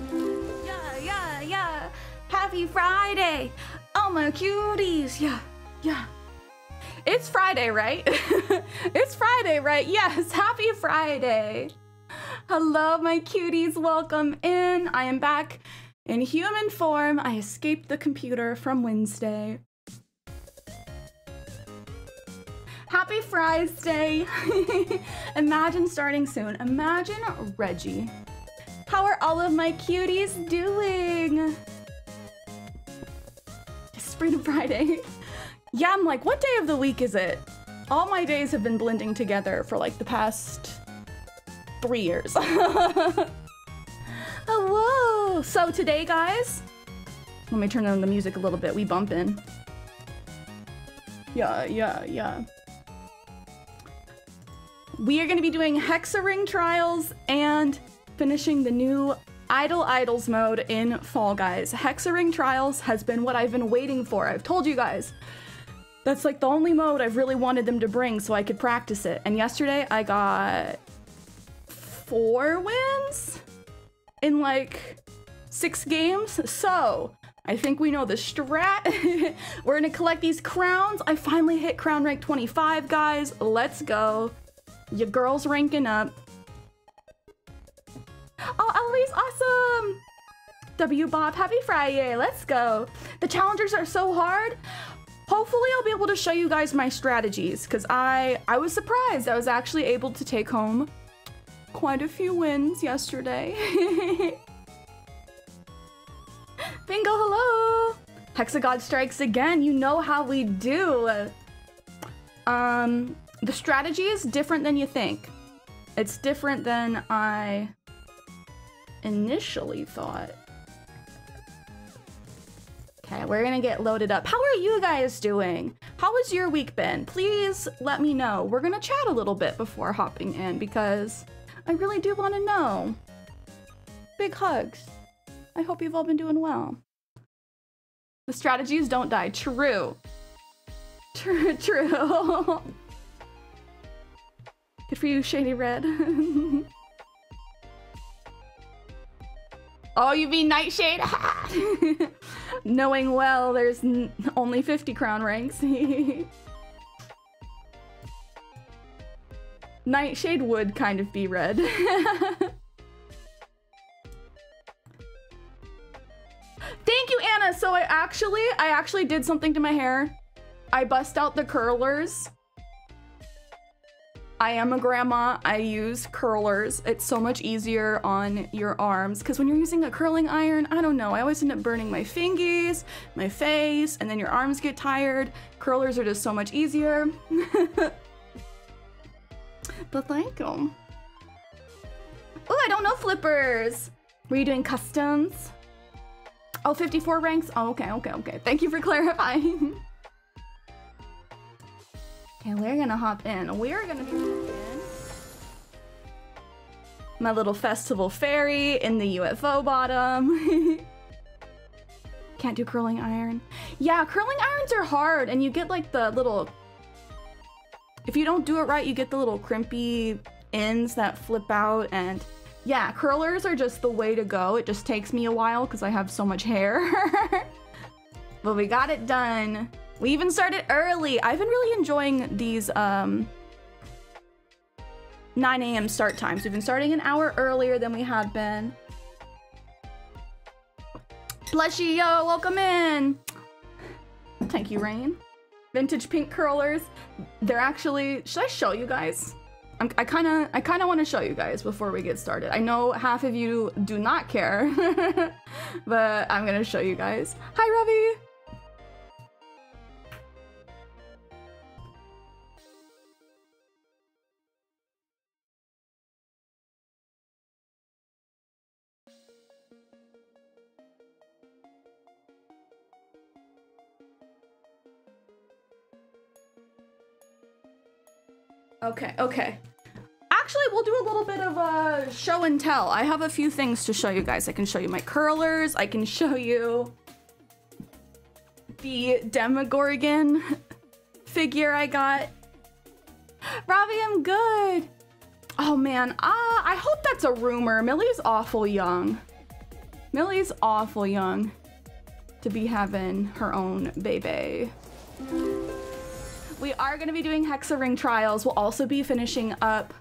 Yeah, yeah, yeah. Happy Friday. Oh, my cuties. Yeah, yeah. It's Friday, right? it's Friday, right? Yes, happy Friday. Hello, my cuties. Welcome in. I am back in human form. I escaped the computer from Wednesday. Happy Fries Day. Imagine starting soon. Imagine Reggie. All of my cuties doing? It's Freedom Friday. yeah, I'm like, what day of the week is it? All my days have been blending together for like the past three years. oh, whoa. So today, guys, let me turn on the music a little bit. We bump in. Yeah, yeah, yeah. We are going to be doing Hex-A-Ring trials and finishing the new Idle Idols mode in Fall Guys. Hex-A-Ring trials has been what I've been waiting for. I've told you guys. That's like the only mode I've really wanted them to bring so I could practice it. And yesterday I got four wins in like six games. So I think we know the strat. We're gonna collect these crowns. I finally hit crown rank 25, guys. Let's go. Your girl's ranking up. Ellie's awesome! W Bob, happy Friday, let's go. The challengers are so hard. Hopefully I'll be able to show you guys my strategies because I, I was surprised. I was actually able to take home quite a few wins yesterday. Bingo, hello! Hexagod strikes again. You know how we do. Um, the strategy is different than you think. It's different than I initially thought. Okay, we're gonna get loaded up. How are you guys doing? How has your week been? Please let me know. We're gonna chat a little bit before hopping in because I really do want to know. Big hugs. I hope you've all been doing well. The strategies don't die. True. True, true. Good for you, Shady Red. oh, you mean Nightshade? Knowing well, there's only 50 crown ranks. Nightshade would kind of be red. Thank you, Anna. So I actually, I actually did something to my hair. I bust out the curlers. I am a grandma. I use curlers. It's so much easier on your arms because when you're using a curling iron, I don't know. I always end up burning my fingies, my face, and then your arms get tired. Curlers are just so much easier. but thank you. Oh, I don't know flippers. Were you doing customs? Oh, 54 ranks? Oh, okay, okay, okay. Thank you for clarifying. Okay, we're gonna hop in. We're gonna be in. My little festival fairy in the UFO bottom. Can't do curling iron. Yeah, curling irons are hard and you get like the little... If you don't do it right, you get the little crimpy ends that flip out and yeah, curlers are just the way to go. It just takes me a while because I have so much hair. but we got it done. We even started early. I've been really enjoying these um, 9 a.m. start times. We've been starting an hour earlier than we had been. Blushy, yo, welcome in. Thank you, Rain. Vintage pink curlers. They're actually, should I show you guys? I'm, I kind of I kind of want to show you guys before we get started. I know half of you do not care, but I'm gonna show you guys. Hi, Ravi. Okay, okay. Actually, we'll do a little bit of a show and tell. I have a few things to show you guys. I can show you my curlers. I can show you the Demogorgon figure I got. Robbie, I'm good. Oh man, ah, I hope that's a rumor. Millie's awful young. Millie's awful young to be having her own baby. We are going to be doing Hex-A-Ring trials. We'll also be finishing up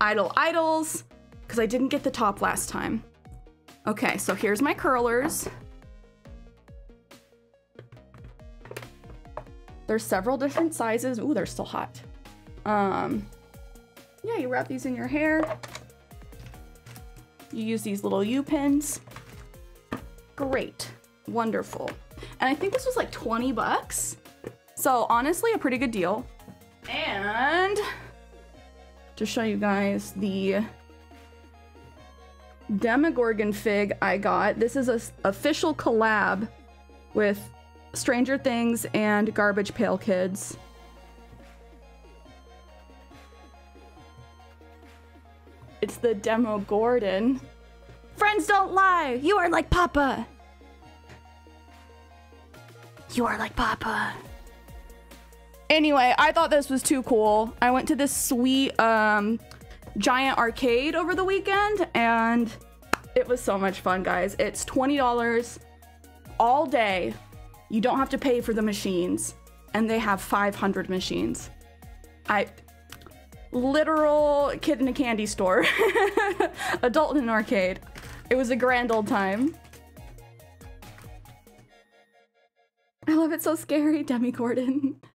Idle Idols because I didn't get the top last time. Okay, so here's my curlers. There's several different sizes. Ooh, they're still hot. Um, yeah, you wrap these in your hair. You use these little U-pins. Great. Wonderful. And I think this was like 20 bucks. So honestly, a pretty good deal. And to show you guys the Demogorgon fig I got. This is a official collab with Stranger Things and Garbage Pail Kids. It's the Demogorgon. Friends don't lie! You are like Papa! You are like Papa. Anyway, I thought this was too cool. I went to this sweet um, giant arcade over the weekend and it was so much fun, guys. It's $20 all day. You don't have to pay for the machines and they have 500 machines. I literal kid in a candy store. Adult in an arcade. It was a grand old time. I love it so scary, Demogorgon.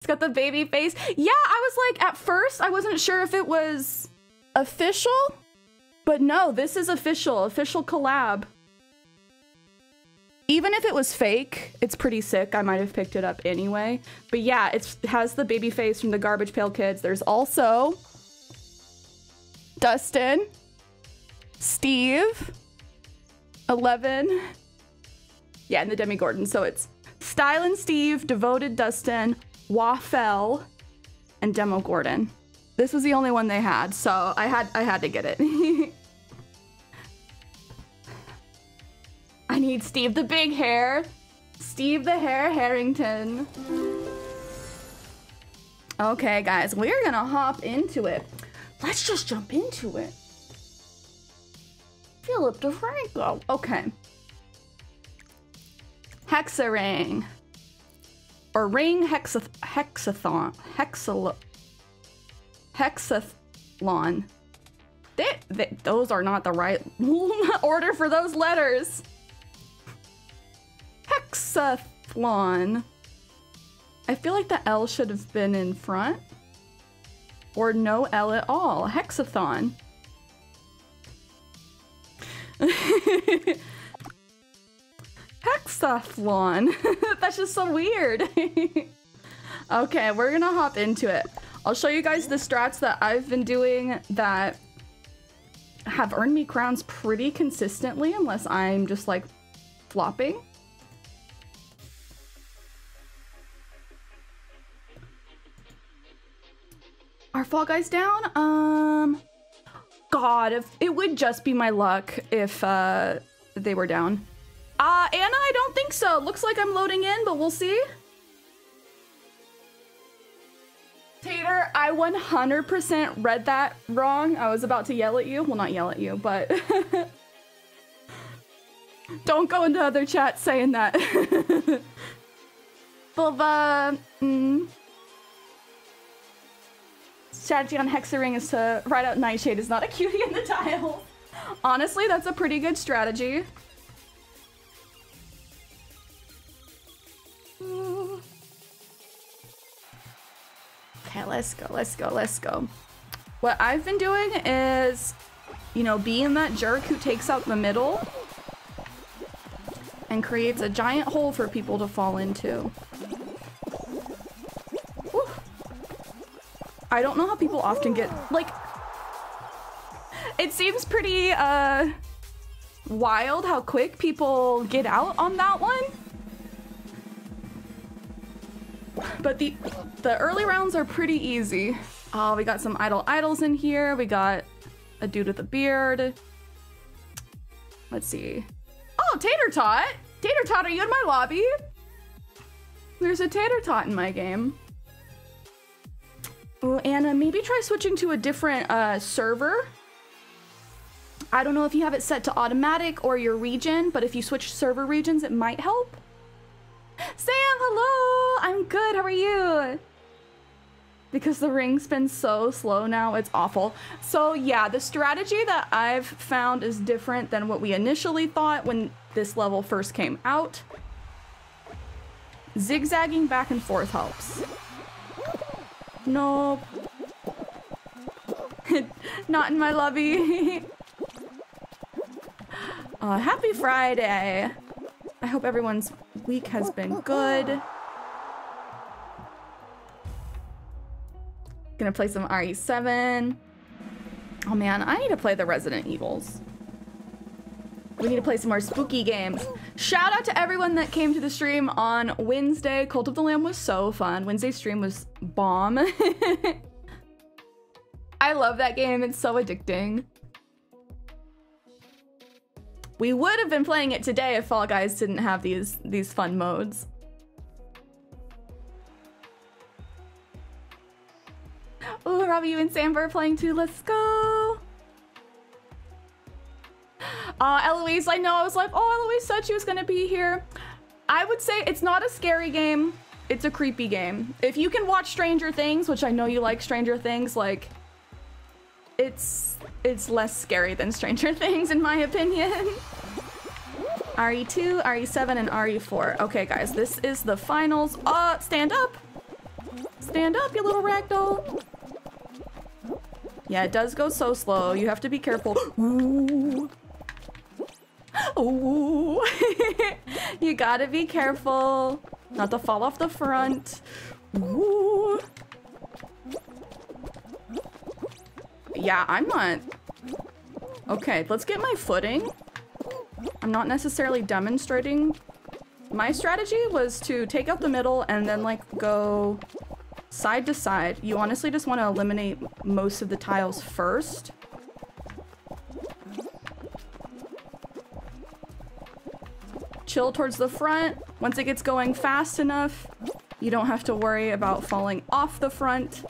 It's got the baby face. Yeah, I was like, at first, I wasn't sure if it was official, but no, this is official, official collab. Even if it was fake, it's pretty sick. I might have picked it up anyway. But yeah, it has the baby face from the Garbage Pail Kids. There's also Dustin, Steve, Eleven, yeah, and the Demogorgon. So it's Style and Steve, Devoted Dustin, Waffel, and Demogorgon. This was the only one they had, so I had I had to get it. I need Steve the big hair. Steve the hair Harrington. Okay, guys, we're gonna hop into it. Let's just jump into it. Philip DeFranco. Okay. Hex-A-Ring. Or ring hexath hexathon. Hexal hexathlon. They, those are not the right order for those letters. Hexathlon. I feel like the L should have been in front. Or no L at all. Hexathon. Hexathlon. That's just so weird. okay, we're gonna hop into it. I'll show you guys the strats that I've been doing that have earned me crowns pretty consistently unless I'm just like flopping. Are Fall Guys down? Um, God, if it would just be my luck if uh, they were down. Uh, Anna, I don't think so. Looks like I'm loading in, but we'll see. Tater, I 100% read that wrong. I was about to yell at you. Well, not yell at you, but... don't go into other chats saying that. Bulba, mm. Strategy on Hex-A-Ring is to write out Nightshade is not a cutie in the tile. Honestly, that's a pretty good strategy. Okay, let's go, let's go, let's go. What I've been doing is, you know, being that jerk who takes out the middle and creates a giant hole for people to fall into. Whew. I don't know how people often get, like, it seems pretty, uh, wild how quick people get out on that one. But the the early rounds are pretty easy. Oh, we got some idle idols in here. We got a dude with a beard. Let's see. Oh, Tater Tot! Tater Tot, are you in my lobby? There's a Tater Tot in my game. Oh, Anna, maybe try switching to a different uh, server. I don't know if you have it set to automatic or your region, but if you switch server regions, it might help. Sam, hello! I'm good, how are you? Because the ring spins so slow now, it's awful. So yeah, the strategy that I've found is different than what we initially thought when this level first came out. Zigzagging back and forth helps. Nope. Not in my lobby. uh, happy Friday. I hope everyone's week has been good. Gonna play some RE7. Oh man, I need to play the Resident Evils. We need to play some more spooky games. Shout out to everyone that came to the stream on Wednesday. Cult of the Lamb was so fun. Wednesday's stream was bomb. I love that game. It's so addicting. We would have been playing it today if Fall Guys didn't have these these fun modes. Oh, Robbie, you and Samber are playing too. Let's go. Uh, Eloise, I know. I was like, oh, Eloise said she was going to be here. I would say it's not a scary game. It's a creepy game. If you can watch Stranger Things, which I know you like Stranger Things, like, it's it's less scary than Stranger Things in my opinion. RE2, RE7, and RE4. Okay, guys, this is the finals. Uh, stand up! Stand up, you little ragdoll! Yeah, it does go so slow. You have to be careful. Ooh. Ooh. you gotta be careful not to fall off the front. Ooh. Yeah, I'm not... Okay, let's get my footing. I'm not necessarily demonstrating. My strategy was to take out the middle and then like go side to side. You honestly just want to eliminate most of the tiles first. Chill towards the front. Once it gets going fast enough, you don't have to worry about falling off the front.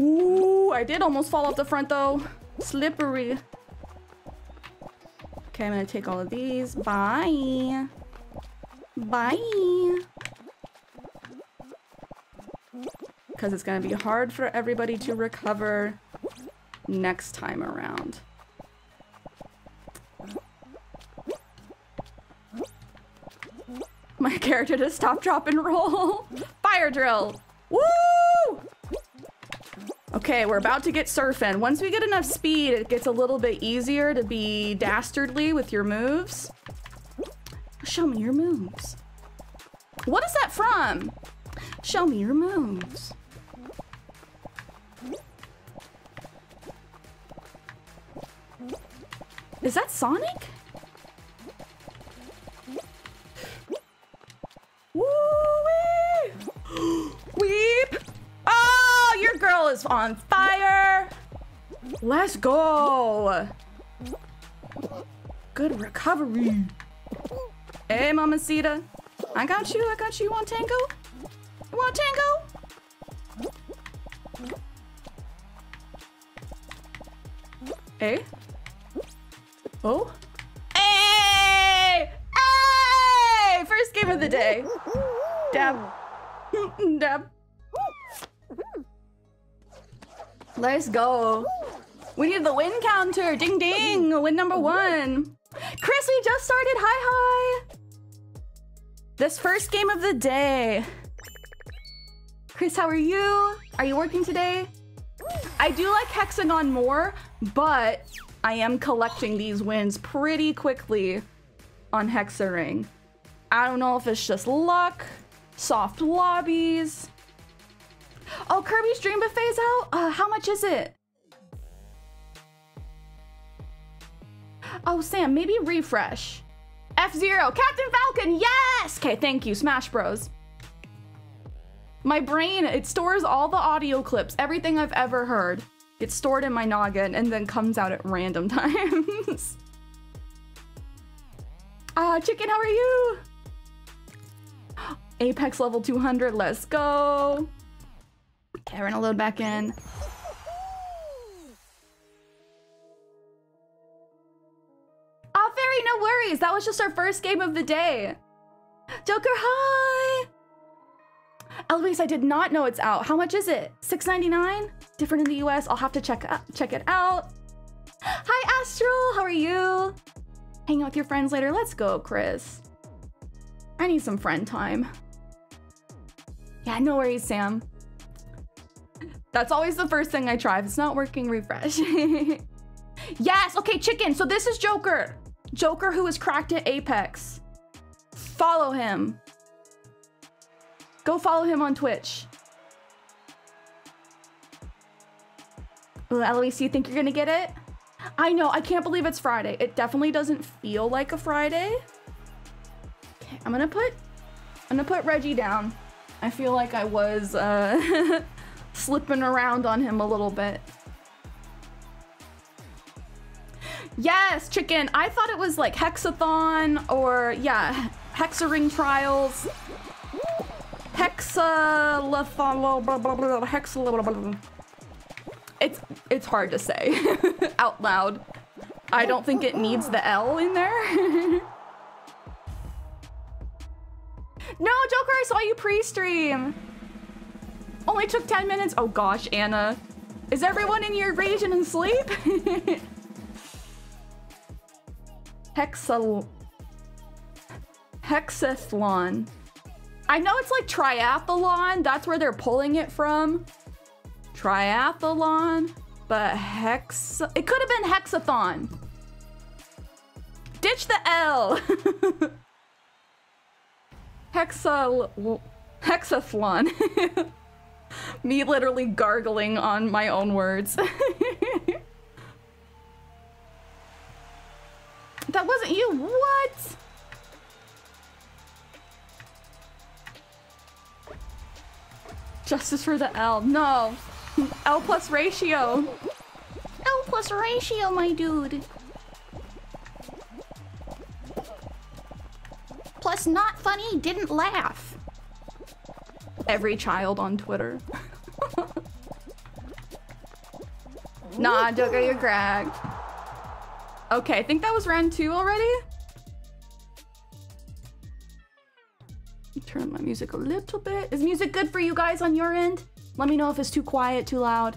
Ooh, I did almost fall off the front though. Slippery. Okay, I'm gonna take all of these. Bye. Bye. Because it's gonna be hard for everybody to recover next time around. My character just stop, drop, and roll. Fire drill. Woo! Okay, we're about to get surfing. Once we get enough speed, it gets a little bit easier to be dastardly with your moves. Show me your moves. What is that from? Show me your moves. Is that Sonic? Woo-wee! Weep! Oh, your girl is on fire. Let's go. Good recovery. Hey, Mamacita. I got you. I got you. Want tango? You want tango? Hey. Oh. Hey! Hey! First game of the day. Dab. Dab. Let's go. We need the win counter. Ding ding. Win number one. Chris, we just started. Hi, hi. This first game of the day. Chris, how are you? Are you working today? I do like Hexagon more, but I am collecting these wins pretty quickly on Hex-A-Ring. I don't know if it's just luck, soft lobbies, Oh, Kirby's Dream Buffet's out? Uh, how much is it? Oh, Sam, maybe refresh. F-Zero, Captain Falcon, yes! Okay, thank you, Smash Bros. My brain, it stores all the audio clips, everything I've ever heard. Gets stored in my noggin and then comes out at random times. Ah, uh, Chicken, how are you? Apex level 200, let's go. Okay, we're gonna load back in. Oh, Fairy, no worries. That was just our first game of the day. Joker, hi! Eloise, I did not know it's out. How much is it? Six ninety nine. Different in the US. I'll have to check, uh, check it out. Hi, Astral. How are you? Hang out with your friends later. Let's go, Chris. I need some friend time. Yeah, no worries, Sam. That's always the first thing I try. If it's not working, refresh. yes, okay, chicken. So this is Joker. Joker who was cracked at Apex. Follow him. Go follow him on Twitch. Ooh, Eloise, you think you're gonna get it? I know, I can't believe it's Friday. It definitely doesn't feel like a Friday. Okay, I'm gonna put, I'm gonna put Reggie down. I feel like I was uh, slipping around on him a little bit. Yes, chicken. I thought it was like Hexathon or yeah, Hex-A-Ring Trials. Hexalathon, blah, blah, blah, Hexalathon. It's, it's hard to say out loud. I don't think it needs the L in there. no, Joker, I saw you pre-stream. Only took 10 minutes. Oh gosh, Anna. Is everyone in your region asleep? Hexal... Hexathlon. I know it's like triathlon. That's where they're pulling it from. Triathlon. But hex... It could have been hexathon. Ditch the L. Hexa... Hexathlon. Me literally gargling on my own words. that wasn't you. What? Justice for the L. No. L plus ratio. L plus ratio, my dude. Plus not funny, didn't laugh. Every child on Twitter. nah, Joker, you're cracked. Okay, I think that was round two already. turn my music a little bit. Is music good for you guys on your end? Let me know if it's too quiet, too loud.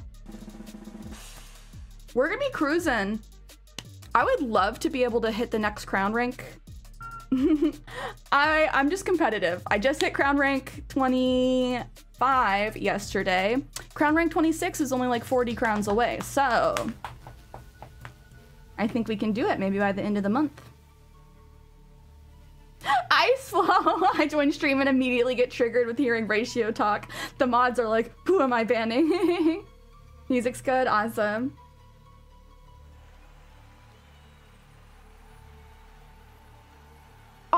We're gonna be cruising. I would love to be able to hit the next crown rank. I, I'm just competitive. I just hit crown rank 25 yesterday. Crown rank 26 is only like 40 crowns away, so I think we can do it maybe by the end of the month. I slow. I join stream and immediately get triggered with hearing ratio talk. The mods are like, who am I banning? Music's good, awesome.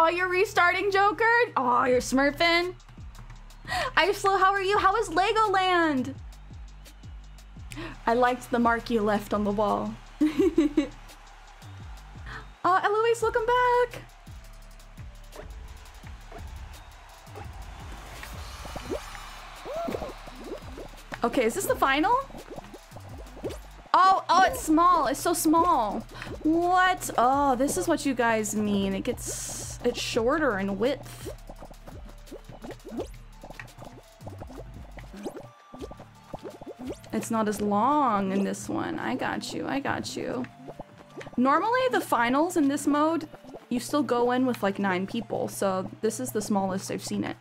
Oh, you're restarting Joker? Oh, you're smurfing? I slow, how are you? How is Legoland? I liked the mark you left on the wall. oh, Eloise, welcome back. Okay, is this the final? Oh, oh, it's small. It's so small. What? Oh, this is what you guys mean. It gets, it's shorter in width. It's not as long in this one. I got you, I got you. Normally, the finals in this mode, you still go in with like nine people, so this is the smallest I've seen it.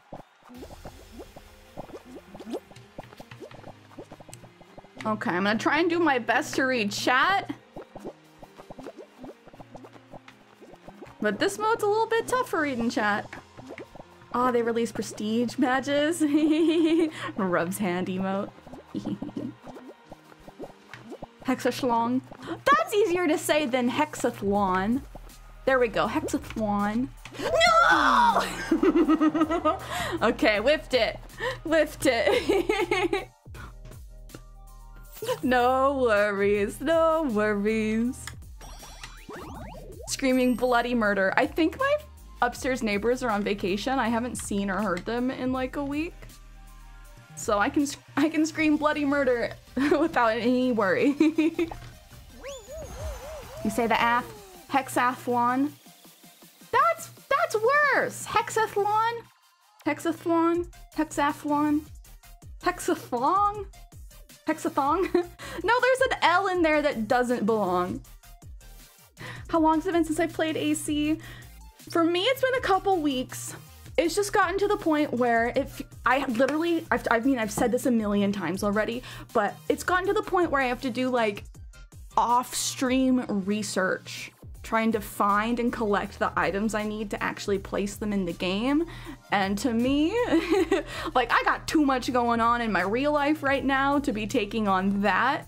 Okay, I'm gonna try and do my best to read chat. But this mode's a little bit tough for reading chat. Oh, they released prestige badges. Rubs hand emote. Hexathlon. That's easier to say than hexathlon. There we go, hexathlon. No! okay, whiffed it. Whiffed it. no worries, no worries. Screaming bloody murder. I think my upstairs neighbors are on vacation. I haven't seen or heard them in like a week. So I can I can scream bloody murder without any worry. you say the ath hexathlon. that's worse? Hexathlon? Hexathlon? Hexathlon? Hexathlon? Hexathon? no, there's an L in there that doesn't belong. How long has it been since I played AC? For me, it's been a couple weeks. It's just gotten to the point where if I literally, I've, I mean, I've said this a million times already, but it's gotten to the point where I have to do like off stream research trying to find and collect the items I need to actually place them in the game. And to me, like I got too much going on in my real life right now to be taking on that.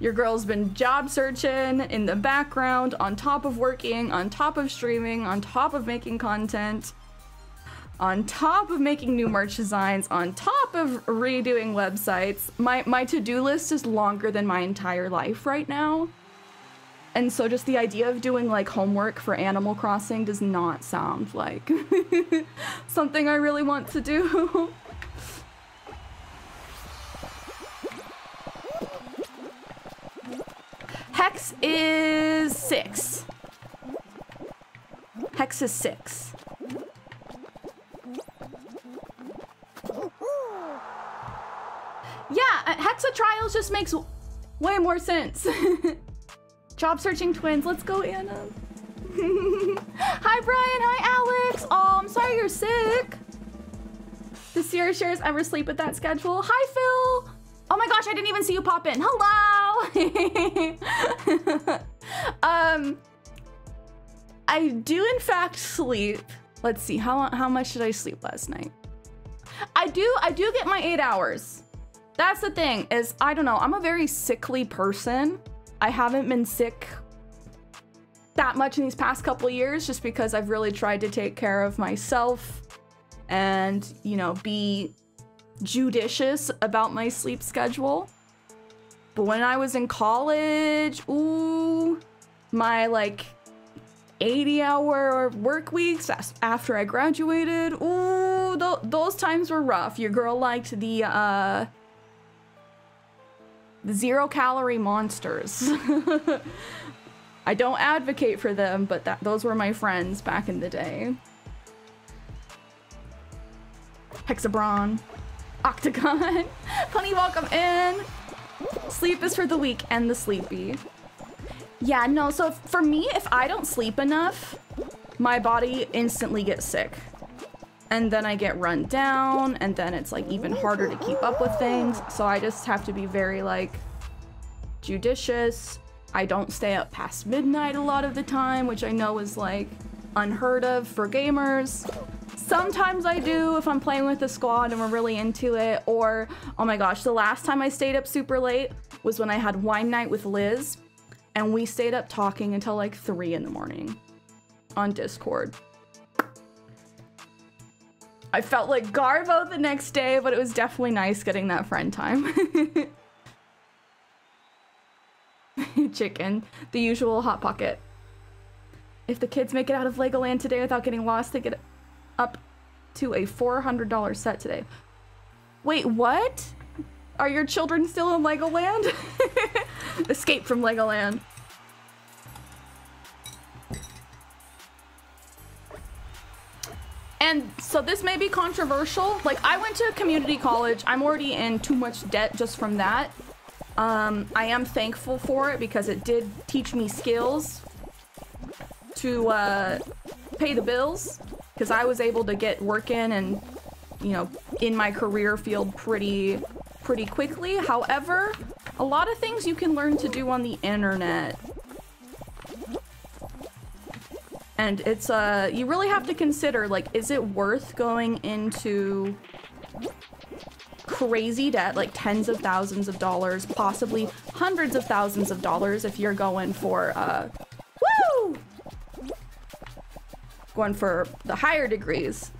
Your girl's been job searching in the background, on top of working, on top of streaming, on top of making content, on top of making new merch designs, on top of redoing websites. My my to-do list is longer than my entire life right now. And so just the idea of doing like homework for Animal Crossing does not sound like something I really want to do. Hex is six. Hex is six. Yeah, uh, Hexa Trials just makes way more sense. Job searching twins. Let's go, Anna. hi, Brian. Hi, Alex. Oh, I'm sorry you're sick. Does Cierra Shares ever sleep with that schedule? Hi, Phil. Oh my gosh, I didn't even see you pop in. Hello. um, I do in fact sleep. Let's see, how, how much did I sleep last night? I do, I do get my eight hours. That's the thing is, I don't know, I'm a very sickly person. I haven't been sick that much in these past couple years just because I've really tried to take care of myself and, you know, be judicious about my sleep schedule. But when I was in college, ooh, my like 80 hour work weeks after I graduated, ooh, th those times were rough. Your girl liked the, uh, zero calorie monsters. I don't advocate for them, but that those were my friends back in the day. Hexabron. Octagon. Honey, welcome in. Sleep is for the weak and the sleepy. Yeah, no, so for me, if I don't sleep enough, my body instantly gets sick and then I get run down, and then it's like even harder to keep up with things. So I just have to be very like judicious. I don't stay up past midnight a lot of the time, which I know is like unheard of for gamers. Sometimes I do if I'm playing with the squad and we're really into it, or oh my gosh, the last time I stayed up super late was when I had wine night with Liz, and we stayed up talking until like 3 in the morning on Discord. I felt like Garbo the next day, but it was definitely nice getting that friend time. Chicken, the usual hot pocket. If the kids make it out of Legoland today without getting lost, they get up to a $400 set today. Wait, what? Are your children still in Legoland? Escape from Legoland. And so this may be controversial. Like I went to a community college. I'm already in too much debt just from that. Um, I am thankful for it because it did teach me skills to uh, pay the bills because I was able to get work in and you know in my career field pretty pretty quickly. However, a lot of things you can learn to do on the internet and it's, uh, you really have to consider, like, is it worth going into crazy debt, like tens of thousands of dollars, possibly hundreds of thousands of dollars if you're going for, uh, woo! Going for the higher degrees.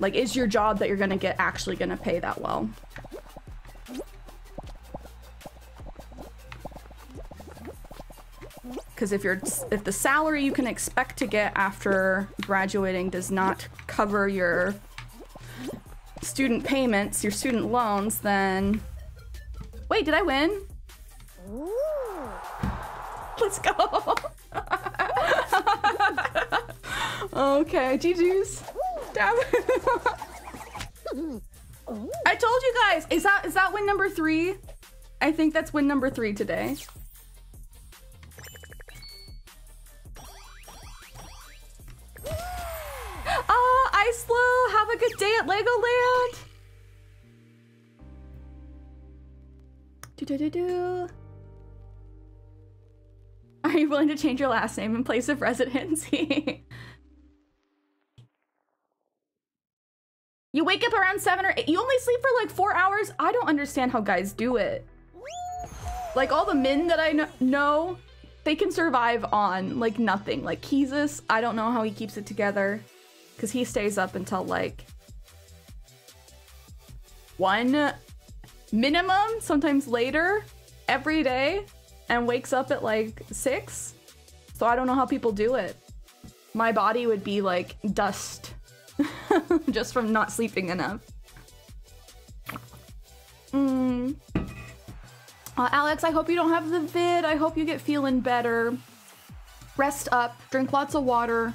Like, is your job that you're gonna get actually gonna pay that well? because if you're if the salary you can expect to get after graduating does not cover your student payments, your student loans, then wait, did I win? Ooh. Let's go. Okay, GG's. Damn. I told you guys. Is that is that win number three? I think that's win number three today. Ah, uh, Icelo, have a good day at Legoland. Do do do do. Are you willing to change your last name in place of residency? you wake up around seven or eight. You only sleep for like four hours? I don't understand how guys do it. Like all the men that I know, they can survive on like nothing. Like Keezus, I don't know how he keeps it together because he stays up until like one minimum, sometimes later every day and wakes up at like six. So I don't know how people do it. My body would be like dust just from not sleeping enough. Mm. Uh, Alex, I hope you don't have the vid. I hope you get feeling better. Rest up, drink lots of water,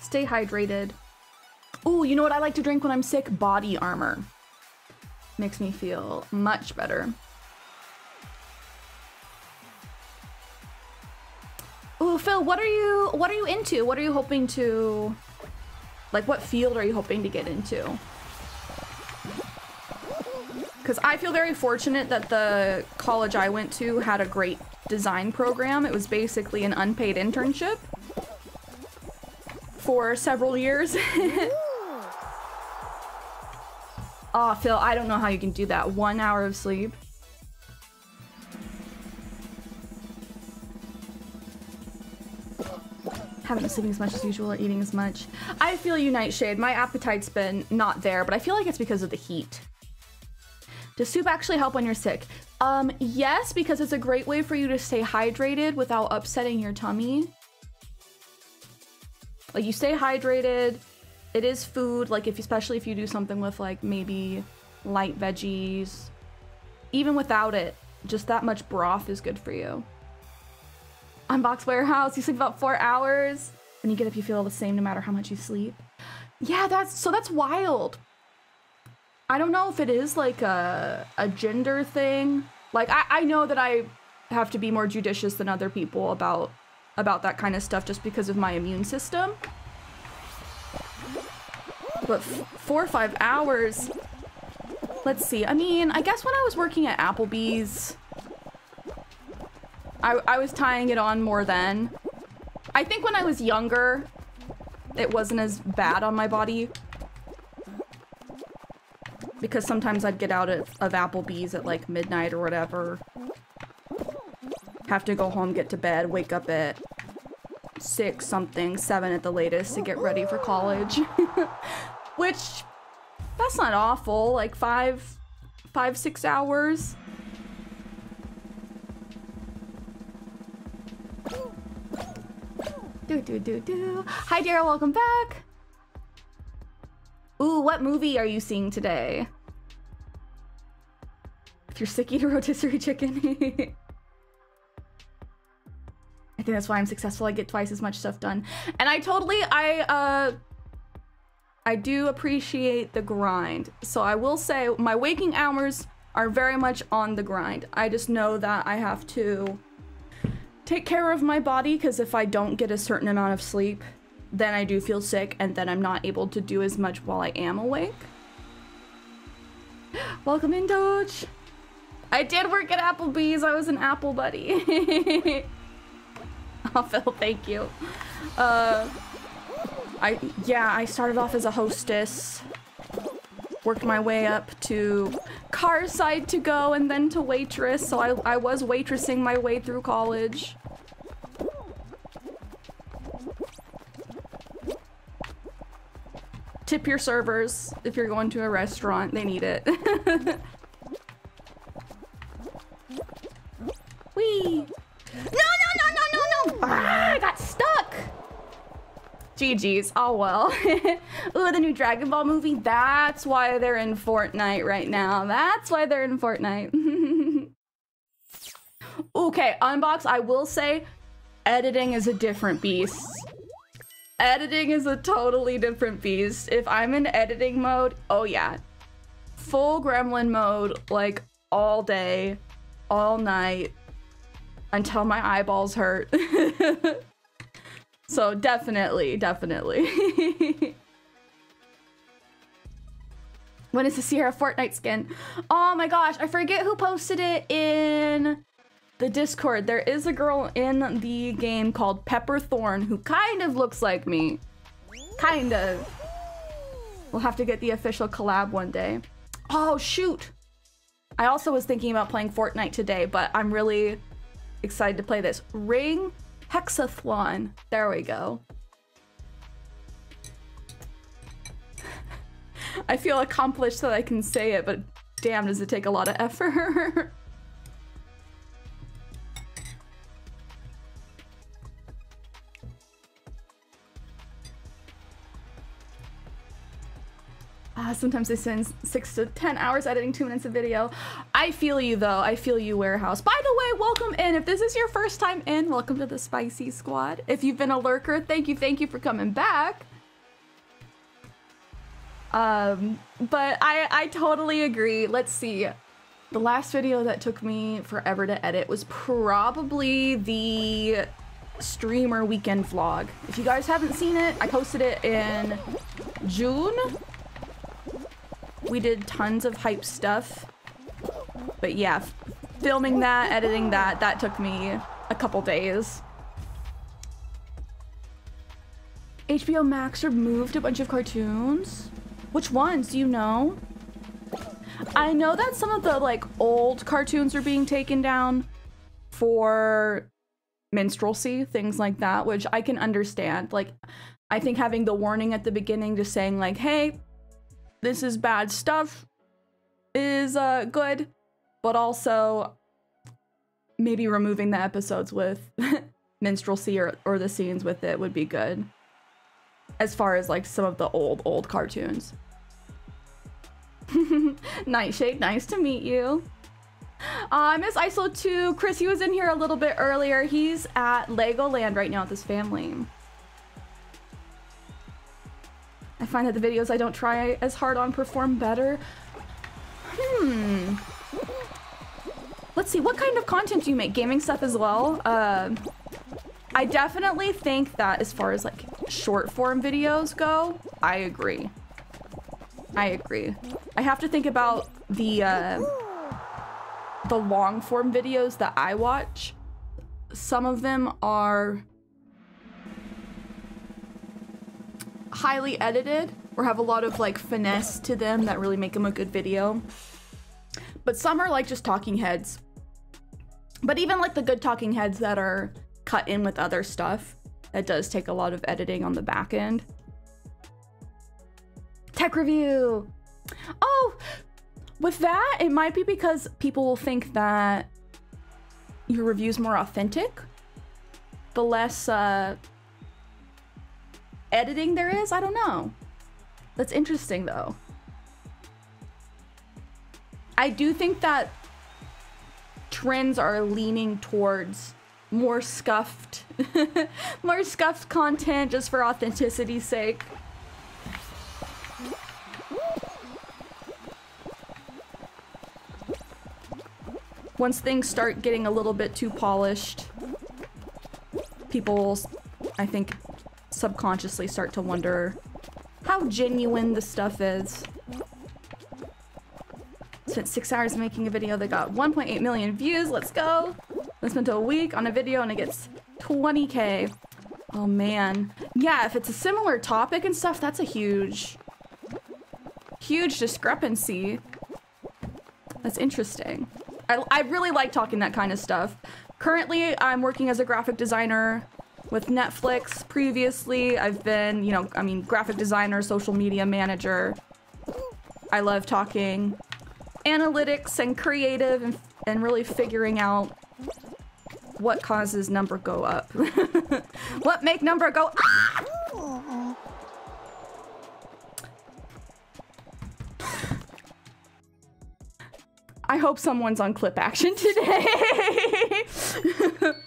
stay hydrated. Ooh, you know what I like to drink when I'm sick? Body armor. Makes me feel much better. Ooh, Phil, what are you what are you into? What are you hoping to like what field are you hoping to get into? Cuz I feel very fortunate that the college I went to had a great design program. It was basically an unpaid internship for several years. oh, Phil, I don't know how you can do that. 1 hour of sleep. Haven't been sleeping as much as usual or eating as much. I feel you, Nightshade. My appetite's been not there, but I feel like it's because of the heat. Does soup actually help when you're sick? Um, yes, because it's a great way for you to stay hydrated without upsetting your tummy. Like you stay hydrated. It is food, like if especially if you do something with like maybe light veggies. Even without it, just that much broth is good for you. Unbox Warehouse, you sleep about four hours. When you get up, you feel the same no matter how much you sleep. Yeah, that's so that's wild. I don't know if it is like a, a gender thing. Like I, I know that I have to be more judicious than other people about about that kind of stuff just because of my immune system. But four or five hours, let's see. I mean, I guess when I was working at Applebee's, I, I was tying it on more then. I think when I was younger, it wasn't as bad on my body. Because sometimes I'd get out of, of Applebee's at like midnight or whatever. Have to go home, get to bed, wake up at six something, seven at the latest to get ready for college. Which, that's not awful. Like five, five, six hours. Do do do do. Hi, Daryl. Welcome back. Ooh, what movie are you seeing today? If you're sick, eat a rotisserie chicken. I think that's why I'm successful. I get twice as much stuff done. And I totally, I, uh, I do appreciate the grind. So I will say my waking hours are very much on the grind. I just know that I have to take care of my body because if I don't get a certain amount of sleep, then I do feel sick and then I'm not able to do as much while I am awake. Welcome in, Doge. I did work at Applebee's. I was an Apple buddy. oh, Phil, thank you. Uh, I yeah, I started off as a hostess worked my way up to car side to go and then to waitress, so I, I was waitressing my way through college. Tip your servers if you're going to a restaurant, they need it. Wee! No, no, no, no, no, no! Ah, I got stuck! GG's. Oh well. Ooh, the new Dragon Ball movie. That's why they're in Fortnite right now. That's why they're in Fortnite. okay, Unbox, I will say editing is a different beast. editing is a totally different beast. If I'm in editing mode, oh yeah. Full gremlin mode, like all day, all night, until my eyeballs hurt. so definitely, definitely. when is the Cierra Fortnite skin? Oh my gosh, I forget who posted it in the Discord, there is a girl in the game called Pepper Thorn who kind of looks like me. Kind of. We'll have to get the official collab one day. Oh, shoot. I also was thinking about playing Fortnite today, but I'm really excited to play this. Ring Hexathlon. There we go. I feel accomplished that I can say it, but damn, does it take a lot of effort. Uh, sometimes they spend six to 10 hours editing two minutes of video. I feel you though. I feel you, Warehouse. By the way, welcome in. If this is your first time in, welcome to the Spicy Squad. If you've been a lurker, thank you, thank you for coming back. Um, but I, I totally agree. Let's see. The last video that took me forever to edit was probably the streamer weekend vlog. If you guys haven't seen it, I posted it in June we did tons of hype stuff. But yeah, filming that, editing that, that took me a couple days. HBO Max removed a bunch of cartoons. Which ones, do you know? I know that some of the like old cartoons are being taken down for minstrelsy, things like that, which I can understand. Like, I think having the warning at the beginning just saying like, hey, this is bad stuff is uh, good, but also maybe removing the episodes with minstrelsy or, or the scenes with it would be good. As far as like some of the old, old cartoons. Nightshade, nice to meet you. Uh, I miss ISO 2. Chris, he was in here a little bit earlier. He's at Legoland right now with his family. I find that the videos I don't try as hard on perform better. Hmm. Let's see, what kind of content do you make? Gaming stuff as well? Uh, I definitely think that as far as like short form videos go, I agree. I agree. I have to think about the uh, the long form videos that I watch. Some of them are highly edited or have a lot of like finesse to them that really make them a good video. But some are like just talking heads. But even like the good talking heads that are cut in with other stuff, that does take a lot of editing on the back end. Tech review. Oh, with that, it might be because people will think that your review's more authentic. The less uh, editing there is? I don't know. That's interesting though. I do think that trends are leaning towards more scuffed, more scuffed content just for authenticity's sake. Once things start getting a little bit too polished, people, I think, subconsciously start to wonder how genuine the stuff is. Spent six hours making a video that got 1.8 million views. Let's go. I spent a week on a video and it gets 20k. Oh man. Yeah, if it's a similar topic and stuff, that's a huge, huge discrepancy. That's interesting. I, I really like talking that kind of stuff. Currently, I'm working as a graphic designer with Netflix. Previously, I've been, you know, I mean, graphic designer, social media manager. I love talking analytics and creative and, and really figuring out what causes number go up. what make number go ah! I hope someone's on clip action today.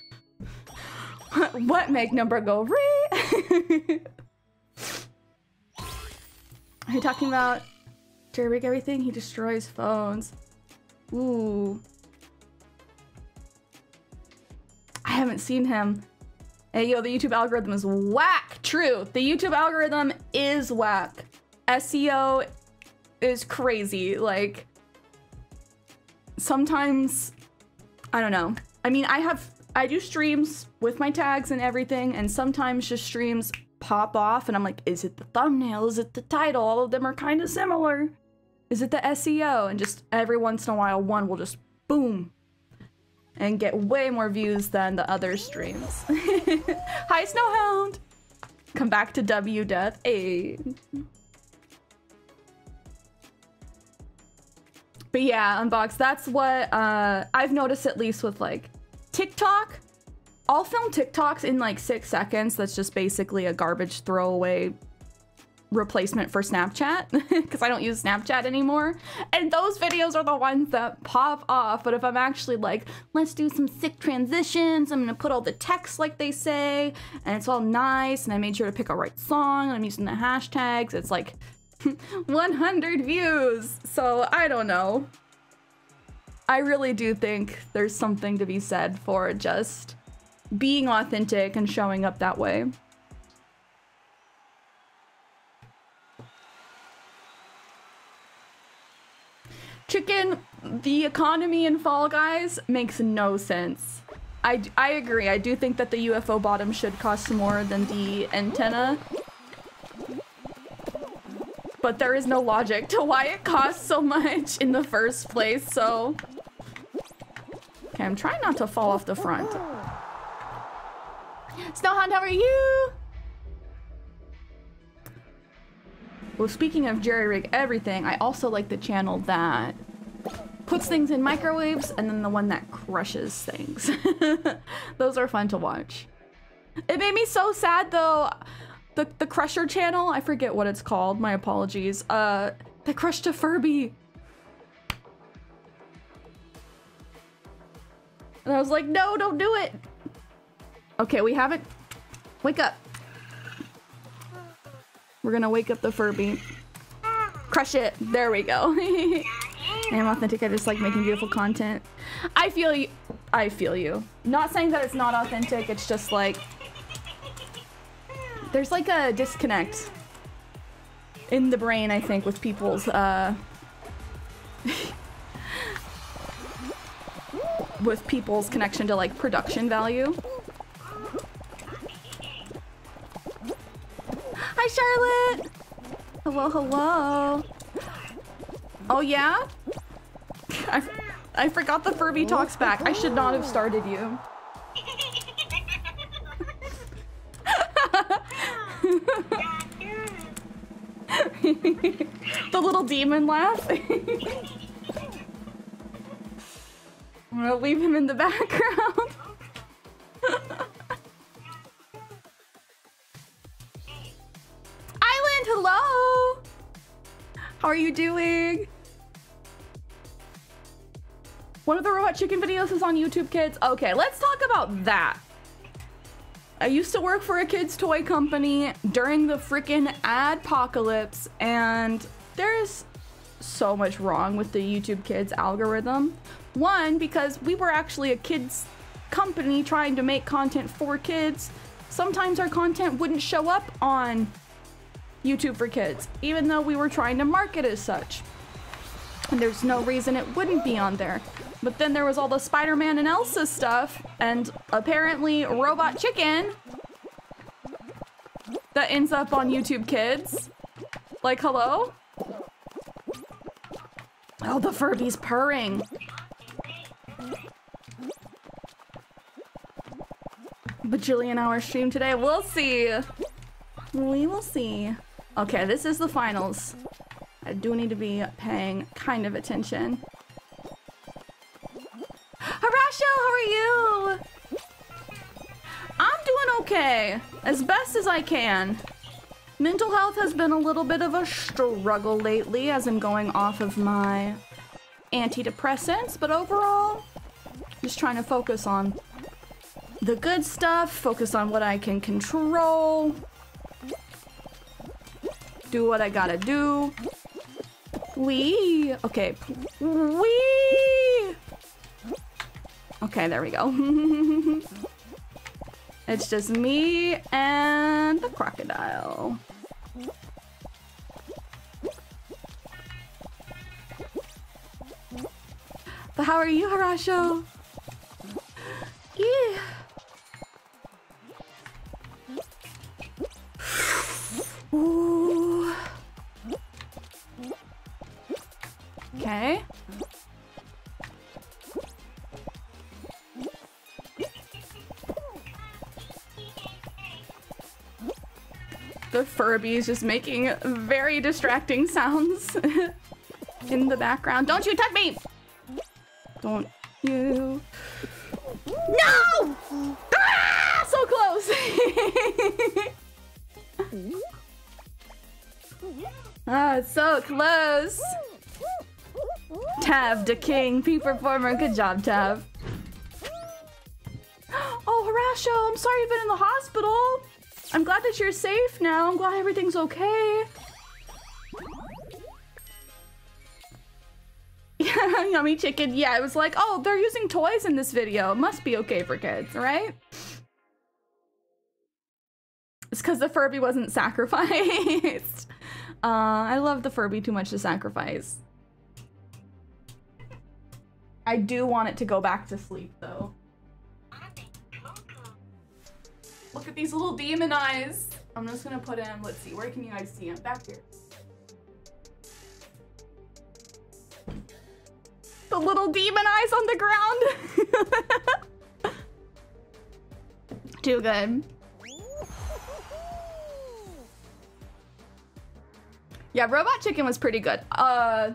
what make number go re? Are you talking about Rig everything? He destroys phones. Ooh. I haven't seen him. Hey, yo, the YouTube algorithm is whack. True. The YouTube algorithm is whack. SEO is crazy. Like, sometimes, I don't know. I mean, I have, I do streams with my tags and everything, and sometimes just streams pop off, and I'm like, is it the thumbnail? Is it the title? All of them are kind of similar. Is it the SEO? And just every once in a while, one will just boom and get way more views than the other streams. Hi, Snowhound! Come back to W Death. Hey. But yeah, Unbox, that's what uh, I've noticed at least with like TikTok. I'll film TikToks in like six seconds. That's just basically a garbage throwaway replacement for Snapchat because I don't use Snapchat anymore. And those videos are the ones that pop off. But if I'm actually like, let's do some sick transitions, I'm gonna put all the text like they say, and it's all nice, and I made sure to pick a right song, and I'm using the hashtags, it's like 100 views. So I don't know. I really do think there's something to be said for just being authentic and showing up that way. Chicken, the economy in Fall Guys makes no sense. I, I agree. I do think that the UFO bottom should cost more than the antenna. But there is no logic to why it costs so much in the first place, so... Okay, I'm trying not to fall off the front. Snowhound, how are you? Well, speaking of jerry rig everything, I also like the channel that puts things in microwaves and then the one that crushes things. Those are fun to watch. It made me so sad though. The, the Crusher channel, I forget what it's called, my apologies. Uh, they crushed a Furby. And I was like, no, don't do it. Okay, we haven't. Wake up. We're gonna wake up the Furby. Crush it. There we go. I'm authentic. I just like making beautiful content. I feel you. I feel you. Not saying that it's not authentic. It's just like there's like a disconnect in the brain. I think with people's uh, with people's connection to like production value. Hi, Charlotte. Hello, hello. Oh, yeah? I, I forgot the Furby talks back. I should not have started you. the little demon laugh. I'm gonna leave him in the background. Island, hello! How are you doing? One of the robot chicken videos is on YouTube Kids. Okay, let's talk about that. I used to work for a kids toy company during the freaking adpocalypse and there's so much wrong with the YouTube Kids algorithm. One, because we were actually a kids company trying to make content for kids. Sometimes our content wouldn't show up on YouTube for Kids, even though we were trying to market as such. And there's no reason it wouldn't be on there. But then there was all the Spider-Man and Elsa stuff, and apparently Robot Chicken that ends up on YouTube Kids. Like, hello? Oh, the Furby's purring. Bajillion hour stream today. We'll see. We will see. Okay, this is the finals. I do need to be paying kind of attention. Horatio, how are you? I'm doing okay. As best as I can. Mental health has been a little bit of a struggle lately as I'm going off of my antidepressants, but overall, just trying to focus on the good stuff, focus on what I can control, Do what I gotta do. Wee. Okay. Wee. Okay, there we go. it's just me and the crocodile. But how are you, Harasho? Yeah. Ooh. Okay. The Furby is just making very distracting sounds in the background. Don't you touch me! Don't you... No! Ah! So close! ah, so close! Tav, the king, P performer. Good job, Tav. Oh, Horatio, I'm sorry you've been in the hospital. I'm glad that you're safe now. I'm glad everything's okay. Yummy chicken. Yeah, it was like, oh, they're using toys in this video. It must be okay for kids, right? It's because the Furby wasn't sacrificed. uh, I love the Furby too much to sacrifice. I do want it to go back to sleep, though. Look at these little demon eyes. I'm just gonna put him, let's see, where can you guys see him? Back here. The little demon eyes on the ground. Too good. Yeah, Robot Chicken was pretty good. Uh,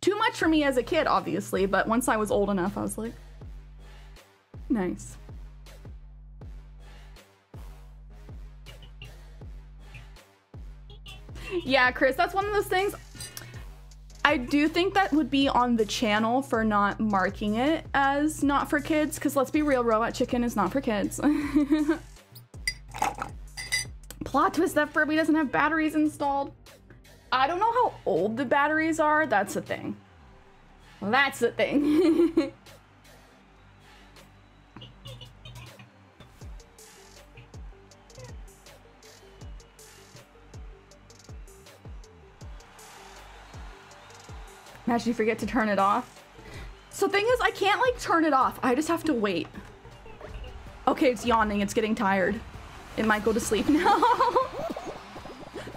too much for me as a kid, obviously, but once I was old enough, I was like, nice. Yeah, Chris, that's one of those things. I do think that would be on the channel for not marking it as not for kids, because let's be real, Robot Chicken is not for kids. Plot twist that Furby doesn't have batteries installed. I don't know how old the batteries are, that's the thing. That's the thing. Imagine you forget to turn it off. So thing is, I can't like turn it off. I just have to wait. Okay, it's yawning. It's getting tired. It might go to sleep now.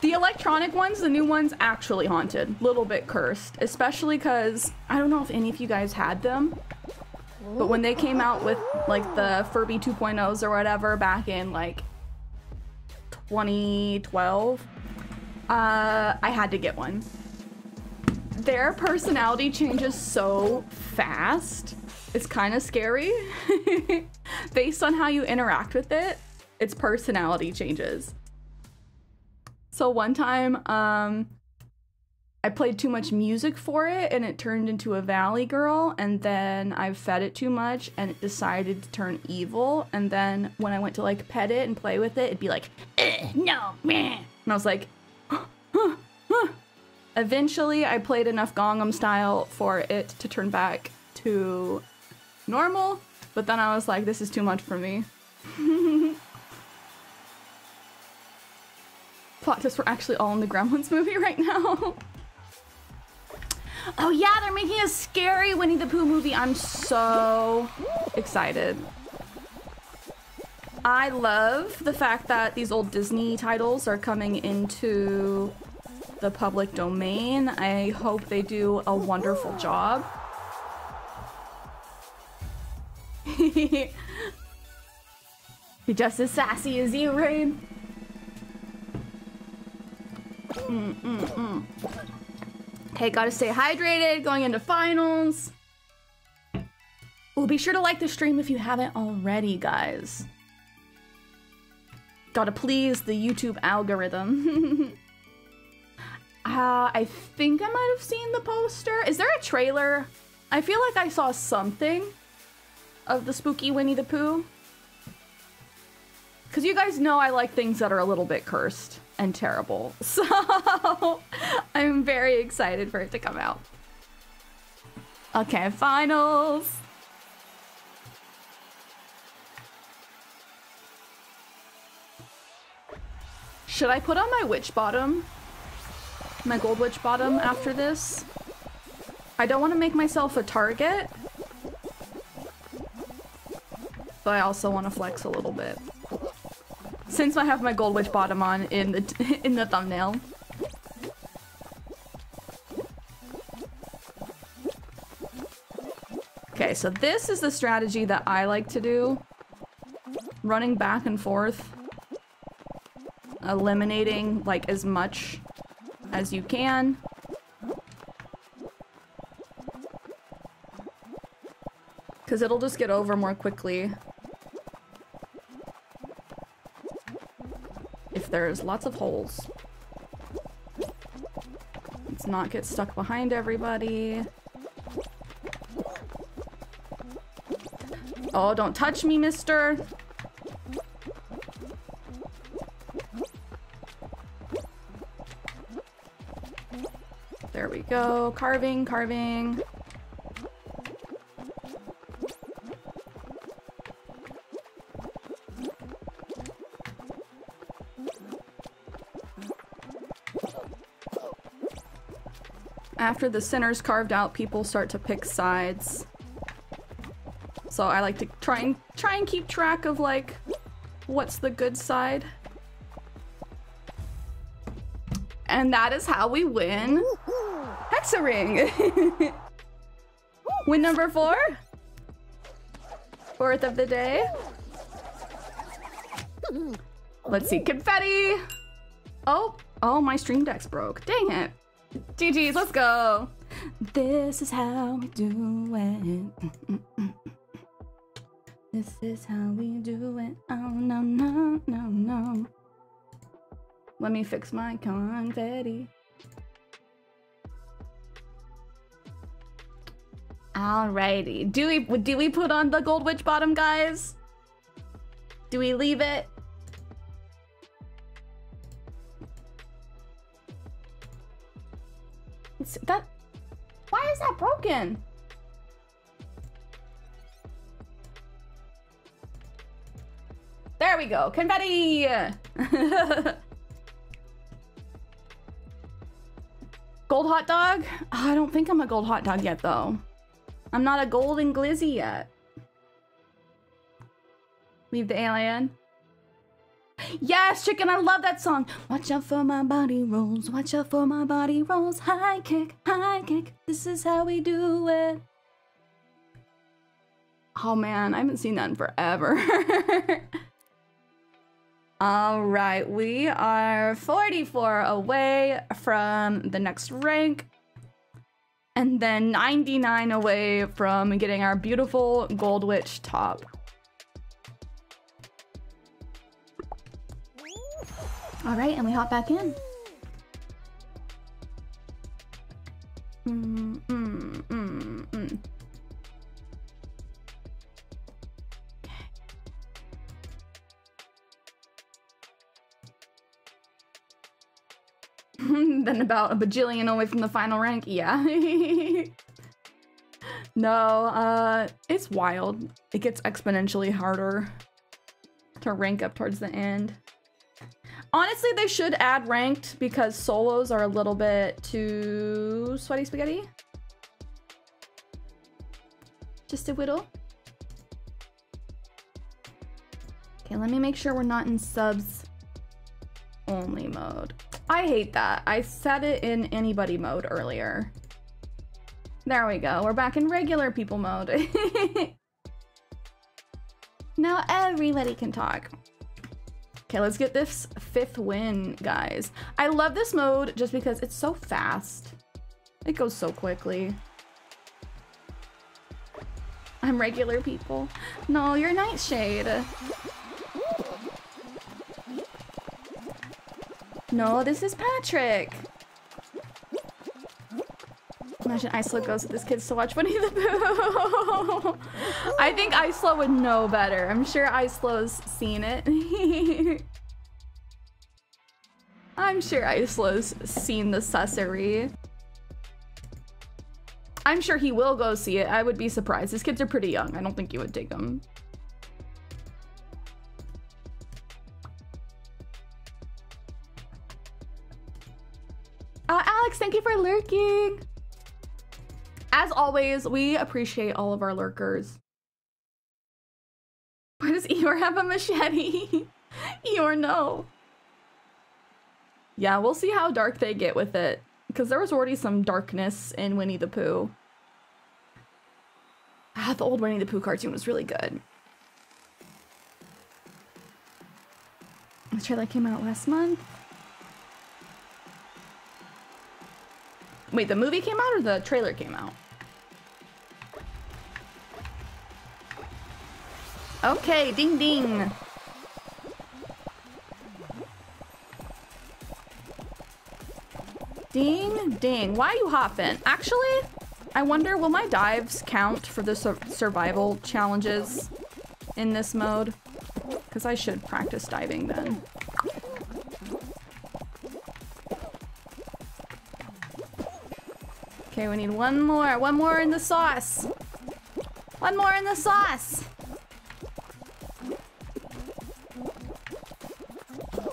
the electronic ones, the new ones, actually haunted. Little bit cursed. Especially because, I don't know if any of you guys had them. But when they came out with like the Furby 2.0s or whatever back in like 2012, uh, I had to get one their personality changes so fast. It's kind of scary. Based on how you interact with it, its personality changes. So one time, um, I played too much music for it and it turned into a valley girl and then I fed it too much and it decided to turn evil and then when I went to like pet it and play with it it'd be like no man and I was like huh, huh, huh. Eventually, I played enough Gangnam Style for it to turn back to normal, but then I was like, this is too much for me. Plot twist, we're actually all in the Gremlins movie right now. oh yeah, they're making a scary Winnie the Pooh movie. I'm so excited. I love the fact that these old Disney titles are coming into the public domain. I hope they do a wonderful job. He just as sassy as you, Rain. Mm, mm, mm. Okay, gotta stay hydrated going into finals. Well, be sure to like the stream if you haven't already, guys. Gotta please the YouTube algorithm. Uh, I think I might have seen the poster. Is there a trailer? I feel like I saw something of the spooky Winnie the Pooh. Because you guys know I like things that are a little bit cursed and terrible. So I'm very excited for it to come out. Okay, finals. Should I put on my witch bottom? My gold witch bottom after this? I don't want to make myself a target. But I also want to flex a little bit. Since I have my gold witch bottom on in the in the thumbnail. Okay, so this is the strategy that I like to do. Running back and forth. Eliminating like as much as you can. Because it'll just get over more quickly. If there's lots of holes. Let's not get stuck behind everybody. Oh, don't touch me, mister. There we go. Carving, carving. After the center's carved out, people start to pick sides. So I like to try and try and keep track of like what's the good side. And that is how we win Hex-A-Ring. win number four. Fourth of the day. Mm-hmm. Let's see, confetti. Oh, oh, my stream deck's broke. Dang it. GG's, let's go. This is how we do it. This is how we do it. Oh, no, no, no, no. Let me fix my confetti. Alrighty. Do we do we put on the gold witch bottom, guys? Do we leave it? It's that why is that broken? There we go. Confetti! gold hot dog? I don't think I'm a gold hot dog yet, though. I'm not a golden glizzy yet. Leave the alien. Yes, chicken, I love that song. Watch out for my body rolls. Watch out for my body rolls. High kick, high kick. This is how we do it. Oh man, I haven't seen that in forever. All right, we are 44 away from the next rank. And then 99 away from getting our beautiful Gold Witch top. All right, and we hop back in. Mm, mm, mm, then about a bajillion away from the final rank. Yeah. no, uh, it's wild. It gets exponentially harder to rank up towards the end. Honestly, they should add ranked because solos are a little bit too sweaty spaghetti. Just a whittle. Okay, let me make sure we're not in subs only mode. I hate that. I set it in anybody mode earlier. There we go. We're back in regular people mode. now everybody can talk. Okay, let's get this fifth win, guys. I love this mode just because it's so fast. It goes so quickly. I'm regular people. No, you're Nightshade. No, this is Patrick. Imagine Isla goes with his kids to watch Winnie the Pooh. I think Isla would know better. I'm sure Isla's seen it. I'm sure Isla's seen the sussery. I'm sure he will go see it. I would be surprised. His kids are pretty young. I don't think you would take them. Uh, Alex, thank you for lurking. As always, we appreciate all of our lurkers. Why does Eeyore have a machete? Eeyore, no. Yeah, we'll see how dark they get with it. Because there was already some darkness in Winnie the Pooh. Ah, the old Winnie the Pooh cartoon was really good. The trailer came out last month. Wait, the movie came out or the trailer came out? Okay, ding ding. Ding ding. Why are you hopping? Actually, I wonder, will my dives count for the sur survival challenges in this mode? Because I should practice diving then. Okay, we need one more. One more in the sauce. One more in the sauce.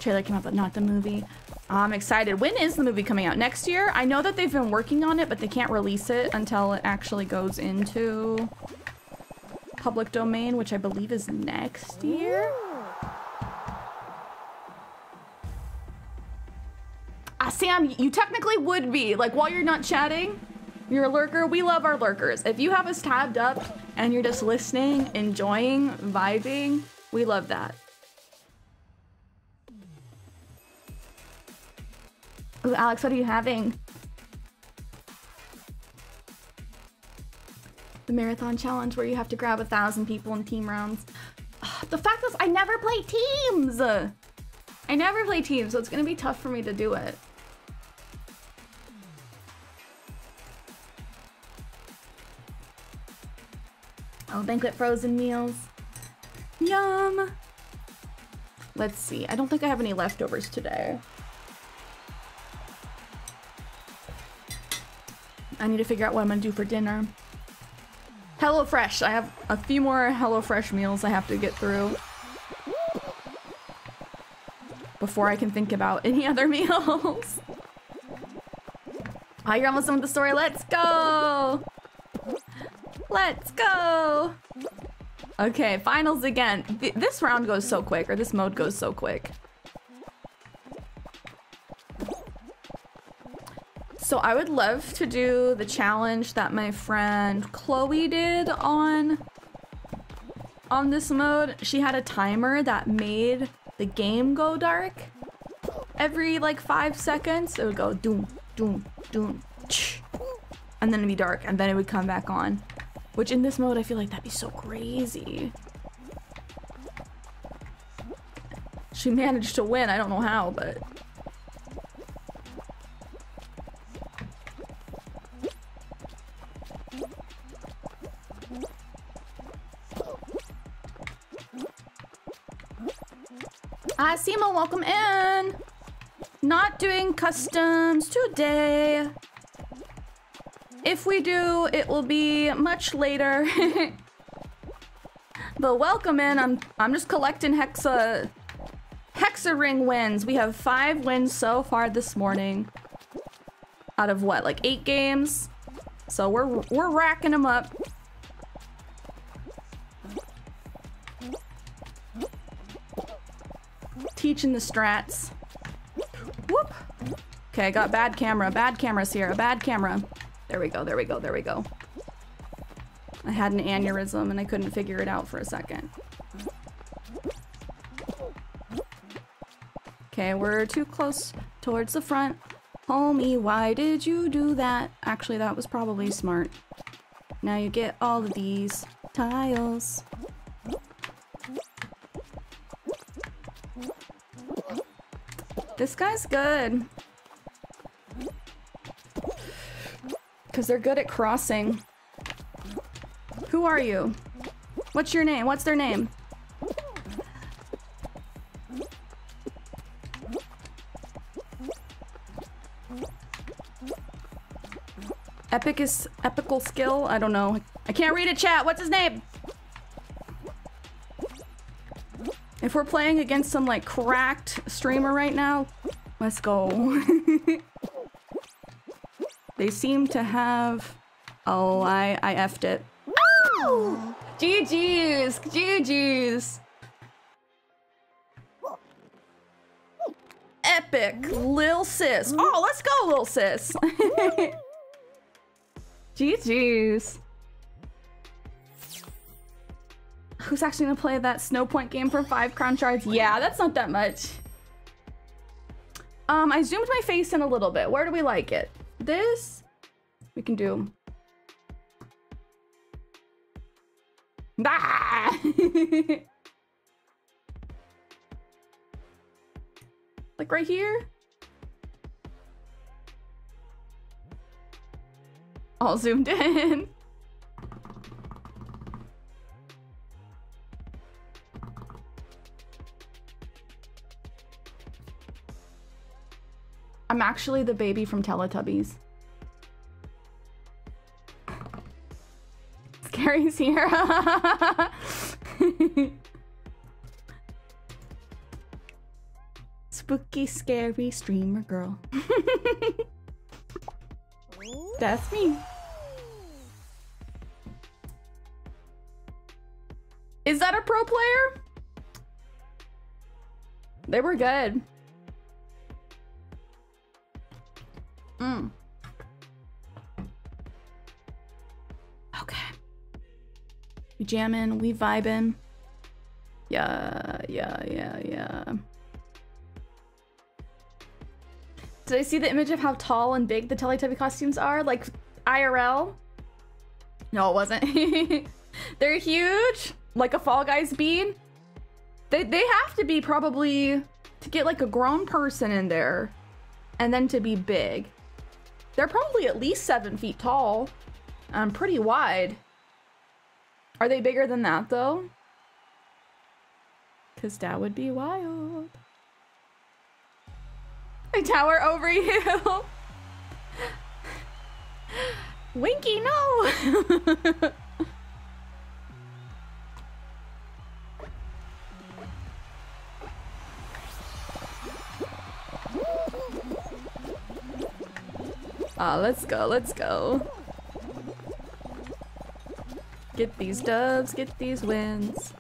Trailer came out, but not the movie. I'm excited. When is the movie coming out? Next year? I know that they've been working on it, but they can't release it until it actually goes into public domain, which I believe is next year. Ah, Sam, you technically would be. Like, while you're not chatting, you're a lurker. We love our lurkers. If you have us tabbed up and you're just listening, enjoying, vibing, we love that. Ooh, Alex, what are you having? The marathon challenge where you have to grab a thousand people in team rounds. The fact is, I never play teams. I never play teams, so it's gonna be tough for me to do it. Oh, banquet frozen meals. Yum. Let's see. I don't think I have any leftovers today. I need to figure out what I'm gonna do for dinner. HelloFresh. I have a few more HelloFresh meals I have to get through. Before I can think about any other meals. Ah, oh, you're almost done with the story. Let's go! Let's go! Okay, finals again. Th this round goes so quick, or this mode goes so quick. So I would love to do the challenge that my friend Chloe did on on this mode. She had a timer that made the game go dark. Every like five seconds, it would go doom, doom, doom, and then it'd be dark, and then it would come back on. Which in this mode, I feel like that'd be so crazy. She managed to win. I don't know how, but Ah, Simo, welcome in. Not doing customs today. If we do, it will be much later. but welcome in. I'm I'm just collecting hexa hexa ring wins. We have five wins so far this morning. Out of what, like eight games? So we're we're racking them up. teaching the strats. Whoop. Okay, I got bad camera. Bad camera, Cierra. Bad camera. There we go, there we go, there we go. I had an aneurysm and I couldn't figure it out for a second. Okay, we're too close towards the front. Homie, why did you do that? Actually, that was probably smart. Now you get all of these tiles. This guy's good. Because they're good at crossing. Who are you? What's your name? What's their name? Epic is epical skill? I don't know. I can't read a chat. What's his name? If we're playing against some like cracked streamer right now, let's go. they seem to have... Oh, I, I effed it. Oh! GG's! GG's! Epic! Lil sis. Oh, let's go, Lil sis! GG's. Who's actually gonna play that Snowpoint game for five crown shards? Yeah, that's not that much. Um, I zoomed my face in a little bit. Where do we like it? This? We can do. Ah! like right here? All zoomed in. I'm actually the baby from Teletubbies. Scary's here. Spooky, scary streamer girl. That's me. Is that a pro player? They were good. Mm. Okay. We jamming, we vibing. Yeah, yeah, yeah, yeah. Did I see the image of how tall and big the Teletubby costumes are? Like IRL? No, it wasn't. They're huge, like a Fall Guys bean. They, they have to be probably to get like a grown person in there and then to be big. They're probably at least seven feet tall and pretty wide. Are they bigger than that though? Cause that would be wild. I tower over you. Winky, no. Ah, let's go, let's go. Get these dubs, get these wins.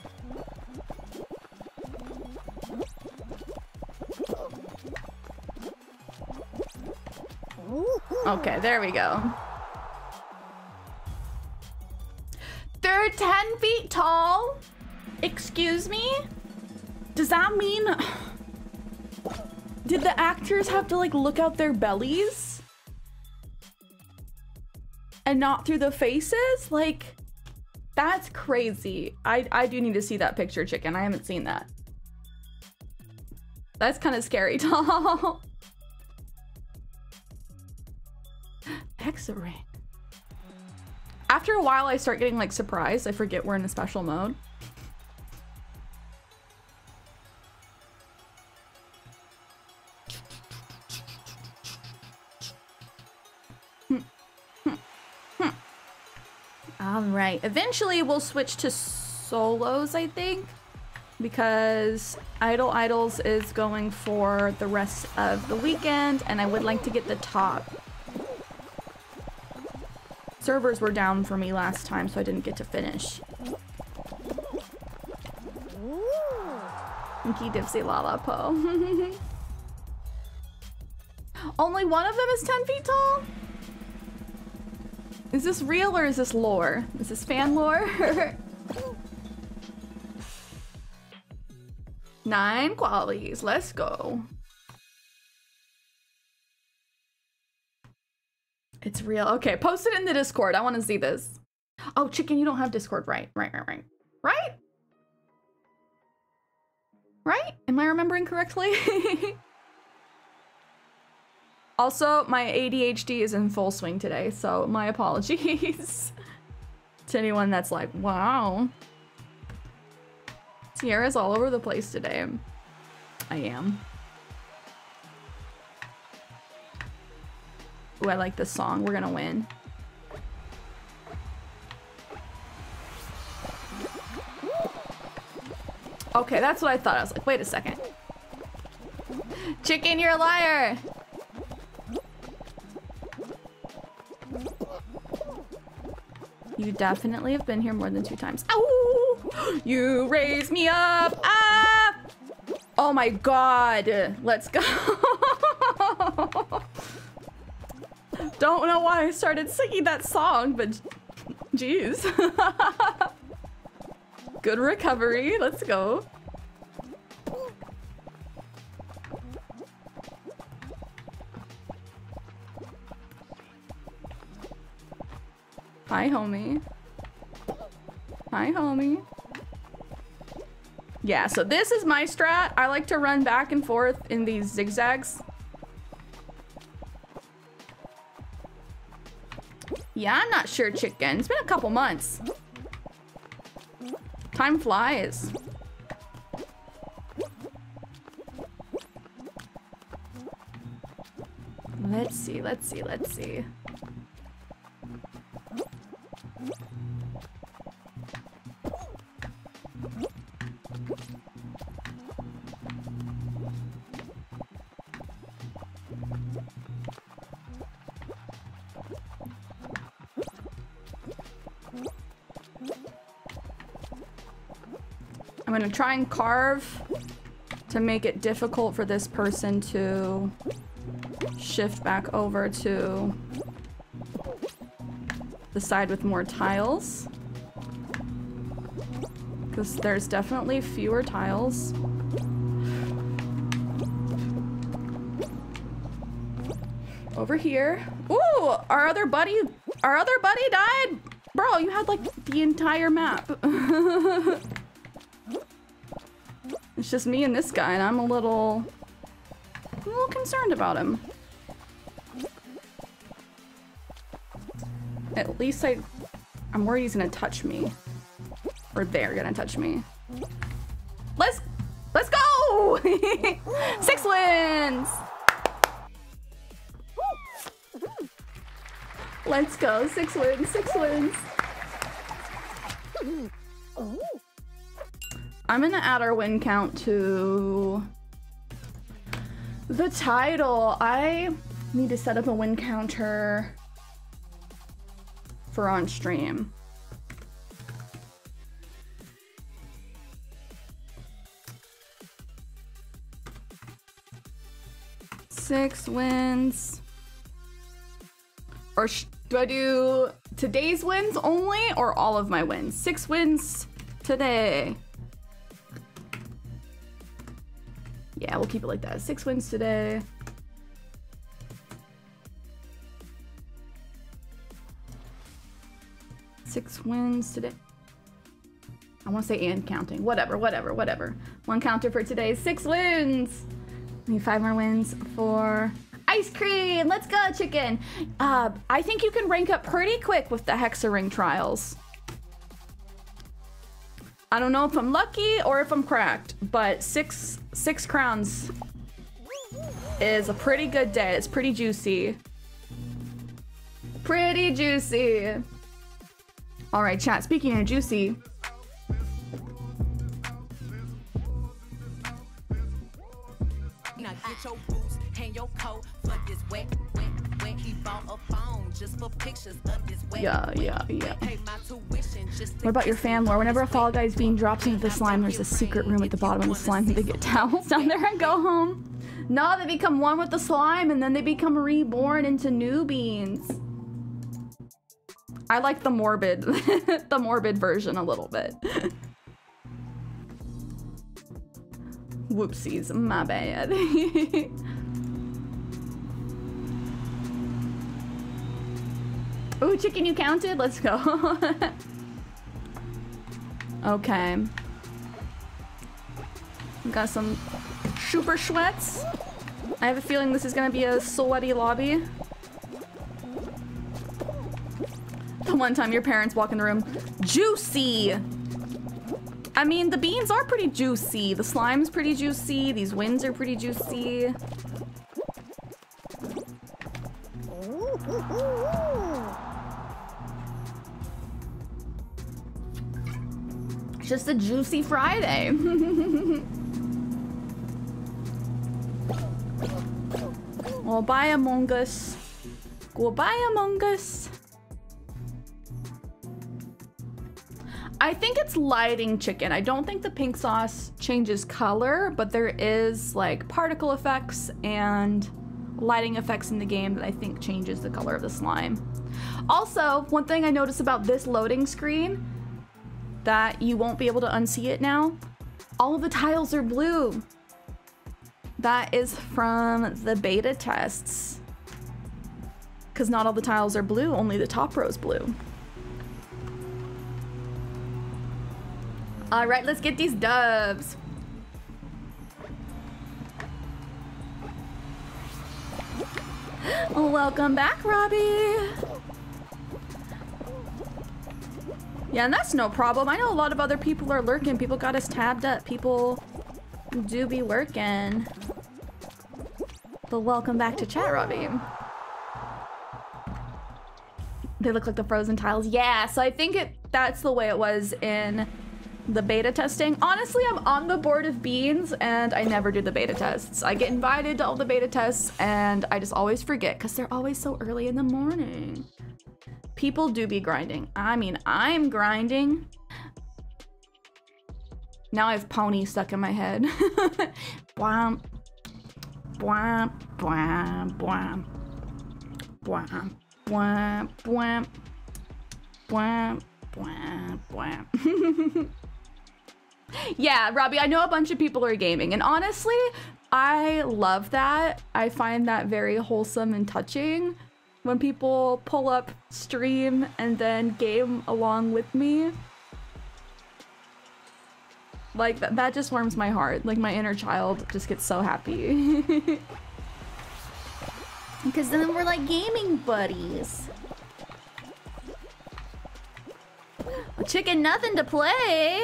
Okay, there we go. They're 10 feet tall? Excuse me? Does that mean... Did the actors have to like look out their bellies? And not through the faces? Like, that's crazy. I, I do need to see that picture, chicken. I haven't seen that. That's kind of scary tall. Hexa After a while, I start getting like surprised. I forget we're in a special mode. All right. Eventually, we'll switch to solos, I think, because Idle Idols is going for the rest of the weekend, and I would like to get the top. Servers were down for me last time, so I didn't get to finish. Inky Dipsy Lala Po. Only one of them is 10 feet tall? Is this real or is this lore? Is this fan lore? Nine qualities. Let's go. It's real. Okay, post it in the Discord. I want to see this. Oh, chicken, you don't have Discord. Right, right, right, right. Right? Right? Am I remembering correctly? Also, my ADHD is in full swing today, so my apologies to anyone that's like, wow. Cierra's all over the place today. I am. Ooh, I like this song. We're gonna win. Okay, that's what I thought. I was like, wait a second. Chicken, you're a liar! You definitely have been here more than two times. Ow! You raise me up! Ah! Oh my god! Let's go! Don't know why I started singing that song, but jeez. Good recovery. Let's go. Hi, homie. Hi, homie. Yeah, so this is my strat. I like to run back and forth in these zigzags. Yeah, I'm not sure, chicken. It's been a couple months. Time flies. Let's see, let's see, let's see. I'm gonna try and carve to make it difficult for this person to shift back over to the side with more tiles. Because there's definitely fewer tiles. Over here. Ooh, our other buddy, our other buddy died. Bro, you had like the entire map. it's just me and this guy and I'm a little, a little concerned about him. At least I, I'm worried he's gonna touch me. Or they're gonna touch me. Let's, let's go! Six wins! Let's go, six wins, six wins. I'm gonna add our win count to the title. I need to set up a win counter for on stream. Six wins. Or do I do today's wins only or all of my wins? Six wins today. Yeah, we'll keep it like that. Six wins today. Six wins today. I want to say and counting. Whatever, whatever, whatever. One counter for today. Six wins. We Need five more wins for ice cream. Let's go, chicken. Uh, I think you can rank up pretty quick with the Hex-A-Ring trials. I don't know if I'm lucky or if I'm cracked, but six six crowns is a pretty good day. It's pretty juicy. Pretty juicy. All right, chat. Speaking of juicy, Now get your boots, hang your coat for this wet, wet, wet. He bought a phone just for pictures of this wet. Yeah, yeah, yeah. Pay my tuition just to What about your fan lore? Whenever a Fall Guys wet, drops into the slime, there's a secret room at the bottom of the slime. They get towels down there and go home. No, they become one with the slime and then they become reborn into new beans. I like the morbid, the morbid version a little bit. Whoopsies, my bad. Ooh, chicken, you counted? Let's go. okay. Got some super sweats. I have a feeling this is gonna be a sweaty lobby. The one time your parents walk in the room, juicy! I mean, the beans are pretty juicy. The slime's pretty juicy. These winds are pretty juicy. It's Just a juicy Friday. well, bye Among Us. Goodbye Among Us. I think it's lighting chicken. I don't think the pink sauce changes color, but there is like particle effects and lighting effects in the game that I think changes the color of the slime. Also, one thing I noticed about this loading screen that you won't be able to unsee it now, all of the tiles are blue. That is from the beta tests. Because not all the tiles are blue, only the top row is blue. All right, let's get these dubs. Welcome back, Robbie. Yeah, and that's no problem. I know a lot of other people are lurking. People got us tabbed up. People do be working. But welcome back to chat, Robbie. They look like the frozen tiles. Yeah, so I think it that's the way it was in the beta testing. Honestly, I'm on the board of beans and I never do the beta tests. I get invited to all the beta tests and I just always forget because they're always so early in the morning. People do be grinding. I mean, I'm grinding. Now I have pony stuck in my head. Bwam. Bwam. Bwam. Bwam. Bwam. Bwam. Bwam. Bwam. Bwam. Bwam. yeah, Robbie, I know a bunch of people are gaming, and honestly, I love that. I find that very wholesome and touching when people pull up stream and then game along with me. Like, that, that just warms my heart. Like, my inner child just gets so happy. Because then we're like gaming buddies. Chicken, nothing to play.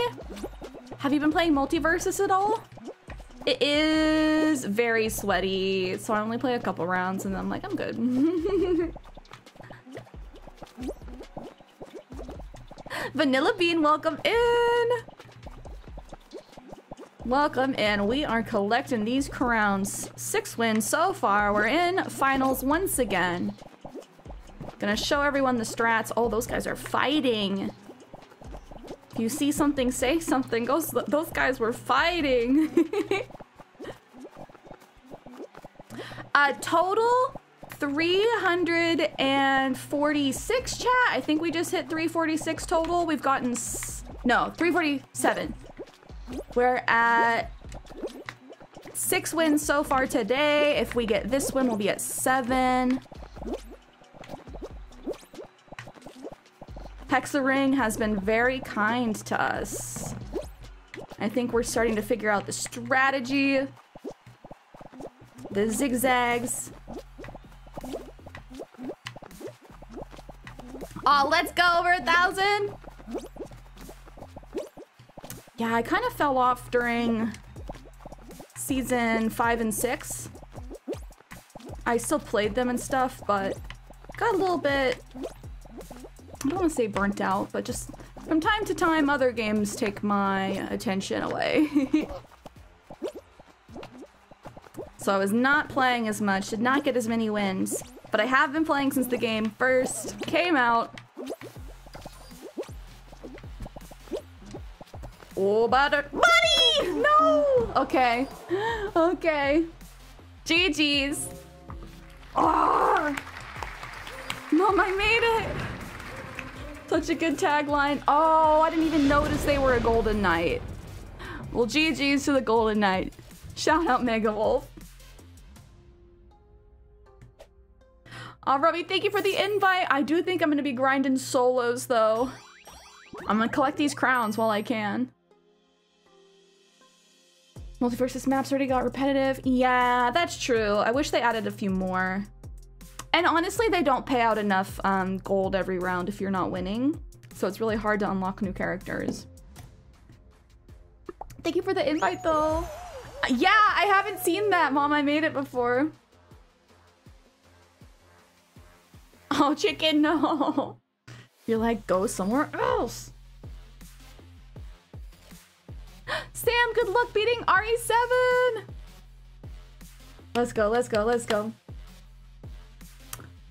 Have you been playing MultiVersus at all? It is very sweaty, so I only play a couple rounds and then I'm like, I'm good. Vanilla Bean, welcome in! Welcome in. We are collecting these crowns. Six wins so far. We're in finals once again. Gonna show everyone the strats. Oh, those guys are fighting. If you see something, say something. Those, those guys were fighting. uh, total 346 chat. I think we just hit 346 total. We've gotten, no, 347. We're at six wins so far today. If we get this win, we'll be at seven. Hex-A-Ring has been very kind to us. I think we're starting to figure out the strategy. The zigzags. Oh, let's go over a thousand. Yeah, I kind of fell off during season five and six. I still played them and stuff, but got a little bit I don't want to say burnt out, but just from time to time, other games take my attention away. so I was not playing as much, did not get as many wins, but I have been playing since the game first came out. Oh, butter. Buddy! No! Okay. Okay. GG's. Oh! Mom, I made it! Such a good tagline. Oh, I didn't even notice they were a Golden Knight. Well, GG's to the Golden Knight. Shout out Mega Wolf. Uh, Robbie, thank you for the invite. I do think I'm going to be grinding solos, though. I'm going to collect these crowns while I can. Multiversus maps already got repetitive. Yeah, that's true. I wish they added a few more. And honestly, they don't pay out enough um, gold every round if you're not winning. So it's really hard to unlock new characters. Thank you for the invite, though. Yeah, I haven't seen that, Mom. I made it before. Oh, chicken, no. You're like, go somewhere else. Sam, good luck beating RE7. Let's go, let's go, let's go.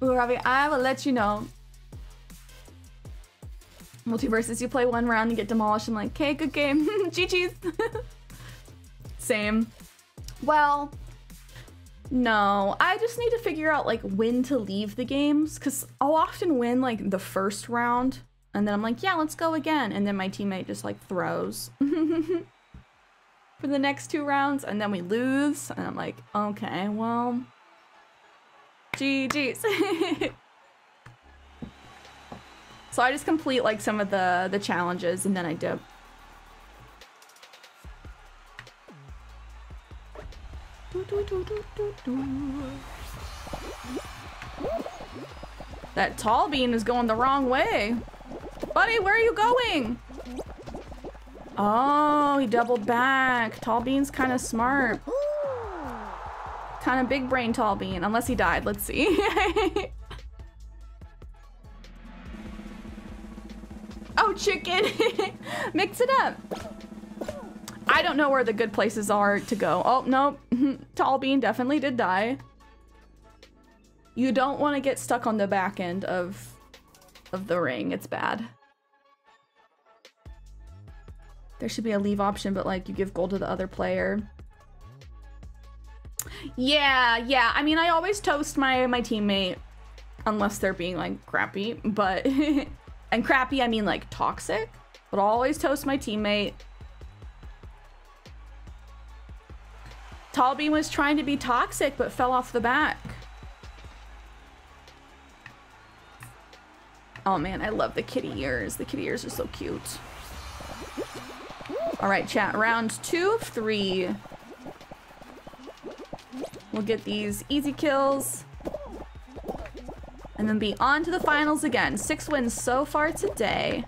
Robbie, I will let you know. MultiVersus, you play one round and get demolished. I'm like, okay, good game. GG's. Same. Well, no, I just need to figure out like when to leave the games because I'll often win like the first round and then I'm like, yeah, let's go again. And then my teammate just like throws for the next two rounds and then we lose. And I'm like, okay, well, GG's. so I just complete like some of the, the challenges and then I dip. That tall bean is going the wrong way. Buddy, where are you going? Oh, he doubled back. Tall bean's kind of smart. Kind of big brain tall bean, unless he died. Let's see. oh, chicken. Mix it up. I don't know where the good places are to go. Oh, nope. Tall Bean definitely did die. You don't want to get stuck on the back end of, of the ring. It's bad. There should be a leave option, but like you give gold to the other player. Yeah, yeah. I mean, I always toast my, my teammate unless they're being like crappy, but, and crappy, I mean like toxic, but I'll always toast my teammate Tallbean was trying to be toxic but fell off the back. Oh man, I love the kitty ears. The kitty ears are so cute. All right, chat. Round two of three. We'll get these easy kills. And then be on to the finals again. Six wins so far today.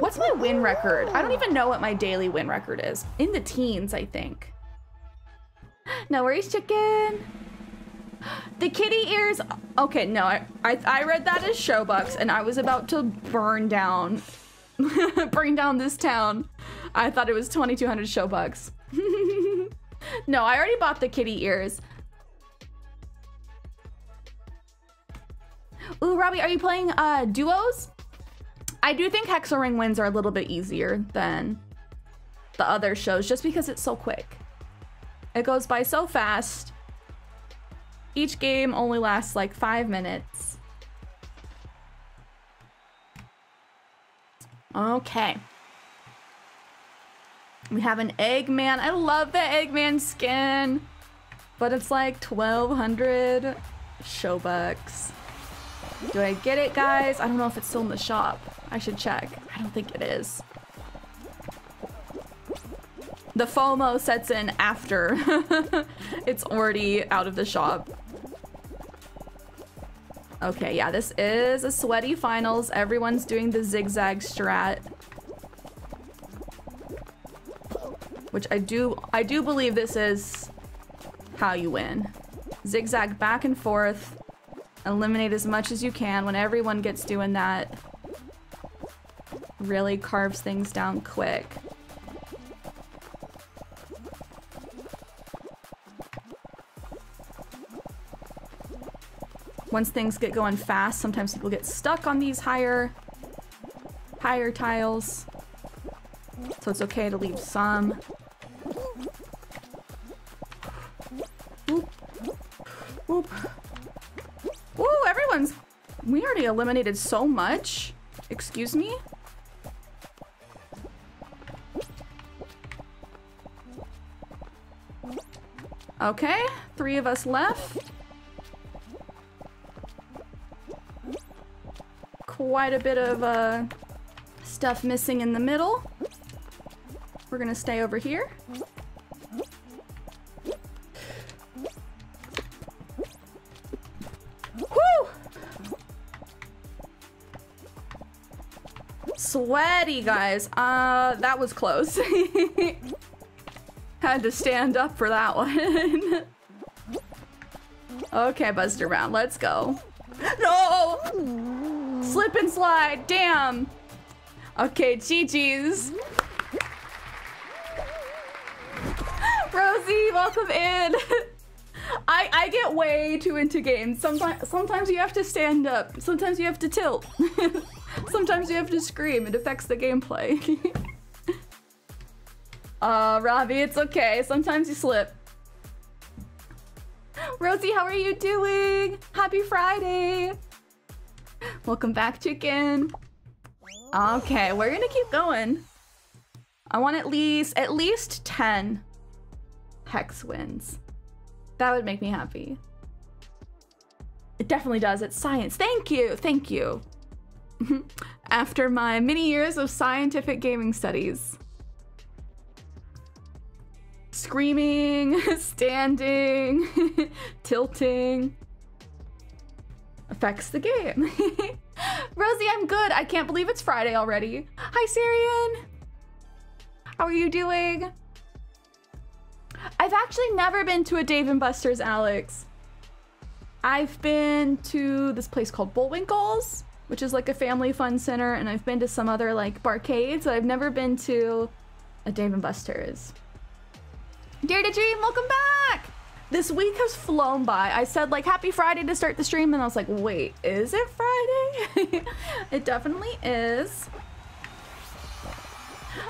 What's my win record? I don't even know what my daily win record is. In the teens, I think. No worries, chicken. The kitty ears. Okay, no, I, I, I read that as Showbucks, and I was about to burn down, burn down this town. I thought it was 2,200 show bucks. no, I already bought the kitty ears. Ooh, Robbie, are you playing uh, duos? I do think Hex-A-Ring wins are a little bit easier than the other shows just because it's so quick. It goes by so fast. Each game only lasts like five minutes. Okay. We have an Eggman. I love the Eggman skin. But it's like 1200 show bucks. Do I get it, guys? I don't know if it's still in the shop. I should check. I don't think it is. The FOMO sets in after it's already out of the shop. Okay, yeah, this is a sweaty finals. Everyone's doing the zigzag strat. Which I do I do believe this is how you win. Zigzag back and forth. Eliminate as much as you can when everyone gets doing that really carves things down quick. Once things get going fast, sometimes people get stuck on these higher, higher tiles. So it's okay to leave some. Whoop. Whoop. Woo, everyone's... We already eliminated so much. Excuse me? Okay, three of us left. Quite a bit of uh, stuff missing in the middle. We're gonna stay over here. Woo! Sweaty, guys. Uh, that was close. Had to stand up for that one. okay, Buster Round, let's go. No! Slip and slide, damn. Okay, GG's. Rosie, welcome in. I I get way too into games. Sometimes sometimes you have to stand up. Sometimes you have to tilt. sometimes you have to scream. It affects the gameplay. uh, Robbie, it's okay. Sometimes you slip. Rosie, how are you doing? Happy Friday. Welcome back, chicken. Okay, we're gonna keep going. I want at least at least 10 hex wins. That would make me happy. It definitely does. It's science. Thank you. Thank you. After my many years of scientific gaming studies. Screaming, standing, tilting affects the game. Rosie, I'm good. I can't believe it's Friday already. Hi, Syrian. How are you doing? I've actually never been to a Dave and Buster's, Alex. I've been to this place called Bullwinkles, which is like a family fun center, and I've been to some other like barcades, but I've never been to a Dave and Buster's. Dare to Dream, welcome back! This week has flown by. I said like happy Friday to start the stream, and I was like, wait, is it Friday? it definitely is.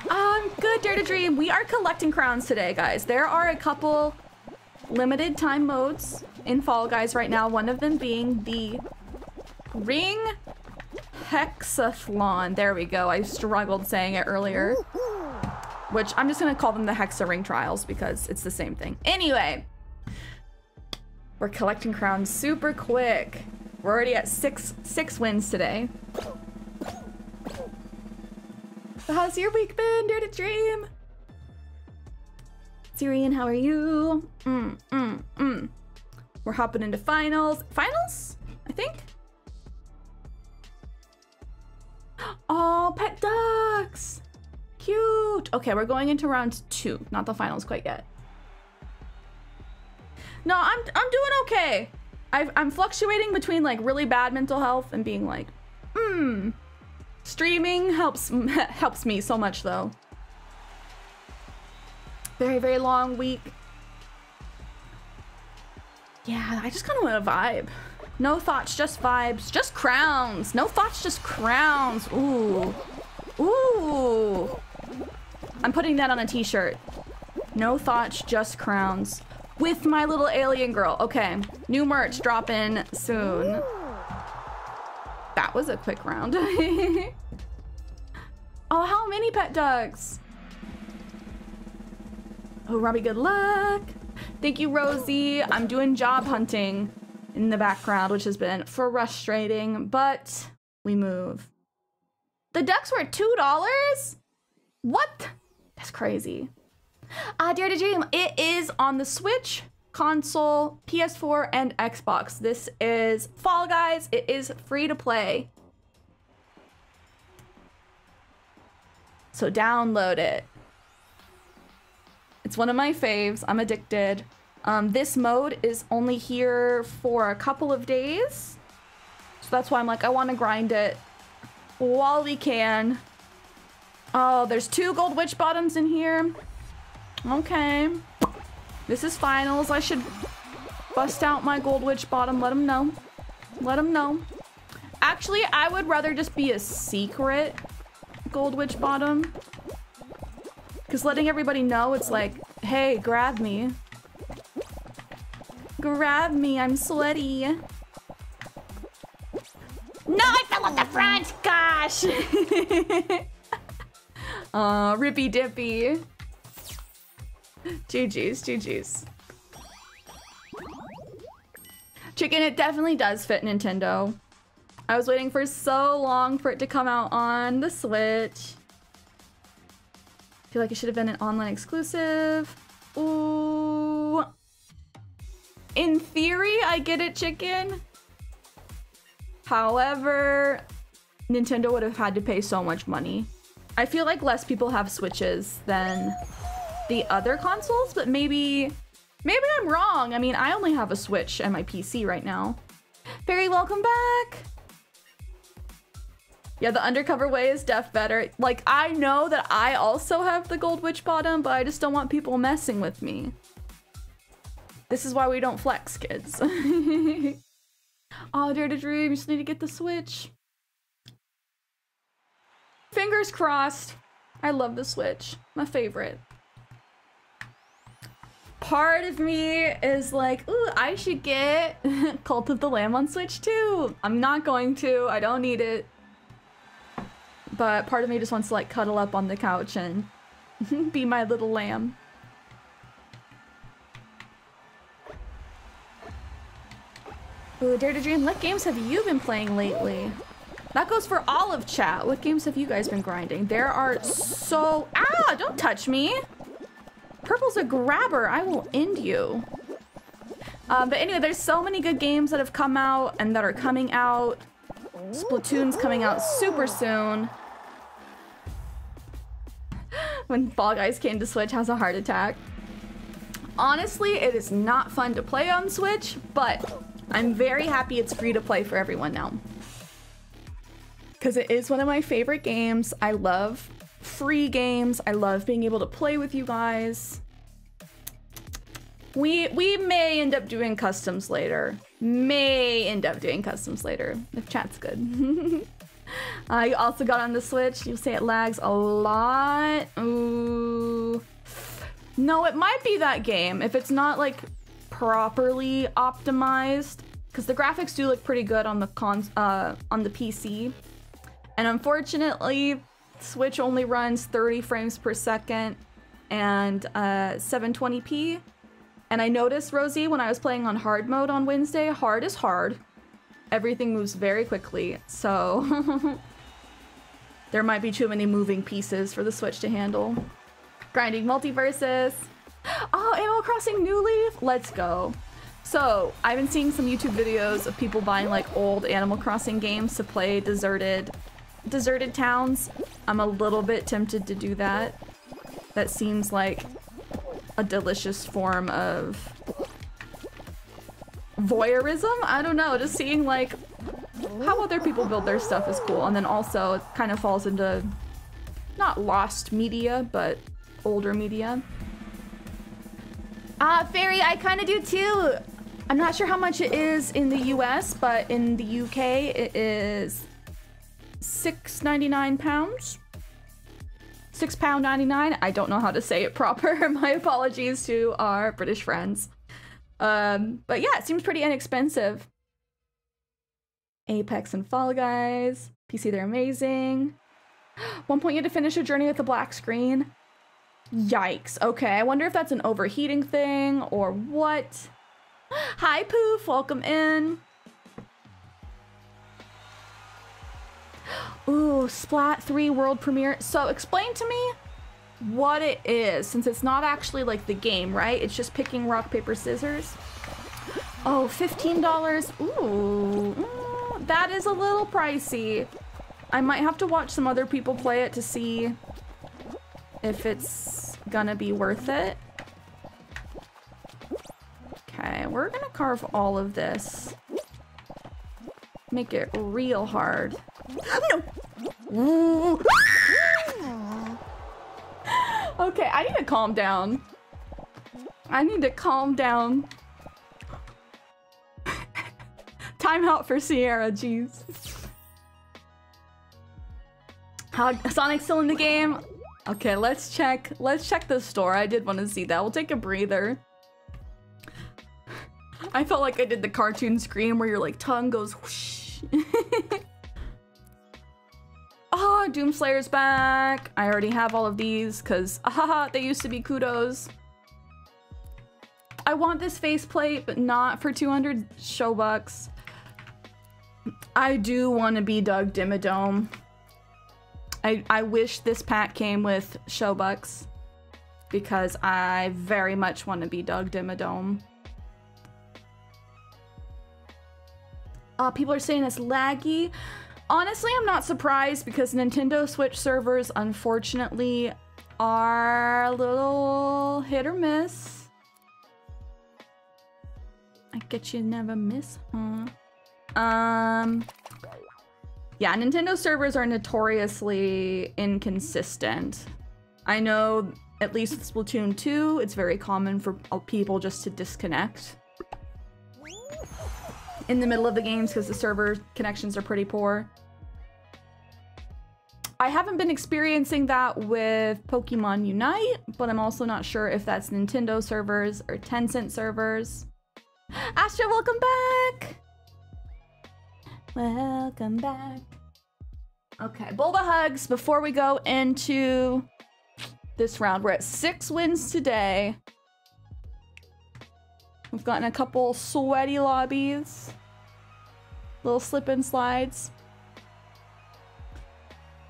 Um, good, Dare to Dream. We are collecting crowns today, guys. There are a couple limited time modes in Fall Guys right now. One of them being the Ring Hexathlon. There we go. I struggled saying it earlier. Which I'm just gonna call them the Hex-A-Ring Trials because it's the same thing. Anyway, we're collecting crowns super quick. We're already at six six wins today. How's your week been? Dare to dream. Syrian, how are you? Mm, mm, mm. We're hopping into finals. Finals? I think. Oh, pet ducks. Cute. Okay, we're going into round two. Not the finals quite yet. No, I'm I'm doing okay. i I'm fluctuating between like really bad mental health and being like, hmm. Streaming helps helps me so much though. Very very long week. Yeah, I just kind of want to vibe. No thoughts, just vibes. Just crowns. No thoughts, just crowns. Ooh. Ooh. I'm putting that on a t-shirt. No thoughts, just crowns. With my little alien girl. Okay. New merch dropping soon. That was a quick round. oh, how many pet dogs? Oh, Robbie, good luck. Thank you, Rosie. I'm doing job hunting in the background, which has been frustrating, but we move. The ducks were $2? What? That's crazy. Uh, Dare to Dream, it is on the Switch, console, PS4, and Xbox. This is Fall Guys. It is free to play. So download it. It's one of my faves. I'm addicted. Um, this mode is only here for a couple of days. So that's why I'm like, I want to grind it while we can. Oh, there's two gold witch bottoms in here. Okay. This is finals. I should bust out my gold witch bottom. Let them know. Let them know. Actually, I would rather just be a secret gold witch bottom. Because letting everybody know, it's like, hey, grab me. Grab me, I'm sweaty. No, I fell off the front, gosh! Aw, uh, rippy dippy. GG's, GG's. Chicken, it definitely does fit Nintendo. I was waiting for so long for it to come out on the Switch. I feel like it should have been an online exclusive. Ooh. In theory, I get it, chicken. However, Nintendo would have had to pay so much money. I feel like less people have Switches than the other consoles, but maybe maybe I'm wrong. I mean, I only have a Switch and my PC right now. Very welcome back. Yeah, the undercover way is def better. Like, I know that I also have the gold witch bottom, but I just don't want people messing with me. This is why we don't flex, kids. oh, Dare to Dream, you just need to get the Switch. Fingers crossed. I love the Switch. My favorite. Part of me is like, ooh, I should get Cult of the Lamb on Switch too. I'm not going to. I don't need it. But part of me just wants to like cuddle up on the couch and be my little lamb. Ooh, Dare to Dream, what games have you been playing lately? That goes for all of chat. What games have you guys been grinding? There are so... Ah, don't touch me. Purple's a grabber. I will end you. Um, but anyway, there's so many good games that have come out and that are coming out. Splatoon's coming out super soon. when Fall Guys came to Switch has a heart attack. Honestly, it is not fun to play on Switch, but I'm very happy it's free to play for everyone now. Because it is one of my favorite games. I love free games. I love being able to play with you guys. We we may end up doing customs later. May end up doing customs later if chat's good. uh, you also got on the Switch. You say it lags a lot. Ooh. No, it might be that game. If it's not like properly optimized, because the graphics do look pretty good on the cons uh, on the PC. And unfortunately, Switch only runs 30 frames per second and uh, 720p. And I noticed, Rosie, when I was playing on hard mode on Wednesday, hard is hard. Everything moves very quickly, so there might be too many moving pieces for the Switch to handle. Grinding MultiVersus. Oh, Animal Crossing New Leaf? Let's go. So, I've been seeing some YouTube videos of people buying like old Animal Crossing games to play deserted deserted towns. I'm a little bit tempted to do that. That seems like a delicious form of voyeurism? I don't know, just seeing like how other people build their stuff is cool. And then also it kind of falls into not lost media, but older media. Ah, uh, Fairy, I kind of do too. I'm not sure how much it is in the US, but in the UK it is 6.99 pounds. Six pound 99. I don't know how to say it proper. My apologies to our British friends. Um, but yeah, it seems pretty inexpensive. Apex and Fall Guys. PC, they're amazing. One point you had to finish a journey with a black screen. Yikes. Okay, I wonder if that's an overheating thing or what. Hi, Poof. Welcome in. Ooh, Splat 3 world premiere. So explain to me what it is, since it's not actually like the game, right? It's just picking rock, paper, scissors. Oh, $15. Ooh, mm, that is a little pricey. I might have to watch some other people play it to see if it's gonna be worth it. Okay, we're gonna carve all of this. Make it real hard. No! okay, I need to calm down. I need to calm down. Time out for Cierra, jeez. How Sonic's still in the game? Okay, let's check. Let's check the store. I did want to see that. We'll take a breather. I felt like I did the cartoon scream where your like tongue goes whoosh. Oh, Doomslayer's back. I already have all of these because haha, they used to be kudos. I want this faceplate, but not for 200 show bucks. I do want to be Doug Dimmadome. I, I wish this pack came with show bucks because I very much want to be Doug Dimmadome. Uh, people are saying it's laggy. Honestly, I'm not surprised because Nintendo Switch servers, unfortunately, are a little hit or miss. I get you never miss, huh? Um, yeah, Nintendo servers are notoriously inconsistent. I know, at least with Splatoon 2, it's very common for people just to disconnect in the middle of the games because the server connections are pretty poor. I haven't been experiencing that with Pokemon Unite, but I'm also not sure if that's Nintendo servers or Tencent servers. Astra, welcome back! Welcome back. Okay, Bulba hugs before we go into this round. We're at six wins today. We've gotten a couple sweaty lobbies. Little slip and slides.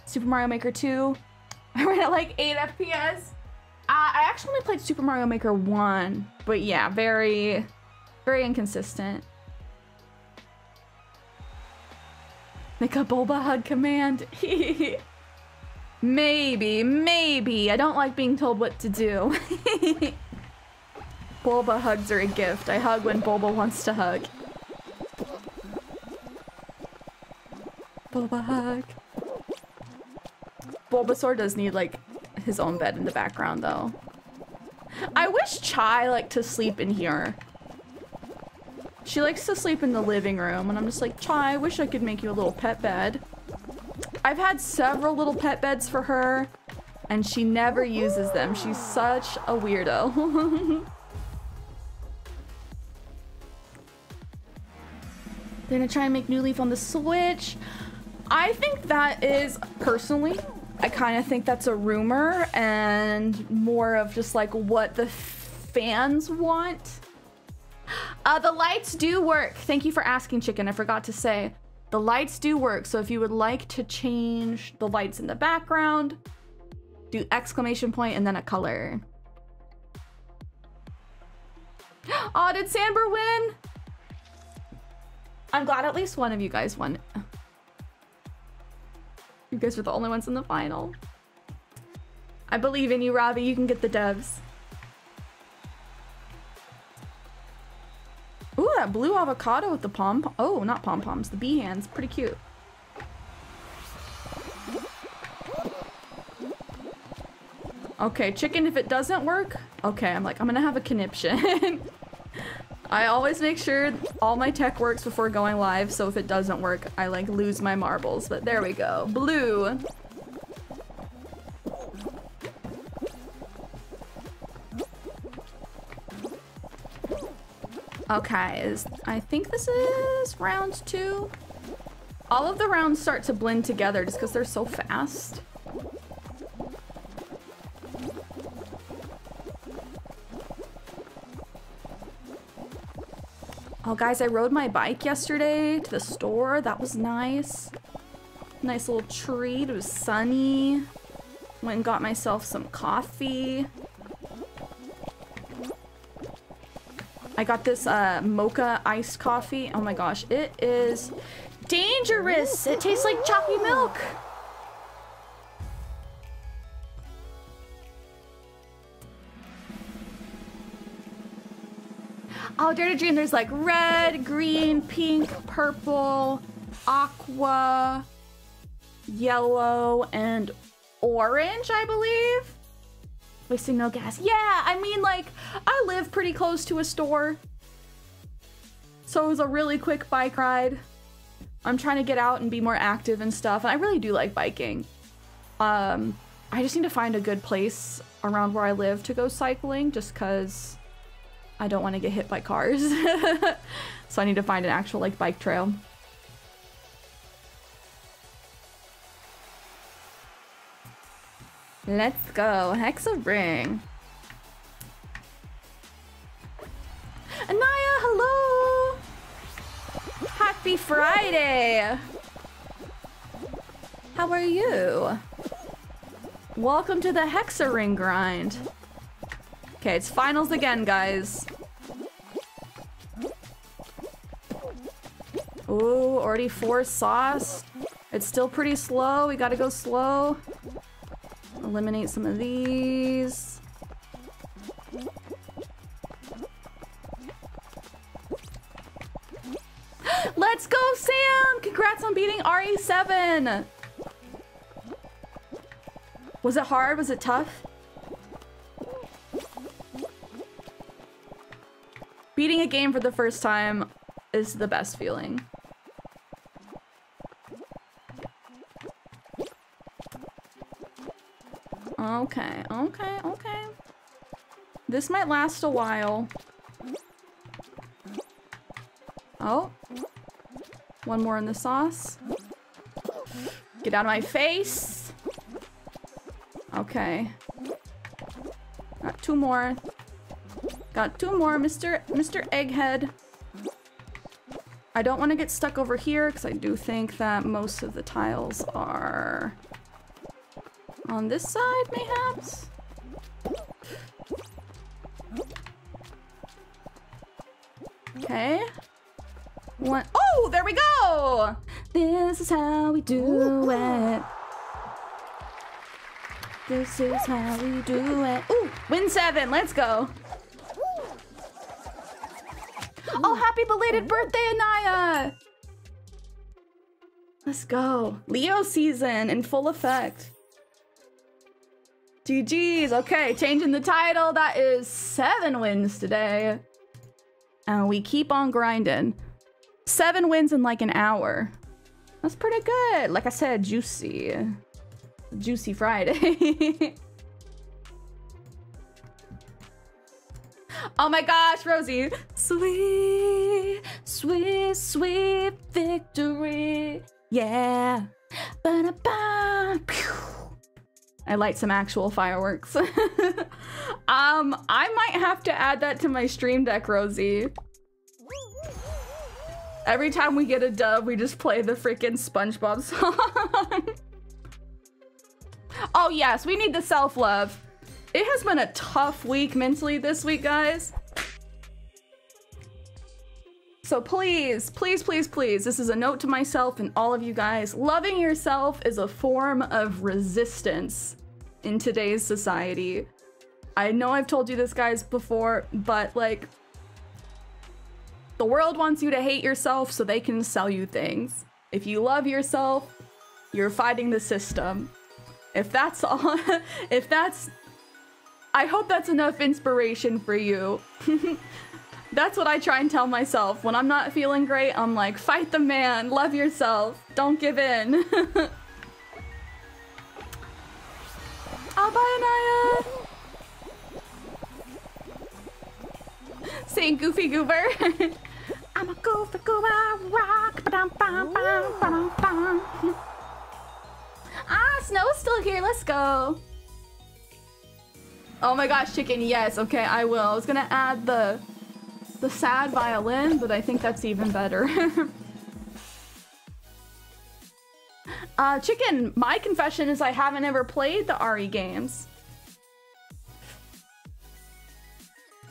Super Mario Maker 2. I ran at like 8 FPS. Uh, I actually only played Super Mario Maker 1. But yeah, very, very inconsistent. Make a Bulba hug command. maybe, maybe. I don't like being told what to do. Bulba hugs are a gift. I hug when Bulba wants to hug. Bulba hug. Bulbasaur does need like his own bed in the background though. I wish Chai liked to sleep in here. She likes to sleep in the living room, and I'm just like, Chai, I wish I could make you a little pet bed. I've had several little pet beds for her, and she never uses them. She's such a weirdo. They're gonna try and make New Leaf on the Switch. I think that is, personally, I kind of think that's a rumor and more of just like what the fans want. Uh, the lights do work. Thank you for asking, Chicken. I forgot to say. The lights do work, so if you would like to change the lights in the background, do exclamation point and then a color. Oh, did Samber win? I'm glad at least one of you guys won. You guys are the only ones in the final. I believe in you, Robbie. You can get the devs. Ooh, that blue avocado with the pom, oh, not pom-poms, the bee hands, pretty cute. Okay, chicken, if it doesn't work, okay, I'm like, I'm gonna have a conniption. I always make sure all my tech works before going live, so if it doesn't work, I like lose my marbles, but there we go. Blue. Okay, is I think this is round two. All of the rounds start to blend together just because they're so fast. Oh, guys, I rode my bike yesterday to the store. That was nice. Nice little treat. It was sunny. Went and got myself some coffee. I got this uh, mocha iced coffee. Oh my gosh, it is dangerous. It tastes like choppy milk. Oh, Dare to Dream, there's like red, green, pink, purple, aqua, yellow, and orange, I believe. Wasting no gas. Yeah, I mean, like, I live pretty close to a store. So it was a really quick bike ride. I'm trying to get out and be more active and stuff. And I really do like biking. Um, I just need to find a good place around where I live to go cycling just because I don't want to get hit by cars. so I need to find an actual like bike trail. Let's go. Hex-A-Ring. Anaya, hello! Happy Friday! How are you? Welcome to the Hex-A-Ring grind. Okay, it's finals again, guys. Ooh, already four sauce. It's still pretty slow. We gotta go slow. Eliminate some of these. Let's go, Sam! Congrats on beating RE7! Was it hard? Was it tough? Beating a game for the first time is the best feeling. Okay, okay, okay. This might last a while. Oh. One more in the sauce. Get out of my face. Okay. Got two more. Got two more, Mr. Mr. Egghead. I don't want to get stuck over here because I do think that most of the tiles are on this side, mayhaps? Okay. One. Oh, there we go! This is how we do it. This is how we do it. Ooh, win seven. Let's go. Oh, happy belated birthday, Anaya! Let's go. Leo season in full effect. GG's. Okay, changing the title. That is seven wins today. And we keep on grinding. Seven wins in like an hour. That's pretty good. Like I said, juicy. Juicy Friday. oh my gosh, Rosie. Sweet, sweet, sweet victory. Yeah. Ba-da-ba. I light some actual fireworks. um, I might have to add that to my stream deck, Rosie. Every time we get a dub, we just play the freaking SpongeBob song. oh yes, we need the self-love. It has been a tough week mentally this week, guys. So please, please, please, please, this is a note to myself and all of you guys. Loving yourself is a form of resistance in today's society. I know I've told you this, guys, before, but like, the world wants you to hate yourself so they can sell you things. If you love yourself, you're fighting the system. If that's all, if that's, I hope that's enough inspiration for you. that's what I try and tell myself. When I'm not feeling great, I'm like, fight the man, love yourself, don't give in. I'll buy Anaya! Saying Goofy Goober. I'm a goofy goober rock. Ba-dum, bum, bum, ba-dum, bum. Ah, Snow's still here. Let's go. Oh my gosh, chicken. Yes. Okay, I will. I was gonna add the the sad violin, but I think that's even better. uh, chicken. My confession is I haven't ever played the RE games.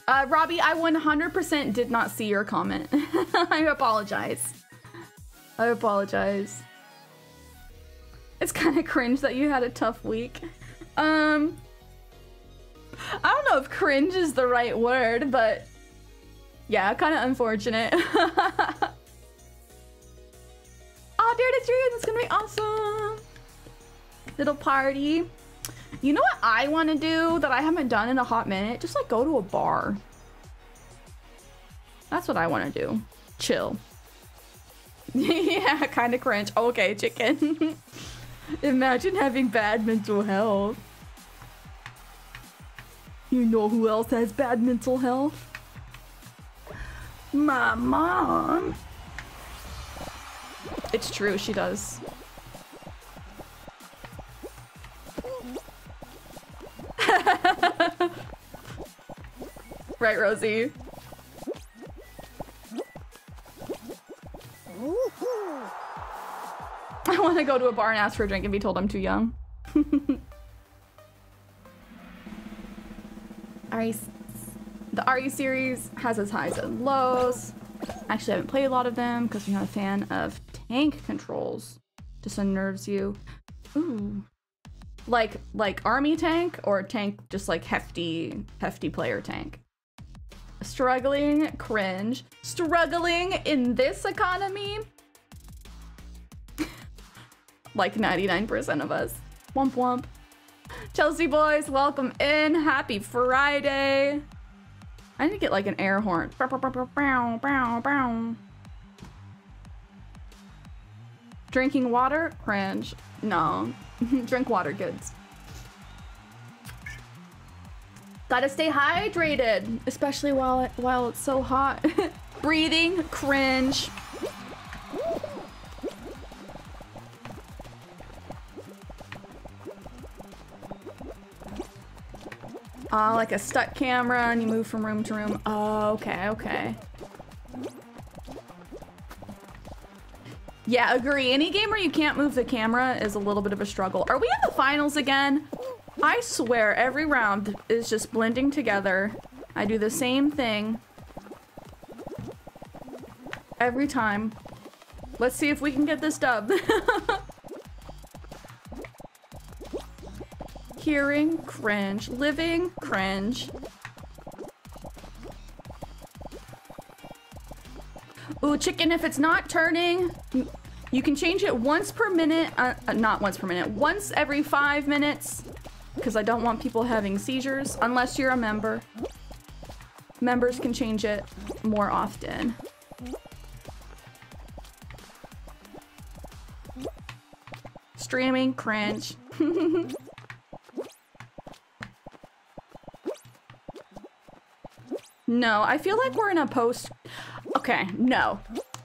Uh, Robbie, I 100% did not see your comment. I apologize. I apologize. It's kind of cringe that you had a tough week. Um, I don't know if cringe is the right word, but yeah, kind of unfortunate. oh, Dare to Dream, it's gonna be awesome. Little party. You know what I want to do that I haven't done in a hot minute? Just like go to a bar. That's what I want to do. Chill. yeah, kind of cringe. Okay, chicken. Imagine having bad mental health. You know who else has bad mental health? My mom. It's true, she does. right, Rosie? I want to go to a bar and ask for a drink and be told I'm too young. RE, the RE series has its highs and lows. Actually, I haven't played a lot of them because I'm not a fan of tank controls. Just unnerves you. Ooh. Like like army tank or tank just like hefty hefty player tank. Struggling, cringe. Struggling in this economy. like 99% of us. Womp womp. Chelsea boys, welcome in. Happy Friday. I need to get like an air horn. Drinking water? Cringe. No. Drink water goods. Gotta stay hydrated, especially while it, while it's so hot. Breathing, cringe. Uh, like a stuck camera and you move from room to room. Oh, okay, okay. Yeah, agree. Any game where you can't move the camera is a little bit of a struggle. Are we in the finals again? I swear, every round is just blending together. I do the same thing. Every time. Let's see if we can get this dub. Hearing, cringe. Living, cringe. Ooh, chicken, if it's not turning, you can change it once per minute. Uh, uh, not once per minute. Once every five minutes. Because I don't want people having seizures. Unless you're a member. Members can change it more often. Streaming, cringe. No, I feel like we're in a post... Okay, no.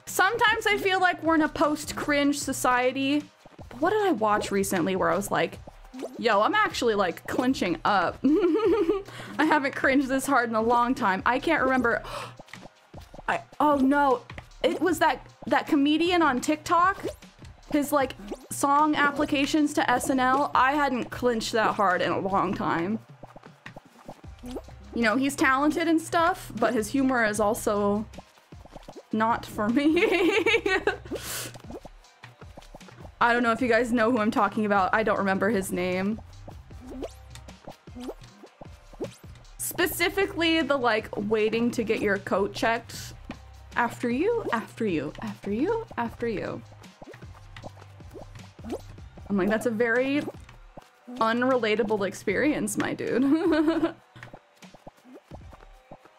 Sometimes I feel like we're in a post-cringe society. What did I watch recently where I was like, yo, I'm actually like clenching up. I haven't cringed this hard in a long time. I can't remember. I, oh no, it was that, that comedian on TikTok. His like song applications to SNL. I hadn't clinched that hard in a long time you know, he's talented and stuff, but his humor is also not for me. I don't know if you guys know who I'm talking about. I don't remember his name. Specifically the like waiting to get your coat checked after you, after you, after you, after you. I'm like, that's a very unrelatable experience, my dude.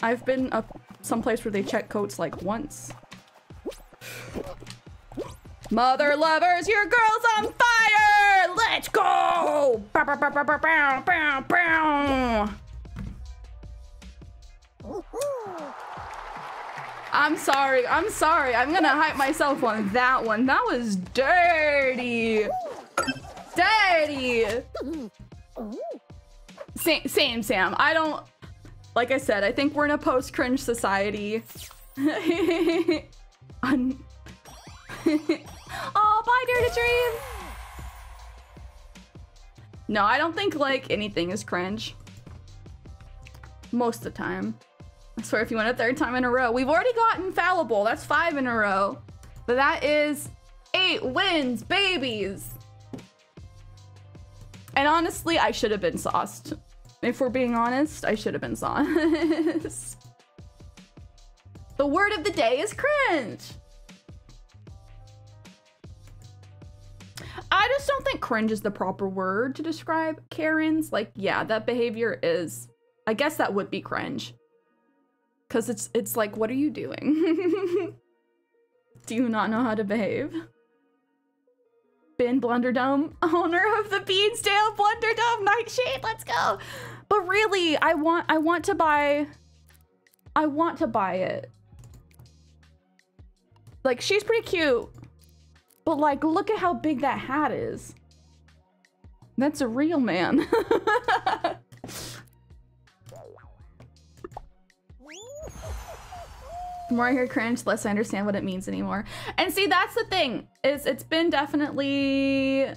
I've been up someplace where they check coats like once. Mother lovers, your girl's on fire! Let's go! Bow, bow, bow. I'm sorry, I'm sorry. I'm gonna hype myself on that one. That was dirty. Dirty. Same, same, Sam. I don't, like I said, I think we're in a post-cringe society. Un oh, bye, Dirty Dream! No, I don't think, like, anything is cringe. Most of the time. I swear if you went a third time in a row. We've already got Infallible. That's five in a row. But that is eight wins, babies! And honestly, I should have been sauced. If we're being honest, I should have been honest. the word of the day is cringe. I just don't think cringe is the proper word to describe Karens. Like, yeah, that behavior is, I guess that would be cringe. Cause it's, it's like, what are you doing? Do you not know how to behave? Ben Blunderdome, owner of the Beansdale Blunderdome Nightshade. Let's go. But really, I want I want to buy I want to buy it. Like she's pretty cute. But like look at how big that hat is. That's a real man. The more I hear cringe, less I understand what it means anymore. And see, that's the thing. Is it's been definitely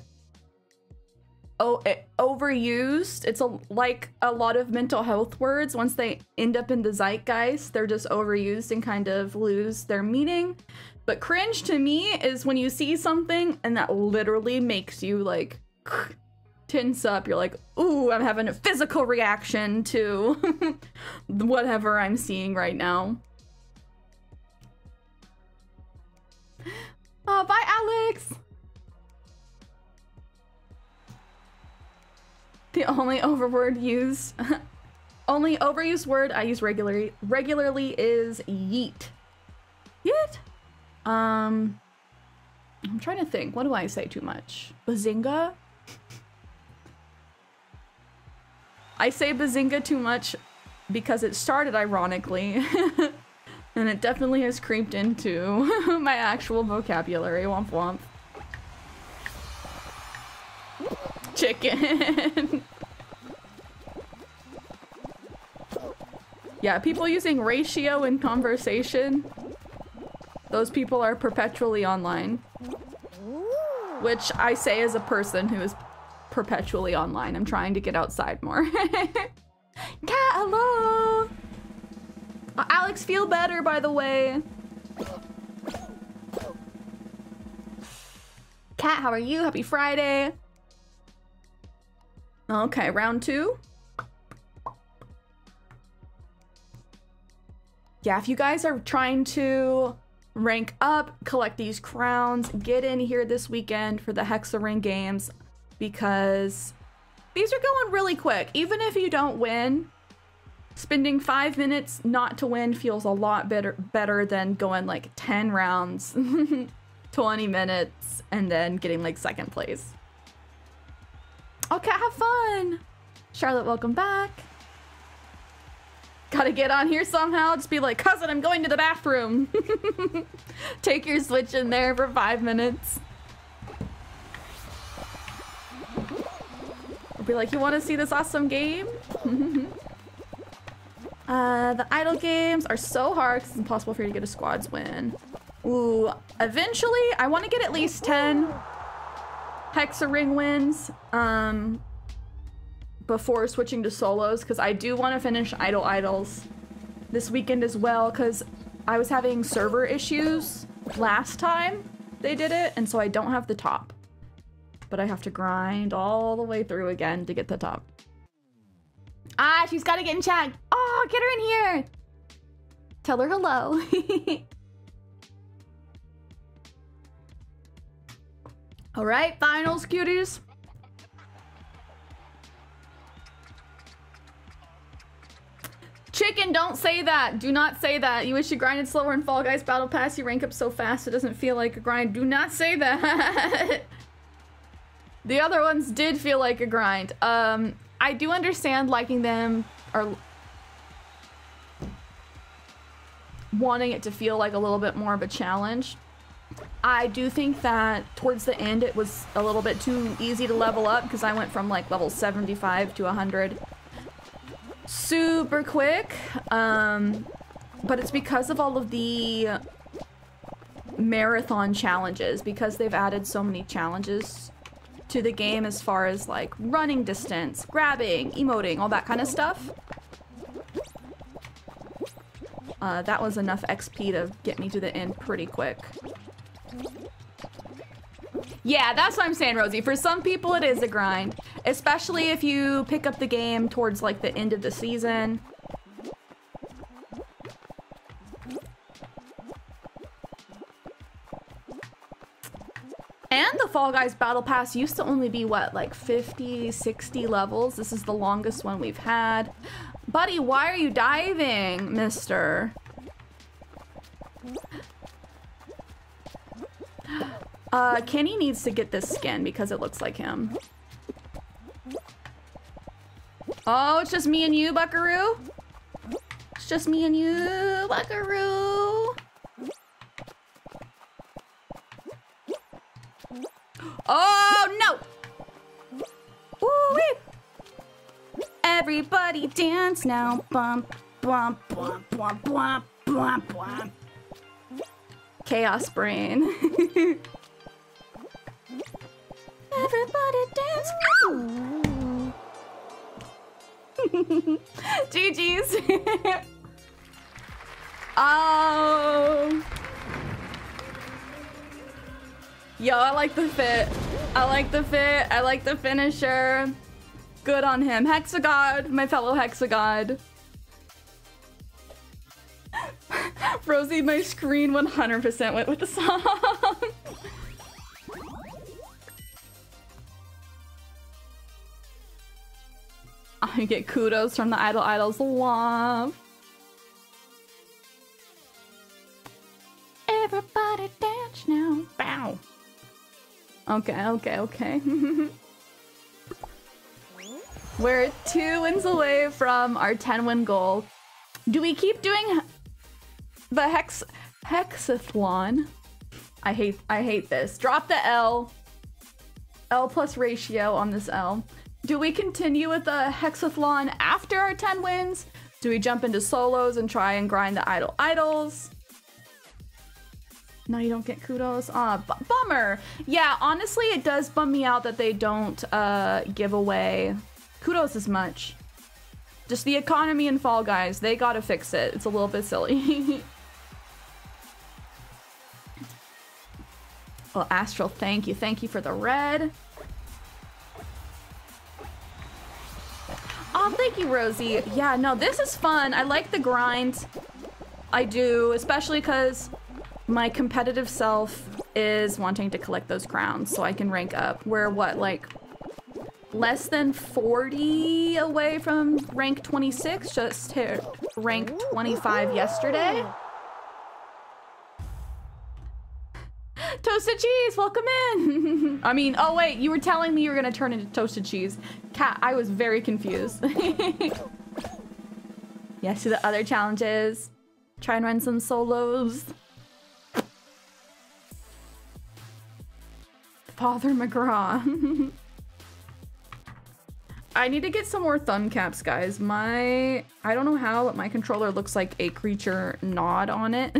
oh overused. It's a like a lot of mental health words. Once they end up in the zeitgeist, they're just overused and kind of lose their meaning. But cringe to me is when you see something and that literally makes you like tense up. You're like, ooh, I'm having a physical reaction to whatever I'm seeing right now. Oh, bye, Alex! The only overword used, only overused word I use regularly regularly is yeet. Yeet. Um, I'm trying to think. What do I say too much? Bazinga. I say bazinga too much because it started ironically. and it definitely has creeped into my actual vocabulary. Womp womp. Chicken. yeah, people using ratio in conversation. Those people are perpetually online. Which I say as a person who is perpetually online. I'm trying to get outside more. Cat, hello! Uh, Alex, feel better, by the way. Cat, how are you? Happy Friday. Okay, round two. Yeah, if you guys are trying to rank up, collect these crowns, get in here this weekend for the Hex-A-Ring games because these are going really quick. Even if you don't win, spending five minutes not to win feels a lot better better than going like 10 rounds 20 minutes and then getting like second place okay have fun. Charlotte welcome back. Gotta get on here somehow. Just be like cousin i'm going to the bathroom. Take your switch in there for five minutes. Be like you want to see this awesome game? Uh, the idle games are so hard because it's impossible for you to get a squads win. Ooh, eventually I want to get at least 10 Hex-A-Ring wins um, before switching to solos because I do want to finish Idle Idols this weekend as well because I was having server issues last time they did it and so I don't have the top. But I have to grind all the way through again to get the top. Ah, she's gotta get in chat. Oh, get her in here. Tell her hello. All right, finals, cuties. Chicken, don't say that. Do not say that. You wish you grinded slower in Fall Guys Battle Pass. You rank up so fast it doesn't feel like a grind. Do not say that. the other ones did feel like a grind. Um, I do understand liking them or wanting it to feel like a little bit more of a challenge. I do think that towards the end it was a little bit too easy to level up because I went from like level 75 to 100 super quick. Um, but it's because of all of the marathon challenges because they've added so many challenges to the game as far as like running distance, grabbing, emoting, all that kind of stuff. Uh, that was enough XP to get me to the end pretty quick. Yeah, that's what I'm saying, Rosie. For some people, it is a grind. Especially if you pick up the game towards like the end of the season. And the Fall Guys Battle Pass used to only be, what, like 50, 60 levels? This is the longest one we've had. Buddy, why are you diving, mister? Uh, Kenny needs to get this skin because it looks like him. Oh, it's just me and you, buckaroo? It's just me and you, buckaroo. Oh, no! Ooh-wee! Everybody dance now. Bump, bump, bump, bump, bump. Blah, blah. Chaos brain. Everybody dance. GG's. oh. Um, yo, I like the fit. I like the fit. I like the finisher. Good on him. Hexagod, my fellow Hexagod. Rosie, my screen 100% went with the song. I get kudos from the Idle Idols love. Everybody dance now. Bow. Okay, okay, okay. We're two wins away from our 10 win goal. Do we keep doing the hex hexathlon? I hate I hate this. Drop the L. L plus ratio on this L. Do we continue with the hexathlon after our 10 wins? Do we jump into solos and try and grind the idle idols? No, you don't get kudos. Ah, bummer. Yeah, honestly, it does bum me out that they don't uh, give away kudos as much. Just the economy and Fall Guys, they gotta fix it. It's a little bit silly. well, Astral, thank you. Thank you for the red. Oh, thank you, Rosie. Yeah, no, this is fun. I like the grind. I do, especially because my competitive self is wanting to collect those crowns so I can rank up. We're what, like less than 40 away from rank 26, just hit rank 25 yesterday. Toasted cheese, welcome in. I mean, oh wait, you were telling me you were gonna turn into toasted cheese. Cat, I was very confused. yes, to the other challenges. Try and run some solos. Father McGraw. I need to get some more thumb caps, guys. My, I don't know how, but my controller looks like a creature nod on it.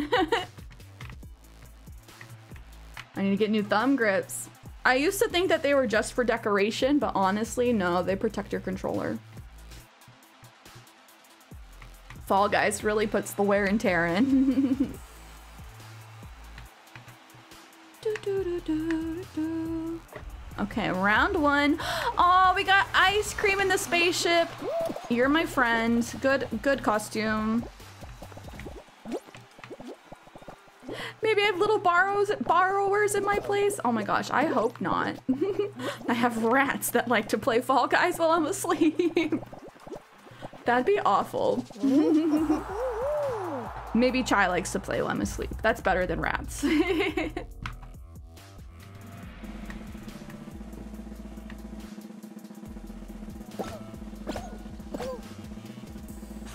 I need to get new thumb grips. I used to think that they were just for decoration, but honestly, no, they protect your controller. Fall Guys really puts the wear and tear in. okay, round one. Oh, we got ice cream in the spaceship. You're my friend. Good, good costume. Maybe I have little borrows borrowers in my place. Oh my gosh, I hope not. I have rats that like to play Fall Guys while I'm asleep. That'd be awful. Maybe Chai likes to play while I'm asleep. That's better than rats.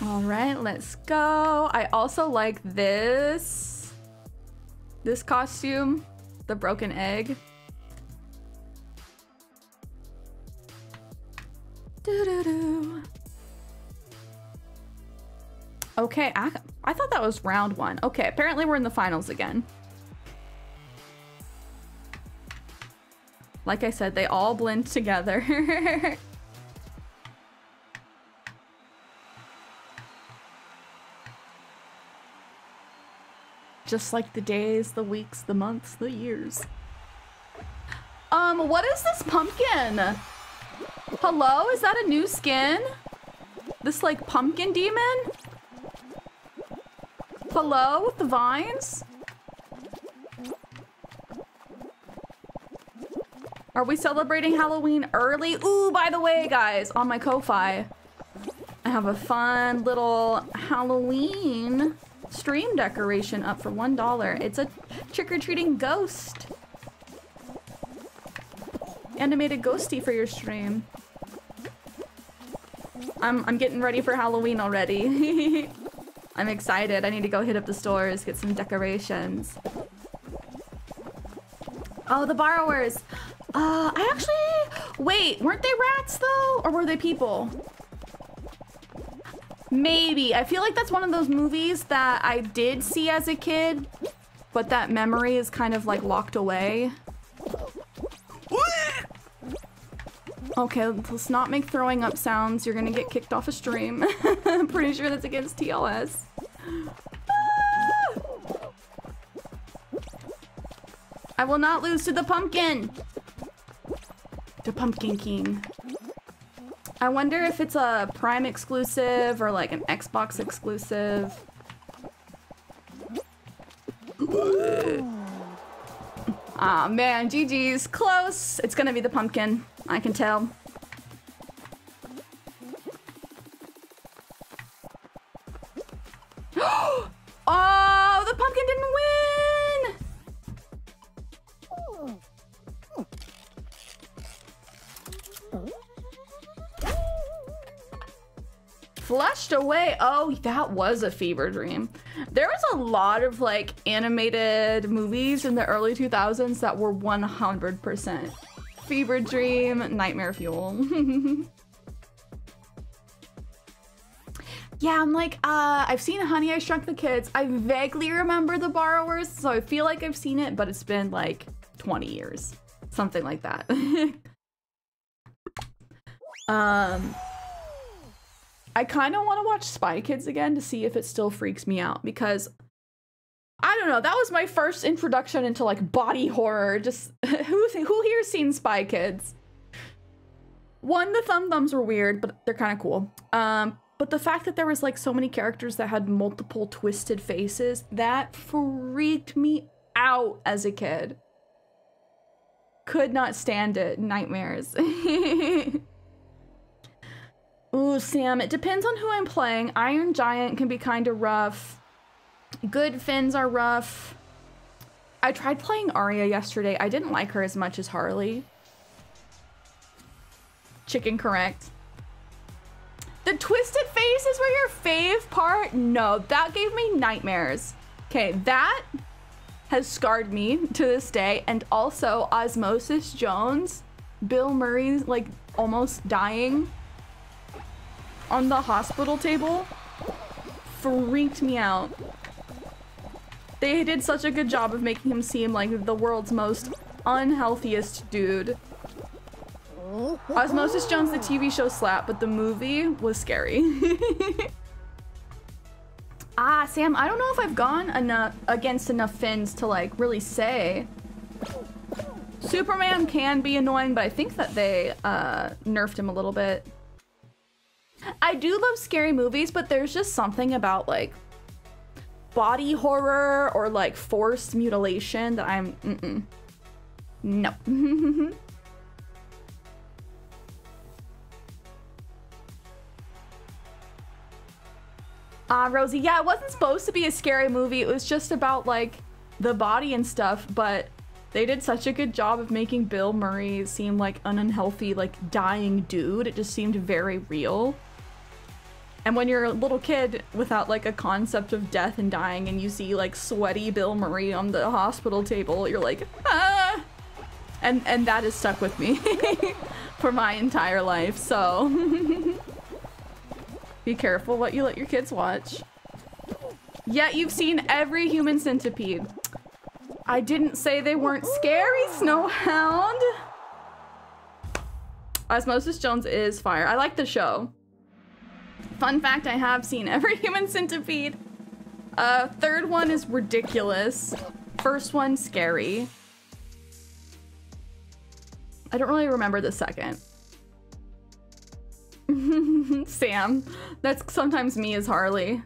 All right, let's go. I also like this. This costume, the broken egg. Doo -doo -doo. Okay, I, I thought that was round one. Okay, apparently we're in the finals again. Like I said, they all blend together. Just like the days, the weeks, the months, the years. Um, what is this pumpkin? Hello, is that a new skin? This like pumpkin demon? Hello, with the vines? Are we celebrating Halloween early? Ooh, by the way, guys, on my Ko-Fi, I have a fun little Halloween stream decoration up for $1. It's a trick-or-treating ghost. Animated ghosty for your stream. I'm, I'm getting ready for Halloween already. I'm excited. I need to go hit up the stores, get some decorations. Oh, the borrowers. Uh, I actually... Wait, weren't they rats, though? Or were they people? Maybe. I feel like that's one of those movies that I did see as a kid, but that memory is kind of like locked away. Okay, let's not make throwing up sounds. You're gonna get kicked off a stream. I'm pretty sure that's against TLS. Ah! I will not lose to the pumpkin. The Pumpkin King. I wonder if it's a Prime exclusive or like an Xbox exclusive. Ah, man, GG's. Close. It's gonna be the pumpkin. I can tell. oh, the pumpkin didn't win! Flushed away. Oh, that was a fever dream. There was a lot of like animated movies in the early 2000s that were 100% fever dream, nightmare fuel. yeah, I'm like, uh, I've seen Honey, I Shrunk the Kids. I vaguely remember The Borrowers, so I feel like I've seen it, but it's been like 20 years. Something like that. um, I kind of want to watch Spy Kids again to see if it still freaks me out because I don't know. That was my first introduction into like body horror. Just who who here's seen Spy Kids? One, the thumb thumbs were weird, but they're kind of cool. Um, but the fact that there was like so many characters that had multiple twisted faces, that freaked me out as a kid. Could not stand it. Nightmares. Ooh, Sam, it depends on who I'm playing. Iron Giant can be kind of rough. Good Finns are rough. I tried playing Arya yesterday. I didn't like her as much as Harley. Chicken correct. The twisted face is where your fave part? No, that gave me nightmares. Okay, that has scarred me to this day. And also Osmosis Jones, Bill Murray's like almost dying on the hospital table freaked me out. They did such a good job of making him seem like the world's most unhealthiest dude. Osmosis Jones, the TV show slap, but the movie was scary. ah, Sam, I don't know if I've gone enough against enough Finns to like really say. Superman can be annoying, but I think that they uh, nerfed him a little bit. I do love scary movies, but there's just something about like body horror or like forced mutilation that I'm mm -mm. no. Uh, Rosie, yeah, it wasn't supposed to be a scary movie. It was just about like the body and stuff, but they did such a good job of making Bill Murray seem like an unhealthy, like dying dude. It just seemed very real. And when you're a little kid without like a concept of death and dying and you see like sweaty Bill Murray on the hospital table, you're like, ah! And, and that has stuck with me for my entire life, so. Be careful what you let your kids watch. Yet you've seen every human centipede. I didn't say they weren't scary, Snowhound. Osmosis Jones is fire. I like the show. Fun fact, I have seen every human centipede. Uh, third one is ridiculous. First one, scary. I don't really remember the second. Sam. That's sometimes me as Harley.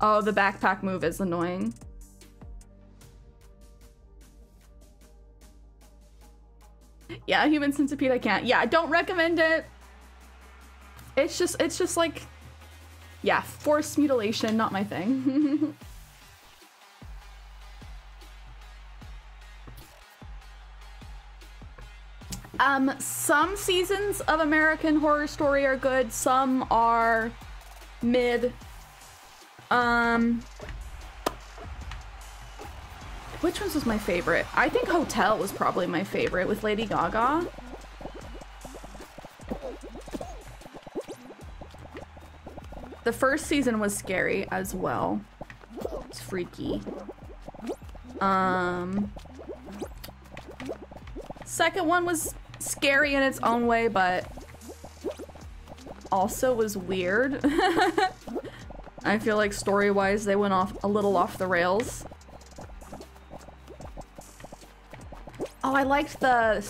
Oh, the backpack move is annoying. Yeah, human centipede I can't. Yeah, I don't recommend it. It's just, it's just like yeah, forced mutilation, not my thing. um, some seasons of American Horror Story are good, some are mid. Um, which ones was my favorite? I think Hotel was probably my favorite with Lady Gaga. The first season was scary as well. It's freaky. Um, second one was scary in its own way, but also was weird. I feel like story-wise they went off a little off the rails. Oh, I liked the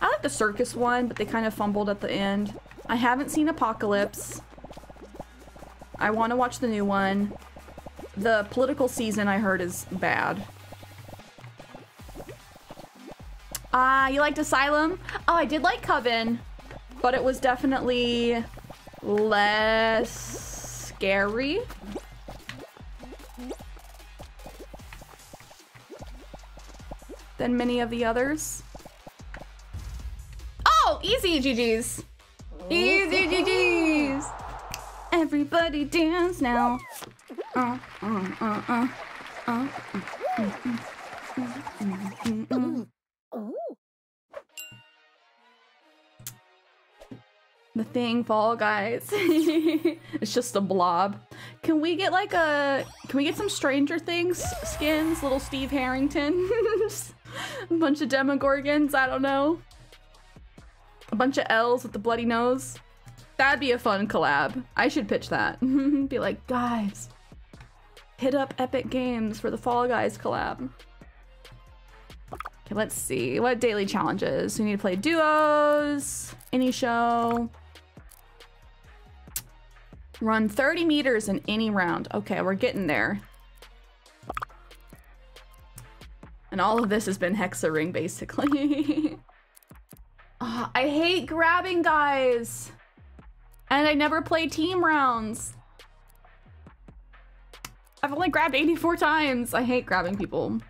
I like the circus one, but they kind of fumbled at the end. I haven't seen Apocalypse. I want to watch the new one. The political season I heard is bad. Ah, uh, you liked Asylum? Oh, I did like Coven, but it was definitely less scary. Than many of the others. Oh, easy GG's. Easy GG's. Everybody dance now. The thing, Fall Guys. it's just a blob. Can we get like a... Can we get some Stranger Things skins? Little Steve Harrington? a bunch of Demogorgons, I don't know. A bunch of L's with the bloody nose. That'd be a fun collab. I should pitch that. be like, guys, hit up Epic Games for the Fall Guys collab. Okay, let's see. What daily challenges? We need to play duos, any show. Run 30 meters in any round. Okay, we're getting there. And all of this has been Hex-A-Ring, basically. oh, I hate grabbing guys. And I never play team rounds. I've only grabbed 84 times. I hate grabbing people.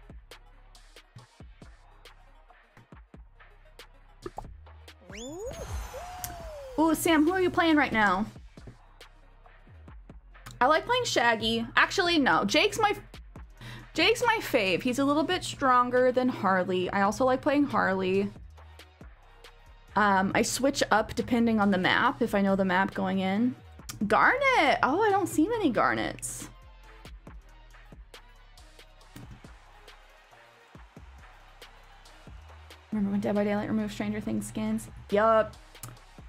Ooh, Sam, who are you playing right now? I like playing Shaggy. Actually, no. Jake's my Jake's my fave. He's a little bit stronger than Harley. I also like playing Harley. Um, I switch up depending on the map, if I know the map going in. Garnet! Oh, I don't see many Garnets. Remember when Dead by Daylight removed Stranger Things skins? Yup,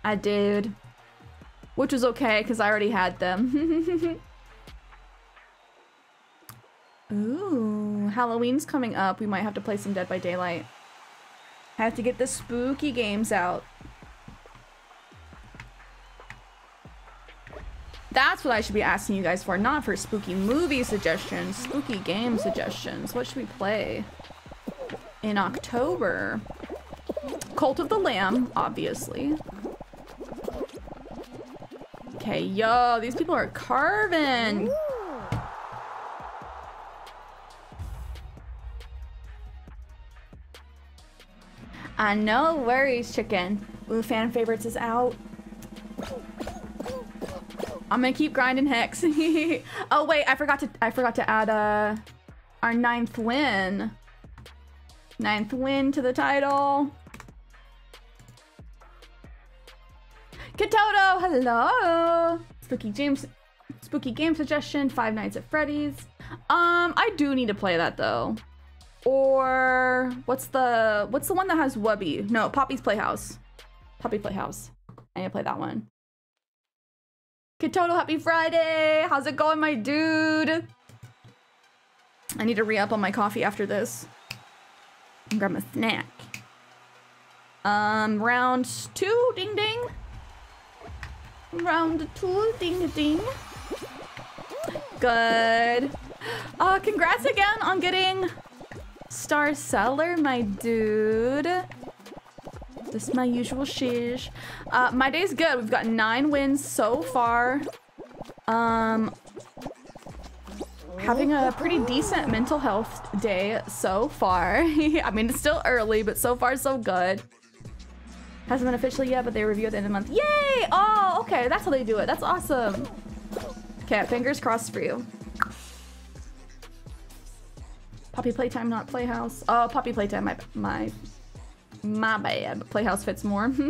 I did. Which was okay, because I already had them. Ooh, Halloween's coming up. We might have to play some Dead by Daylight. I have to get the spooky games out. That's what I should be asking you guys for, not for spooky movie suggestions, spooky game suggestions. What should we play in October? Cult of the Lamb, obviously. Okay, yo, these people are carving. Uh, no worries, chicken. Ooh, fan favorites is out. I'm gonna keep grinding hex. oh wait, I forgot to I forgot to add uh our ninth win. Ninth win to the title. Katoto, hello. Spooky James spooky game suggestion, Five Nights at Freddy's. Um, I do need to play that though. Or what's the what's the one that has Wubby? No, Poppy's Playhouse. Poppy Playhouse. I need to play that one. Katoto, happy Friday! How's it going, my dude? I need to re-up on my coffee after this. And grab a snack. Um, round two, ding ding. Round two, ding ding. Good. Uh, congrats again on getting Star Seller, my dude. This is my usual shish. Uh, my day's good. We've got nine wins so far. Um, having a pretty decent mental health day so far. I mean, it's still early, but so far so good. Hasn't been officially yet, but they review at the end of the month. Yay! Oh, okay. That's how they do it. That's awesome. Okay, fingers crossed for you. Poppy Playtime, not Playhouse. Oh, Poppy Playtime, my, my, my bad. Playhouse fits more.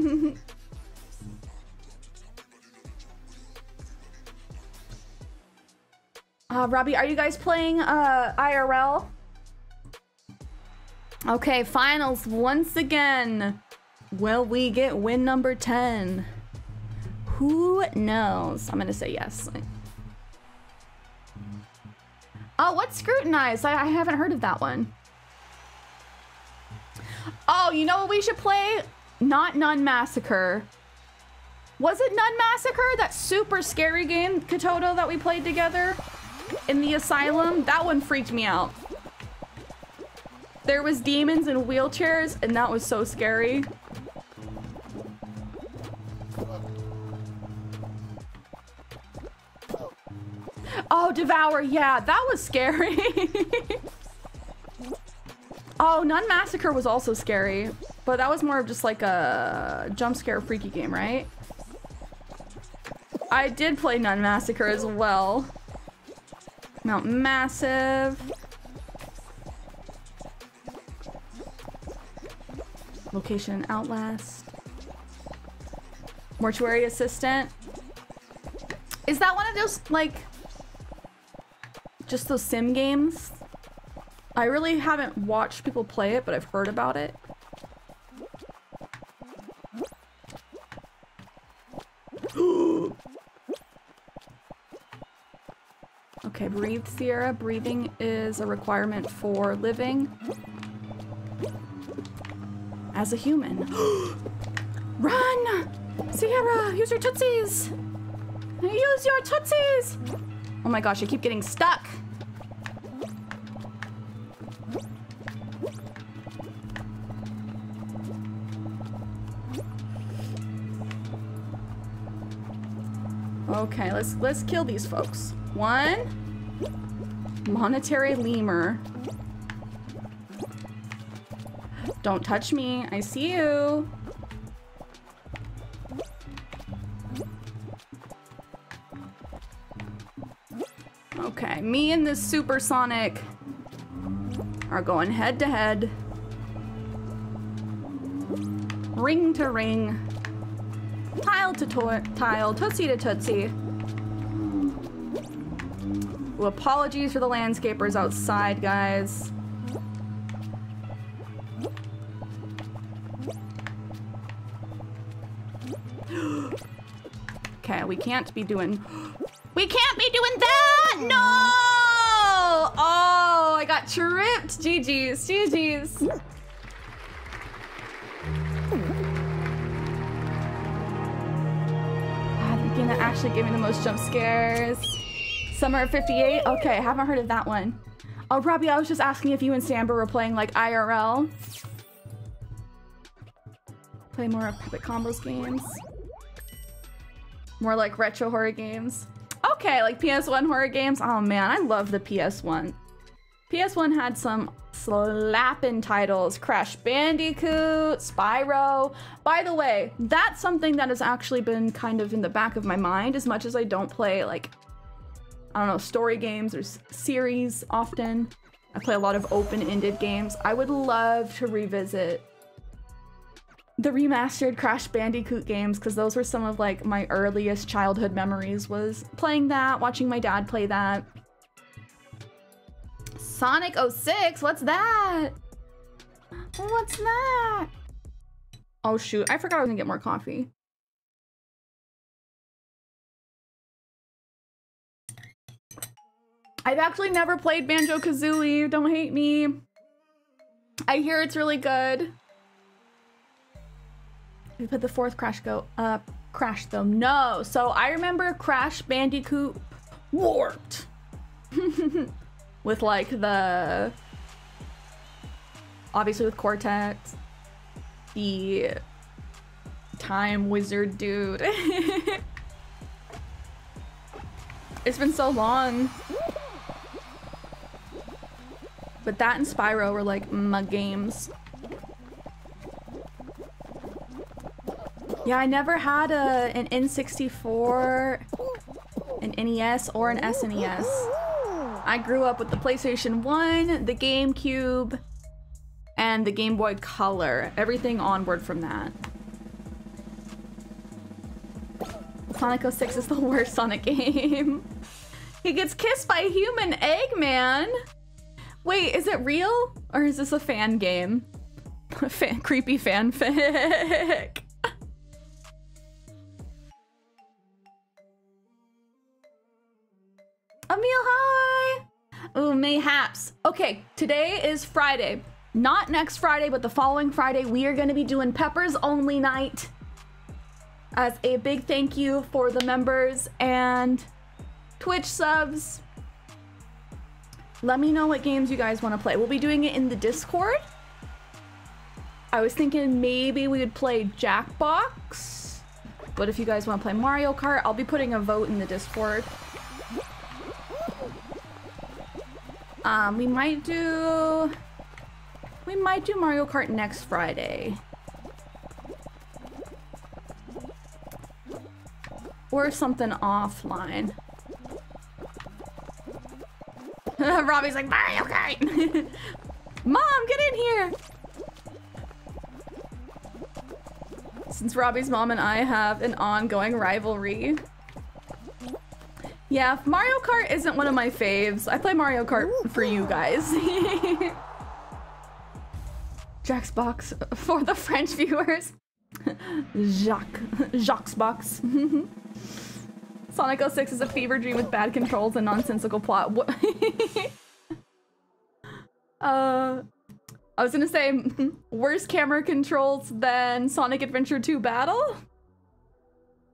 Uh, Robbie, are you guys playing uh, IRL? Okay, finals once again. Will we get win number 10? Who knows? I'm gonna say yes. Oh, what's scrutinized? I, I haven't heard of that one. Oh, you know what we should play? Not Nun Massacre. Was it Nun Massacre? That super scary game, Katoto, that we played together in the asylum? That one freaked me out. There was demons in wheelchairs, and that was so scary. Oh, Devour, yeah, that was scary. oh, Nun Massacre was also scary, but that was more of just like a jump scare freaky game, right? I did play Nun Massacre as well. Mount Massive. Location Outlast. Mortuary Assistant. Is that one of those, like, just those sim games? I really haven't watched people play it, but I've heard about it. okay, breathe, Cierra. Breathing is a requirement for living as a human. Run! Cierra, use your tootsies! Use your tootsies! Oh my gosh, I keep getting stuck. Okay, let's let's kill these folks. One monetary lemur. Don't touch me. I see you. Okay, me and this supersonic are going head to head. Ring to ring. Tile to to tile. Tootsie to tootsie. Ooh, apologies for the landscapers outside, guys. okay, we can't be doing... We can't be doing that! No! Oh, I got tripped. GG's, GG's. That actually gave me the most jump scares. Summer of 58? Okay, I haven't heard of that one. Oh, Robbie, I was just asking if you and Samber were playing like IRL. Play more of Puppet Combos games. More like retro horror games. Okay, like PS1 horror games. Oh man, I love the PS1. PS1 had some slapping titles. Crash Bandicoot, Spyro. By the way, that's something that has actually been kind of in the back of my mind as much as I don't play like, I don't know, story games or series often. I play a lot of open-ended games. I would love to revisit the remastered Crash Bandicoot games because those were some of like my earliest childhood memories was playing that, watching my dad play that. Sonic 06, what's that? What's that? Oh shoot, I forgot I was gonna get more coffee. I've actually never played Banjo-Kazooie, don't hate me. I hear it's really good. We put the fourth Crash go uh Crash though. No. So I remember Crash Bandicoot Warped. with like the obviously with Cortex, the time wizard dude. it's been so long. But that and Spyro were like my games. Yeah, I never had a an N64, an NES, or an SNES. I grew up with the PlayStation 1, the GameCube, and the Game Boy Color. Everything onward from that. Sonic 06 is the worst Sonic game. He gets kissed by human Eggman. Wait, is it real? Or is this a fan game? fan, creepy fanfic. Emil, hi! Ooh, mayhaps. Okay, today is Friday. Not next Friday, but the following Friday, we are going to be doing Peppers Only Night as a big thank you for the members and Twitch subs. Let me know what games you guys want to play. We'll be doing it in the Discord. I was thinking maybe we would play Jackbox. But if you guys want to play Mario Kart, I'll be putting a vote in the Discord. Um, we might do... We might do Mario Kart next Friday. Or something offline. Robbie's like, Mario Kart! Mom, get in here! Since Robbie's mom and I have an ongoing rivalry. Yeah, Mario Kart isn't one of my faves. I play Mario Kart for you guys. Jack's box for the French viewers. Jacques. Jacques box. Sonic 06 is a fever dream with bad controls and nonsensical plot. uh, I was gonna say worse camera controls than Sonic Adventure 2 Battle.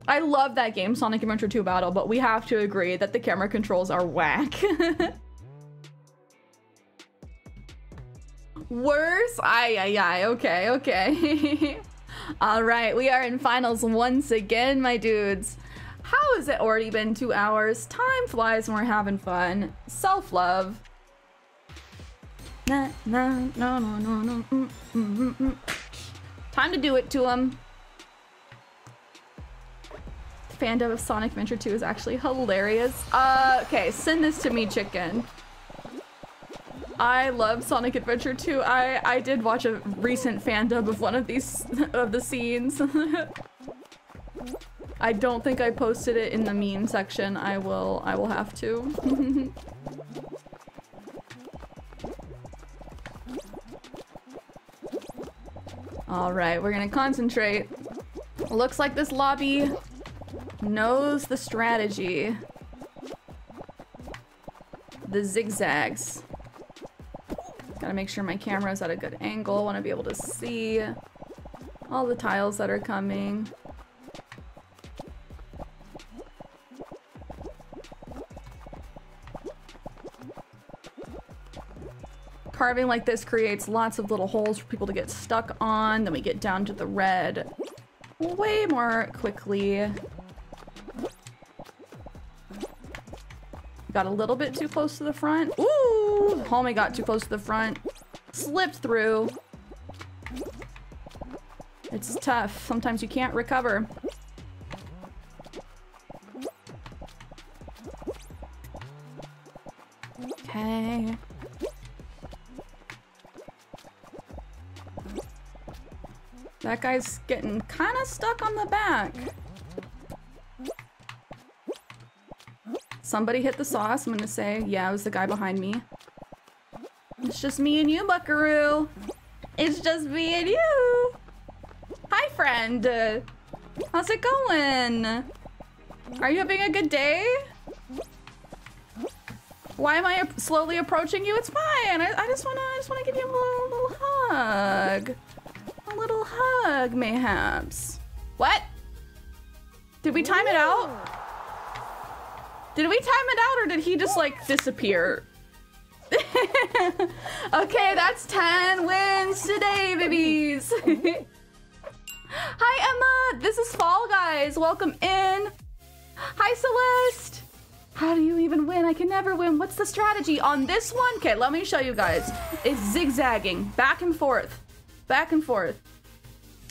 I love that game, Sonic Adventure 2 Battle, but we have to agree that the camera controls are whack. Worse? Aye, aye, aye. Okay, okay. All right, we are in finals once again, my dudes. How has it already been two hours? Time flies when we're having fun. Self-love. Time to do it to him. Fandub of Sonic Adventure 2 is actually hilarious. Uh, okay, send this to me, chicken. I love Sonic Adventure 2. I I did watch a recent fandub of one of these of the scenes. I don't think I posted it in the meme section. I will I will have to. All right, we're gonna concentrate. Looks like this lobby knows the strategy. The zigzags. Gotta make sure my camera is at a good angle. Want to be able to see all the tiles that are coming. Carving like this creates lots of little holes for people to get stuck on. Then we get down to the red way more quickly. Got a little bit too close to the front. Ooh! Homie got too close to the front. Slipped through. It's tough. Sometimes you can't recover. Okay. That guy's getting kind of stuck on the back. Somebody hit the sauce. I'm gonna say, yeah, it was the guy behind me. It's just me and you, buckaroo. It's just me and you. Hi, friend. How's it going? Are you having a good day? Why am I slowly approaching you? It's fine. I, I just wanna, I just wanna give you a little, little hug. A little hug, mayhaps. What? Did we time it out? Did we time it out or did he just like disappear? okay, that's 10 wins today, babies. Hi, Emma. This is Fall Guys. Welcome in. Hi, Celeste. How do you even win? I can never win. What's the strategy on this one? Okay, let me show you guys. It's zigzagging back and forth, back and forth.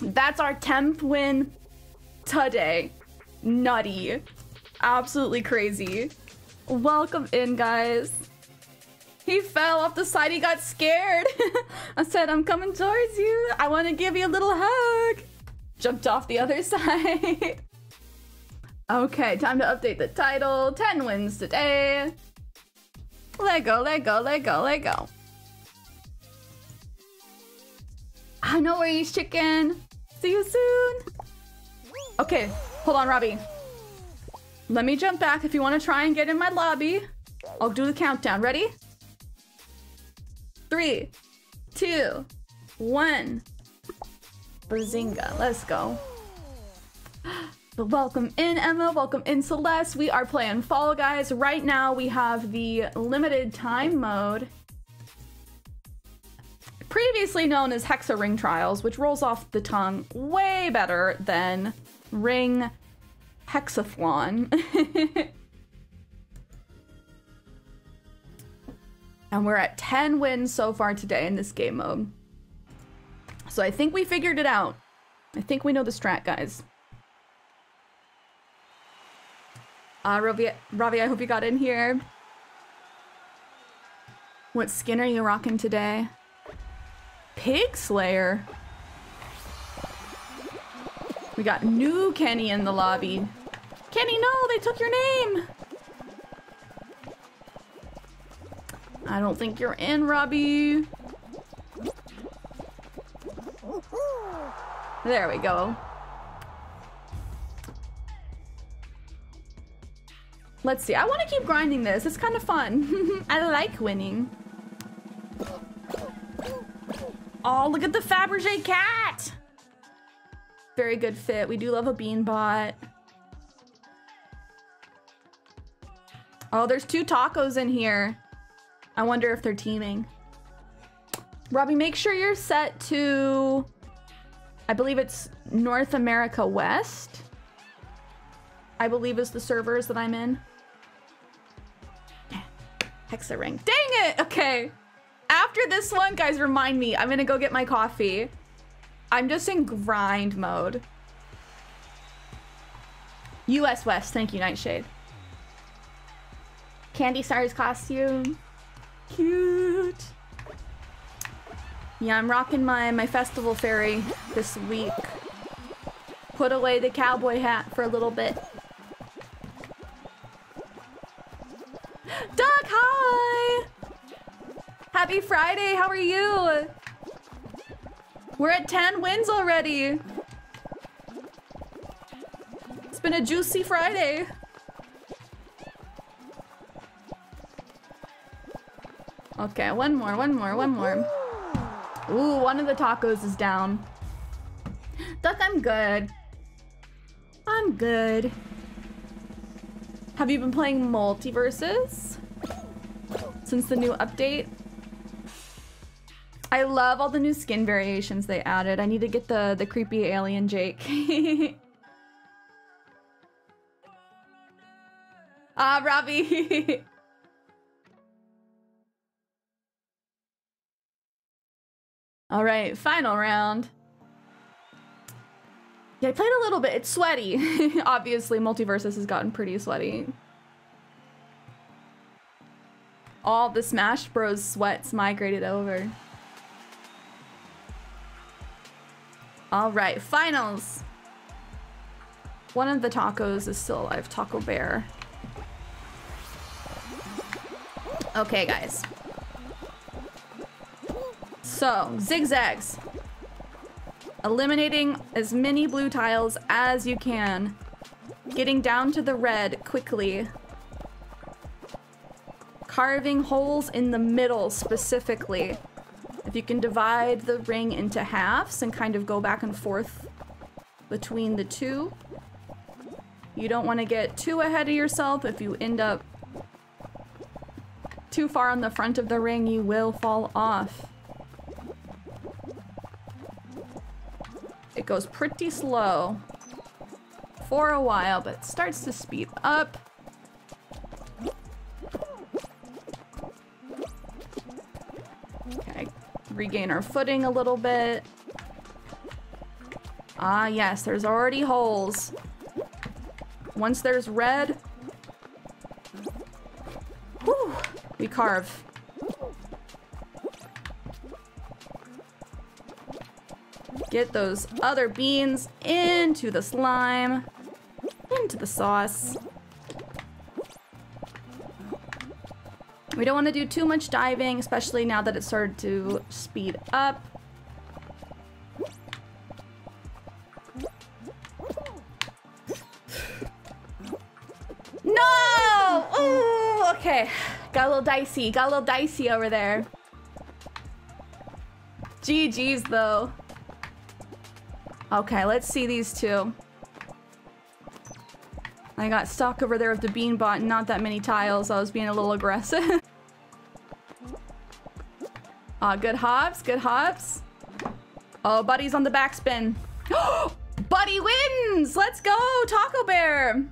That's our 10th win today. Nutty. Absolutely crazy. Welcome in, guys. He fell off the side. He got scared. I said, I'm coming towards you. I want to give you a little hug. Jumped off the other side. Okay, time to update the title. 10 wins today. Lego, Lego, let go, let go, let go. I know where he's chicken. See you soon. Okay, hold on, Robbie. Let me jump back if you want to try and get in my lobby. I'll do the countdown. Ready? Three, two, one. Bazinga. Let's go. But welcome in, Emma. Welcome in, Celeste. We are playing Fall Guys. Right now, we have the limited time mode, previously known as Hex-A-Ring Trials, which rolls off the tongue way better than Ring Hexathlon. and we're at 10 wins so far today in this game mode. So I think we figured it out. I think we know the strat, guys. Uh, Ravi, Ravi, I hope you got in here. What skin are you rocking today? Pig Slayer. We got new Kenny in the lobby. Kenny, no, they took your name. I don't think you're in, Robbie. There we go. Let's see. I want to keep grinding this. It's kind of fun. I like winning. Oh, look at the Fabergé cat! Very good fit. We do love a bean bot. Oh, there's two tacos in here. I wonder if they're teaming. Robbie, make sure you're set to... I believe it's North America West. I believe is the servers that I'm in. Hex-A-Ring. Dang it! Okay. After this one, guys, remind me. I'm gonna go get my coffee. I'm just in grind mode. US West. Thank you, Nightshade. Candy Stars costume. Cute. Yeah, I'm rocking my, my festival fairy this week. Put away the cowboy hat for a little bit. Doug, hi! Happy Friday, how are you? We're at 10 wins already. It's been a juicy Friday. Okay, one more, one more, one more. Ooh, one of the tacos is down. Duck, I'm good. I'm good. Have you been playing MultiVersus? Since the new update? I love all the new skin variations they added. I need to get the, the creepy alien Jake. ah, Robbie! all right, final round. Yeah, I played a little bit. It's sweaty. Obviously, MultiVersus has gotten pretty sweaty. All the Smash Bros sweats migrated over. All right, finals. One of the tacos is still alive, Taco Bear. Okay, guys. So, zigzags eliminating as many blue tiles as you can, getting down to the red quickly, carving holes in the middle specifically. You can divide the ring into halves and kind of go back and forth between the two, you don't want to get too ahead of yourself. If you end up too far on the front of the ring, you will fall off. It goes pretty slow for a while, but starts to speed up. Regain our footing a little bit. Ah, yes, there's already holes. Once there's red, whew, we carve. Get those other beans into the slime. Into into the sauce. We don't want to do too much diving, especially now that it started to speed up. No! Ooh, okay. Got a little dicey. Got a little dicey over there. GG's though. Okay, let's see these two. I got stuck over there with the bean bot and not that many tiles. I was being a little aggressive. Uh, good hops, good hops. Oh, Buddy's on the backspin. Buddy wins! Let's go, Taco Bear!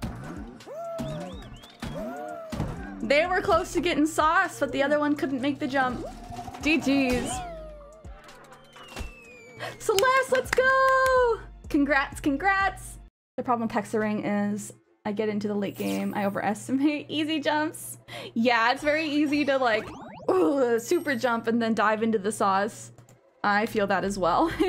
They were close to getting sauce, but the other one couldn't make the jump. GG's. Celeste, let's go! Congrats, congrats! The problem with Hex-A-Ring is I get into the late game, I overestimate easy jumps. Yeah, it's very easy to like ooh, super jump and then dive into the sauce. I feel that as well.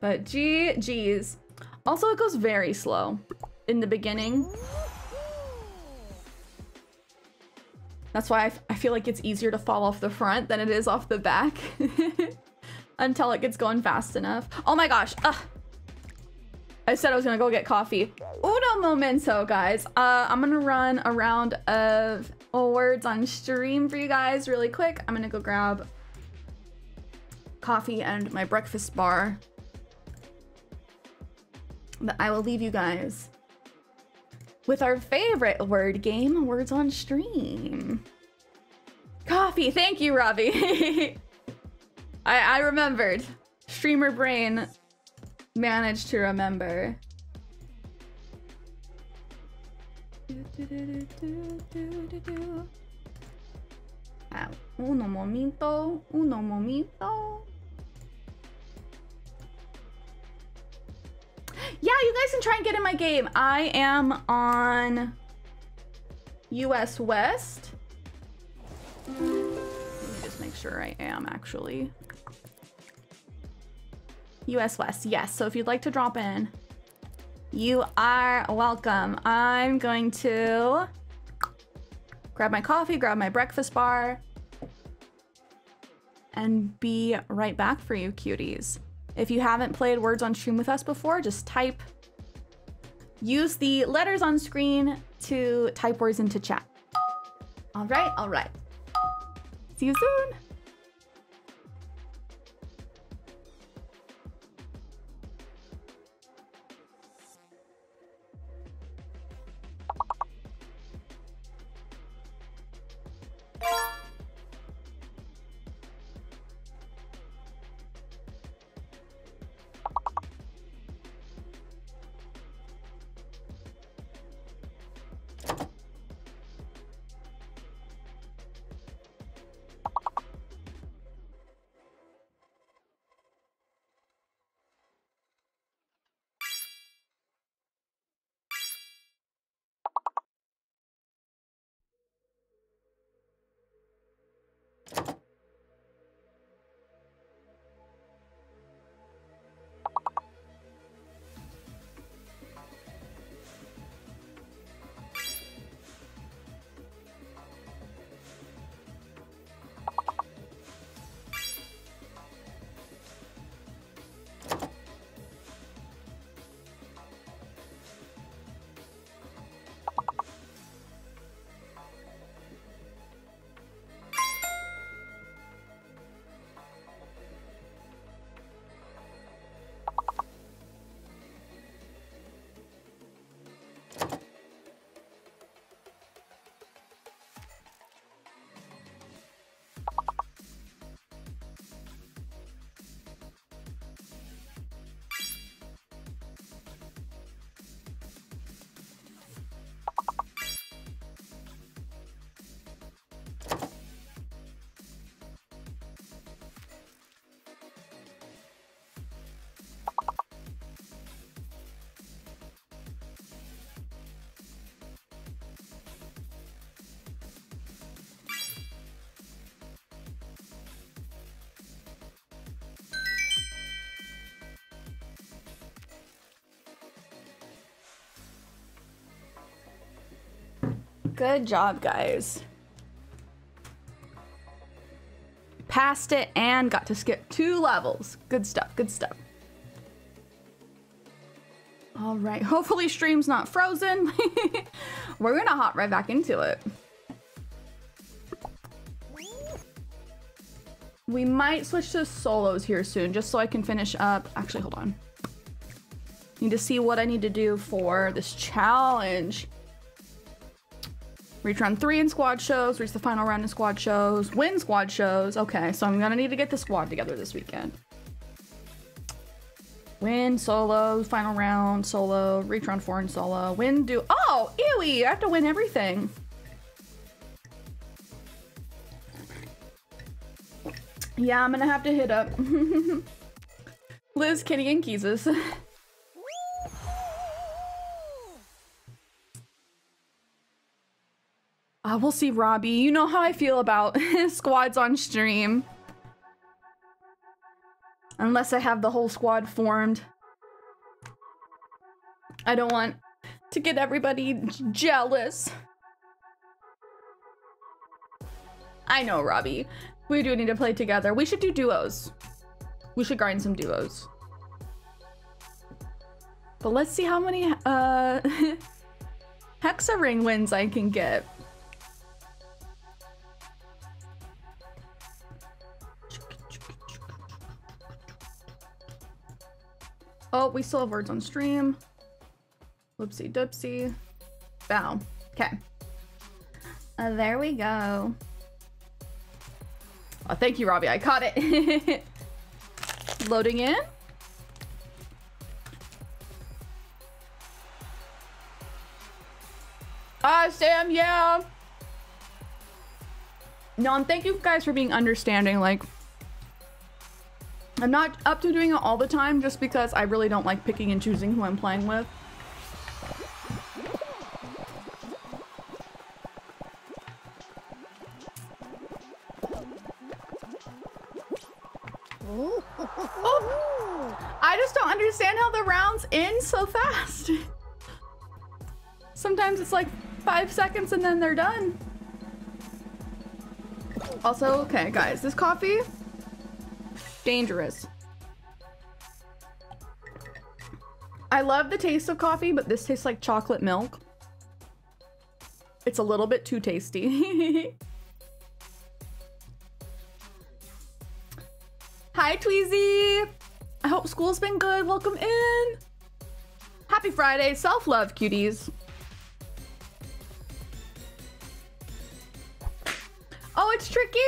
but GG's. Also, it goes very slow in the beginning. That's why I, feel like it's easier to fall off the front than it is off the back. Until it gets going fast enough. Oh my gosh. Ugh. I said I was gonna go get coffee. Uno momento, guys. Uh, I'm gonna run a round of words on stream for you guys really quick. I'm gonna go grab coffee and my breakfast bar. But I will leave you guys with our favorite word game, Words on Stream. Coffee, thank you, Robbie. I, I remembered. Streamer brain managed to remember. Ah, uno momento, uno momento. Yeah, you guys can try and get in my game. I am on US West. Let me just make sure I am actually. US West, yes. So if you'd like to drop in, you are welcome. I'm going to grab my coffee, grab my breakfast bar, and be right back for you cuties. If you haven't played Words on Stream with us before, just type, use the letters on screen to type words into chat. All right, all right. See you soon. Good job, guys. Passed it and got to skip two levels. Good stuff, good stuff. All right, hopefully stream's not frozen. We're gonna hop right back into it. We might switch to solos here soon, just so I can finish up. Actually, hold on. Need to see what I need to do for this challenge. Reach round three in squad shows, reach the final round in squad shows, win squad shows. Okay, so I'm gonna need to get the squad together this weekend. Win solo, final round solo, reach round four in solo, win do. Oh, ewy! I have to win everything. Yeah, I'm gonna have to hit up Liz, Kenny, and Keezus. Uh, we'll see, Robbie. You know how I feel about squads on stream. Unless I have the whole squad formed. I don't want to get everybody jealous. I know, Robbie. We do need to play together. We should do duos. We should grind some duos. But let's see how many uh, Hex-A-Ring wins I can get. Oh, we still have words on stream. Whoopsie doopsie. Bow. Okay. Uh, there we go. Oh, thank you, Robbie. I caught it. Loading in. Ah, Sam, yeah. No, and thank you guys for being understanding. Like, I'm not up to doing it all the time just because I really don't like picking and choosing who I'm playing with. Oh, I just don't understand how the rounds end so fast. Sometimes it's like five seconds and then they're done. Also, okay, guys, this coffee dangerous. I love the taste of coffee, but this tastes like chocolate milk. It's a little bit too tasty. Hi, Tweezy. I hope school's been good. Welcome in. Happy Friday. Self-love, cuties. Oh, it's tricky.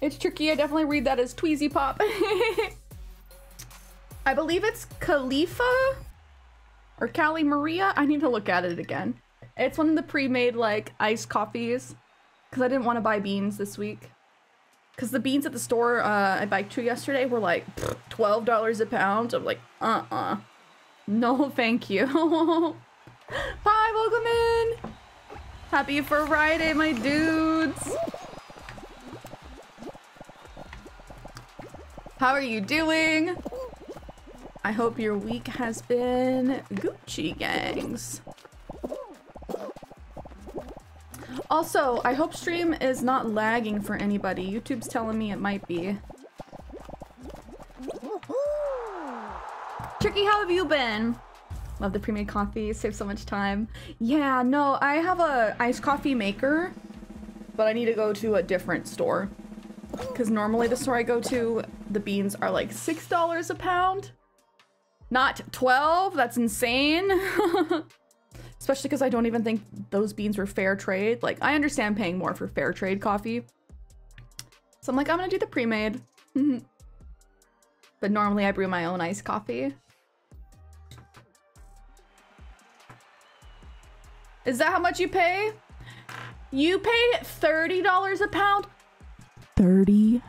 It's tricky. I definitely read that as Tweezy Pop. I believe it's Khalifa or Cali Maria. I need to look at it again. It's one of the pre-made like iced coffees because I didn't want to buy beans this week. Because the beans at the store uh, I biked to yesterday were like $12 a pound. I'm like, uh-uh. No, thank you. Hi, welcome in. Happy Friday, my dudes. How are you doing? I hope your week has been Gucci gangs. Also, I hope stream is not lagging for anybody. YouTube's telling me it might be. Tricky, how have you been? Love the pre-made coffee, save so much time. Yeah, no, I have a iced coffee maker, but I need to go to a different store. Because normally the store I go to the beans are like $6 a pound. Not 12, that's insane. Especially because I don't even think those beans were fair trade. Like, I understand paying more for fair trade coffee. So I'm like, I'm gonna do the pre-made. but normally I brew my own iced coffee. Is that how much you pay? You paid $30 a pound? 30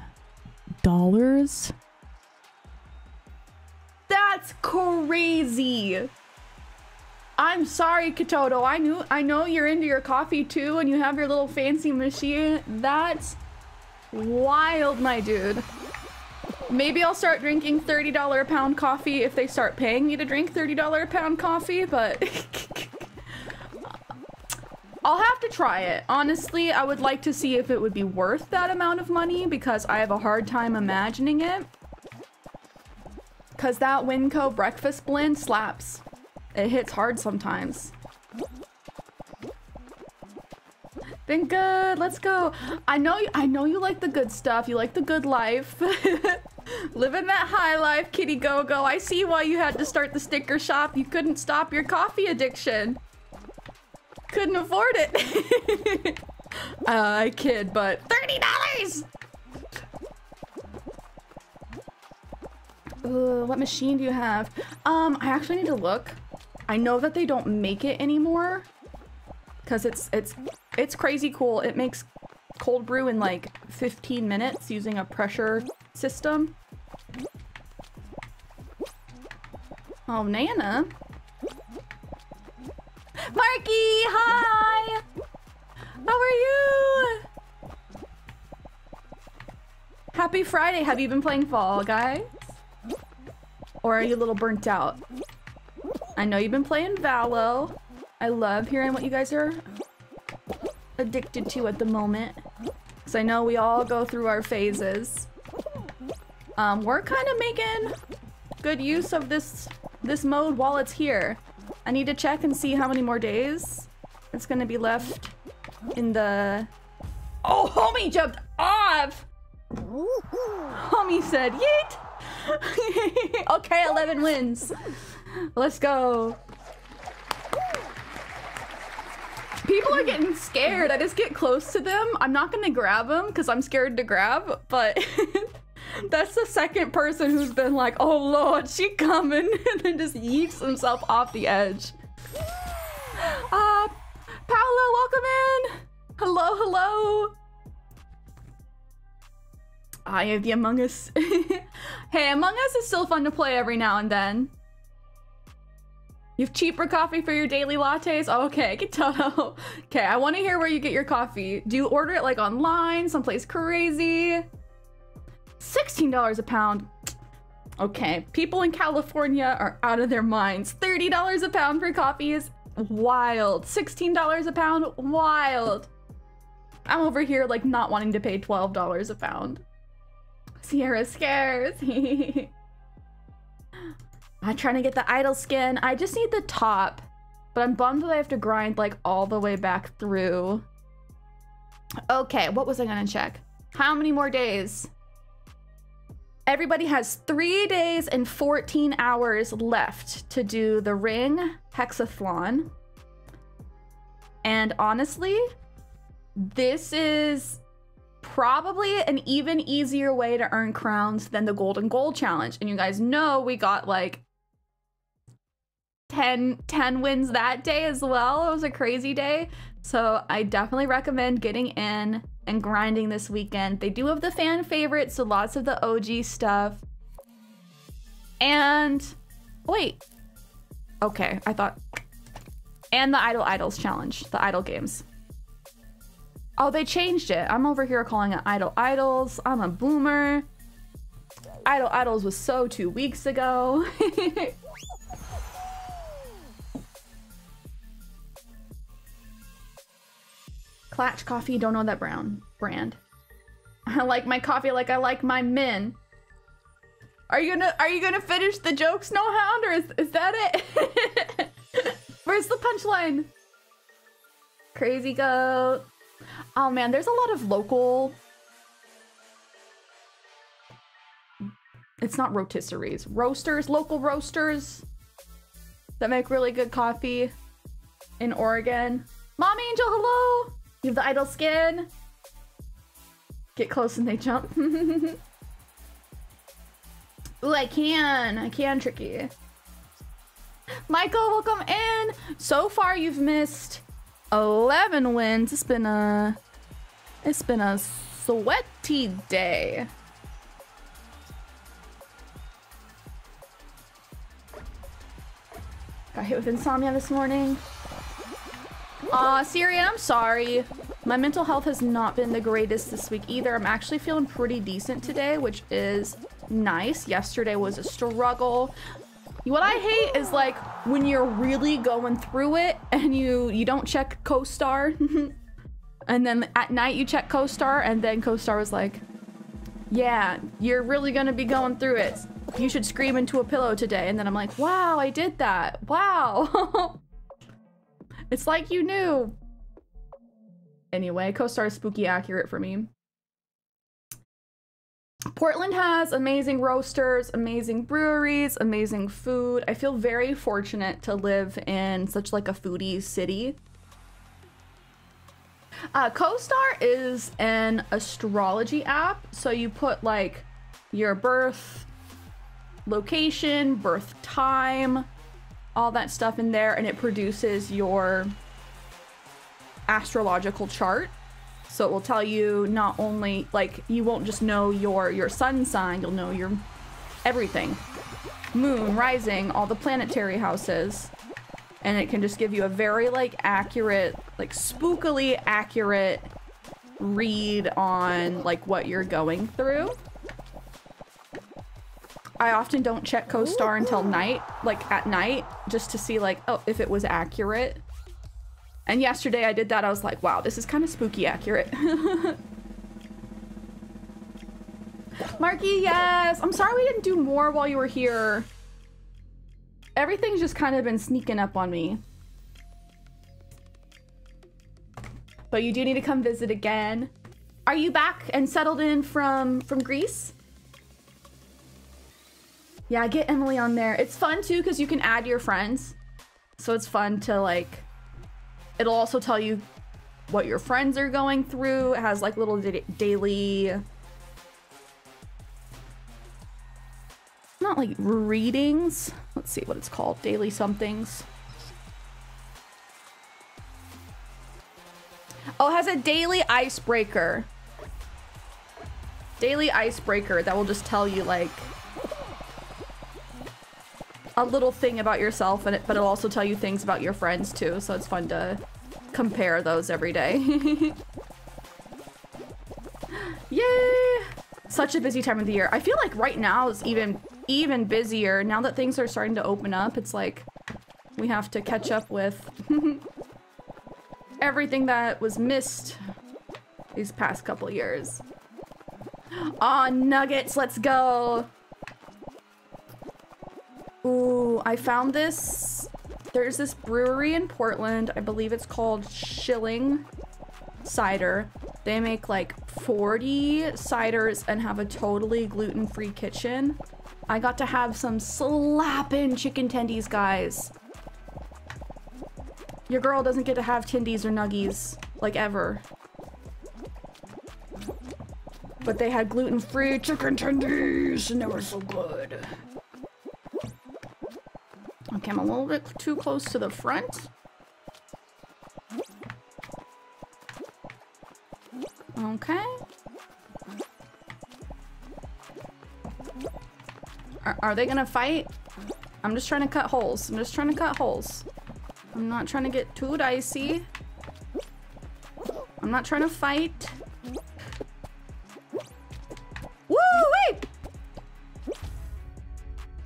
dollars? That's crazy. I'm sorry, Katoto. I knew I know you're into your coffee too and you have your little fancy machine. That's wild, my dude. Maybe I'll start drinking $30 a pound coffee if they start paying me to drink $30 a pound coffee, but I'll have to try it. Honestly, I would like to see if it would be worth that amount of money because I have a hard time imagining it. Because that Winco breakfast blend slaps. It hits hard sometimes. Been good. Let's go. I know you, I know you like the good stuff. You like the good life. Living that high life, kitty go go. I see why you had to start the sticker shop. You couldn't stop your coffee addiction. Couldn't afford it. uh, I kid, but $30! Uh, what machine do you have? Um, I actually need to look. I know that they don't make it anymore because it's it's it's crazy cool. It makes cold brew in like 15 minutes using a pressure system. Oh, Nana. Marky, hi! How are you? Happy Friday. Have you been playing Fall Guys? Or are you a little burnt out? I know you've been playing Valo. I love hearing what you guys are addicted to at the moment. Because I know we all go through our phases. Um, we're kind of making good use of this this mode while it's here. I need to check and see how many more days it's gonna be left in the... Oh, homie jumped off! Homie said, yeet! okay, 11 wins. Let's go. People are getting scared. I just get close to them. I'm not gonna grab them because I'm scared to grab, but that's the second person who's been like, oh lord, she coming, and then just yeets himself off the edge. Uh, Paolo, welcome in. Hello, hello. I have the Among Us. hey, Among Us is still fun to play every now and then. You have cheaper coffee for your daily lattes? Oh, okay, I can tell. okay, I want to hear where you get your coffee. Do you order it like online, someplace crazy? $16 a pound. Okay, people in California are out of their minds. $30 a pound for coffee is wild. $16 a pound, wild. I'm over here like not wanting to pay $12 a pound. Sierra scares. I'm trying to get the idle skin. I just need the top, but I'm bummed that I have to grind like all the way back through. Okay, what was I gonna check? How many more days? Everybody has three days and 14 hours left to do the ring hexathlon. And honestly, this is probably an even easier way to earn crowns than the golden gold challenge. And you guys know we got like 10, 10 wins that day as well. It was a crazy day. So I definitely recommend getting in and grinding this weekend. They do have the fan favorites, so lots of the OG stuff. And wait. Okay, I thought. And the Idle Idols challenge, the Idle games. Oh, they changed it. I'm over here calling it Idle Idols. I'm a boomer. Idle Idols was so two weeks ago. Klatch Coffee, don't know that brown brand. I like my coffee like I like my men. Are you gonna are you gonna finish the joke, Snowhound, or is is that it? Where's the punchline? Crazy goat. Oh man, there's a lot of local. It's not rotisseries, roasters, local roasters that make really good coffee in Oregon. Mom Angel, hello. You have the idol skin. Get close and they jump. Ooh, I can. I can, Tricky. Michael, welcome in. So far, you've missed 11 wins. It's been a... It's been a sweaty day. Got hit with insomnia this morning. Uh, Aw, Syrian, I'm sorry. My mental health has not been the greatest this week either. I'm actually feeling pretty decent today, which is nice. Yesterday was a struggle. What I hate is like when you're really going through it and you you don't check co-star and then at night you check co-star and then co-star was like yeah you're really gonna be going through it you should scream into a pillow today and then i'm like wow i did that wow it's like you knew anyway co-star is spooky accurate for me Portland has amazing roasters, amazing breweries, amazing food. I feel very fortunate to live in such like a foodie city. Uh, CoStar is an astrology app, so you put like your birth location, birth time, all that stuff in there, and it produces your astrological chart. So it will tell you not only like you won't just know your your sun sign, you'll know your everything. Moon, rising, all the planetary houses. And it can just give you a very like accurate, like spookily accurate read on like what you're going through. I often don't check CoStar until night, like at night, just to see like, oh, if it was accurate. And yesterday I did that. I was like, wow, this is kind of spooky accurate. Marky, yes. I'm sorry we didn't do more while you were here. Everything's just kind of been sneaking up on me. But you do need to come visit again. Are you back and settled in from from Greece? Yeah, get Emily on there. It's fun too because you can add your friends. So it's fun to like It'll also tell you what your friends are going through. It has like little daily not like readings. Let's see what it's called. Daily somethings. Oh, it has a daily icebreaker. Daily icebreaker that will just tell you like a little thing about yourself and it but it'll also tell you things about your friends too, so it's fun to compare those every day. Yay! Such a busy time of the year. I feel like right now is even even busier. Now that things are starting to open up, it's like we have to catch up with everything that was missed these past couple years. Aw, oh, nuggets, let's go! Ooh, I found this there's this brewery in Portland. I believe it's called Schilling Cider. They make like 40 ciders and have a totally gluten-free kitchen. I got to have some slapping chicken tendies, guys. Your girl doesn't get to have tendies or nuggies, like ever. But they had gluten-free chicken tendies and they were so good. Okay, I'm a little bit too close to the front. Okay. Are, are they gonna fight? I'm just trying to cut holes. I'm just trying to cut holes. I'm not trying to get too dicey. I'm not trying to fight.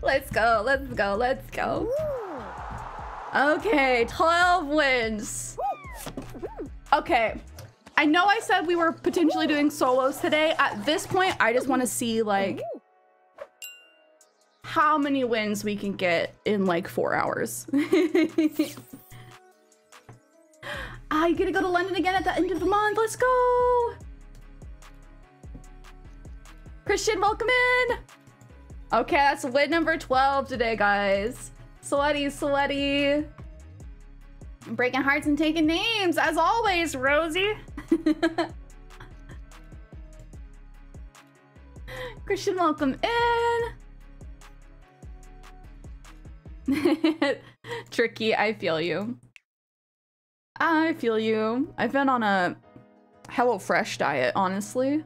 Let's go, let's go, let's go. Okay, 12 wins. Okay. I know I said we were potentially doing solos today. At this point, I just want to see like how many wins we can get in like four hours. I get to go to London again at the end of the month. Let's go. Christian, welcome in. Okay, that's win number 12 today, guys. Sweaty, sweaty. Breaking hearts and taking names, as always, Rosie. Christian, welcome in. Tricky, I feel you. I feel you. I've been on a HelloFresh diet, honestly.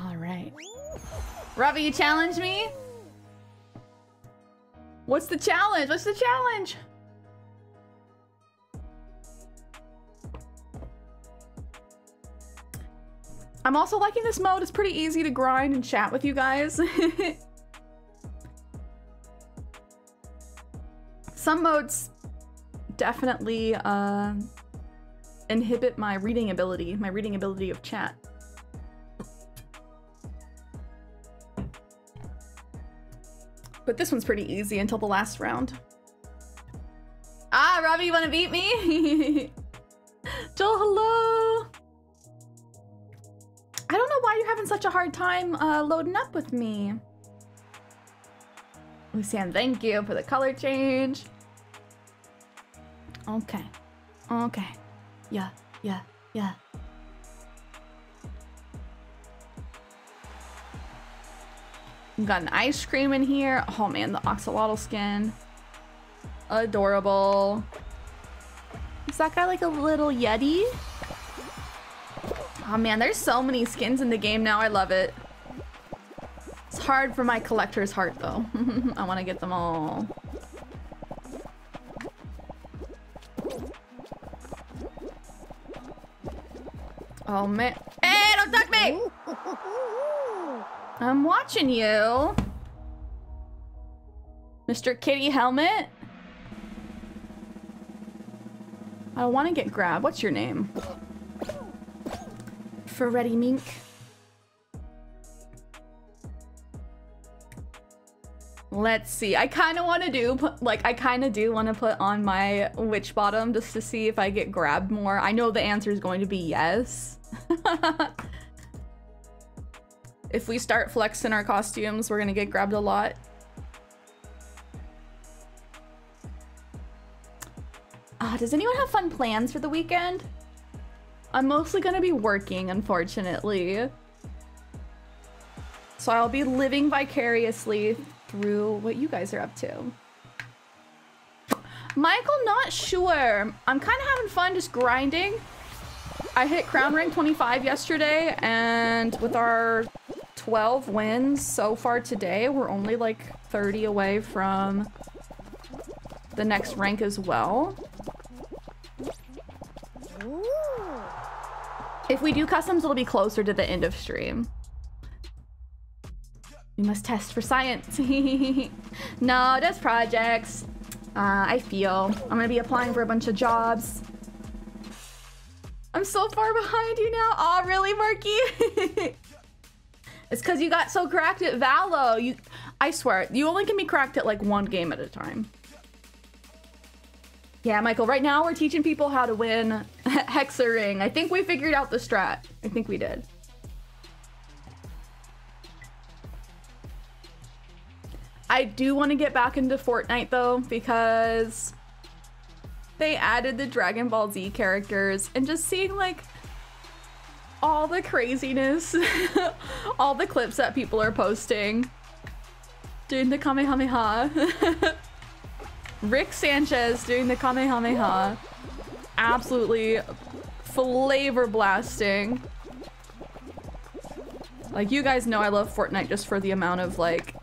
All right. Ravi, you challenge me? What's the challenge? What's the challenge? I'm also liking this mode. It's pretty easy to grind and chat with you guys. Some modes definitely uh, inhibit my reading ability, my reading ability of chat. But this one's pretty easy until the last round. Ah, Robbie, you want to beat me? Joel, hello. I don't know why you're having such a hard time uh, loading up with me. Lucian, thank you for the color change. Okay. Okay. Yeah, yeah, yeah. Got an ice cream in here. Oh man, the axolotl skin. Adorable. Is that guy like a little yeti? Oh man, there's so many skins in the game now. I love it. It's hard for my collector's heart though. I want to get them all. Oh man. Hey, don't touch me! I'm watching you. Mr. Kitty Helmet? I don't want to get grabbed. What's your name? Ferretti Mink. Let's see. I kind of want to do, like, I kind of do want to put on my witch bottom just to see if I get grabbed more. I know the answer is going to be yes. if we start flexing our costumes, we're to get grabbed a lot. Uh, does anyone have fun plans for the weekend? I'm mostly to be working, unfortunately. So I'll be living vicariously through what you guys are up to. Michael, not sure. I'm kind of having fun just grinding. I hit crown rank 25 yesterday, and with our 12 wins so far today, we're only like 30 away from the next rank as well. If we do customs, it'll be closer to the end of stream. We must test for science. no, just projects. Uh, I feel. I'm gonna be applying for a bunch of jobs. I'm so far behind you now. Oh, really, Marky? it's because you got so cracked at Valo. You, I swear, you only can be cracked at like one game at a time. Yeah, Michael, right now we're teaching people how to win Hex-A-Ring. I think we figured out the strat. I think we did. I do want to get back into Fortnite though because they added the Dragon Ball Z characters and just seeing like all the craziness, all the clips that people are posting doing the Kamehameha. Rick Sanchez doing the Kamehameha. Absolutely flavor blasting. Like you guys know I love Fortnite just for the amount of like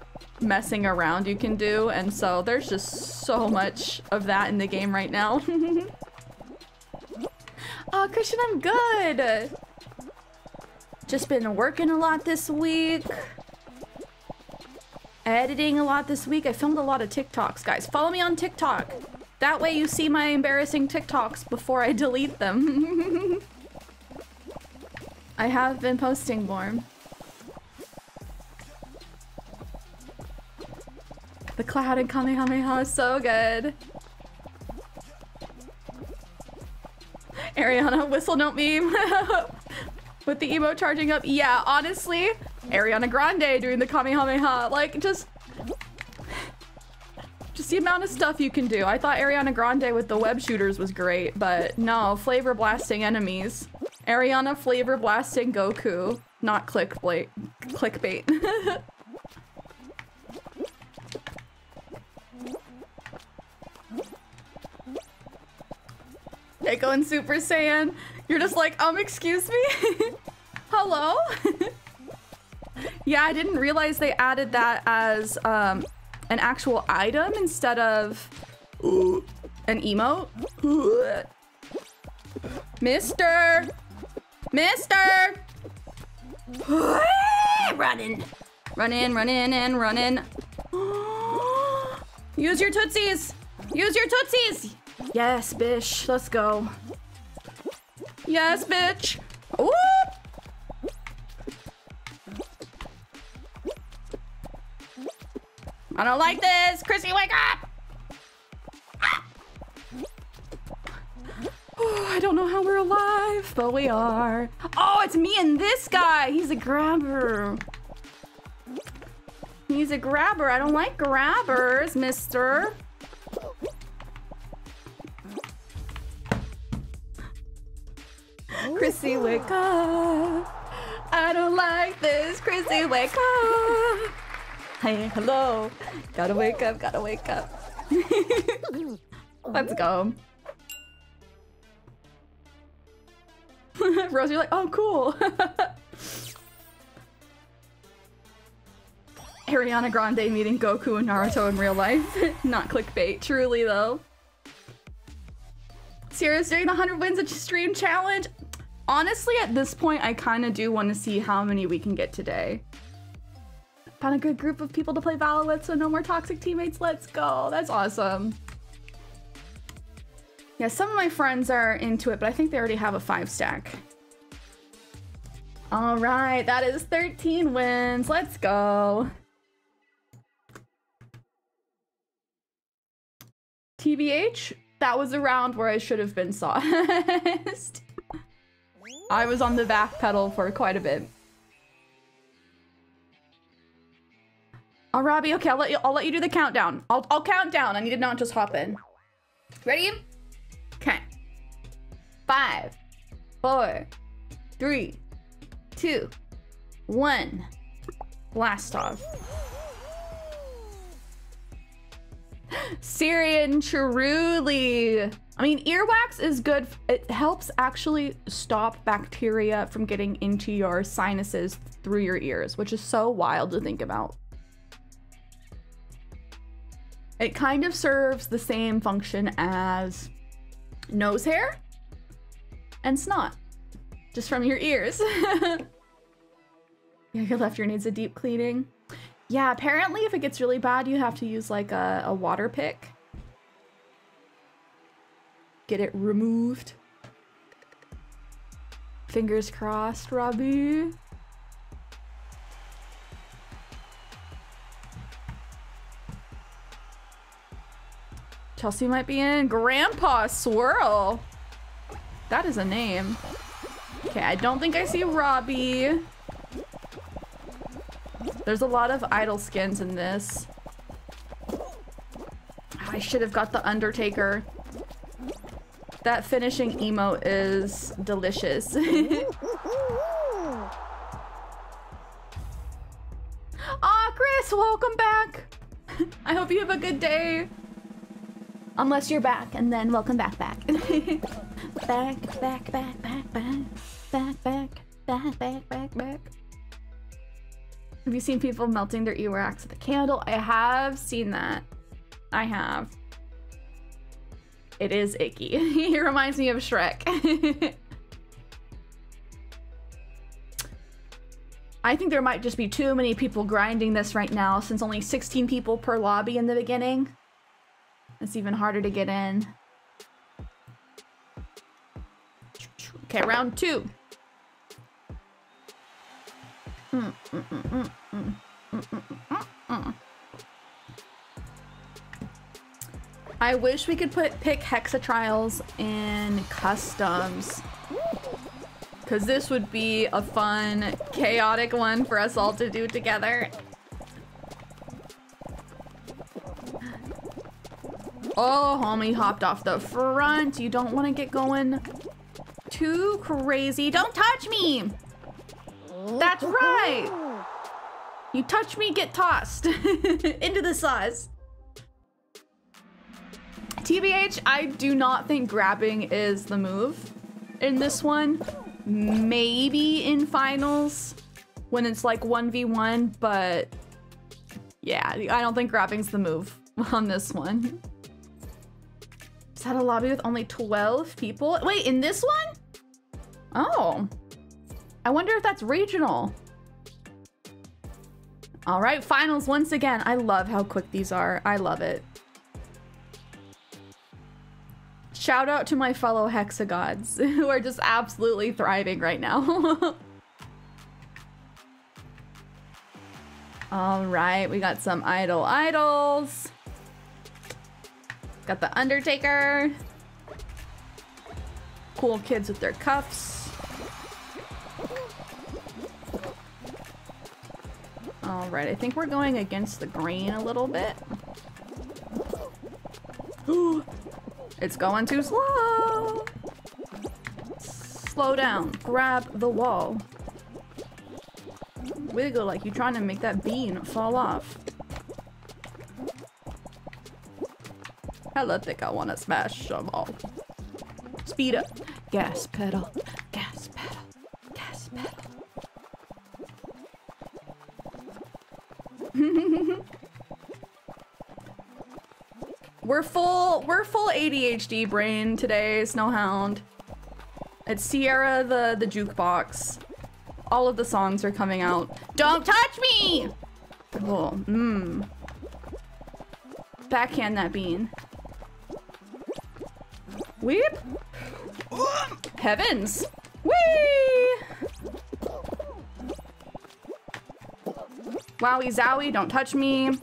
messing around you can do and so there's just so much of that in the game right now. oh Christian I'm good. Just been working a lot this week. Editing a lot this week. I filmed a lot of TikToks, guys. Follow me on TikTok. That way you see my embarrassing TikToks before I delete them. I have been posting more. The cloud and Kamehameha is so good. Ariana, whistle note meme. With the emo charging up. Yeah, honestly, Ariana Grande doing the Kamehameha. Like, just... Just the amount of stuff you can do. I thought Ariana Grande with the web shooters was great, but no, flavor blasting enemies. Ariana flavor blasting Goku, not clickbait clickbait. Echo and Super Saiyan. You're just like, um, excuse me? Hello? yeah, I didn't realize they added that as um, an actual item instead of an emote. Mister! Mister! running. Run in, run in, and run in. Use your tootsies! Use your tootsies! Yes, bitch. Let's go. Yes, bitch. Whoop! I don't like this. Chrissy, wake up! Ah. Oh, I don't know how we're alive, but we are. Oh, it's me and this guy. He's a grabber. He's a grabber. I don't like grabbers, mister. Chrissy, wake up. I don't like this. Chrissy, wake up. Hey, hello. Gotta wake up, gotta wake up. Let's go. Rose, you're like, oh, cool. Ariana Grande meeting Goku and Naruto in real life. Not clickbait, truly though. Cierra's doing the 100 wins a stream challenge. Honestly, at this point, I kind of do want to see how many we can get today. Found a good group of people to play Valor with, so no more toxic teammates. Let's go. That's awesome. Yeah, some of my friends are into it, but I think they already have a five stack. All right, that is 13 wins. Let's go. TBH, that was a round where I should have been sauced. I was on the back pedal for quite a bit. Oh, Robbie, okay, I'll let you, I'll let you do the countdown. I'll, I'll count down. I need to not just hop in. Ready? Okay. Five, four, three, two, one. Blast off. Syrian truly. I mean, earwax is good. It helps actually stop bacteria from getting into your sinuses through your ears, which is so wild to think about. It kind of serves the same function as nose hair and snot, just from your ears. yeah, your left ear needs a deep cleaning. Yeah, apparently if it gets really bad, you have to use like a, a water pick. Get it removed. Fingers crossed, Robbie. Chelsea might be in. Grandpa Swirl. That is a name. Okay, I don't think I see Robbie. There's a lot of idol skins in this. I should have got the Undertaker. That finishing emo is delicious. Aw, Chris, welcome back. I hope you have a good day. Unless you're back, and then welcome back, back. back, back, back, back, back, back, back, back, back, back, back. Have you seen people melting their earwax with a candle? I have seen that. I have. It is icky. he reminds me of Shrek. I think there might just be too many people grinding this right now since only 16 people per lobby in the beginning. It's even harder to get in. Okay, round two. Hmm. I wish we could put pick Hexa Trials in customs. Because this would be a fun, chaotic one for us all to do together. Oh, homie hopped off the front. You don't want to get going too crazy. Don't touch me! That's right! You touch me, get tossed into the sauce. TBH, I do not think grabbing is the move in this one. Maybe in finals when it's like 1v1, but yeah, I don't think grabbing's the move on this one. Is that a lobby with only 12 people? Wait, in this one? Oh. I wonder if that's regional. All right, finals once again. I love how quick these are. I love it. Shout out to my fellow hexagods who are just absolutely thriving right now. All right, we got some Idle Idols. Got the Undertaker. Cool kids with their cuffs. All right, I think we're going against the grain a little bit. it's going too slow. Slow down. Grab the wall. Wiggle like you're trying to make that bean fall off. Hella think I want to smash them all. Speed up. Gas pedal. Gas pedal. Gas pedal. we're full we're full ADHD brain today, Snowhound. It's Cierra the the jukebox. All of the songs are coming out. Don't touch me! Oh, mmm. Backhand that bean. Weep. Heavens. Whee! Wowie zowie, don't touch me.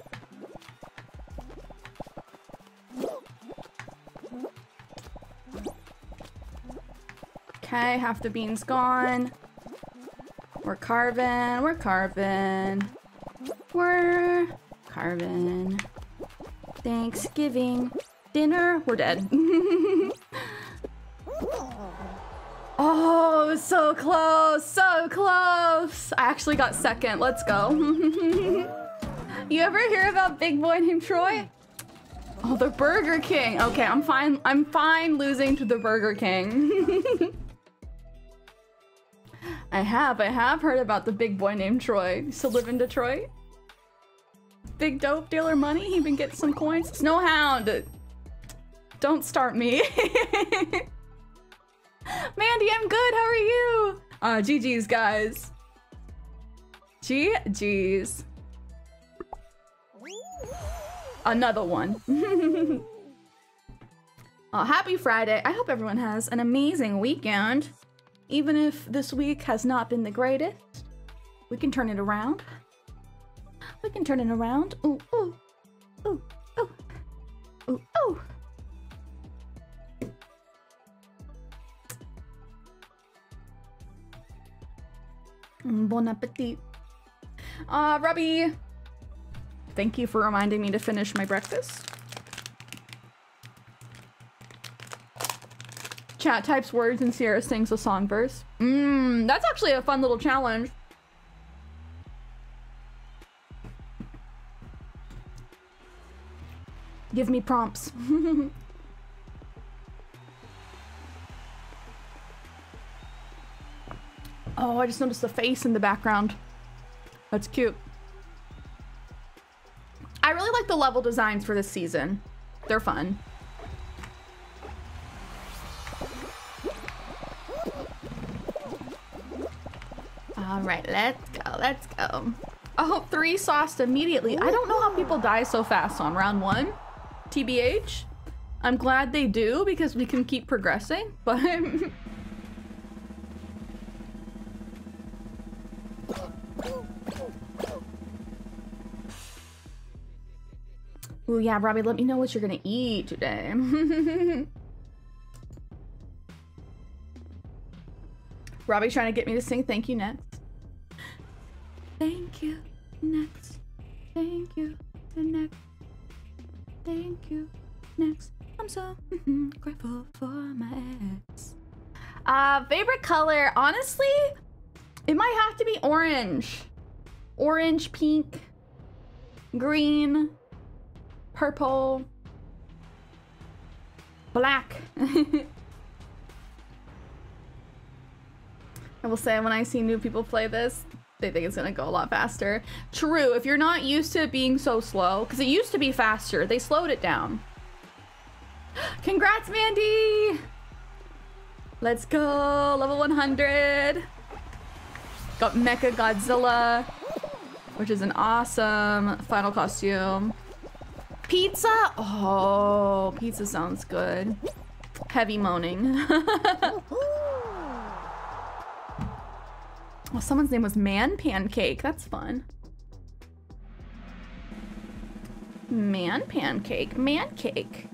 Okay, half the bean's gone. We're carving, we're carving. We're carving. Thanksgiving dinner, we're dead. oh, so close, so close. I actually got second, let's go. you ever hear about big boy named Troy? Oh, the Burger King. Okay, I'm fine. I'm fine losing to the Burger King. I have. I have heard about the big boy named Troy. To live in Detroit. Big dope dealer money. He been getting some coins. Snowhound. Don't start me. Mandy, I'm good. How are you? Uh, GG's, guys. GG's. Another one. uh, happy Friday. I hope everyone has an amazing weekend. Even if this week has not been the greatest, we can turn it around. We can turn it around. Ooh, ooh, ooh, ooh, ooh, ooh. Mm, bon appetit. Uh, Robbie. Thank you for reminding me to finish my breakfast. Chat types words and Cierra sings a song verse. Mmm, that's actually a fun little challenge. Give me prompts. oh, I just noticed the face in the background. That's cute. I really like the level designs for this season. They're fun. All right, let's go, let's go. Oh, three sauced immediately. I don't know how people die so fast on round one, TBH. I'm glad they do because we can keep progressing, but... Ooh, yeah, Robbie, let me know what you're gonna eat today. Robbie's trying to get me to sing thank you next. Thank you, next. Thank you, the next. Thank you, next. I'm so grateful for my ex. Uh, favorite color, honestly, it might have to be orange. Orange, pink, green, purple, black. I will say when I see new people play this, they think it's gonna go a lot faster. True, if you're not used to it being so slow, because it used to be faster, they slowed it down. Congrats, Mandy! Let's go, level 100. Got Mecha Godzilla, which is an awesome final costume. Pizza? Oh, pizza sounds good. heavy moaning. well, someone's name was Man Pancake. That's fun. Man Pancake. Man Cake.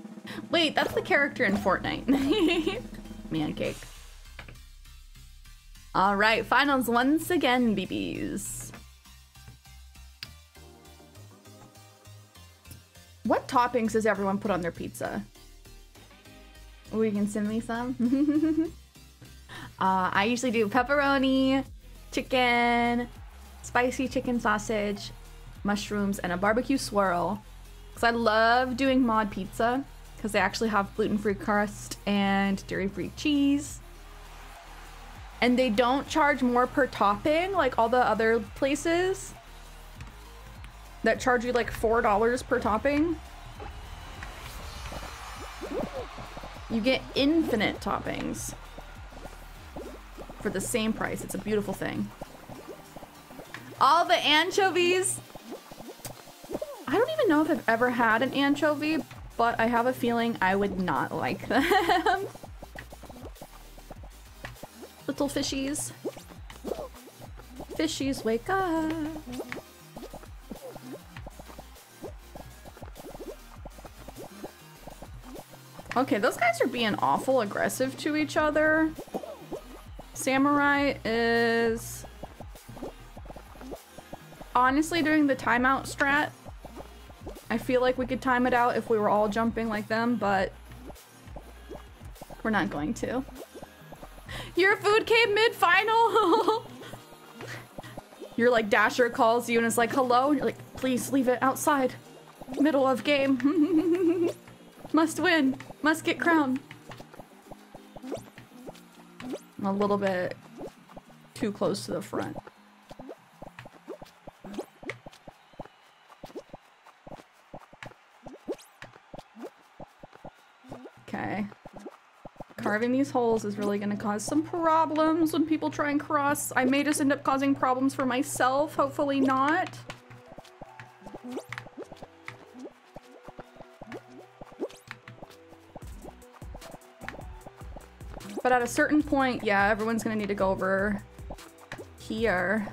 Wait, that's the character in Fortnite. Man Cake. All right, finals once again, BBs. What toppings does everyone put on their pizza? Oh, you can send me some. uh, I usually do pepperoni, chicken, spicy chicken sausage, mushrooms, and a barbecue swirl. Because I love doing mod pizza because they actually have gluten-free crust and dairy-free cheese. And they don't charge more per topping like all the other places that charge you like $4 per topping. You get infinite toppings for the same price. It's a beautiful thing. All the anchovies. I don't even know if I've ever had an anchovy, but I have a feeling I would not like them. Little fishies. Fishies, wake up. Okay, those guys are being awful aggressive to each other. Samurai is honestly doing the timeout strat. I feel like we could time it out if we were all jumping like them, but we're not going to. Your food came mid-final! Your like Dasher calls you and is like, hello? And you're like, please leave it outside. Middle of game. Must win. Must get crowned. A little bit too close to the front. Okay. Carving these holes is really going to cause some problems when people try and cross. I may just end up causing problems for myself. Hopefully not. But at a certain point, yeah, everyone's gonna need to go over here.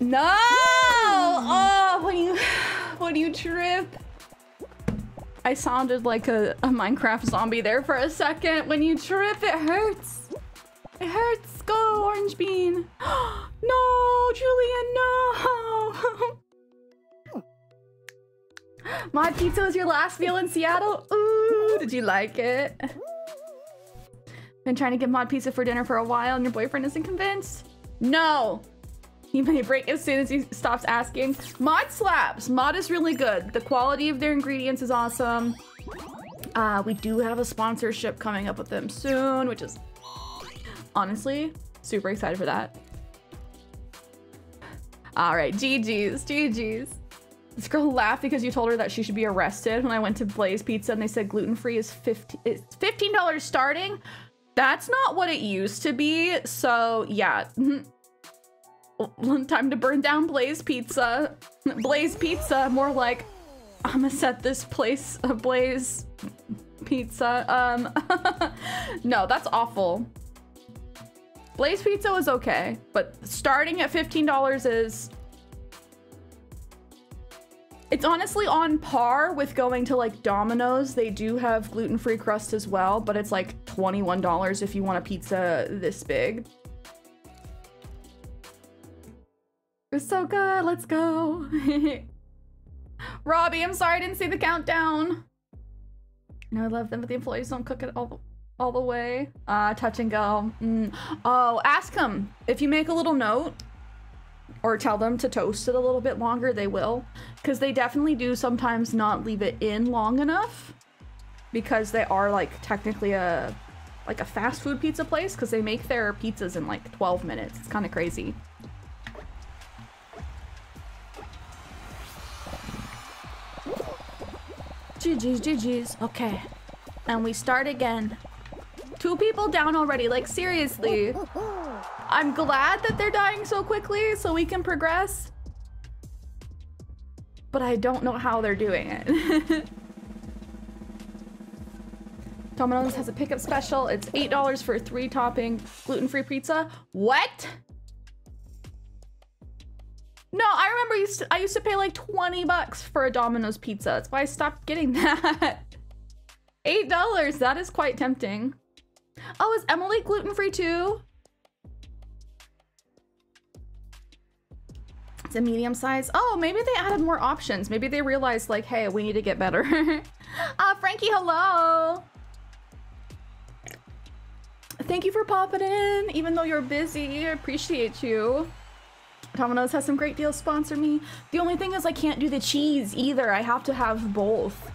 No! Oh, when you when you trip. I sounded like a, a Minecraft zombie there for a second. When you trip, it hurts. It hurts. Go, Orange Bean. no, Julian, no. Mod pizza was your last meal in Seattle? Ooh, did you like it? Been trying to get mod pizza for dinner for a while and your boyfriend isn't convinced? No! He may break as soon as he stops asking. Mod slaps! Mod is really good. The quality of their ingredients is awesome. Uh, we do have a sponsorship coming up with them soon, which is honestly super excited for that. All right, GG's, GG's. This girl laughed because you told her that she should be arrested when I went to Blaze Pizza and they said gluten-free is 50 it's $15 starting. That's not what it used to be. So yeah. Time to burn down Blaze Pizza. Blaze Pizza, more like I'm gonna set this place ablaze pizza. Um No, that's awful. Blaze Pizza was okay, but starting at $15 is it's honestly on par with going to like Domino's. They do have gluten-free crust as well, but it's like $21 if you want a pizza this big. It's so good. Let's go. Robbie, I'm sorry I didn't see the countdown. No, I love them, but the employees don't cook it all the, all the way. Uh, touch and go. Mm. Oh, ask them. If you make a little note, or tell them to toast it a little bit longer, they will. Because they definitely do sometimes not leave it in long enough. Because they are like technically a like a fast food pizza place because they make their pizzas in like 12 minutes. It's kind of crazy. GG's, GG's. Okay. And we start again. Two people down already. Like, seriously. I'm glad that they're dying so quickly so we can progress. but I don't know how they're doing it. Domino's has a pickup special. It's $8 for a three topping gluten free pizza. What? No, I remember used, to, I used to pay like 20 bucks for a Domino's pizza. That's why I stopped getting that. $8, that is quite tempting. Oh, is Emily gluten free too? It's a medium size. Oh, maybe they added more options. Maybe they realized like, hey, we need to get better. uh, Frankie, hello. Thank you for popping in, even though you're busy. I appreciate you. Domino's has some great deals. Sponsor me. The only thing is I can't do the cheese either. I have to have both.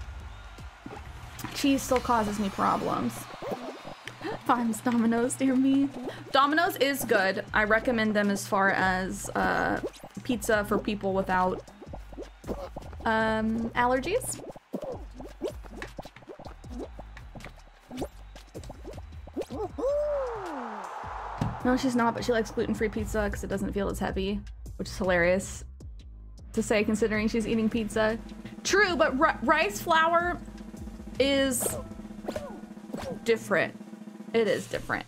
Cheese still causes me problems. Farms Domino's near me. Domino's is good. I recommend them as far as uh, pizza for people without um, allergies. No, she's not, but she likes gluten-free pizza because it doesn't feel as heavy, which is hilarious to say considering she's eating pizza. True, but rice flour is different. It is different.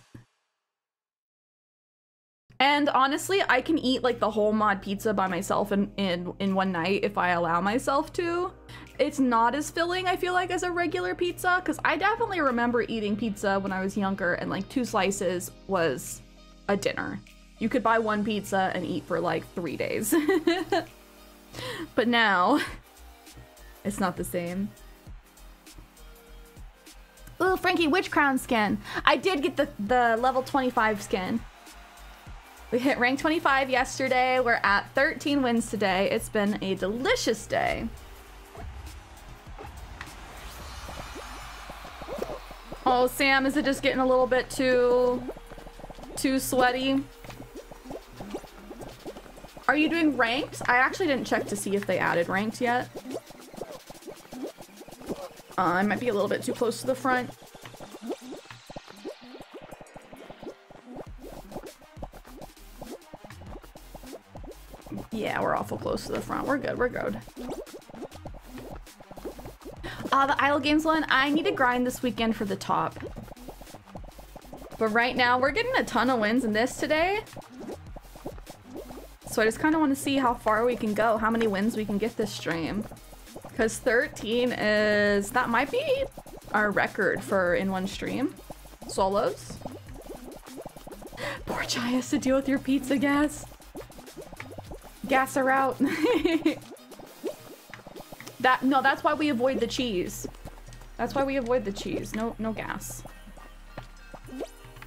And honestly, I can eat like the whole mod pizza by myself in, in, in one night if I allow myself to. It's not as filling, I feel like, as a regular pizza, because I definitely remember eating pizza when I was younger and like two slices was a dinner. You could buy one pizza and eat for like three days. but now, it's not the same. Ooh, Frankie, which crown skin? I did get the, the level 25 skin. We hit rank 25 yesterday. We're at 13 wins today. It's been a delicious day. Oh, Sam, is it just getting a little bit too too sweaty. Are you doing ranked? I actually didn't check to see if they added ranked yet. Uh, I might be a little bit too close to the front. Yeah, we're awful close to the front. We're good, we're good. Uh, the Idle Games one, I need to grind this weekend for the top. But right now, we're getting a ton of wins in this today. So I just kind of want to see how far we can go, how many wins we can get this stream. Because 13 is... That might be our record for in one stream. Solos. Poor Chai has to deal with your pizza gas. Gas her out. that No, that's why we avoid the cheese. That's why we avoid the cheese. No, no gas.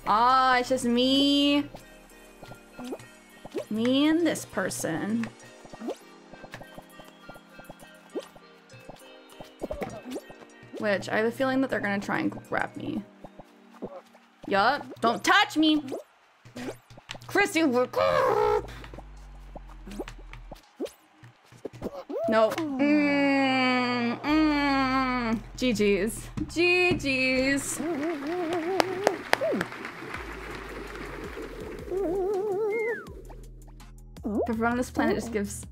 Ah, oh, it's just me. Me and this person. Which, I have a feeling that they're gonna try and grab me. Yup. Don't touch me! Chrissy, No. Mmm. Mmm. GG's. GG's. Everyone on this planet just gives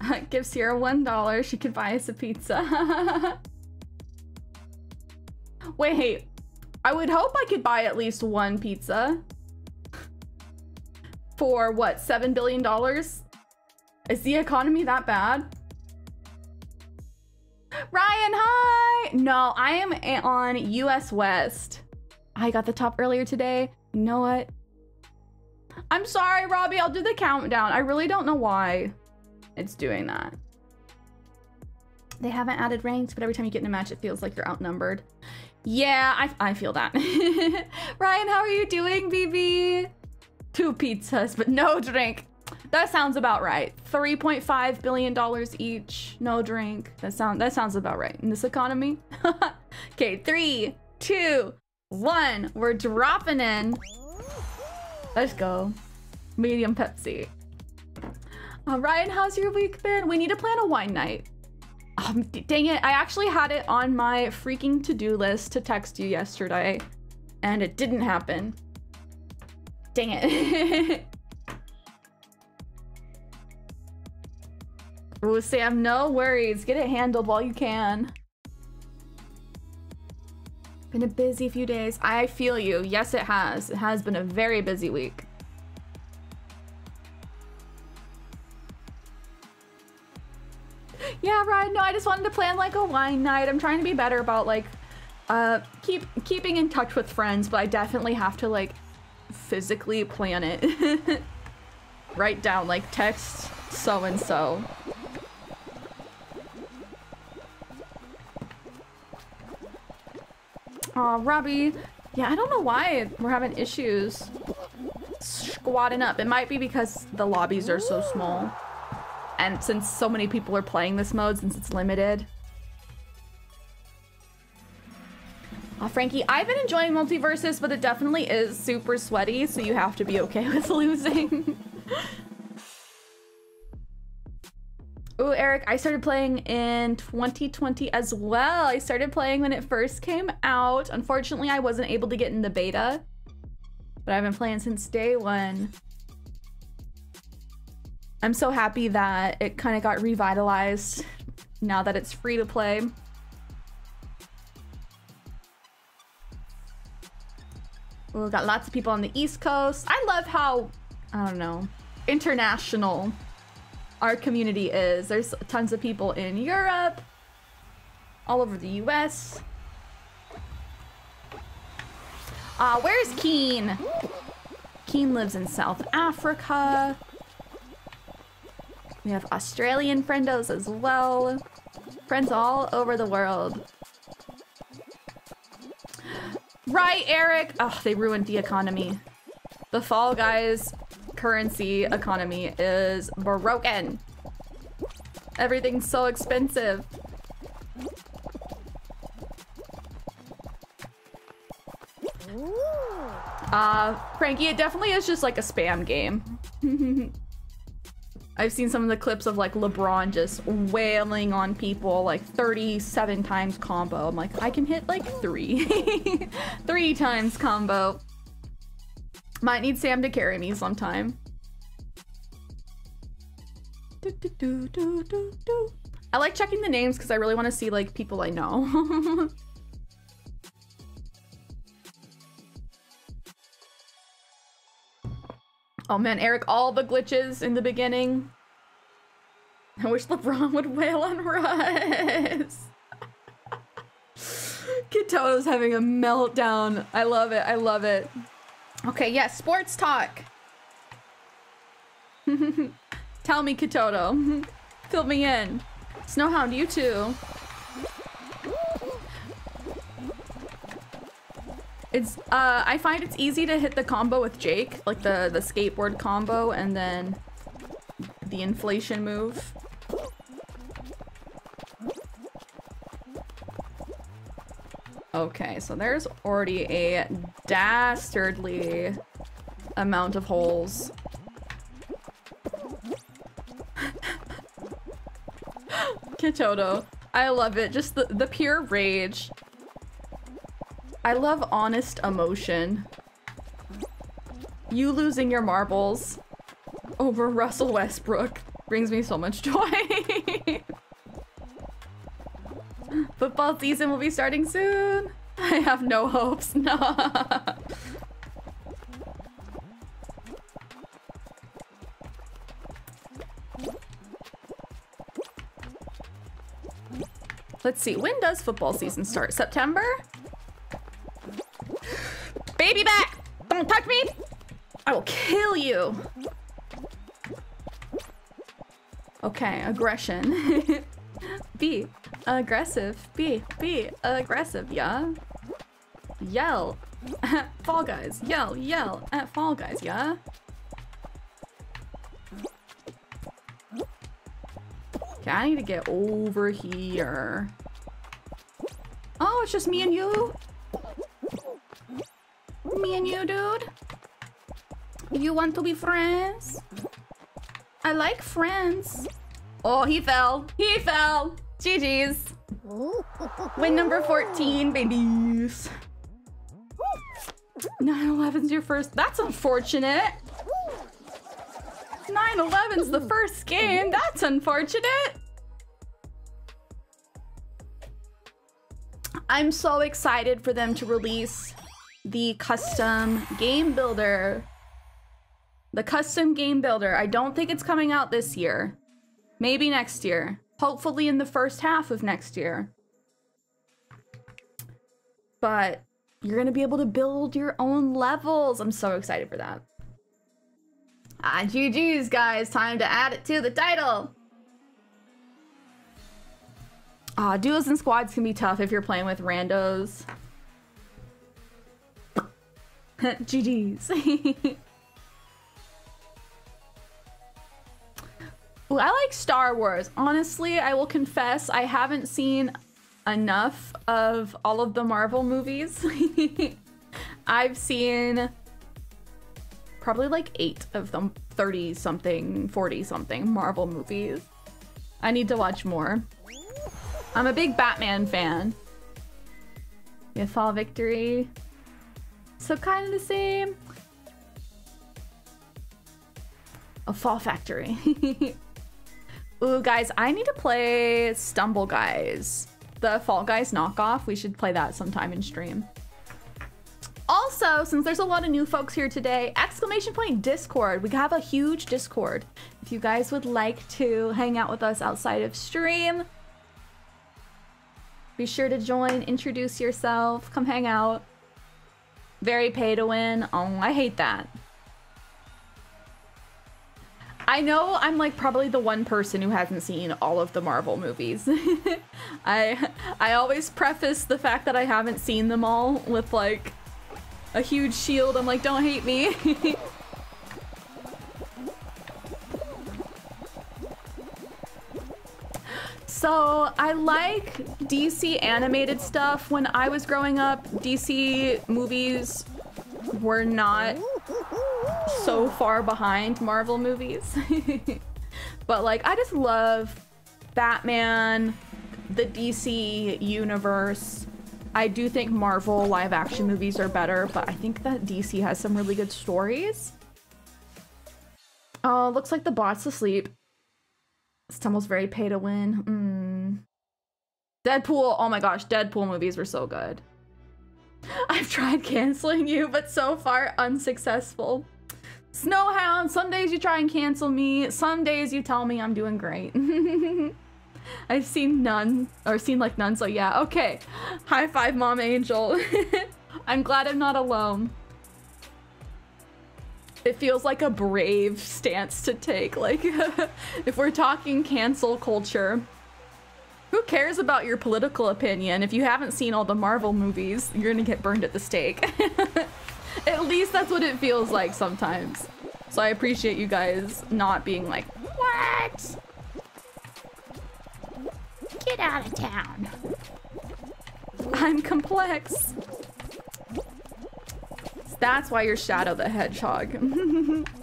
gives Cierra one dollar, she could buy us a pizza. Wait, I would hope I could buy at least one pizza. For what, seven billion dollars? Is the economy that bad? Ryan, hi! No, I am on US West. I got the top earlier today. You know what? I'm sorry, Robbie. I'll do the countdown. I really don't know why it's doing that. They haven't added ranks, but every time you get in a match, it feels like you're outnumbered. Yeah, I, I feel that. Ryan, how are you doing, BB? Two pizzas, but no drink. That sounds about right. $3.5 billion each, no drink. That, sound, that sounds about right in this economy. okay, three, two, one. We're dropping in. Let's go. Medium Pepsi. Ryan, how's your week been? We need to plan a wine night. Um, dang it, I actually had it on my freaking to-do list to text you yesterday, and it didn't happen. Dang it. Ooh, Sam, no worries. Get it handled while you can. Been a busy few days. I feel you. Yes, it has. It has been a very busy week. Yeah, right. No, I just wanted to plan like a wine night. I'm trying to be better about like uh keep keeping in touch with friends, but I definitely have to like physically plan it. Write down like text so and so. Aw, Robbie. Yeah, I don't know why we're having issues squatting up. It might be because the lobbies are so small. And since so many people are playing this mode, since it's limited. Oh, Frankie, I've been enjoying MultiVersus, but it definitely is super sweaty, so you have to be okay with losing. Ooh, Eric, I started playing in 2020 as well. I started playing when it first came out. Unfortunately, I wasn't able to get in the beta, but I've been playing since day one. I'm so happy that it kind of got revitalized now that it's free to play. We've got lots of people on the East Coast. I love how, I don't know, international our community is. There's tons of people in Europe, all over the US. Uh, where's Keen? Keen lives in South Africa. We have Australian friendos as well. Friends all over the world. Right, Eric! Oh, they ruined the economy. The Fall Guys currency economy is broken. Everything's so expensive. Uh, Frankie, it definitely is just like a spam game. I've seen some of the clips of like LeBron just wailing on people like 37 times combo. I'm like, I can hit like three. three times combo. Might need Sam to carry me sometime. Do, do, do, I like checking the names because I really want to see like people I know. oh man, Eric, all the glitches in the beginning. I wish LeBron would wail on Russ. Kitoto's having a meltdown. I love it. I love it. Okay, yes, yeah, sports talk. Tell me, Kitoto. Fill me in. Snowhound, you too. It's, uh, I find it's easy to hit the combo with Jake, like the, the skateboard combo, and then the inflation move. Okay, so there's already a dastardly amount of holes. Kitoto. I love it. Just the, the pure rage. I love honest emotion. You losing your marbles over Russell Westbrook brings me so much joy. Football season will be starting soon. I have no hopes. No. Let's see, when does football season start? September? Baby back! Don't touch me! I will kill you! Okay, aggression. B. Aggressive. Be, be aggressive, yeah? Yell at Fall Guys. Yell, yell at Fall Guys, yeah? Okay, I need to get over here. Oh, it's just me and you? Me and you, dude? You want to be friends? I like friends. Oh, he fell. He fell. GG's. Win number 14, babies. 9-11's your first. That's unfortunate. 9-11's the first game. That's unfortunate. I'm so excited for them to release the custom game builder. The custom game builder. I don't think it's coming out this year. Maybe next year. Hopefully in the first half of next year. But you're going to be able to build your own levels. I'm so excited for that. Ah, GG's, guys. Time to add it to the title. Ah, duos and squads can be tough if you're playing with randos. GG's. Ooh, I like Star Wars. Honestly, I will confess I haven't seen enough of all of the Marvel movies. I've seen probably like eight of them 30 something, 40 something Marvel movies. I need to watch more. I'm a big Batman fan. You Fall Victory. So kind of the same. A Fall Factory. Ooh, guys, I need to play Stumble Guys. The Fall Guys knockoff. We should play that sometime in stream. Also, since there's a lot of new folks here today, exclamation point Discord. We have a huge Discord. If you guys would like to hang out with us outside of stream, be sure to join, introduce yourself, come hang out. Very pay to win. Oh, I hate that. I know I'm like probably the one person who hasn't seen all of the Marvel movies. I I always preface the fact that I haven't seen them all with like a huge shield. I'm like, don't hate me. So I like DC animated stuff. When I was growing up, DC movies were not so far behind Marvel movies. but like, I just love Batman, the DC universe. I do think Marvel live action movies are better, but I think that DC has some really good stories. Oh, looks like the bot's asleep. Stumble's very pay to win. Mm. Deadpool, oh my gosh, Deadpool movies were so good. I've tried canceling you, but so far unsuccessful. Snowhound, some days you try and cancel me, some days you tell me I'm doing great. I've seen none, or seen like none, so yeah, okay. High five, Mom Angel. I'm glad I'm not alone. It feels like a brave stance to take. Like, if we're talking cancel culture, who cares about your political opinion? If you haven't seen all the Marvel movies, you're gonna get burned at the stake. at least that's what it feels like sometimes. So I appreciate you guys not being like, what? Get out of town. I'm complex. That's why you're Shadow the Hedgehog.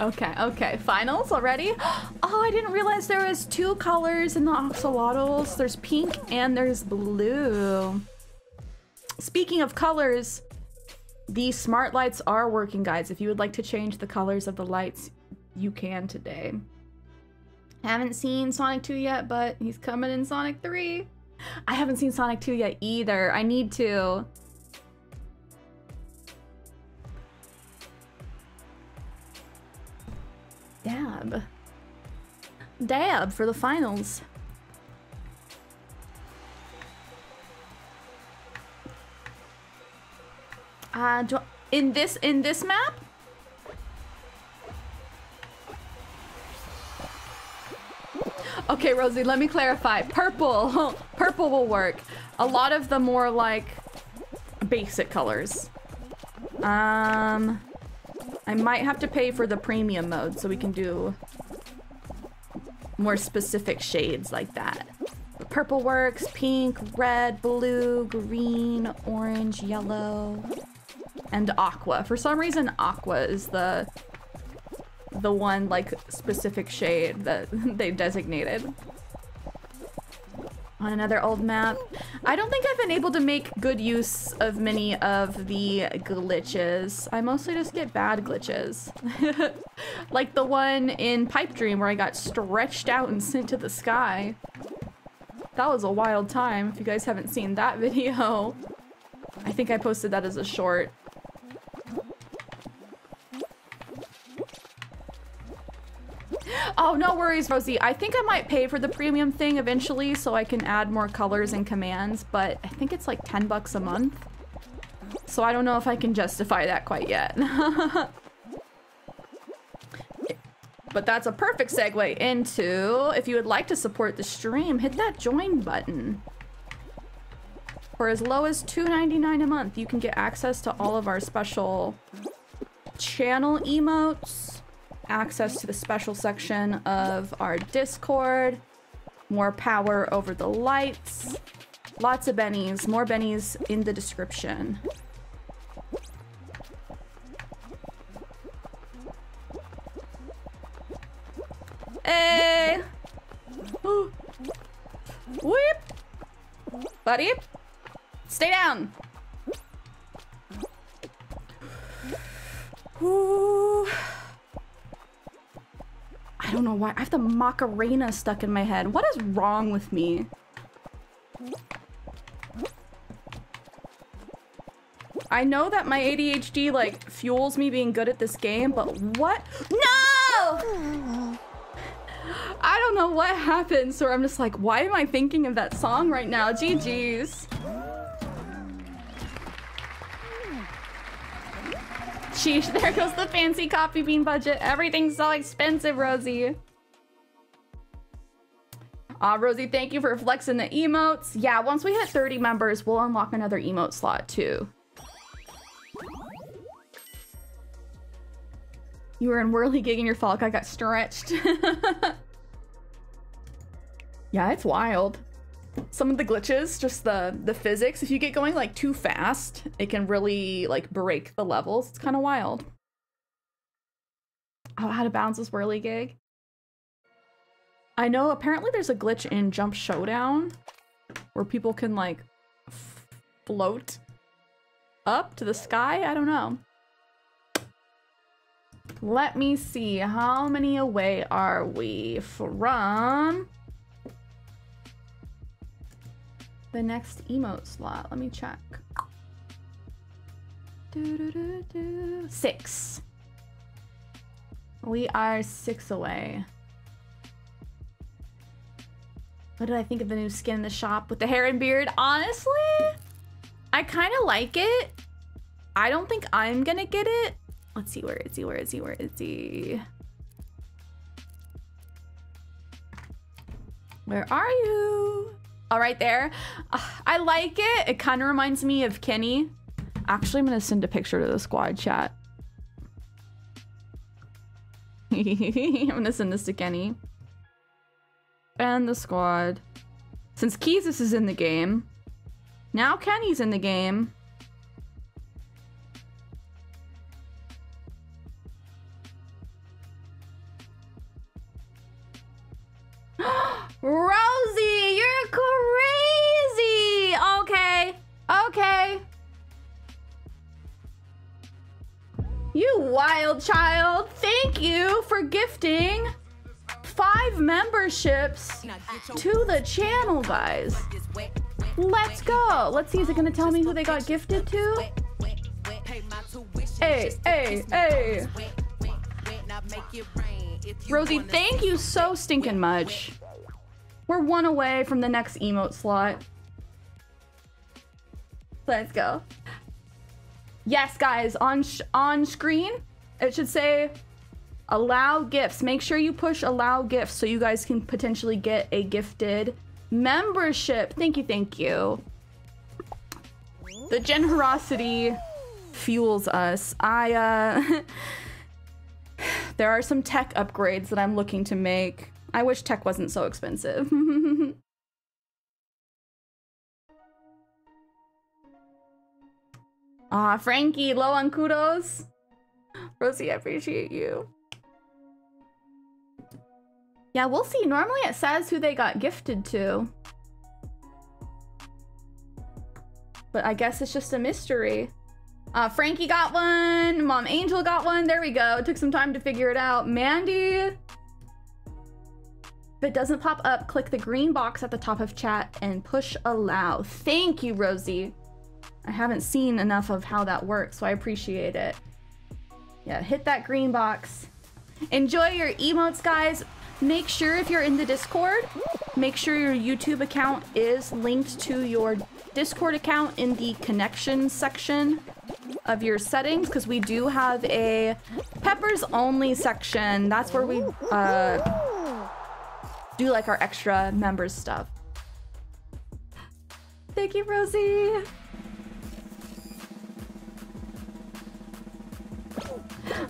Okay, okay. Finals already? Oh, I didn't realize there was two colors in the axolotls. There's pink and there's blue. Speaking of colors, the smart lights are working, guys. If you would like to change the colors of the lights, you can today. Haven't seen Sonic 2 yet, but he's coming in Sonic 3. I haven't seen Sonic 2 yet either. I need to. Dab. Dab for the finals. Uh, in this in this map? Okay, Rosie, let me clarify. Purple. Purple will work. A lot of the more like basic colors. Um, I might have to pay for the premium mode so we can do more specific shades like that. Purple works, pink, red, blue, green, orange, yellow, and aqua. For some reason, aqua is the the one like specific shade that they designated. on another old map. I don't think I've been able to make good use of many of the glitches. I mostly just get bad glitches. like the one in Pipe Dream where I got stretched out and sent to the sky. That was a wild time if you guys haven't seen that video. I think I posted that as a short. Oh, no worries, Rosie. I think I might pay for the premium thing eventually so I can add more colors and commands, but I think it's like 10 bucks a month. So I don't know if I can justify that quite yet. but that's a perfect segue into, if you would like to support the stream, hit that join button. For as low as $2.99 a month, you can get access to all of our special channel emotes, access to the special section of our Discord, more power over the lights, lots of bennies, more bennies in the description. Hey! Whip! Buddy! Stay down! Ooh. I don't know why. I have the Macarena stuck in my head. What is wrong with me? I know that my ADHD, like, fuels me being good at this game, but what? No! I don't know what happened, so I'm just like, why am I thinking of that song right now? GG's. Sheesh, there goes the fancy coffee bean budget. Everything's so expensive, Rosie. Uh, Rosie, thank you for flexing the emotes. Yeah, once we hit 30 members, we'll unlock another emote slot too. You were in Whirlygig and your guy got stretched. yeah, it's wild some of the glitches, just the the physics, if you get going like too fast, it can really like break the levels. It's kind of wild. Oh, how to bounce this Whirlygig. I know apparently there's a glitch in Jump Showdown where people can like float up to the sky. I don't know. Let me see. How many away are we from the next emote slot. Let me check. Six. We are six away. What did I think of the new skin in the shop with the hair and beard? Honestly, I kind of like it. I don't think I'm gonna get it. Let's see, where is he? Where is he? Where is he? Where are you? All right there. Uh, I like it. It kind of reminds me of Kenny. Actually, I'm going to send a picture to the squad chat. I'm going to send this to Kenny. And the squad. Since Keezus is in the game, now Kenny's in the game. Rosie, you're crazy! Okay, okay. You wild child, thank you for gifting five memberships to the channel, guys. Let's go. Let's see, is it gonna tell me who they got gifted to? Hey, hey, hey. Rosie, thank you so stinking much. We're one away from the next emote slot. Let's go. Yes, guys, on on screen, it should say allow gifts. Make sure you push allow gifts so you guys can potentially get a gifted membership. Thank you, thank you. The generosity fuels us. I, uh... there are some tech upgrades that I'm looking to make. I wish tech wasn't so expensive. Ah, Frankie, low on kudos. Rosie, I appreciate you. Yeah, we'll see. Normally it says who they got gifted to. But I guess it's just a mystery. Uh, Frankie got one. Mom Angel got one. There we go. It took some time to figure it out. Mandy. If it doesn't pop up, click the green box at the top of chat and push allow. Thank you, Rosie. I haven't seen enough of how that works, so I appreciate it. Yeah, hit that green box. Enjoy your emotes, guys. Make sure if you're in the Discord, make sure your YouTube account is linked to your Discord account in the connections section of your settings because we do have a peppers only section. That's where we uh, do like our extra members stuff. Thank you, Rosie.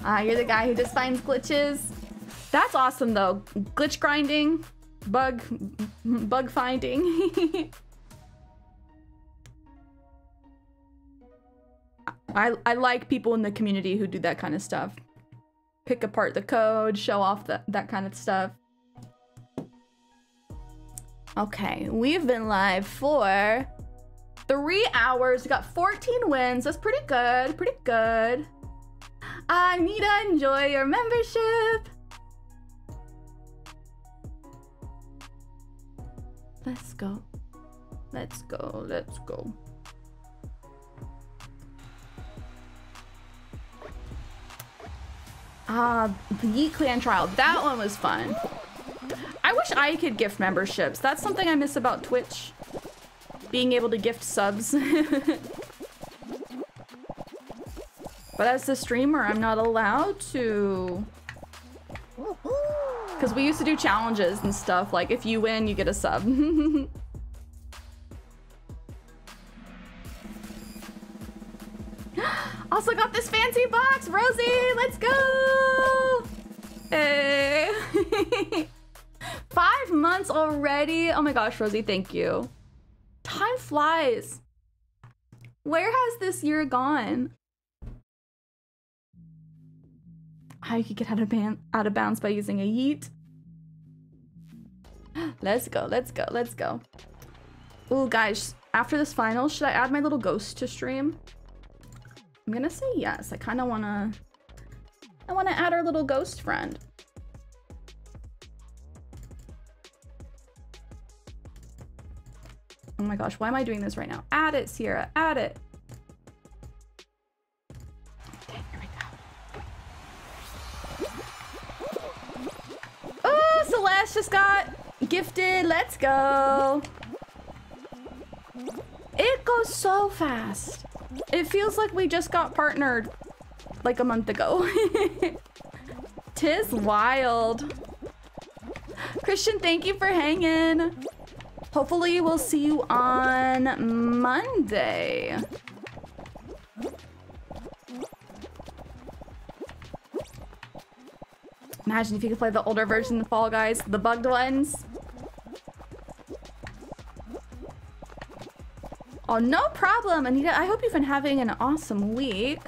Ah, you're the guy who just finds glitches. That's awesome though. Glitch grinding, bug, bug finding. I, I like people in the community who do that kind of stuff. Pick apart the code, show off the, that kind of stuff. Okay, we've been live for three hours. We got 14 wins. That's pretty good. Pretty good. I need to enjoy your membership. Let's go. Let's go. Let's go. Ah, the Yeet Clan trial. That one was fun. I wish I could gift memberships. That's something I miss about Twitch. Being able to gift subs. but as the streamer, I'm not allowed to. Because we used to do challenges and stuff. Like, if you win, you get a sub. Also got this fancy box, Rosie. Let's go. Hey. Five months already. Oh my gosh, Rosie, thank you. Time flies. Where has this year gone? How you could get out of, ban out of bounds by using a yeet. Let's go, let's go, let's go. Oh, guys, after this final, should I add my little ghost to stream? I'm gonna say yes. I kind of wanna, I wanna add our little ghost friend. Oh my gosh, why am I doing this right now? Add it, Cierra, add it. Okay, here we go. Oh, Celeste just got gifted. Let's go. It goes so fast. It feels like we just got partnered like a month ago. Tis wild. Christian, thank you for hanging. Hopefully we'll see you on Monday. Imagine if you could play the older version of Fall Guys, the bugged ones. Oh, no problem, Anita. I hope you've been having an awesome week.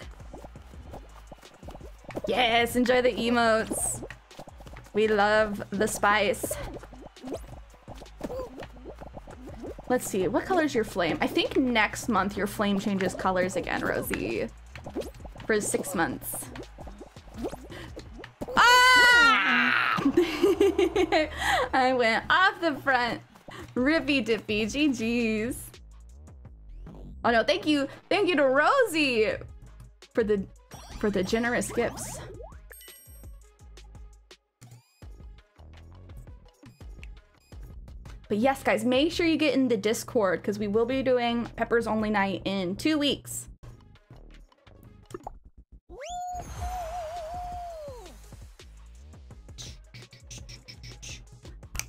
Yes, enjoy the emotes. We love the spice. Let's see, what color is your flame? I think next month your flame changes colors again, Rosie. For six months. Ah! I went off the front. Rippy dippy, GG's. Oh no, thank you. Thank you to Rosie for the for the generous gifts. But yes, guys, make sure you get in the Discord because we will be doing Peppers Only Night in two weeks. Oh,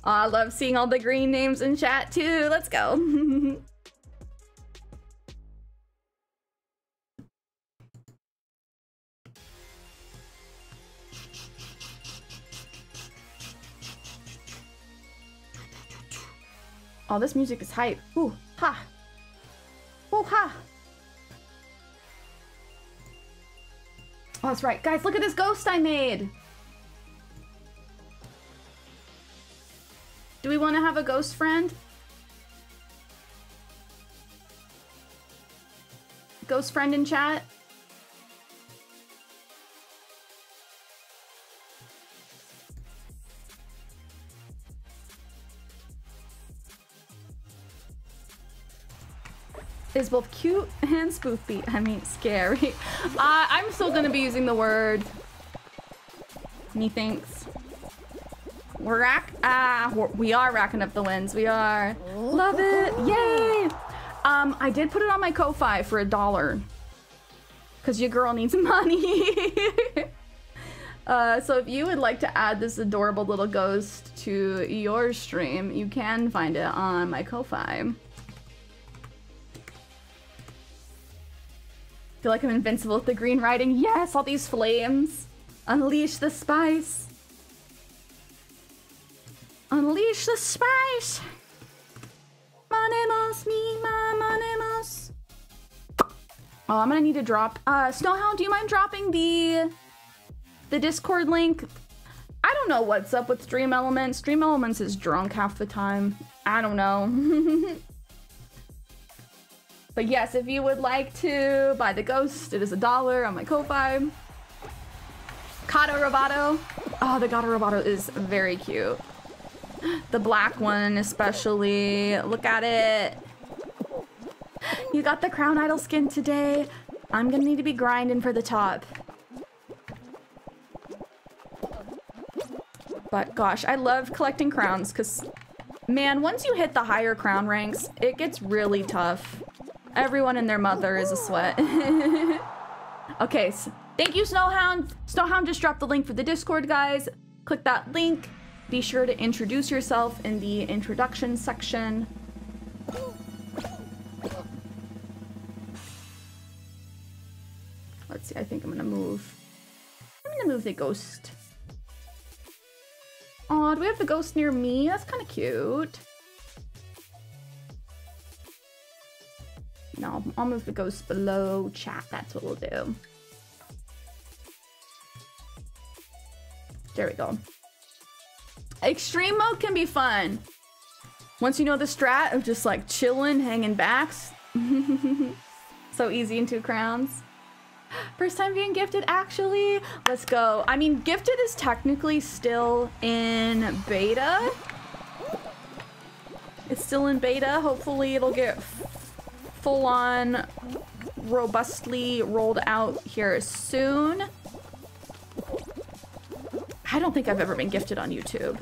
I love seeing all the green names in chat too. Let's go. Oh, this music is hype. Ooh, ha. Ooh, ha. Oh, that's right. Guys, look at this ghost I made. Do we want to have a ghost friend? Ghost friend in chat. Is both cute and spoofy. I mean, scary. Uh, I'm still gonna be using the word. Methinks. We're rack. Ah, we're, we are racking up the wins. We are. Love it. Yay. Um, I did put it on my Ko-Fi for a dollar. Cause your girl needs money. uh, so if you would like to add this adorable little ghost to your stream, you can find it on my Ko-Fi. Feel like I'm invincible with the green writing. Yes, all these flames. Unleash the spice. Unleash the spice. Manemos, mi ma manemos. Oh, I'm gonna need to drop. Uh, Snowhound, do you mind dropping the the Discord link? I don't know what's up with Stream Elements. Stream Elements is drunk half the time. I don't know. But yes, if you would like to buy the ghost, it is a dollar on my Ko-Fi. Gato Roboto. Oh, the Gato Roboto is very cute. The black one especially. Look at it. You got the Crown Idol skin today. I'm gonna need to be grinding for the top. But gosh, I love collecting crowns because, man, once you hit the higher crown ranks, it gets really tough. Everyone and their mother is a sweat. okay, so thank you, Snowhound. Snowhound just dropped the link for the Discord, guys. Click that link. Be sure to introduce yourself in the introduction section. Let's see, I think I'm gonna move. I'm gonna move the ghost. Aw, do we have the ghost near me? That's kind of cute. No, I'll move the ghost below chat. That's what we'll do. There we go. Extreme mode can be fun. Once you know the strat of just like chilling, hanging backs. so easy in two crowns. First time being gifted, actually. Let's go. I mean, gifted is technically still in beta. It's still in beta. Hopefully it'll get full on robustly rolled out here soon. I don't think I've ever been gifted on YouTube.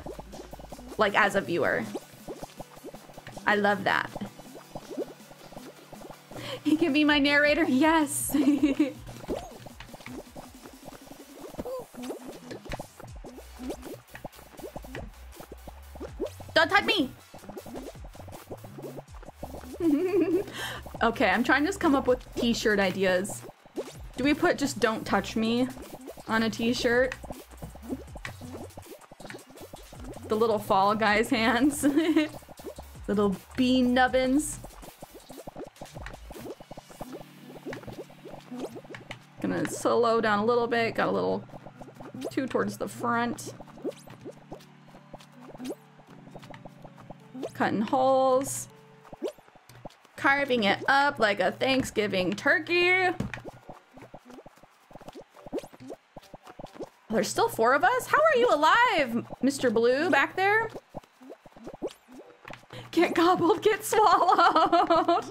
Like as a viewer. I love that. He can be my narrator? Yes! Don't touch me! Okay, I'm trying to just come up with t-shirt ideas. Do we put just don't touch me on a t-shirt? The little fall guy's hands. little bean nubbins. Gonna slow down a little bit, got a little two towards the front. Cutting holes carving it up like a Thanksgiving turkey. There's still four of us? How are you alive, Mr. Blue back there? Get gobbled, get swallowed.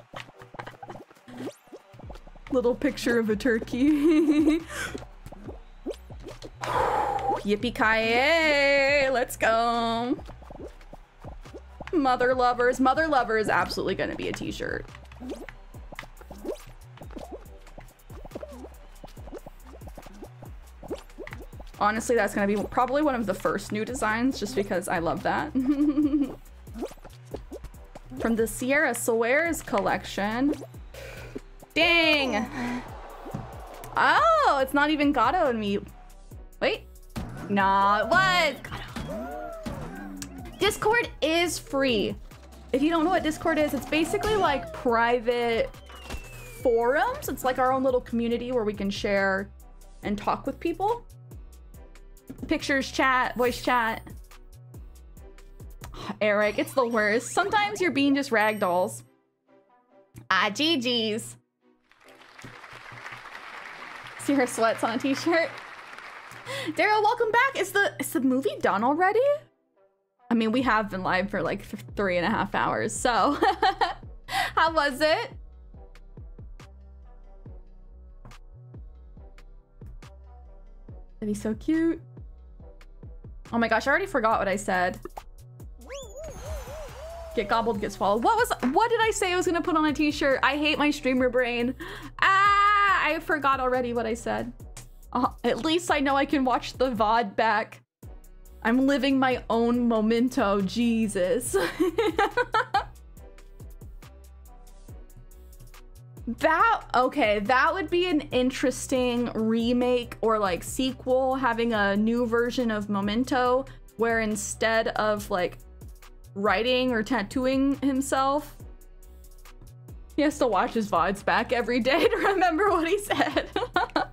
Little picture of a turkey. Yippee-ki-yay! Let's go. Mother lovers. Mother lover is absolutely going to be a t-shirt. Honestly, that's going to be probably one of the first new designs just because I love that. From the Cierra Shares collection. Dang! Oh, it's not even Gato and me. Wait. Nah, what? Discord is free. If you don't know what Discord is, it's basically like private forums. It's like our own little community where we can share and talk with people. Pictures, chat, voice chat. Eric, it's the worst. Sometimes you're being just ragdolls. Ah, GG's. See her sweats on a t-shirt. Daryl, welcome back. Is the is the movie done already? I mean, we have been live for like th three and a half hours, so how was it? That'd be so cute. Oh my gosh, I already forgot what I said. Get gobbled, get swallowed. What was, what did I say I was gonna put on a t-shirt? I hate my streamer brain. Ah, I forgot already what I said. Uh, at least I know I can watch the VOD back. I'm living my own memento, Jesus. that, okay, that would be an interesting remake or like sequel, having a new version of Memento where instead of like writing or tattooing himself, he has to watch his VODs back every day to remember what he said.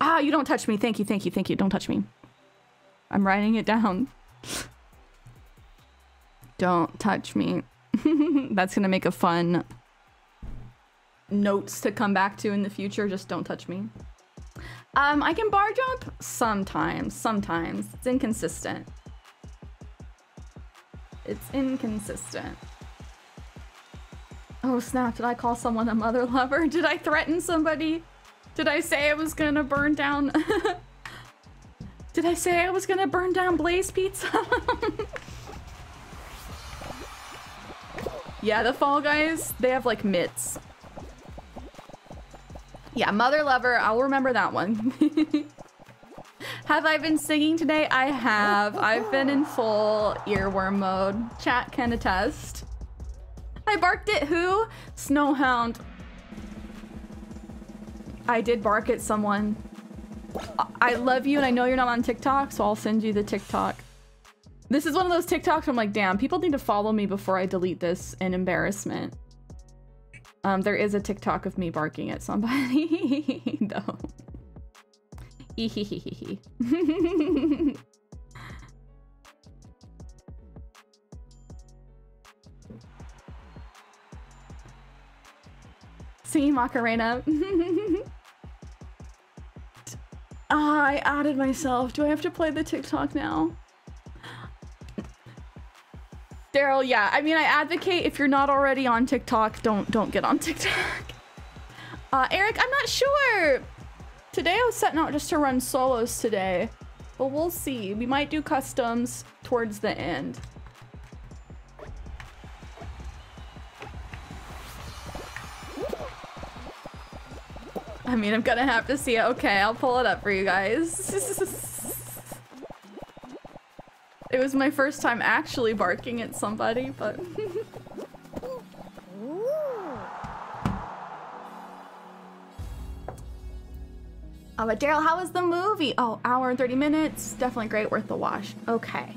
ah, you don't touch me. Thank you, thank you, thank you. Don't touch me. I'm writing it down. Don't touch me. That's gonna make a fun notes to come back to in the future. Just don't touch me. Um, I can bar jump sometimes. Sometimes. It's inconsistent. It's inconsistent. Oh snap, did I call someone a mother lover? Did I threaten somebody? Did I say I was gonna burn down... Did I say I was gonna burn down Blaze Pizza? yeah, the Fall Guys, they have like mitts. Yeah, Mother Lover, I'll remember that one. have I been singing today? I have. I've been in full earworm mode. Chat can attest. I barked at who? Snowhound. I did bark at someone. I love you and I know you're not on TikTok, so I'll send you the TikTok. This is one of those TikToks I'm like, damn, people need to follow me before I delete this in embarrassment. Um, there is a TikTok of me barking at somebody, though. Singing Macarena. Ah, I added myself. Do I have to play the TikTok now? Daryl, yeah. I mean, I advocate if you're not already on TikTok, don't don't get on TikTok. Uh, Eric, I'm not sure. Today I was setting out just to run solos today, but we'll see. We might do customs towards the end. I mean, I'm gonna have to see it. Okay, I'll pull it up for you guys. it was my first time actually barking at somebody, but... Oh, but Daryl, how was the movie? Oh, hour and 30 minutes. Definitely great, worth the watch. Okay.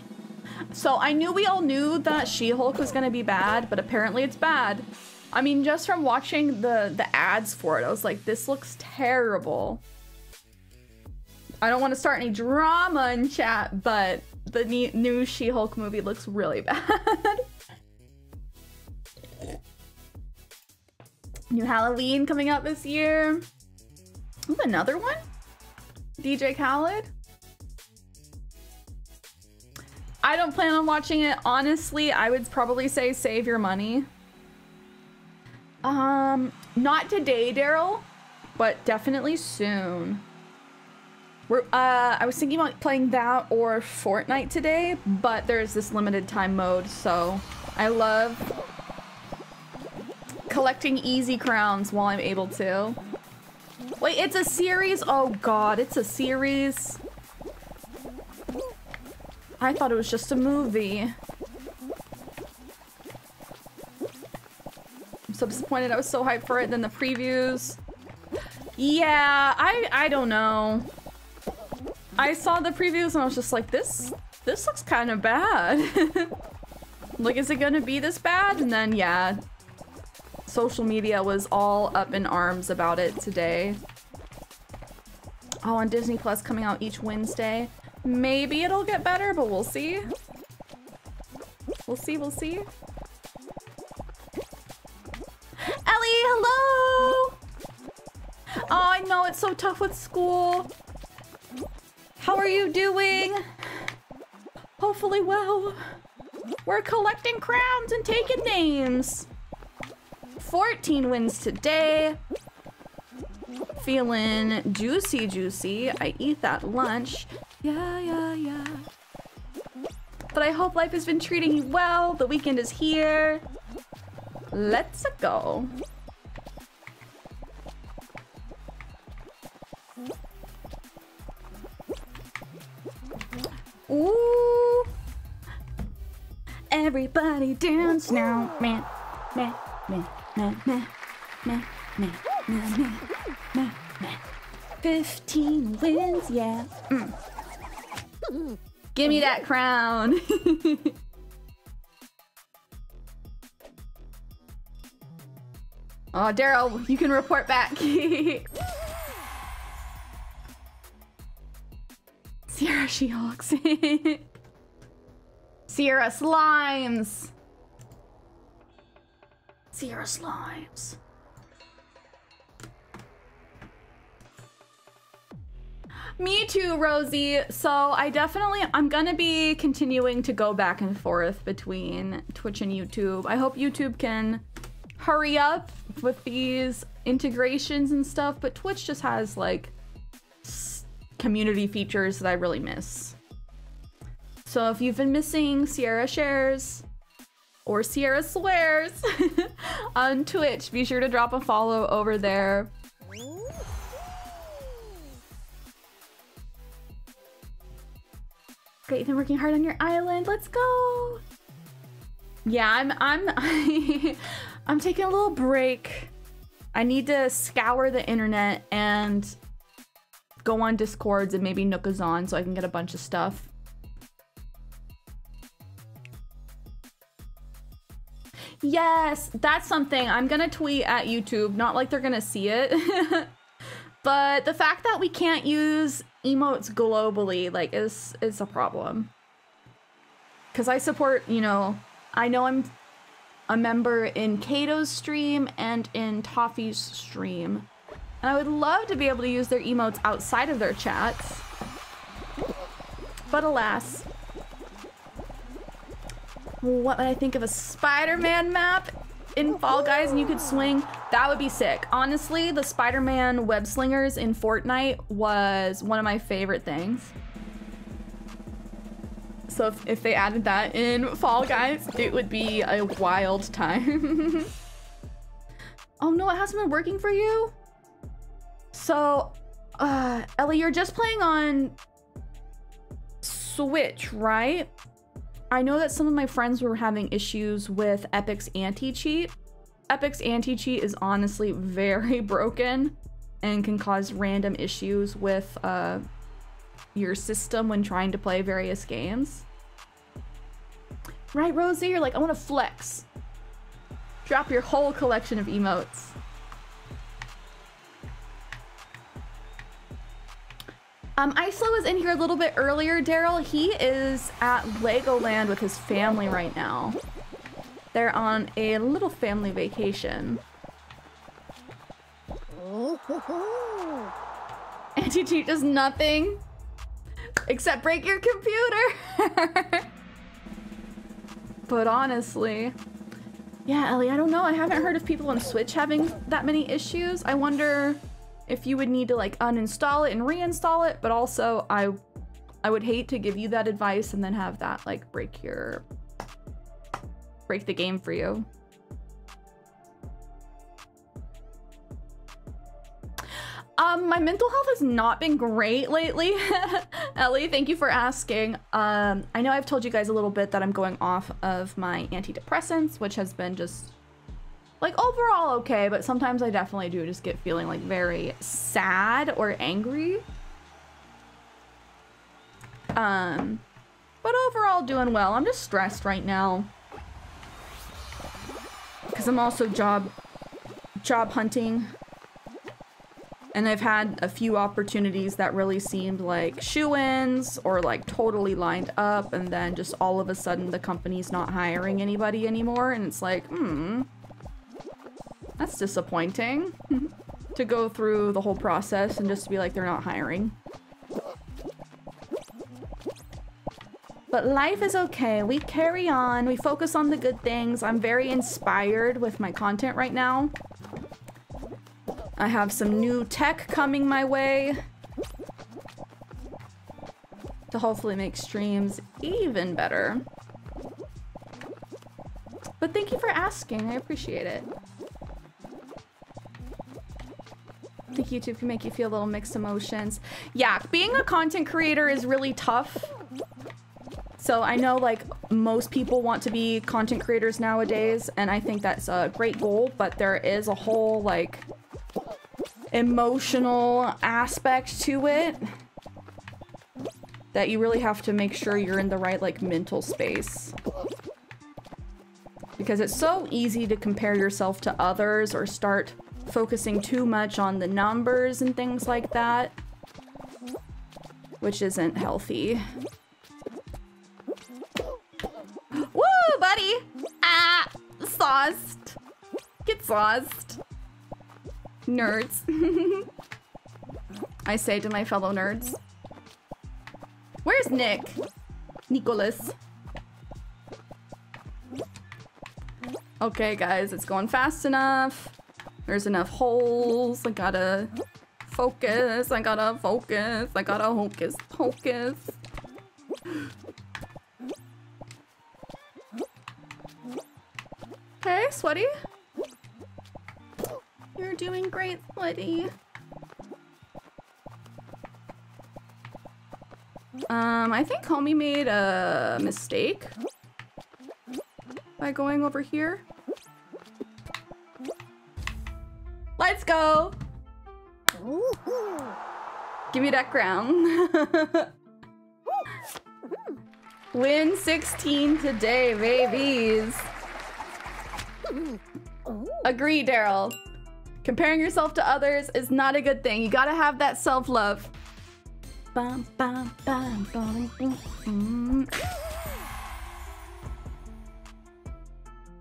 So I knew we all knew that She-Hulk was gonna be bad, but apparently it's bad. I mean, just from watching the, the ads for it, I was like, this looks terrible. I don't want to start any drama in chat, but the new She-Hulk movie looks really bad. new Halloween coming out this year. Ooh, another one? DJ Khaled? I don't plan on watching it. Honestly, I would probably say save your money. Um, not today, Daryl, but definitely soon. We're, uh, I was thinking about playing that or Fortnite today, but there's this limited time mode, so I love collecting easy crowns while I'm able to. Wait, it's a series? Oh god, it's a series. I thought it was just a movie. So disappointed. I was so hyped for it. Then the previews. Yeah, I I don't know. I saw the previews and I was just like, this this looks kind of bad. like, is it gonna be this bad? And then yeah, social media was all up in arms about it today. Oh, on Disney Plus coming out each Wednesday. Maybe it'll get better, but we'll see. We'll see, we'll see. Hello! Oh, I know it's so tough with school. How are you doing? Hopefully well. We're collecting crowns and taking names. 14 wins today. Feeling juicy, juicy. I eat that lunch. Yeah, yeah, yeah. But I hope life has been treating you well. The weekend is here. Let's go. Ooh. Everybody dance now. Man, man, man, man, man, man, man, man, man, man, man. 15 wins, yeah. Mm. Give me that crown. Oh, Daryl, you can report back. Cierra She-Hulks. Cierra Slimes. Cierra Slimes. Me too, Rosie. So I definitely, I'm gonna be continuing to go back and forth between Twitch and YouTube. I hope YouTube can hurry up with these integrations and stuff, but Twitch just has like community features that I really miss. So if you've been missing Cierra Shares or Cierra Swears on Twitch, be sure to drop a follow over there. Great, you've been working hard on your island. Let's go. Yeah, I'm I'm I'm taking a little break. I need to scour the internet and go on Discords and maybe Nookazon so I can get a bunch of stuff. Yes, that's something I'm gonna tweet at YouTube. Not like they're gonna see it. but the fact that we can't use emotes globally, like, is, is a problem. Because I support, you know, I know I'm a member in Kato's stream and in Toffee's stream. And I would love to be able to use their emotes outside of their chats. But alas. What would I think of a Spider-Man map in Fall Guys and you could swing? That would be sick. Honestly, the Spider-Man web slingers in Fortnite was one of my favorite things. So if, if they added that in Fall Guys, it would be a wild time. oh no, it hasn't been working for you? So, uh, Ellie, you're just playing on Switch, right? I know that some of my friends were having issues with Epic's anti-cheat. Epic's anti-cheat is honestly very broken and can cause random issues with uh, your system when trying to play various games. Right, Rosie? You're like, I want to flex. Drop your whole collection of emotes. Um, Isla was in here a little bit earlier, Daryl. He is at Legoland with his family right now. They're on a little family vacation. Anti-cheat does nothing except break your computer. but honestly, yeah, Ellie, I don't know. I haven't heard of people on Switch having that many issues. I wonder if you would need to like uninstall it and reinstall it, but also I I would hate to give you that advice and then have that like break your break the game for you. Um, my mental health has not been great lately. Ellie, thank you for asking. Um, I know I've told you guys a little bit that I'm going off of my antidepressants, which has been just like overall okay, but sometimes I definitely do just get feeling like very sad or angry. Um, but overall doing well. I'm just stressed right now. Cause I'm also job, job hunting. And I've had a few opportunities that really seemed like shoe-ins or like totally lined up and then just all of a sudden the company's not hiring anybody anymore and it's like, hmm, that's disappointing. to go through the whole process and just be like they're not hiring. But life is okay. We carry on. We focus on the good things. I'm very inspired with my content right now. I have some new tech coming my way to hopefully make streams even better. But thank you for asking. I appreciate it. I think YouTube can make you feel a little mixed emotions. Yeah, being a content creator is really tough. So I know like most people want to be content creators nowadays, and I think that's a great goal, but there is a whole like emotional aspect to it that you really have to make sure you're in the right like mental space. Because it's so easy to compare yourself to others or start focusing too much on the numbers and things like that, which isn't healthy. Woo, buddy! Ah, sauced. Get sauced. Nerds. I say to my fellow nerds. Where's Nick? Nicholas. Okay, guys, it's going fast enough. There's enough holes. I gotta focus. I gotta focus. I gotta hocus pocus. Hey, Sweaty. You're doing great, Sweaty. Um, I think Homie made a mistake by going over here. Let's go! Give me that crown. Win 16 today, babies. Agree, Daryl. Comparing yourself to others is not a good thing. You gotta have that self-love.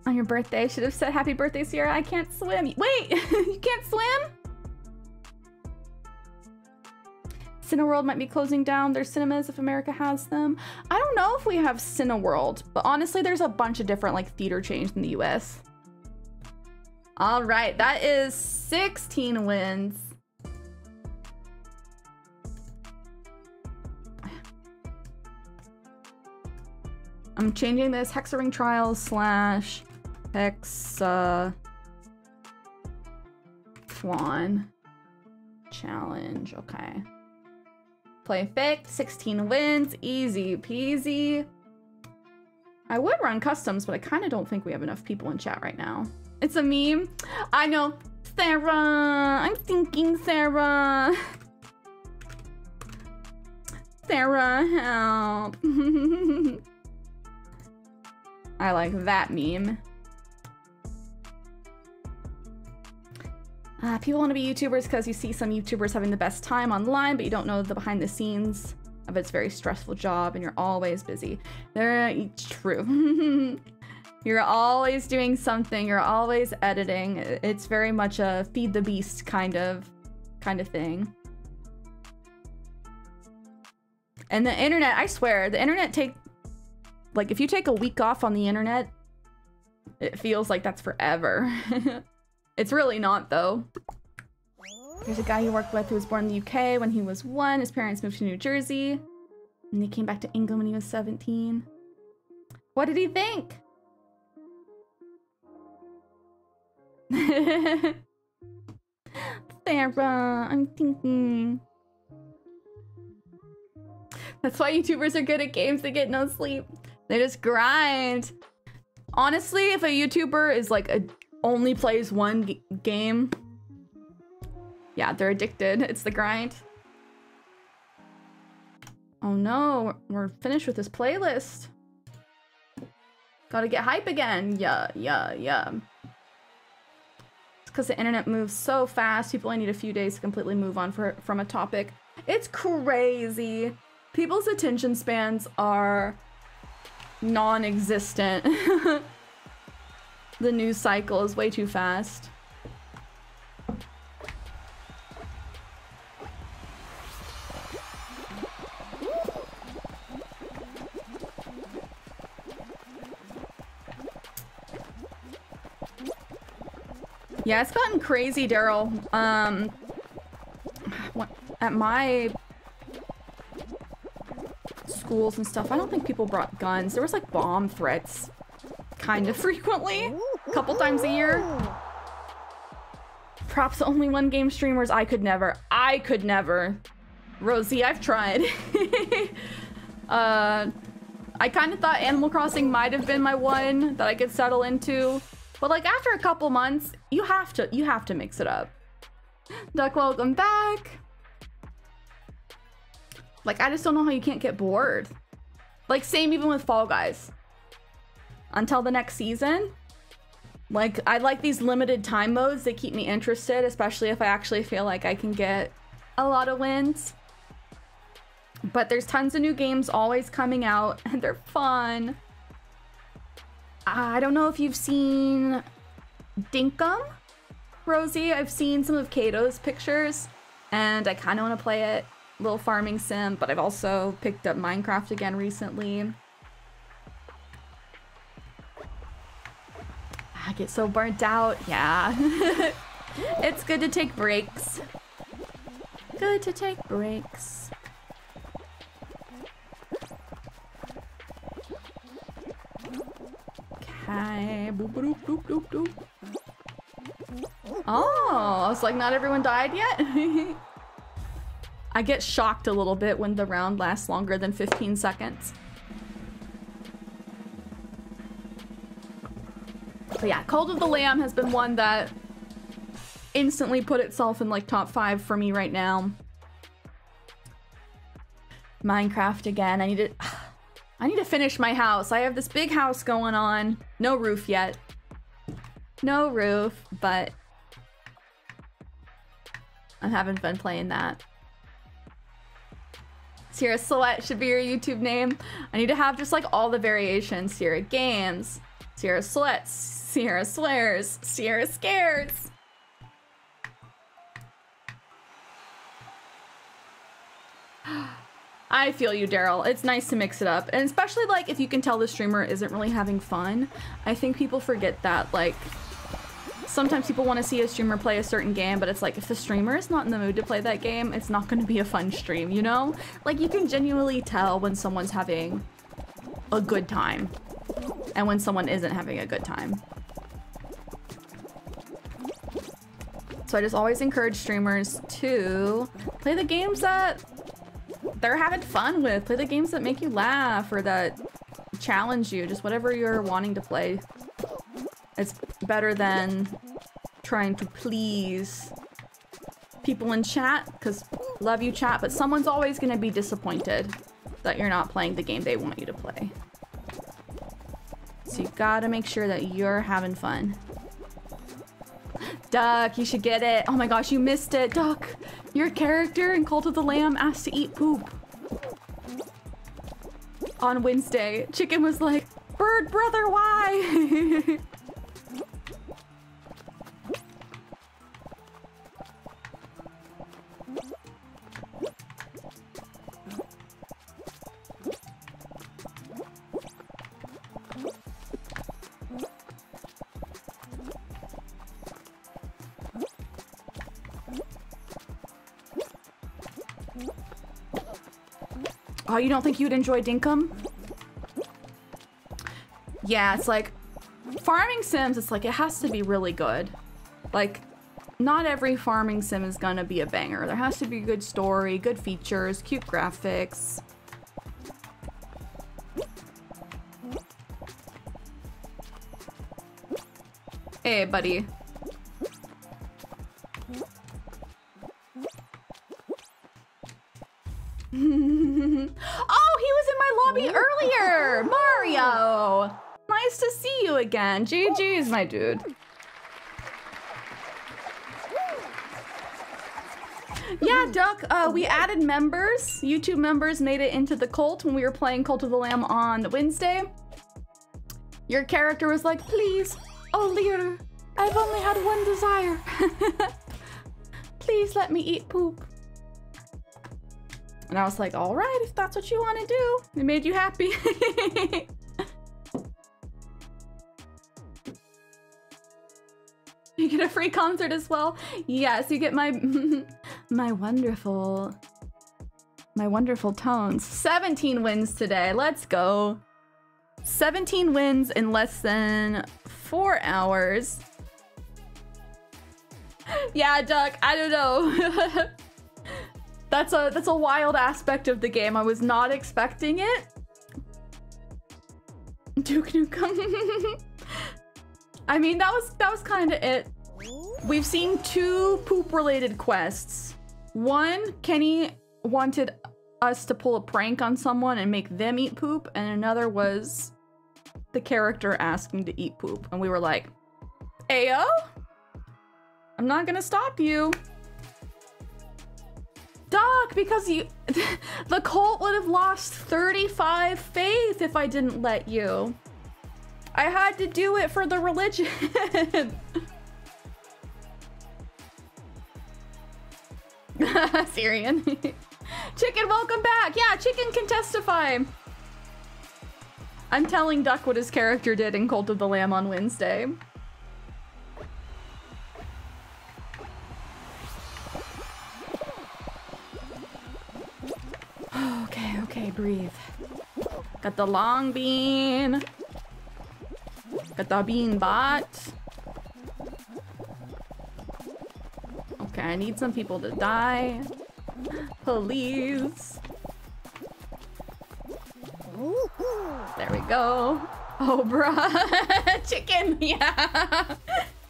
On your birthday, should have said happy birthday, Cierra. I can't swim. Wait, you can't swim? Cineworld might be closing down their cinemas if America has them. I don't know if we have Cineworld, but honestly, there's a bunch of different like theater chains in the US. All right, that is 16 wins. I'm changing this Hex-A-Ring Trials slash Hexa Flan challenge. Okay. Play fake, 16 wins, easy peasy. I would run customs, but I kind of don't think we have enough people in chat right now. It's a meme. I know. Sarah, I'm thinking Sarah. Sarah, help. I like that meme. Uh, people want to be YouTubers because you see some YouTubers having the best time online, but you don't know the behind the scenes of its very stressful job, and you're always busy. They're true. you're always doing something. You're always editing. It's very much a feed the beast kind of, kind of thing. And the internet, I swear, the internet take like if you take a week off on the internet, it feels like that's forever. it's really not though. There's a guy you worked with who was born in the UK when he was one. His parents moved to New Jersey. And he came back to England when he was 17. What did he think? Sarah, I'm thinking. That's why YouTubers are good at games. They get no sleep. They just grind. Honestly, if a YouTuber is like a only plays one game, yeah, they're addicted. It's the grind. Oh no, we're finished with this playlist. Gotta get hype again. Yeah, yeah, yeah. Because the internet moves so fast. People only need a few days to completely move on for, from a topic. It's crazy. People's attention spans are non-existent. the news cycle is way too fast. Yeah, it's gotten crazy, Daryl. Um, at my schools and stuff, I don't think people brought guns. There was like bomb threats kind of frequently, a couple times a year. Props only one game streamers. I could never. I could never. Rosie, I've tried. uh, I kind of thought Animal Crossing might have been my one that I could settle into. But like after a couple months, you have to you have to mix it up. Duck, welcome back. Like I just don't know how you can't get bored. Like same even with Fall Guys. Until the next season. Like I like these limited time modes. They keep me interested, especially if I actually feel like I can get a lot of wins. But there's tons of new games always coming out and they're fun. I don't know if you've seen Dinkum, Rosie. I've seen some of Kato's pictures and I kind of want to play it. Little farming sim, but I've also picked up Minecraft again recently. I get so burnt out. Yeah. it's good to take breaks. Good to take breaks. Boop, boop, boop, boop, boop. Oh, it's like not everyone died yet? I get shocked a little bit when the round lasts longer than 15 seconds. But yeah, Cult of the Lamb has been one that instantly put itself in like top five for me right now. Minecraft again. I need to I need to finish my house. I have this big house going on. No roof yet. No roof, but I'm having fun playing that. Cierra Silhouette should be your YouTube name. I need to have just like all the variations. Cierra Games, Cierra Silhouettes, Cierra Swears, Cierra Scares. I feel you, Daryl. It's nice to mix it up. And especially, like, if you can tell the streamer isn't really having fun. I think people forget that, like, sometimes people want to see a streamer play a certain game, but it's like, if the streamer is not in the mood to play that game, it's not going to be a fun stream, you know? Like, you can genuinely tell when someone's having a good time and when someone isn't having a good time. So I just always encourage streamers to play the games that they're having fun with. Play the games that make you laugh or that challenge you. Just whatever you're wanting to play. It's better than trying to please people in chat because love you chat, but someone's always going to be disappointed that you're not playing the game they want you to play. So you've gotta make sure that you're having fun. Duck, you should get it. Oh my gosh, you missed it. Duck, your character in Cult of the Lamb asked to eat poop. On Wednesday, Chicken was like, Bird brother, why? Oh, you don't think you'd enjoy Dinkum? Yeah, it's like farming sims, it's like it has to be really good. Like not every farming sim is gonna be a banger. There has to be a good story, good features, cute graphics. Hey, buddy. oh, he was in my lobby earlier! Mario! Nice to see you again. GG's, my dude. Yeah, Duck, uh, we added members. YouTube members made it into the cult when we were playing Cult of the Lamb on Wednesday. Your character was like, please, oh leader, I've only had one desire. please let me eat poop. And I was like, all right, if that's what you want to do, it made you happy. you get a free concert as well. Yes, you get my my wonderful my wonderful tones. 17 wins today. Let's go. 17 wins in less than 4 hours. yeah, Duck, I don't know. That's a that's a wild aspect of the game. I was not expecting it. Duke Nukem. I mean, that was that was kind of it. We've seen two poop-related quests. One, Kenny wanted us to pull a prank on someone and make them eat poop, and another was the character asking to eat poop, and we were like, "Ayo, I'm not gonna stop you." Doc, because you, the cult would have lost 35 faith if I didn't let you. I had to do it for the religion. Syrian. chicken, welcome back. Yeah, Chicken can testify. I'm telling Duck what his character did in Cult of the Lamb on Wednesday. Okay, okay, breathe. Got the long bean. Got the bean bot. Okay, I need some people to die. Please. There we go. Oh, bruh. Chicken, yeah.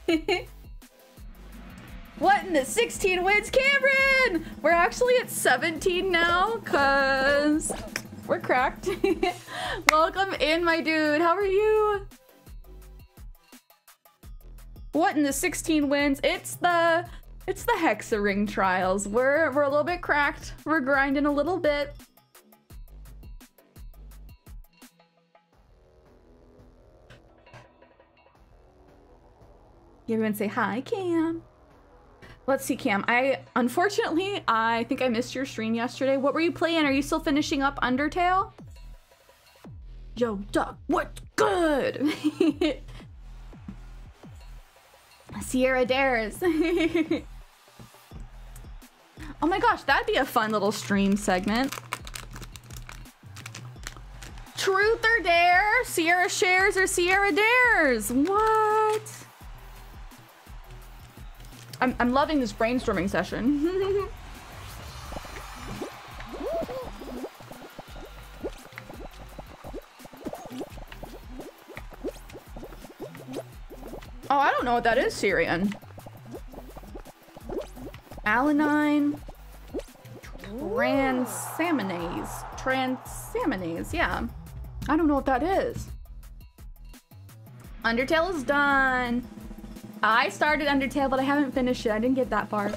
what in the 16 wins, Cameron? We're actually at 17 now, cause we're cracked. Welcome in, my dude. How are you? What in the 16 wins? It's the it's the Hex-A-Ring trials. We're we're a little bit cracked. We're grinding a little bit. Everyone say hi, Cam. Let's see, Cam. I unfortunately I think I missed your stream yesterday. What were you playing? Are you still finishing up Undertale? Yo, Duck, what's good? Cierra Dares. Oh my gosh, that'd be a fun little stream segment. Truth or dare? Cierra shares or Cierra dares? What? I'm, I'm loving this brainstorming session. oh, I don't know what that is, Syrian. Alanine. Transaminase. Transaminase, yeah. I don't know what that is. Undertale is done. I started Undertale, but I haven't finished it. I didn't get that far.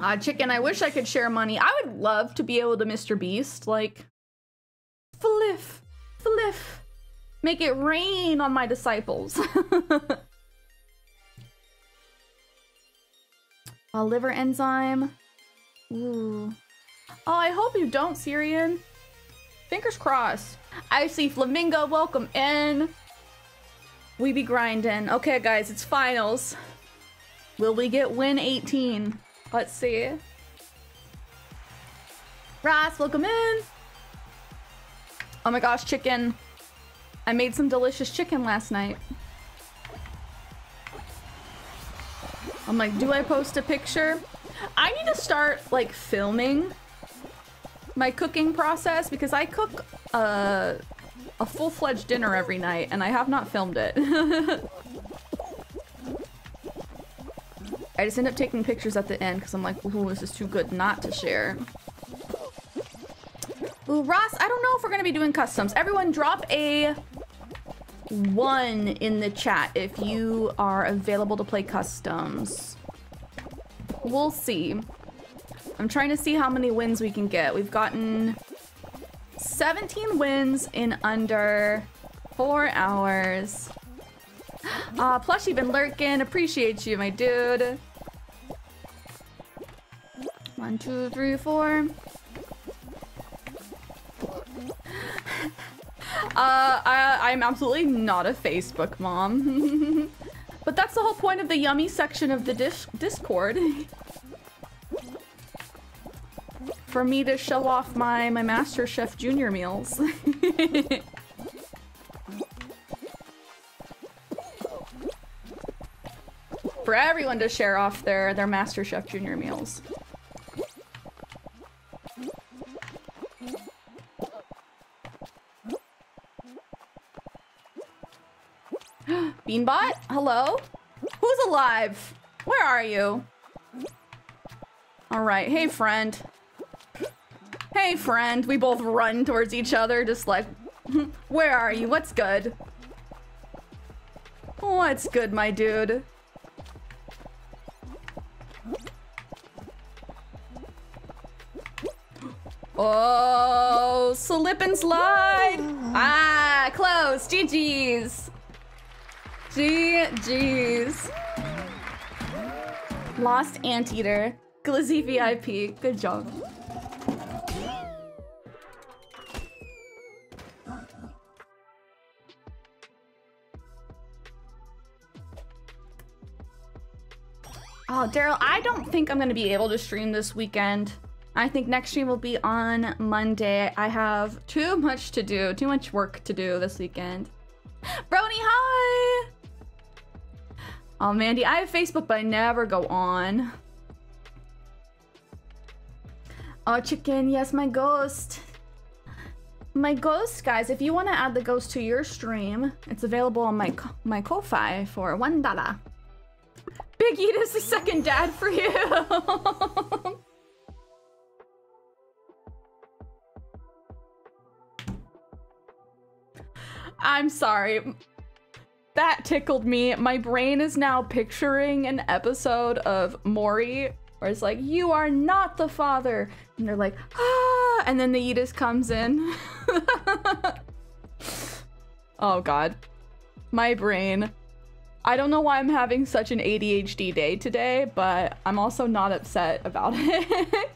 Uh, chicken, I wish I could share money. I would love to be able to Mr. Beast, like, fliff, fliff. Make it rain on my disciples. A liver enzyme. Ooh. Oh, I hope you don't, Syrian. Fingers crossed. I see Flamingo, welcome in. We be grinding. Okay, guys, it's finals. Will we get win 18? Let's see. Ross, welcome in. Oh my gosh, chicken. I made some delicious chicken last night. I'm like, do I post a picture? I need to start like filming my cooking process because I cook uh, a full-fledged dinner every night and I have not filmed it. I just end up taking pictures at the end because I'm like, ooh, this is too good not to share. Ooh, Ross, I don't know if we're going to be doing customs. Everyone drop a one in the chat if you are available to play customs. We'll see. I'm trying to see how many wins we can get. We've gotten 17 wins in under four hours. Uh, Plush even lurking. Appreciate you, my dude. One, two, three, four. Uh, I, I'm absolutely not a Facebook mom. But that's the whole point of the yummy section of the dis Discord. For me to show off my, my Master Chef Junior meals. For everyone to share off their, their Master Chef Junior meals. Beanbot? Hello? Who's alive? Where are you? Alright, hey friend. Hey friend. We both run towards each other just like, where are you? What's good? What's good, my dude? Oh, slip and slide. Ah, close. GG's. GG's. Lost Anteater. Glizzy VIP. Good job. Oh, Daryl, I don't think I'm going to be able to stream this weekend. I think next stream will be on Monday. I have too much to do, too much work to do this weekend. Brony, hi! Oh, Mandy, I have Facebook, but I never go on. Oh, chicken, yes, my ghost. My ghost, guys, if you want to add the ghost to your stream, it's available on my my Ko-Fi for one dollar. Big is the second dad for you. I'm sorry. That tickled me. My brain is now picturing an episode of Maury where it's like, you are not the father. And they're like, ah, and then the Edis comes in. oh God. My brain. I don't know why I'm having such an ADHD day today, but I'm also not upset about it.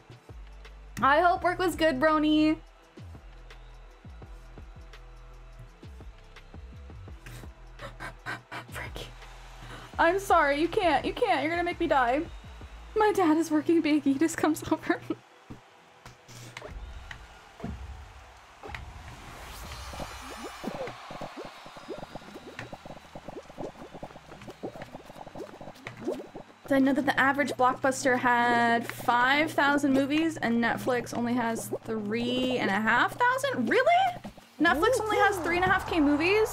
I hope work was good, Brony. I'm sorry, you can't, you can't, you're gonna make me die. My dad is working big, he just comes over. I know that the average blockbuster had 5,000 movies and Netflix only has three and a half thousand? Really? Netflix only has three and a half K movies?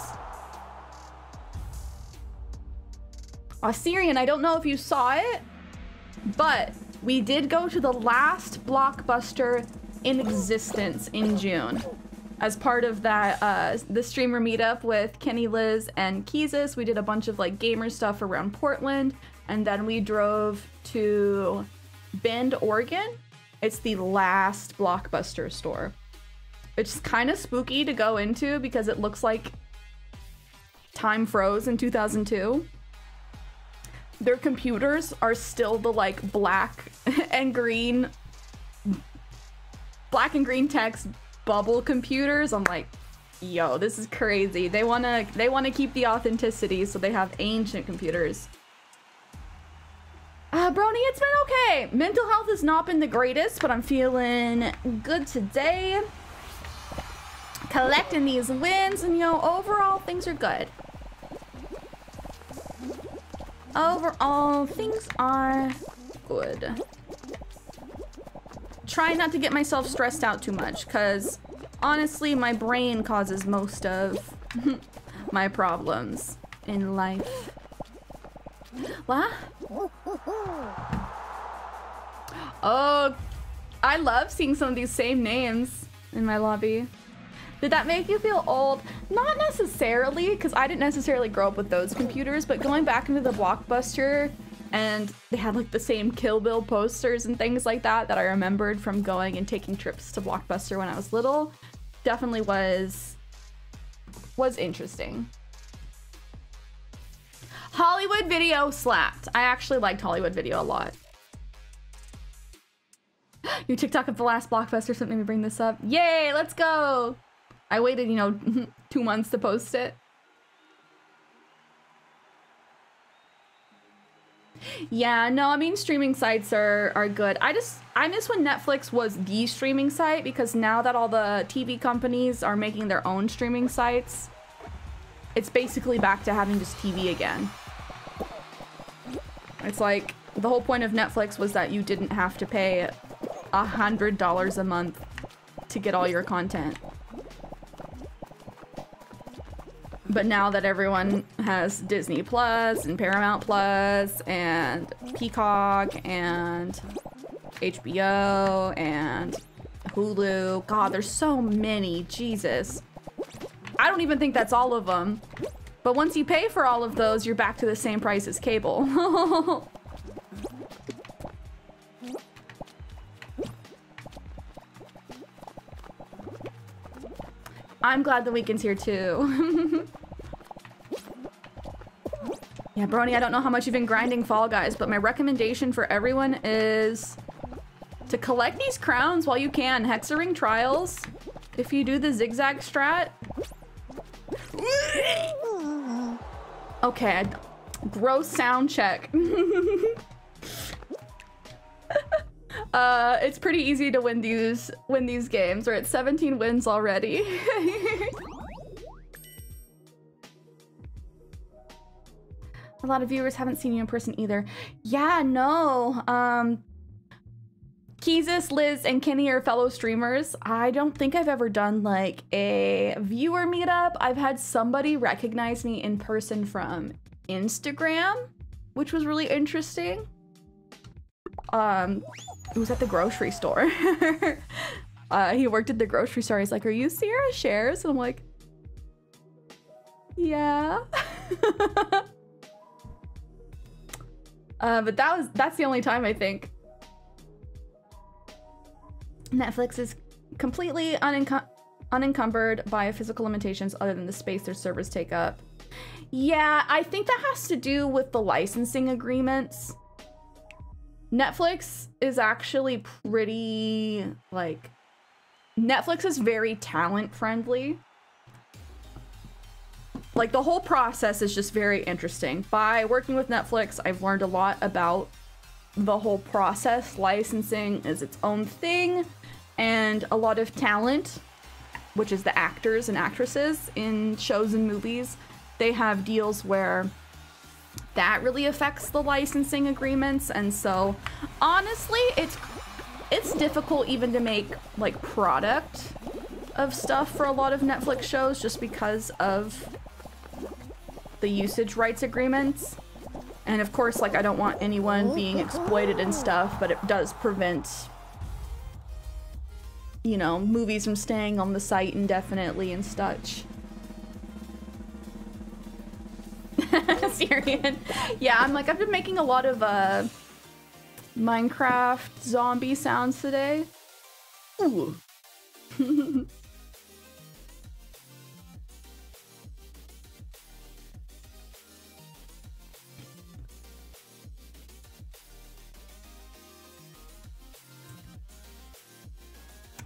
Assyrian, I don't know if you saw it, but we did go to the last blockbuster in existence in June. As part of that, uh, the streamer meetup with Kenny, Liz, and Keezus, we did a bunch of like gamer stuff around Portland, and then we drove to Bend, Oregon. It's the last blockbuster store. It's kind of spooky to go into because it looks like time froze in 2002 their computers are still the like black and green black and green text bubble computers i'm like yo this is crazy they want to they want to keep the authenticity so they have ancient computers uh, Brony, it's been okay. Mental health has not been the greatest, but I'm feeling good today. Collecting these wins, and you know, overall, things are good. Overall, things are good. Try not to get myself stressed out too much, because honestly, my brain causes most of my problems in life. What? Oh, I love seeing some of these same names in my lobby. Did that make you feel old? Not necessarily, because I didn't necessarily grow up with those computers, but going back into the Blockbuster and they had like the same Kill Bill posters and things like that that I remembered from going and taking trips to Blockbuster when I was little, definitely was was interesting. Hollywood Video slapped. I actually liked Hollywood Video a lot. Your TikTok of the last Blockbuster sent me bring this up. Yay, let's go! I waited, you know, two months to post it. Yeah, no, I mean streaming sites are are good. I just I miss when Netflix was the streaming site because now that all the TV companies are making their own streaming sites, it's basically back to having just TV again. It's like the whole point of Netflix was that you didn't have to pay a hundred dollars a month to get all your content. But now that everyone has Disney Plus and Paramount Plus and Peacock and HBO and Hulu, God, there's so many. Jesus. I don't even think that's all of them. But once you pay for all of those, you're back to the same price as cable. I'm glad the weekend's here too. yeah, Brony, I don't know how much you've been grinding Fall Guys, but my recommendation for everyone is to collect these crowns while you can. Hex-A-Ring trials. If you do the zigzag strat. Okay, gross sound check. Uh, it's pretty easy to win these win these games. We're at 17 wins already. A lot of viewers haven't seen you in person either. Yeah, no. Um, Keezus, Liz, and Kenny are fellow streamers. I don't think I've ever done like a viewer meetup. I've had somebody recognize me in person from Instagram, which was really interesting. Um, it was at the grocery store. uh, he worked at the grocery store. He's like, "Are you Cierra Shares?" And I'm like, "Yeah." uh, but that was that's the only time I think. Netflix is completely unencum unencumbered by physical limitations other than the space their servers take up. Yeah, I think that has to do with the licensing agreements. Netflix is actually pretty like Netflix is very talent friendly. Like the whole process is just very interesting. By working with Netflix, I've learned a lot about the whole process. Licensing is its own thing and a lot of talent, which is the actors and actresses in shows and movies, they have deals where that really affects the licensing agreements and so honestly it's it's difficult even to make like product of stuff for a lot of Netflix shows just because of the usage rights agreements. And of course, like I don't want anyone being exploited and stuff, but it does prevent you know, movies from staying on the site indefinitely and such. Syrian. Yeah, I'm like, I've been making a lot of uh, Minecraft zombie sounds today. Ooh.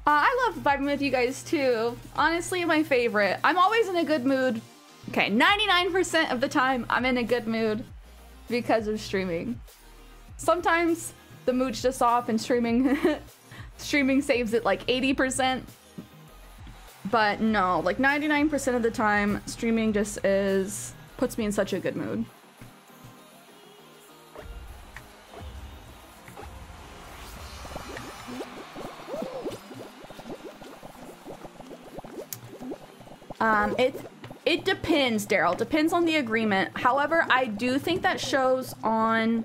Uh, I love vibing with you guys too. Honestly, my favorite. I'm always in a good mood Okay, 99% of the time I'm in a good mood because of streaming. Sometimes the mood's just off and streaming streaming saves it like 80%. But no, like 99% of the time streaming just is puts me in such a good mood. Um, it's it depends, Daryl. Depends on the agreement. However, I do think that shows on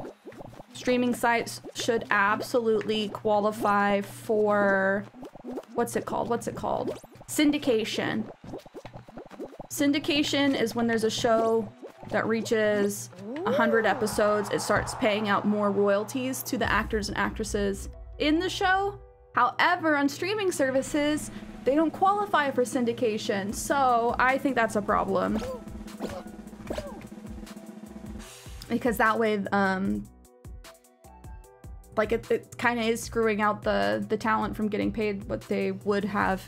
streaming sites should absolutely qualify for what's it called? What's it called? Syndication. Syndication is when there's a show that reaches 100 episodes, it starts paying out more royalties to the actors and actresses in the show. However, on streaming services, they don't qualify for syndication, so I think that's a problem. Because that way, um, like it, it kind of is screwing out the, the talent from getting paid what they would have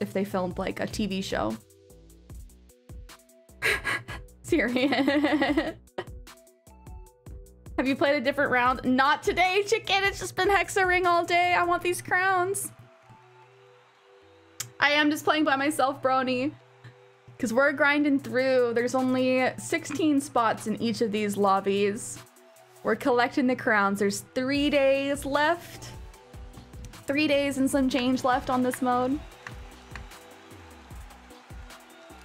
if they filmed like a TV show. Serious. Have you played a different round? Not today, chicken. It's just been Hex-A-Ring all day. I want these crowns. I am just playing by myself, Brony. Because we're grinding through. There's only 16 spots in each of these lobbies. We're collecting the crowns. There's three days left. Three days and some change left on this mode.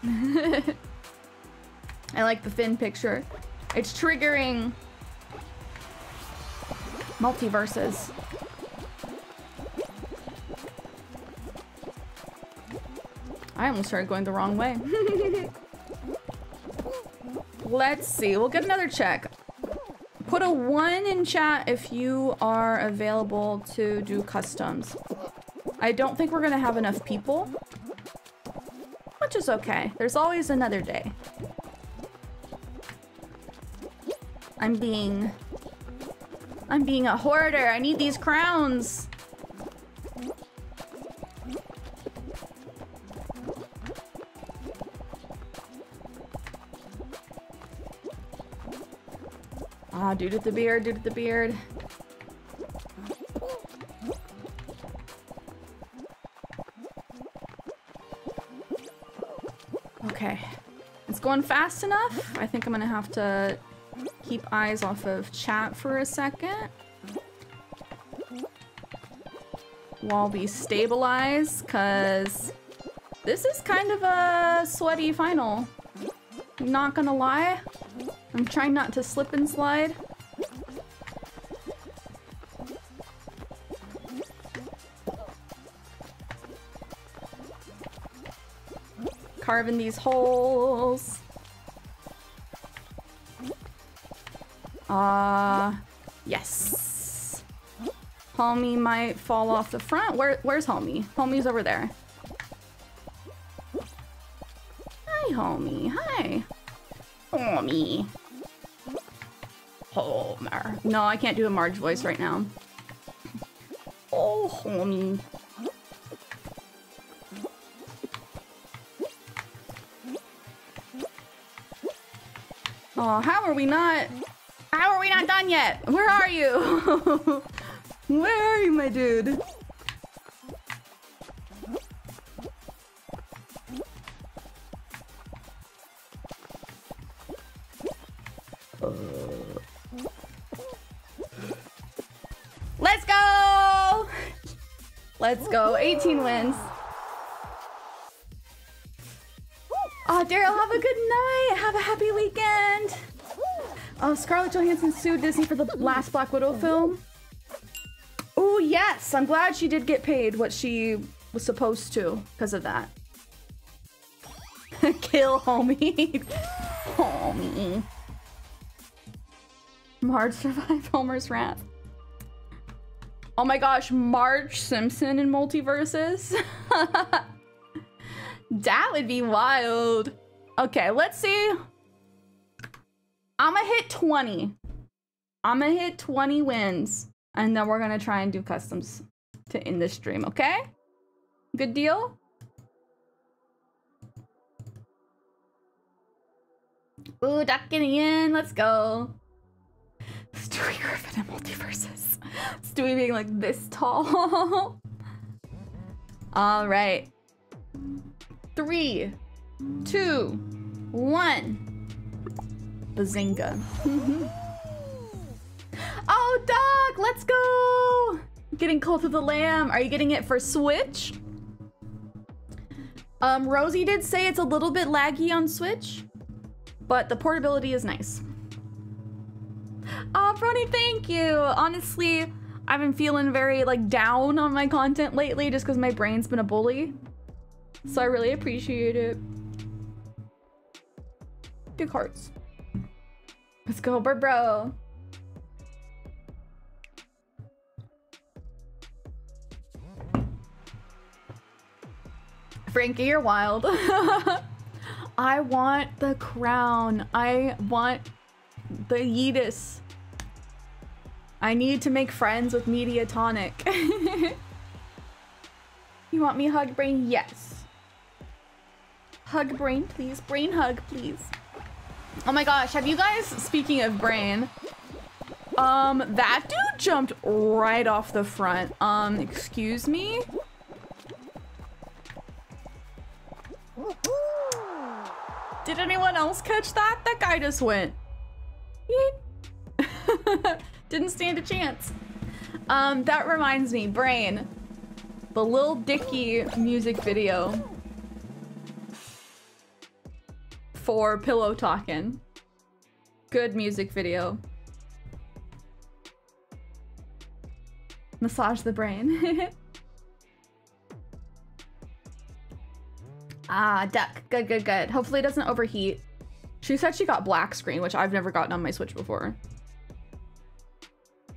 I like the Finn picture. It's triggering MultiVersus. I almost started going the wrong way. Let's see. We'll get another check. Put a one in chat if you are available to do customs. I don't think we're gonna have enough people, which is okay. There's always another day. I'm being... I'm being a hoarder. I need these crowns. Ah, dude with the beard, dude with the beard. Okay. It's going fast enough. I think I'm gonna have to keep eyes off of chat for a second. While we stabilize, because this is kind of a sweaty final. Not gonna lie. I'm trying not to slip and slide. Carving these holes. Uh, yes. Homie might fall off the front. Where, where's Homie? Homie's over there. Hi, Homie. Hi. Homie. Homer. No, I can't do a Marge voice right now. Oh, homie. Oh, how are we not? How are we not done yet? Where are you? Where are you, my dude? Let's go! Let's go. 18 wins. Oh, Daryl, have a good night. Have a happy weekend. Oh, Scarlett Johansson sued Disney for the last Black Widow film. Oh, yes. I'm glad she did get paid what she was supposed to because of that. Kill homie. homie. Marge survived Homer's wrath. Oh my gosh, Marge Simpson in MultiVersus? that would be wild. Okay, let's see. I'm gonna hit 20. I'm gonna hit 20 wins. And then we're gonna try and do customs to end this stream, okay? Good deal? Ooh, duck getting in. Let's go. Stewie Griffin in MultiVersus. Stewie being like this tall. All right. Three, two, one. Bazinga. oh, dog, let's go. Getting Cult of the Lamb. Are you getting it for Switch? Um, Rosie did say it's a little bit laggy on Switch, but the portability is nice. Oh, Brony, thank you. Honestly, I've been feeling very like down on my content lately just because my brain's been a bully. So I really appreciate it. Big hearts. Let's go, bro, bro. Frankie, you're wild. I want the crown. I want the Yeetus. I need to make friends with Mediatonic. you want me hug brain? Yes. Hug brain, please. Brain hug, please. Oh my gosh, have you guys, speaking of brain, Um, that dude jumped right off the front. Um, excuse me? Did anyone else catch that? That guy just went. Didn't stand a chance. Um, that reminds me, Brain. The Lil Dicky music video for Pillow Talkin'. Good music video. Massage the brain. ah, duck. Good, good, good. Hopefully it doesn't overheat. She said she got black screen, which I've never gotten on my Switch before. I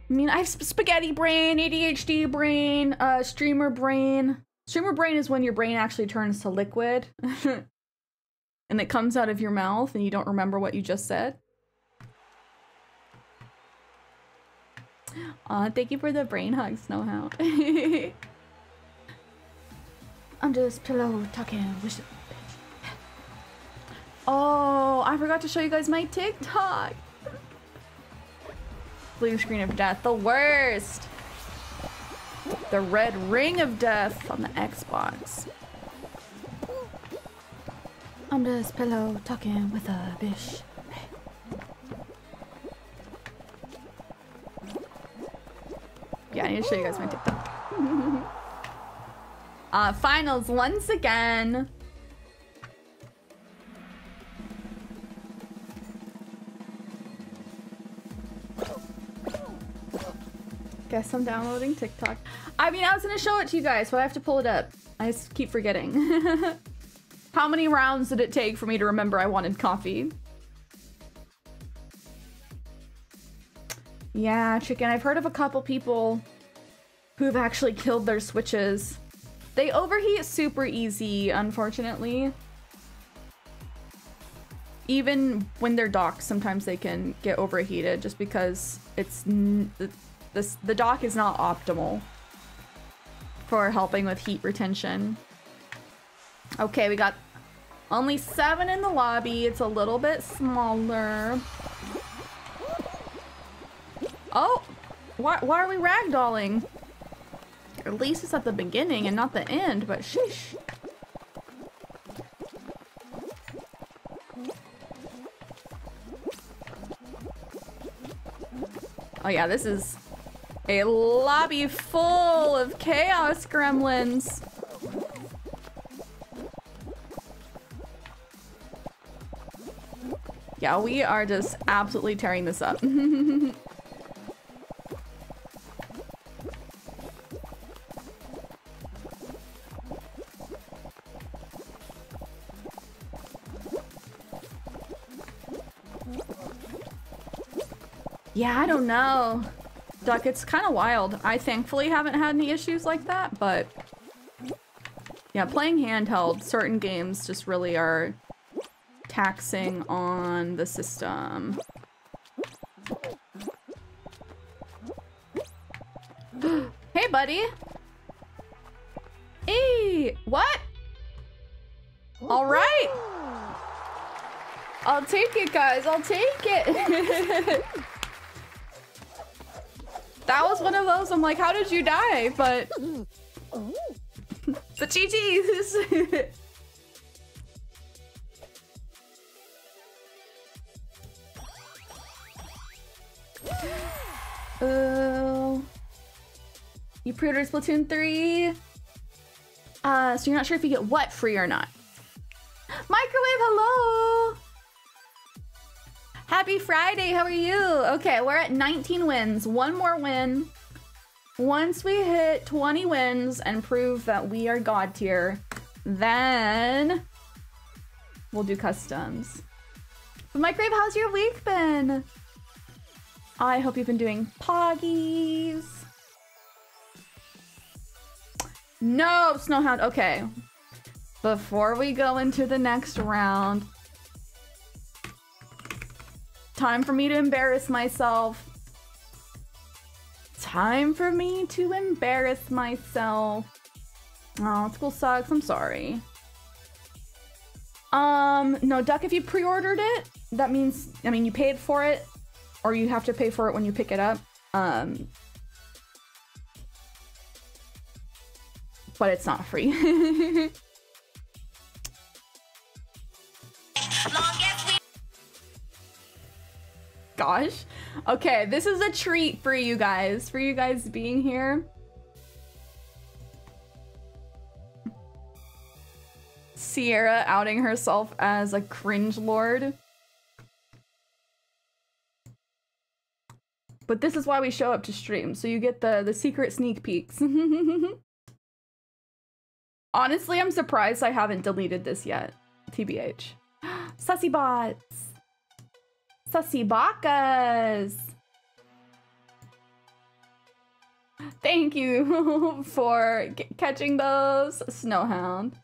mean, I have spaghetti brain, ADHD brain, uh, streamer brain. Streamer brain is when your brain actually turns to liquid and it comes out of your mouth and you don't remember what you just said. Aw, thank you for the brain hug, Snowhound. I'm just pillow talking Oh, I forgot to show you guys my TikTok. Blue screen of death, the worst. The red ring of death on the Xbox. I'm just pillow talking with a bish. Yeah, I need to show you guys my TikTok. uh, finals once again. Guess I'm downloading TikTok. I mean, I was gonna show it to you guys, but I have to pull it up. I just keep forgetting. How many rounds did it take for me to remember I wanted coffee? Yeah, chicken. I've heard of a couple people who've actually killed their switches. They overheat super easy, unfortunately. Even when they're docked, sometimes they can get overheated just because it's this, the dock is not optimal for helping with heat retention. Okay, we got only seven in the lobby. It's a little bit smaller. Oh! Why, why are we ragdolling? At least it's at the beginning and not the end, but sheesh. Oh yeah, this is a lobby full of chaos gremlins. Yeah, we are just absolutely tearing this up. Yeah, I don't know. Duck, it's kind of wild. I thankfully haven't had any issues like that, but... Yeah, playing handheld, certain games just really are taxing on the system. hey, buddy! Hey! What? Alright! I'll take it, guys. I'll take it. That was one of those. I'm like, how did you die? But the GG's. Oh. You pre-ordered Splatoon 3? Uh, so you're not sure if you get what free or not. Microwave, hello! Happy Friday, how are you? Okay, we're at 19 wins. One more win. Once we hit 20 wins and prove that we are god tier, then we'll do customs. But my how's your week been? I hope you've been doing poggies. No, Snowhound. Okay. Before we go into the next round, Time for me to embarrass myself. Time for me to embarrass myself. Oh, school sucks. I'm sorry. Um, no, Duck, if you pre-ordered it, that means, I mean, you paid for it. or you have to pay for it when you pick it up. Um, but it's not free. Gosh. Okay, this is a treat for you guys, for you guys being here. Cierra outing herself as a cringe lord. But this is why we show up to stream, so you get the, the secret sneak peeks. Honestly, I'm surprised I haven't deleted this yet. TBH. Sussy bots. Sussy bacas. Thank you for catching those, Snowhound.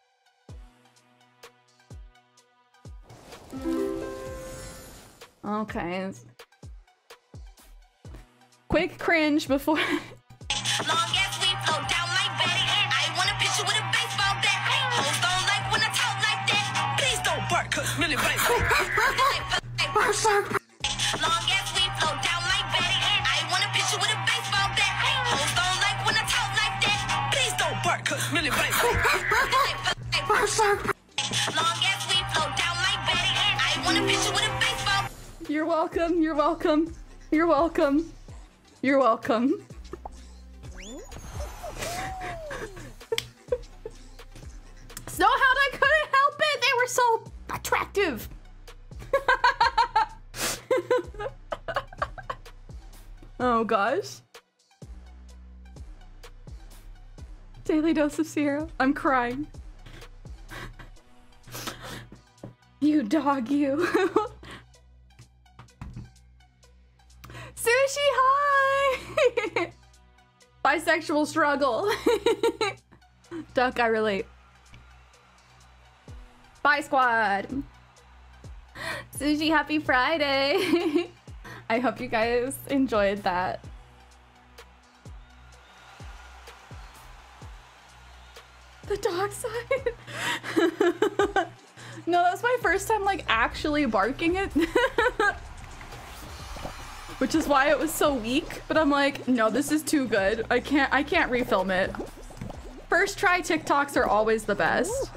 Okay. Quick cringe before. You're welcome. You're welcome. You're welcome. You're welcome. Snowhound, I couldn't help it. They were so attractive. oh gosh. Daily dose of Cierra. I'm crying. you dog, you. Sushi, hi! Bisexual struggle. Duck, I relate. Bye, squad. Sushi, happy Friday. I hope you guys enjoyed that. The dog side. no, that's my first time like actually barking it which is why it was so weak. But I'm like, no, this is too good. I can't, I can't refilm it. First try TikToks are always the best.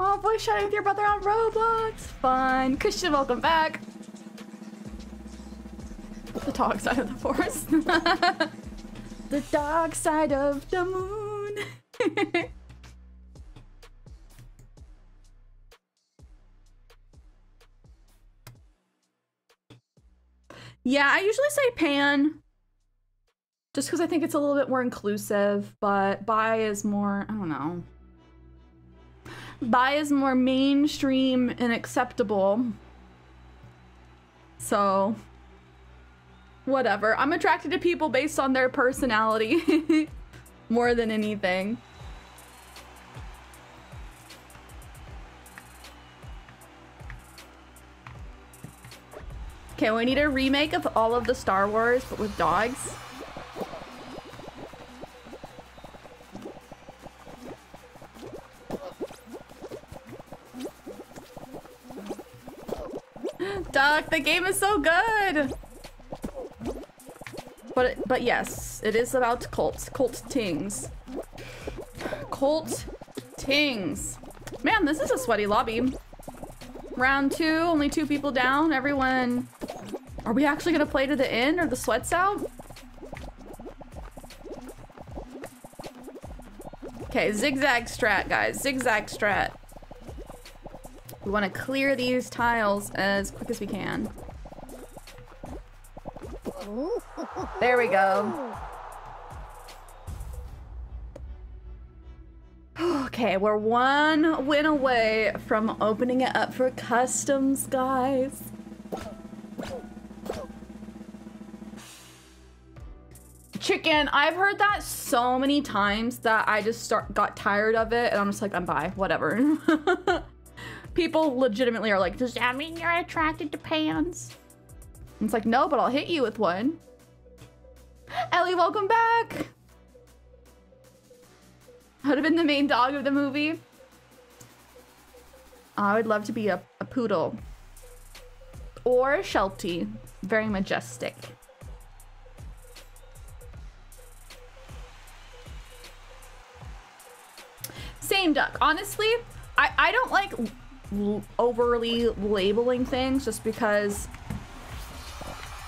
Oh, voice chatting with your brother on Roblox. Fun. Christian, welcome back. The dog side of the forest. the dark side of the moon. Yeah, I usually say pan just because I think it's a little bit more inclusive, but bi is more, I don't know. Bi is more mainstream and acceptable. So, whatever. I'm attracted to people based on their personality more than anything. Okay, we need a remake of all of the Star Wars, but with dogs. Duck, the game is so good! But, but yes, it is about cults. Cult tings. Cult tings. Man, this is a sweaty lobby. Round two, only two people down. Everyone are we actually gonna play to the end? or the sweats out? Okay, zigzag strat, guys. Zigzag strat. We want to clear these tiles as quick as we can. There we go. Okay, we're one win away from opening it up for customs, guys. Chicken, I've heard that so many times that I just start got tired of it and I'm just like, I'm bi, whatever. People legitimately are like, does that mean you're attracted to pans? It's like, no, but I'll hit you with one. Ellie, welcome back. I'd have been the main dog of the movie. I would love to be a, a poodle. Or a Sheltie. Very majestic. Same duck. Honestly, I, I don't like overly labeling things just because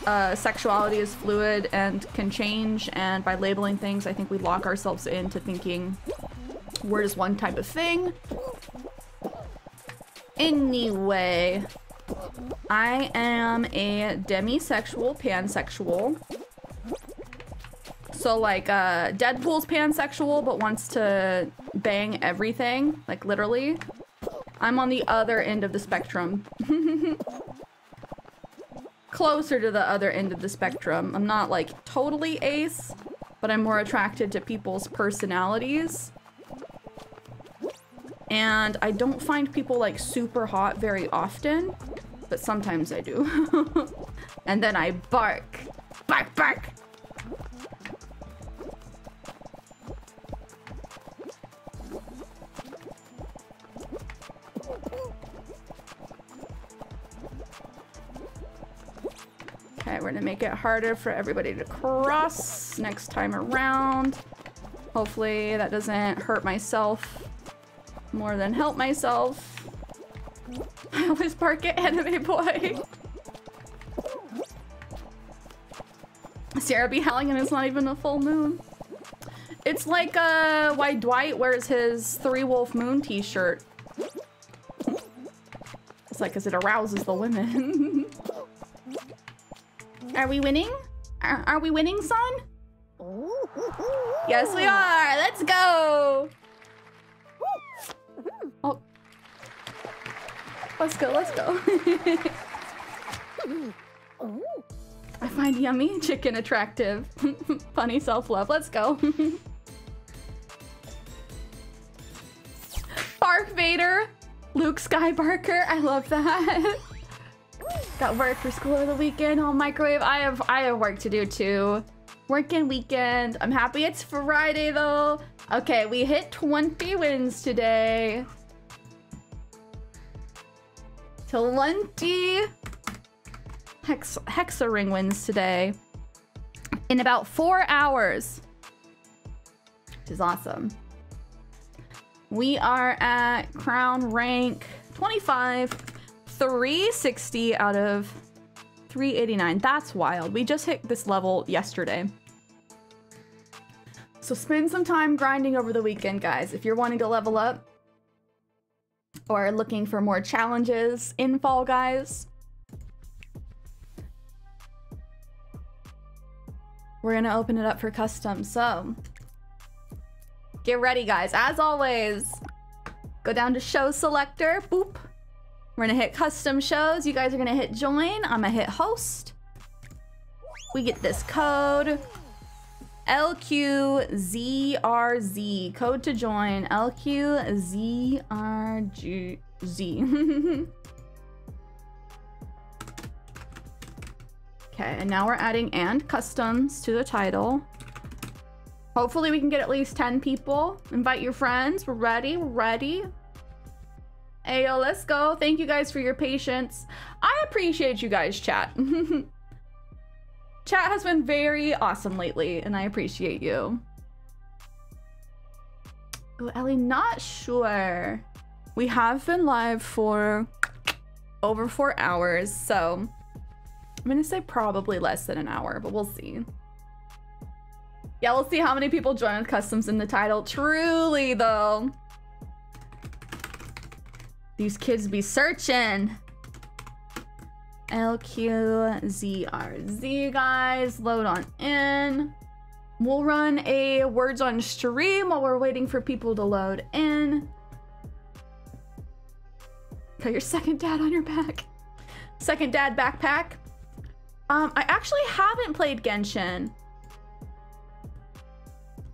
uh, sexuality is fluid and can change. And by labeling things, I think we lock ourselves into thinking we're just one type of thing. Anyway, I am a demisexual pansexual. So like uh, Deadpool's pansexual but wants to bang everything, like literally. I'm on the other end of the spectrum. Closer to the other end of the spectrum. I'm not like totally ace, but I'm more attracted to people's personalities. And I don't find people like super hot very often, but sometimes I do. and then I bark. Bark, bark! Okay, we're gonna make it harder for everybody to cross next time around. Hopefully that doesn't hurt myself more than help myself. I always bark at anime boy. Sarah be howling and it's not even a full moon. It's like uh, why Dwight wears his Three Wolf Moon t-shirt. It's like because it arouses the women. Are we winning? Are, are we winning, son? Yes, we are. Let's go. Oh. Let's go, let's go. I find yummy chicken attractive. Funny self-love. Let's go. Bark Vader. Luke Skybarker. I love that. Got work for school over the weekend. Oh, microwave. I have I have work to do too. Working weekend. I'm happy it's Friday though. Okay, we hit 20 wins today. 20 Hex ring wins today. In about four hours. Which is awesome. We are at crown rank 25. 360 out of 389. That's wild. We just hit this level yesterday. So spend some time grinding over the weekend, guys. If you're wanting to level up or looking for more challenges in Fall Guys, we're gonna open it up for custom. So get ready, guys. As always, go down to show selector, boop. We're gonna hit custom shows. You guys are gonna hit join. I'm gonna hit host. We get this code. LQZRZ. Code to join. LQZRZ. okay, and now we're adding and customs to the title. Hopefully we can get at least 10 people. Invite your friends. We're ready. We're ready. Ayo, let's go. Thank you guys for your patience. I appreciate you guys, chat. chat has been very awesome lately, and I appreciate you. Oh, Ellie, not sure. We have been live for over four hours, so I'm gonna say probably less than an hour, but we'll see. Yeah, we'll see how many people join with customs in the title. Truly, though. These kids be searching. LQZRZ, guys. Load on in. We'll run a words on stream while we're waiting for people to load in. Got your second dad on your back. Second dad backpack. Um, I actually haven't played Genshin.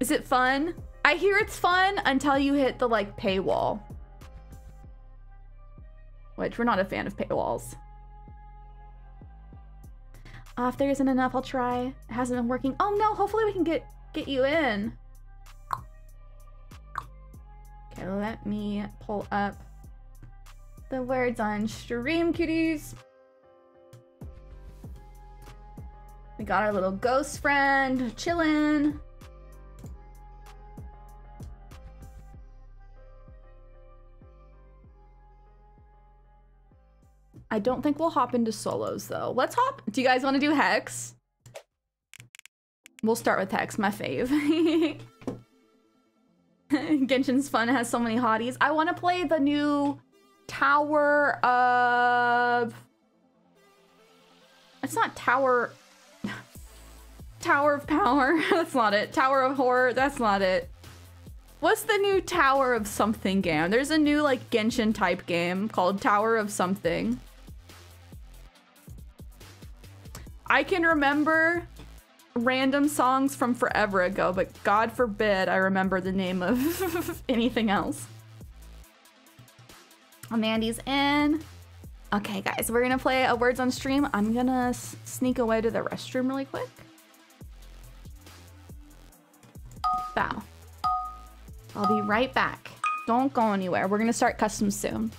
Is it fun? I hear it's fun until you hit the like paywall which we're not a fan of paywalls. Uh, if there isn't enough, I'll try. It hasn't been working. Oh no, hopefully we can get get you in. Okay, let me pull up the words on stream, cuties. We got our little ghost friend chilling. I don't think we'll hop into solos though. Let's hop. Do you guys want to do Hex? We'll start with Hex, my fave. Genshin's fun, has so many hotties. I want to play the new Tower of... It's not Tower... Tower of Power. that's not it. Tower of Horror. That's not it. What's the new Tower of Something game? There's a new like Genshin type game called Tower of Something. I can remember random songs from forever ago, but God forbid I remember the name of anything else. Amandy's in. Okay, guys, we're gonna play a words on stream. I'm gonna sneak away to the restroom really quick. Bow. I'll be right back. Don't go anywhere. We're gonna start custom soon.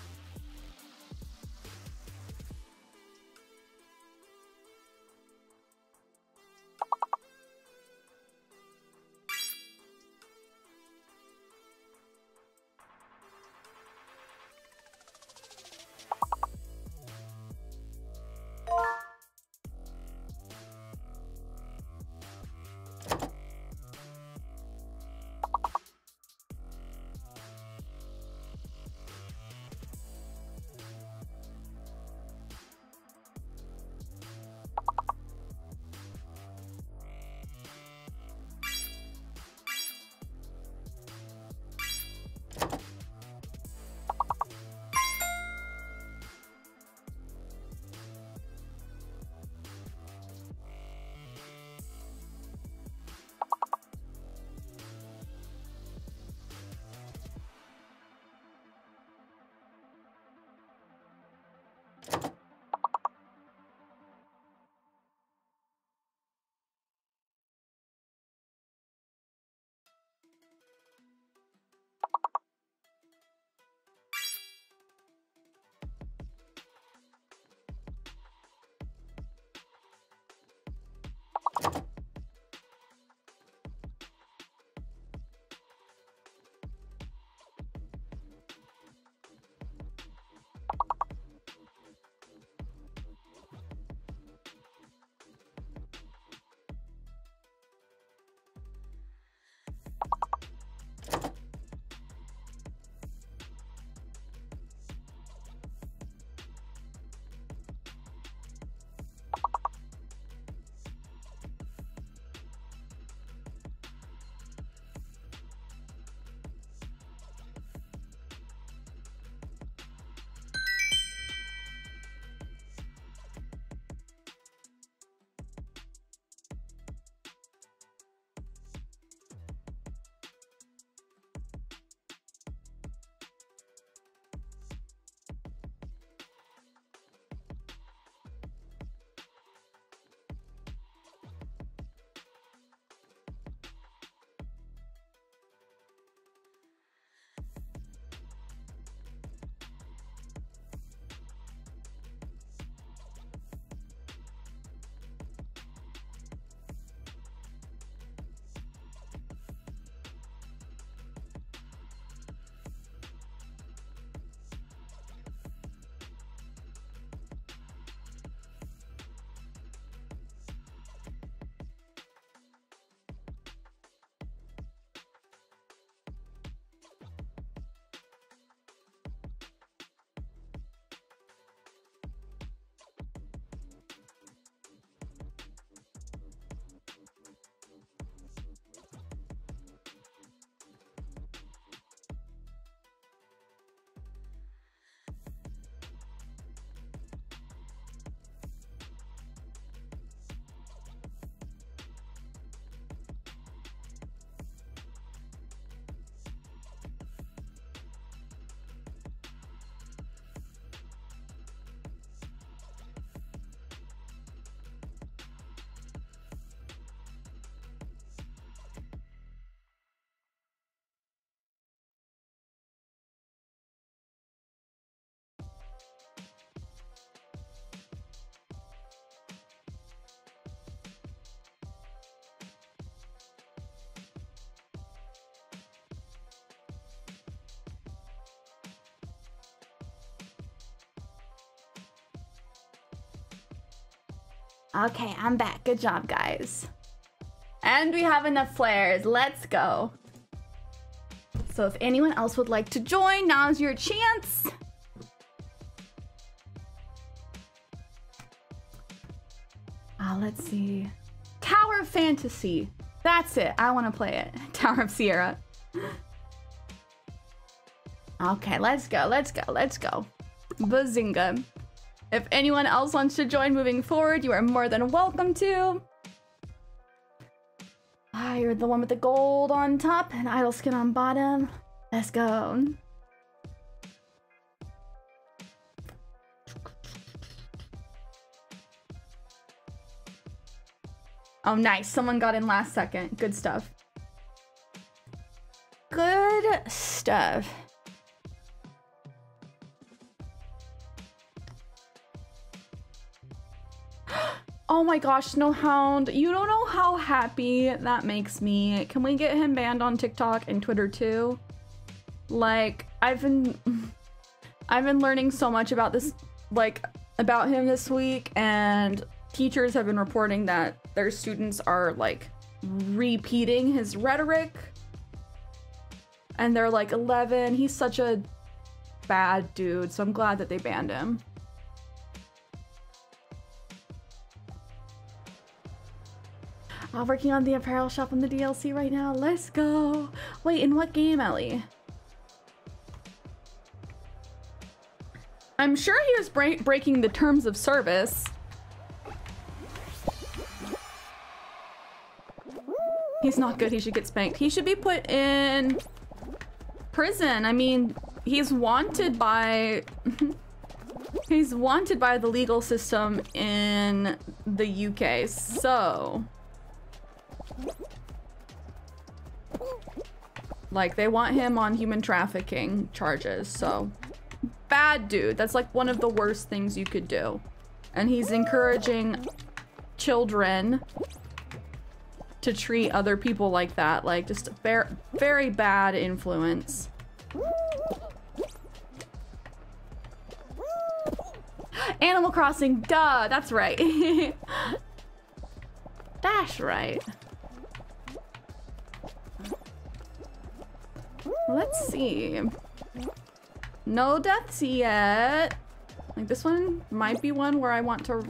Okay, I'm back. Good job, guys. And we have enough flares. Let's go. So if anyone else would like to join, now's your chance. Ah, let's see. Tower of Fantasy. That's it. I want to play it. Tower of Cierra. Okay, let's go. Let's go. Let's go. Bazinga. If anyone else wants to join moving forward, you are more than welcome to. Ah, you're the one with the gold on top and idle skin on bottom. Let's go. Oh, nice. Someone got in last second. Good stuff. Good stuff. Oh my gosh, Snowhound, you don't know how happy that makes me. Can we get him banned on TikTok and Twitter too? Like, I've been I've been learning so much about this like about him this week and teachers have been reporting that their students are like repeating his rhetoric. And they're like 11. He's such a bad dude, so I'm glad that they banned him. I'm working on the apparel shop on the DLC right now. Let's go. Wait, in what game, Ellie? I'm sure he was break breaking the terms of service. He's not good. He should get spanked. He should be put in prison. I mean, he's wanted by... he's wanted by the legal system in the UK, so... Like, they want him on human trafficking charges, so... Bad dude. That's like one of the worst things you could do. And he's encouraging children to treat other people like that. Like, just very, very bad influence. Animal Crossing, duh, that's right. that's right. Let's see. No deaths yet. Like this one might be one where I want to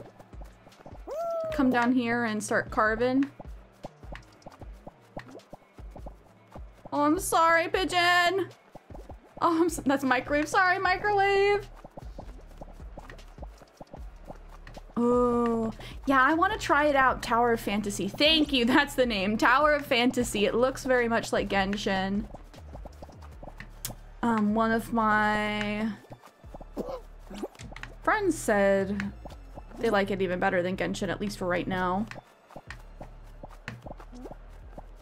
come down here and start carving. Oh, I'm sorry, pigeon. Oh, I'm, that's microwave. Sorry, microwave. Oh, yeah, I want to try it out. Tower of Fantasy. Thank you. That's the name. Tower of Fantasy. It looks very much like Genshin. Um, one of my friends said they like it even better than Genshin, at least for right now.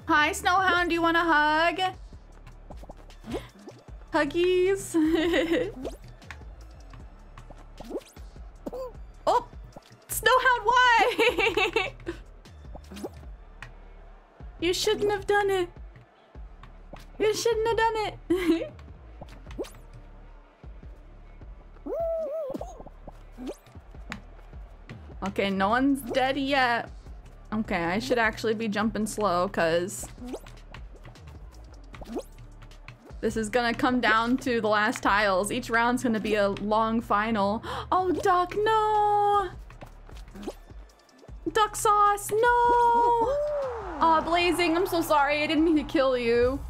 Hi, Snowhound, do you want a hug? Huggies. oh, Snowhound, why? you shouldn't have done it. You shouldn't have done it. Okay, no one's dead yet. Okay, I should actually be jumping slow because this is gonna come down to the last tiles. Each round's gonna be a long final. Oh, Duck, no! Duck sauce, no! Oh, Blazing, I'm so sorry. I didn't mean to kill you.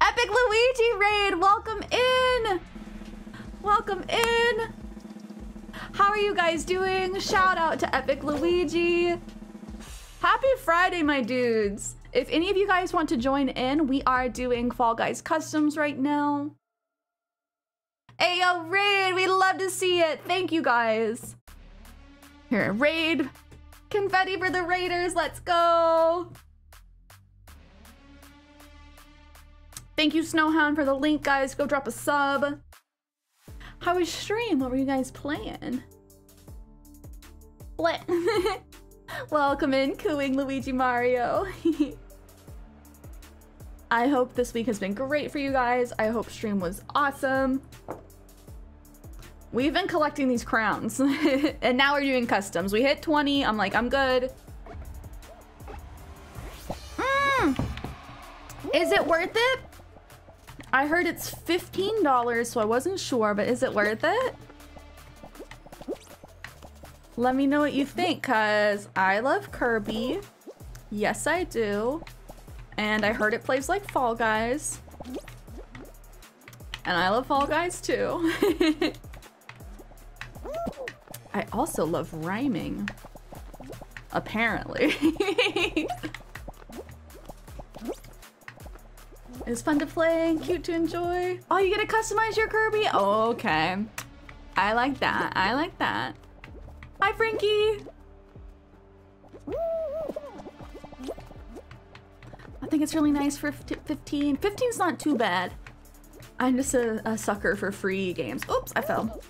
Epic Luigi raid, welcome in! Welcome in! How are you guys doing? Shout out to Epic Luigi. Happy Friday, my dudes. If any of you guys want to join in, we are doing Fall Guys Customs right now. Hey, yo, Raid, we love to see it. Thank you, guys. Here, Raid. Confetti for the Raiders, let's go. Thank you, Snowhound, for the link, guys. Go drop a sub. How was stream? What were you guys playing? What? Welcome in, cooing Luigi Mario. I hope this week has been great for you guys. I hope stream was awesome. We've been collecting these crowns, and now we're doing customs. We hit 20. I'm like, I'm good. Mm. Is it worth it? I heard it's $15, so I wasn't sure, but is it worth it? Let me know what you think, because I love Kirby. Yes, I do. And I heard it plays like Fall Guys. And I love Fall Guys too. I also love rhyming. Apparently. it's fun to play and cute to enjoy. Oh, you get to customize your Kirby? Oh, okay. I like that. I like that. Hi, Frankie. I think it's really nice for 15. 15's not too bad. I'm just a, a sucker for free games. Oops, I fell.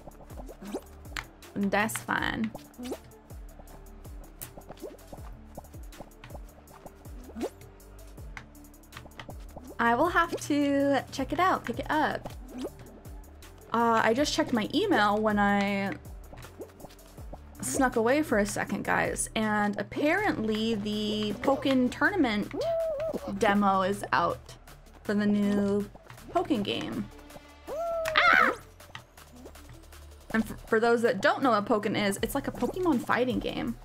That's fine. I will have to check it out, pick it up. Uh, I just checked my email when I snuck away for a second, guys, and apparently the Pokken tournament demo is out for the new Pokken game. Ah! And for, those that don't know what Pokken is, it's like a Pokemon fighting game.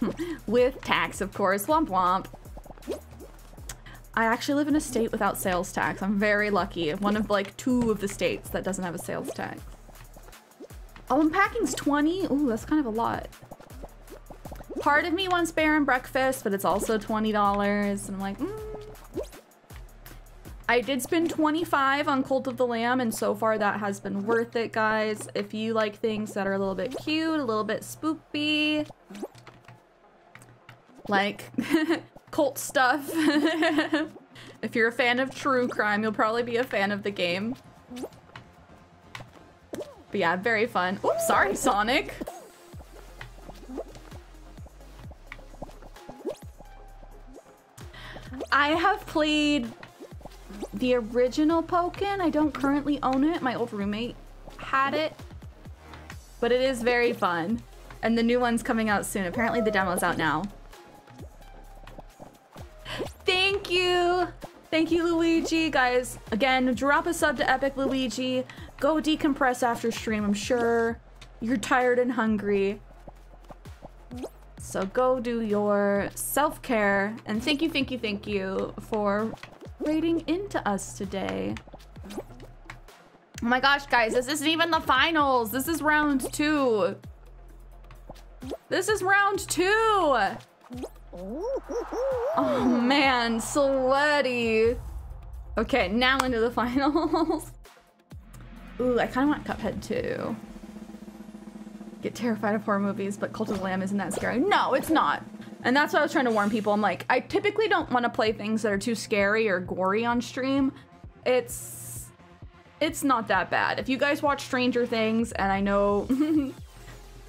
With tax, of course. Womp womp. I actually live in a state without sales tax. I'm very lucky. One of like two of the states that doesn't have a sales tax. Oh, unpacking's 20? Ooh, that's kind of a lot. Part of me wants bear and breakfast, but it's also $20. And I'm like, mm. I did spend 25 on Cult of the Lamb, and so far that has been worth it, guys. If you like things that are a little bit cute, a little bit spoopy, like cult stuff. if you're a fan of true crime, you'll probably be a fan of the game. But yeah, very fun. Oops, sorry, Sonic. I have played the original Pokken. I don't currently own it. My old roommate had it. But it is very fun. And the new one's coming out soon. Apparently the demo's out now. Thank you! Thank you, Luigi. Guys, again, drop a sub to Epic Luigi. Go decompress after stream, I'm sure. You're tired and hungry. So go do your self-care. And thank you, thank you, thank you for raiding into us today. Oh my gosh, guys, this isn't even the finals. This is round two. This is round two. Oh man, sweaty. Okay, now into the finals. Ooh, I kind of want Cuphead too. Get terrified of horror movies, but Cult of the Lamb isn't that scary. No, it's not. And that's what I was trying to warn people. I'm like, I typically don't want to play things that are too scary or gory on stream. It's it's not that bad. If you guys watch Stranger Things, and I know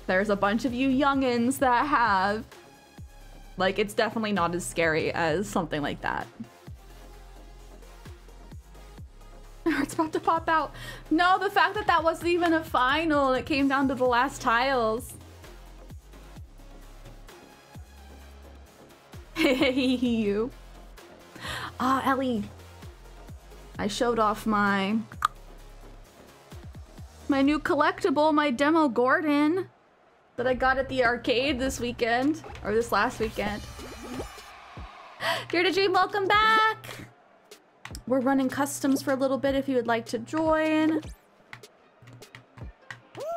there's a bunch of you youngins that have, like, it's definitely not as scary as something like that. It's about to pop out. No, the fact that that wasn't even a final. It came down to the last tiles. Hey, you. Ah, Ellie. I showed off my... My new collectible, my Demogorgon. That I got at the arcade this weekend. Or this last weekend. Dare to Dream, welcome back! We're running customs for a little bit if you would like to join.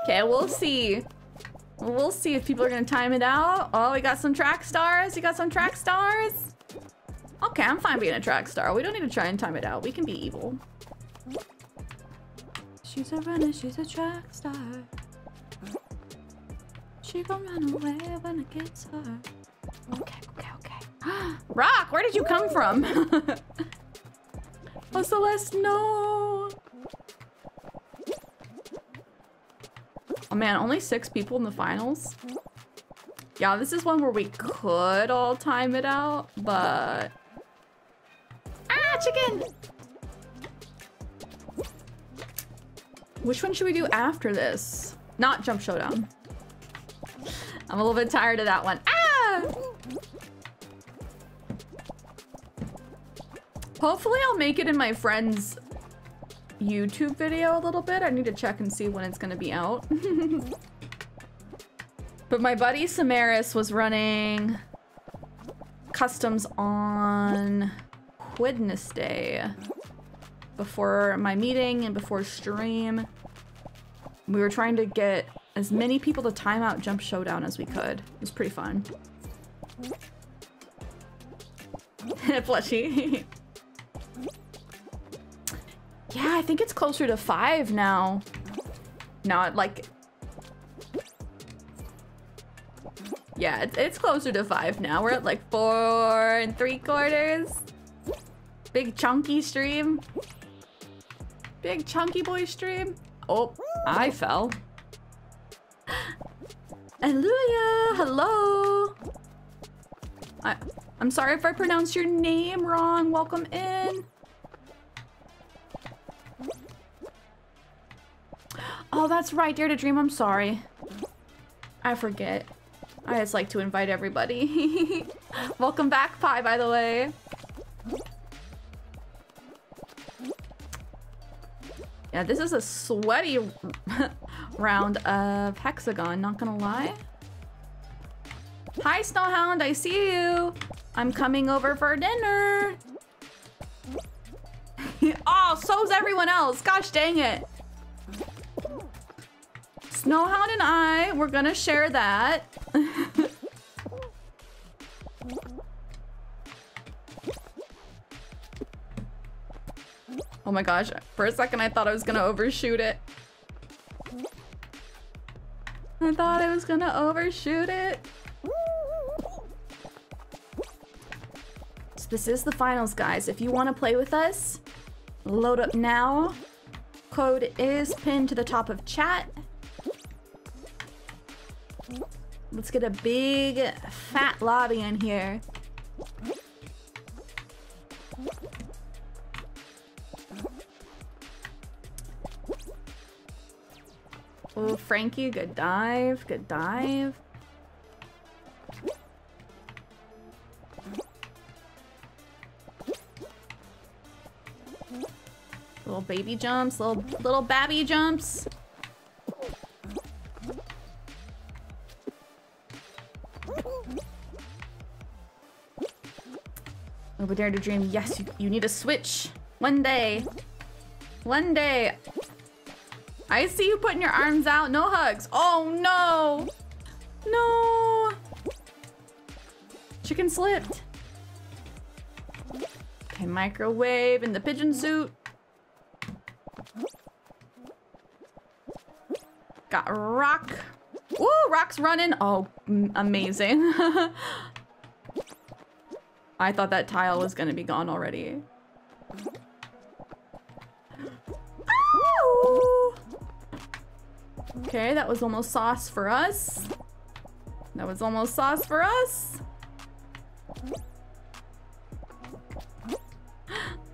Okay, we'll see. We'll see if people are gonna time it out. Oh, we got some track stars. You got some track stars? Okay, I'm fine being a track star. We don't need to try and time it out. We can be evil. She's a runner, she's a track star. She gon' run away when it gets her. Okay, okay, okay. Rock, where did you come from? oh, Celeste, no! Oh man, only six people in the finals? Yeah, this is one where we could all time it out, but... Ah, chicken! Which one should we do after this? Not Jump Showdown. I'm a little bit tired of that one. Ah! Hopefully I'll make it in my friend's YouTube video a little bit. I need to check and see when it's gonna be out. but my buddy Cimarus was running customs on Wednesday before my meeting and before stream. We were trying to get as many people to time out Jump Showdown as we could. It was pretty fun. Fleshy. yeah, I think it's closer to five now. Not like... Yeah, it's, it's closer to five now. We're at like four and three quarters. Big chunky stream. Big chunky boy stream. Oh, I fell. Hallelujah! Hello! I, I'm sorry if I pronounced your name wrong. Welcome in. Oh, that's right, Dare to Dream. I'm sorry. I forget. I just like to invite everybody. Welcome back, Pie, by the way. Yeah, this is a sweaty round of Hexagon, not gonna lie. Hi, Snowhound, I see you. I'm coming over for dinner. oh, so's everyone else. Gosh dang it. Snowhound and I, we're gonna share that. Oh my gosh, for a second I thought I was gonna overshoot it. I thought I was gonna overshoot it. So this is the finals, guys. If you want to play with us, load up now. Code is pinned to the top of chat. Let's get a big fat lobby in here. Oh, Frankie, good dive, good dive. Little baby jumps, little little babby jumps. Oh, but Dare to Dream, yes, you, you need a switch. One day. One day. I see you putting your arms out. No hugs. Oh, no. No. Chicken slipped. Okay, microwave in the pigeon suit. Got rock. Ooh, rock's running. Oh, amazing. I thought that tile was gonna be gone already. Okay, that was almost sauce for us. That was almost sauce for us.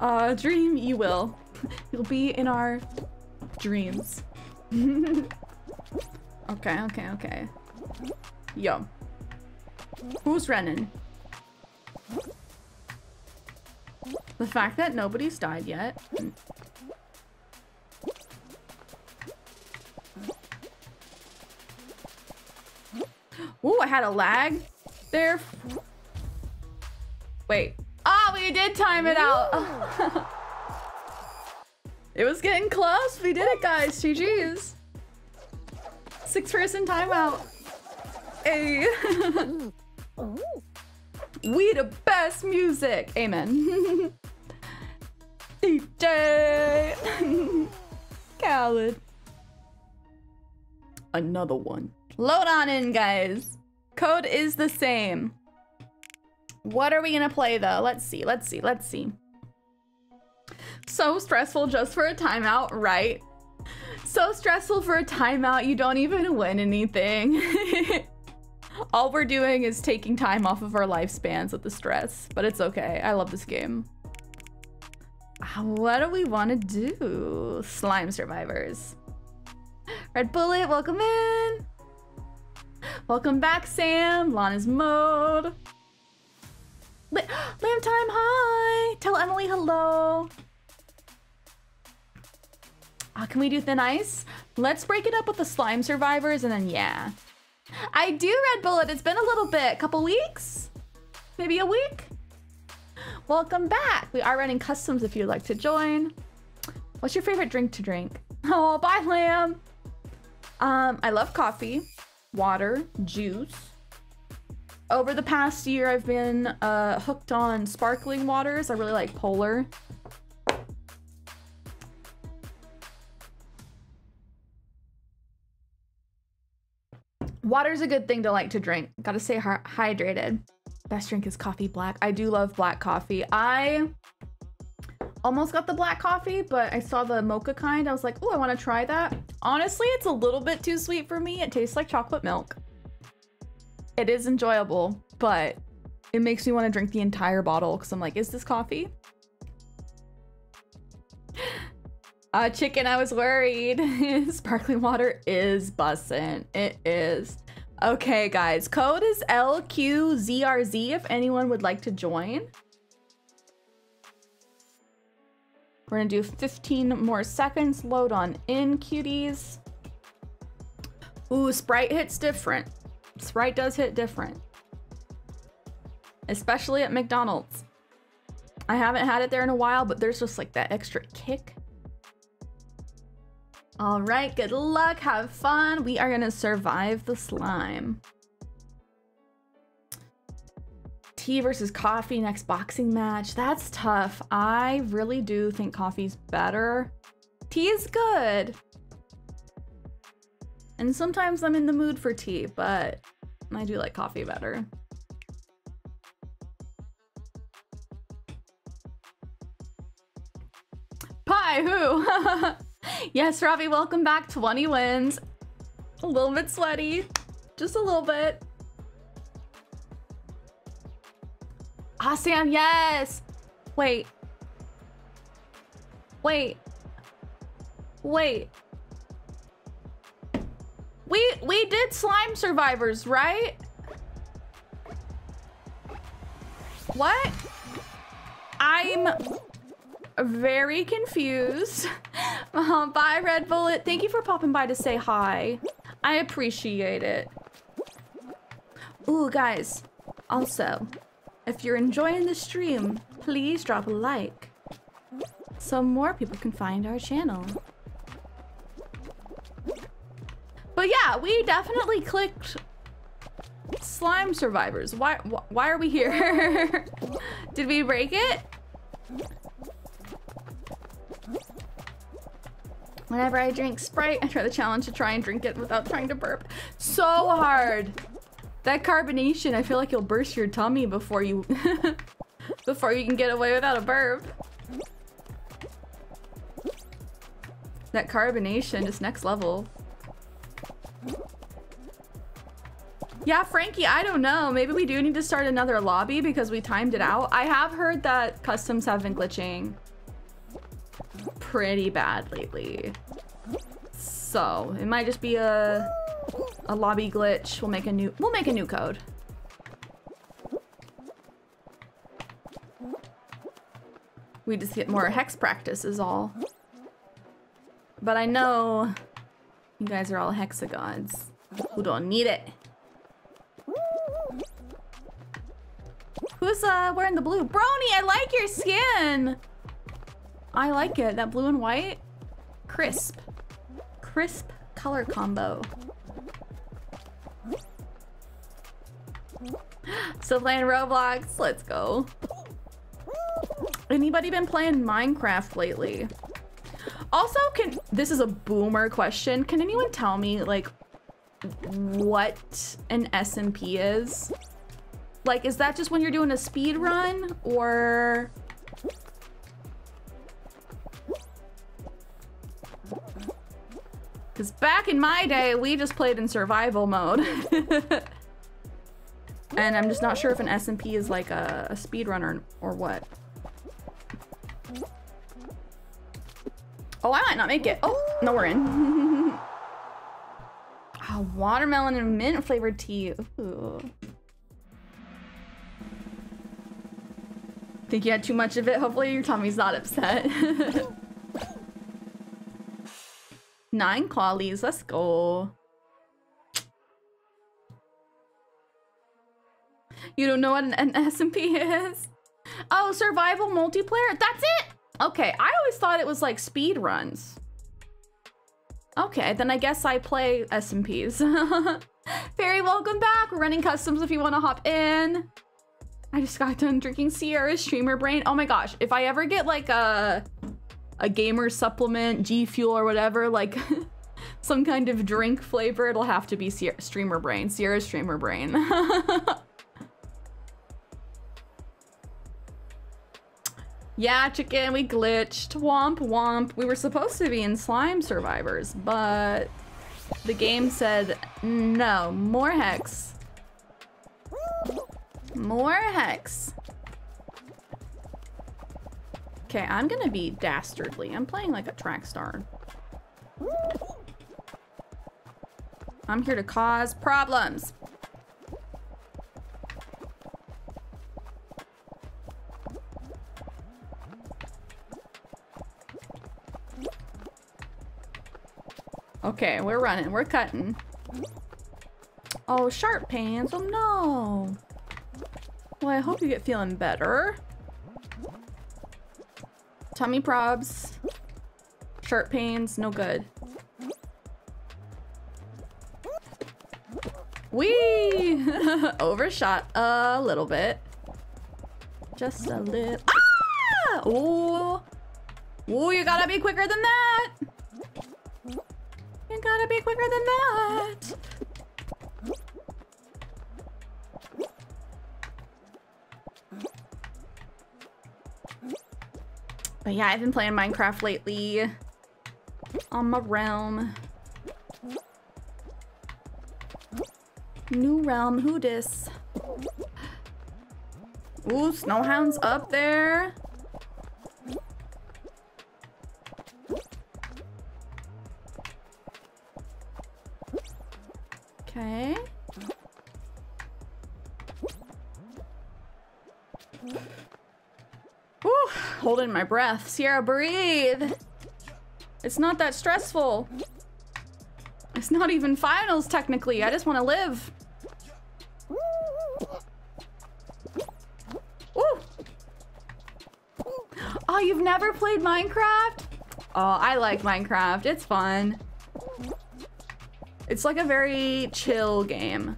Uh, dream you will. You'll be in our dreams. okay, okay, okay. Yo. Who's running? The fact that nobody's died yet. Ooh, I had a lag there. Wait. Ah, oh, we did time it out. it was getting close. We did it, guys. GG's. Six person timeout. Hey. we the best music. Amen. DJ. Khaled. Another one. Load on in, guys. Code is the same. What are we gonna play though? Let's see, let's see, let's see. So stressful just for a timeout, right? So stressful for a timeout, you don't even win anything. All we're doing is taking time off of our lifespans with the stress, but it's okay. I love this game. Ah, what do we want to do? Slime survivors. Red Bullet, welcome in. Welcome back, Sam. Lana's mode. Lamb time, hi. Tell Emily hello. Uh, can we do thin ice? Let's break it up with the slime survivors and then yeah. I do, Red Bullet. It's been a little bit. Couple weeks? Maybe a week? Welcome back. We are running customs if you'd like to join. What's your favorite drink to drink? Oh, bye, Lamb. Um, I love coffee, water, juice. Over the past year, I've been uh, hooked on sparkling waters. I really like Polar. Water's a good thing to like to drink. Gotta stay hydrated. Best drink is coffee black. I do love black coffee. I almost got the black coffee, but I saw the mocha kind. I was like, oh, I want to try that. Honestly, it's a little bit too sweet for me. It tastes like chocolate milk. It is enjoyable, but it makes me want to drink the entire bottle because I'm like, is this coffee? Uh, chicken, I was worried. Sparkling water is bussin'. It is. Okay, guys. Code is LQZRZ if anyone would like to join. We're gonna do 15 more seconds. Load on in, cuties. Ooh, Sprite hits different. Sprite does hit different. Especially at McDonald's. I haven't had it there in a while, but there's just like that extra kick. All right, good luck, have fun. We are gonna survive the slime. Tea versus coffee next boxing match. That's tough. I really do think coffee's better. Tea is good. And sometimes I'm in the mood for tea, but I do like coffee better. Pie, who? yes, Robbie, welcome back. 20 wins. A little bit sweaty. Just a little bit. Ah, Sam, yes. Wait. Wait. Wait. We we did slime survivors, right? What? I'm very confused. Uh, bye, Red Bullet. Thank you for popping by to say hi. I appreciate it. Ooh, guys. Also, if you're enjoying the stream, please drop a like so more people can find our channel. But yeah, we definitely clicked slime survivors. Why why are we here? Did we break it? Whenever I drink Sprite, I try the challenge to try and drink it without trying to burp. So hard. That carbonation, I feel like you'll burst your tummy before you before you can get away without a burp. That carbonation is next level. Yeah, Frankie, I don't know. Maybe we do need to start another lobby because we timed it out. I have heard that customs have been glitching pretty bad lately. So it might just be a a lobby glitch. We'll make a new we'll make a new code. We just get more hex practice is all. But I know you guys are all hexagons who don't need it. Who's uh wearing the blue? Brony, I like your skin! I like it. That blue and white. Crisp. Crisp color combo. Still playing Roblox? Let's go. Anybody been playing Minecraft lately? Also, can this is a boomer question. Can anyone tell me like what an SMP is? Like, is that just when you're doing a speed run or Because back in my day, we just played in survival mode. and I'm just not sure if an SMP is like a, a speedrunner or what. Oh, I might not make it. Oh, no, we're in. watermelon and mint flavored tea. Ooh. Think you had too much of it? Hopefully your tummy's not upset. Nine qualies, let's go. You don't know what an, an SMP is? Oh, survival multiplayer? That's it? Okay, I always thought it was like speed runs. Okay, then I guess I play SMPs. Very welcome back. We're running customs if you want to hop in. I just got done drinking Cierra Streamer Brain. Oh my gosh, if I ever get like a a gamer supplement, G Fuel or whatever, like some kind of drink flavor, it'll have to be Cierra Streamer Brain. Cierra Streamer Brain. Yeah, chicken, we glitched. Womp womp. We were supposed to be in Slime Survivors, but the game said no. More hex. More hex. Okay, I'm gonna be dastardly. I'm playing like a track star. I'm here to cause problems. Okay, we're running. We're cutting. Oh, sharp pains. Oh, no. Well, I hope you get feeling better. Tummy probs. Sharp pains. No good. Wee! Overshot a little bit. Just a little. Ah! Ooh. Ooh, you gotta be quicker than that. You gotta be quicker than that. But yeah, I've been playing Minecraft lately on my realm. New realm, who dis? Ooh, Snowhound's up there. Okay. Whew, holding my breath. Cierra, breathe. It's not that stressful. It's not even finals, technically. I just want to live. Ooh. Oh, you've never played Minecraft? Oh, I like Minecraft. It's fun. It's like a very chill game.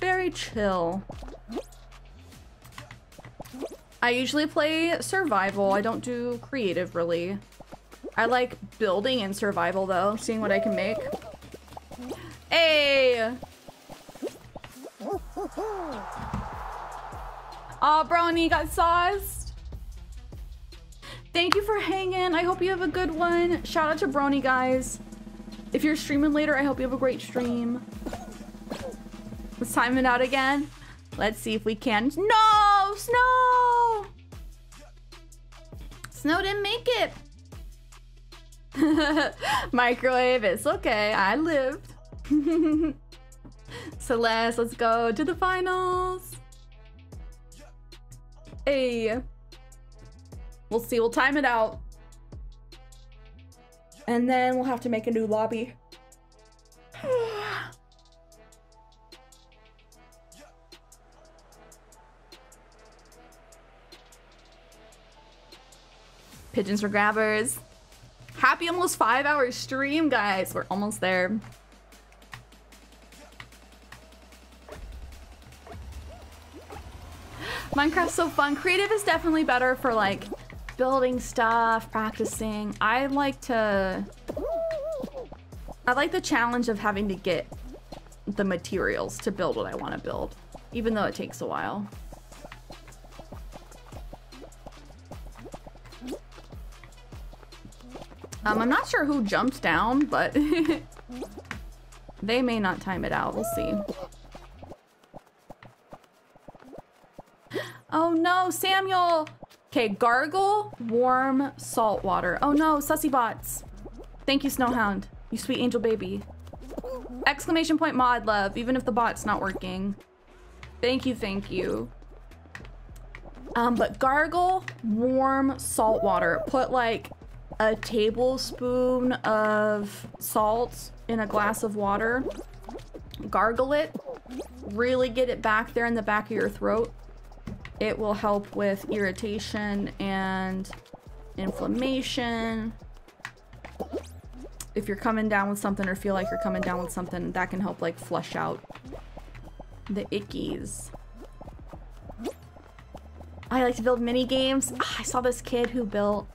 Very chill. I usually play survival. I don't do creative really. I like building in survival though, seeing what I can make. Hey! Aw, oh, Brony got sauced. Thank you for hanging. I hope you have a good one. Shout out to Brony, guys. If you're streaming later, I hope you have a great stream. Let's time it out again. Let's see if we can. No! Snow! Snow didn't make it. Microwave, it's okay. I lived. Celeste, let's go to the finals. Hey. We'll see. We'll time it out. And then we'll have to make a new lobby. Pigeons for grabbers. Happy almost five hour stream, guys. We're almost there. Minecraft's so fun. Creative is definitely better for like building stuff, practicing. I like to... I like the challenge of having to get the materials to build what I want to build, even though it takes a while. Um, I'm not sure who jumps down, but they may not time it out. We'll see. Oh no, Samuel! Okay, gargle, warm, salt water. Oh no, sussy bots. Thank you, Snowhound. You sweet angel baby. Exclamation point mod love, even if the bot's not working. Thank you, thank you. Um, but gargle warm salt water. Put like a tablespoon of salt in a glass of water. Gargle it. Really get it back there in the back of your throat. It will help with irritation and inflammation. If you're coming down with something or feel like you're coming down with something, that can help like flush out the ickies. I like to build mini games. Ah, I saw this kid who built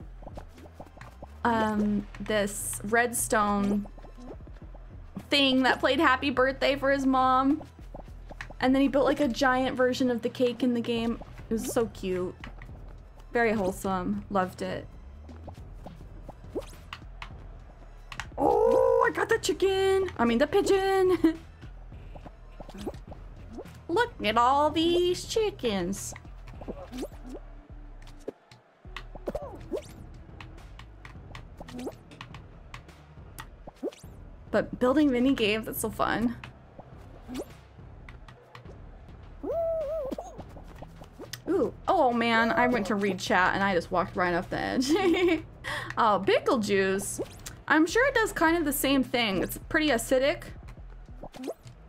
um this redstone thing that played happy birthday for his mom. And then he built like a giant version of the cake in the game. It was so cute. Very wholesome. Loved it. Oh, I got the chicken. I mean, the pigeon. Look at all these chickens. But building mini games, that's so fun. Ooh, oh man, I went to read chat and I just walked right off the edge. oh, pickle juice. I'm sure it does kind of the same thing. It's pretty acidic.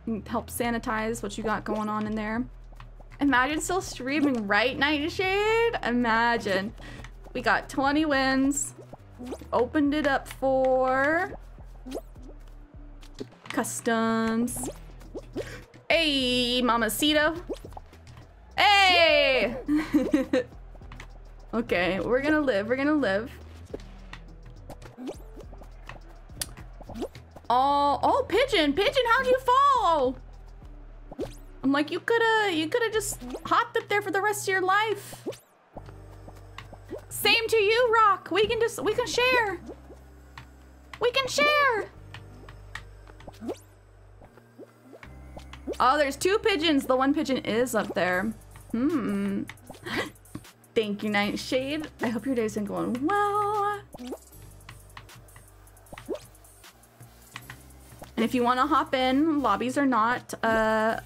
Mm, help sanitize what you got going on in there. Imagine still streaming right, Nightshade? Imagine. We got 20 wins. Opened it up for customs. Hey, Mamacita. Hey! okay, we're gonna live, we're gonna live. Oh, oh, Pigeon, Pigeon, how'd you fall? I'm like, you coulda, you coulda just hopped up there for the rest of your life. Same to you, Rock. We can just, we can share. We can share. Oh, there's two pigeons. The one pigeon is up there. Hmm. Thank you, Nightshade. I hope your day's been going well. And if you want to hop in, lobbies are not uh,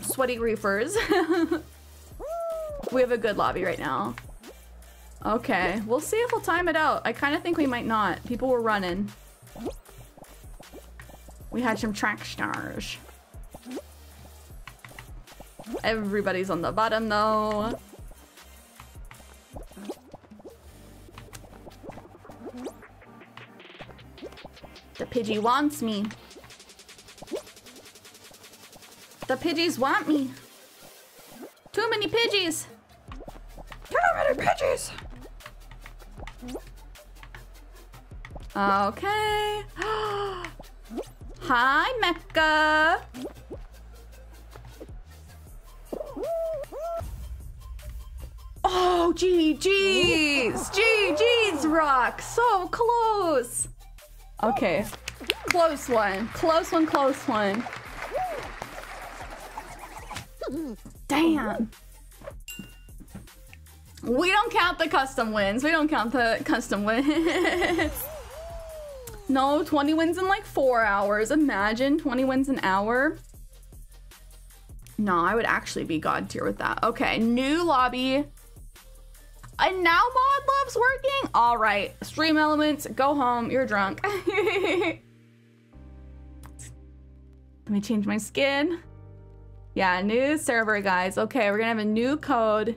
sweaty reefers. we have a good lobby right now. Okay, we'll see if we'll time it out. I kind of think we might not. People were running. We had some track stars. Everybody's on the bottom though. The Pidgey wants me. The Pidgeys want me. Too many Pidgeys. Too many Pidgeys. Okay. Hi, Mecca. Oh, GG's! GG's, Rock! So close! Okay. Close one. Close one, close one. Damn. We don't count the custom wins. We don't count the custom wins. no, 20 wins in like four hours. Imagine 20 wins an hour. No, I would actually be god tier with that. Okay, new lobby. And now mod love's working? All right, stream elements, go home, you're drunk. Let me change my skin. Yeah, new server, guys. Okay, we're gonna have a new code.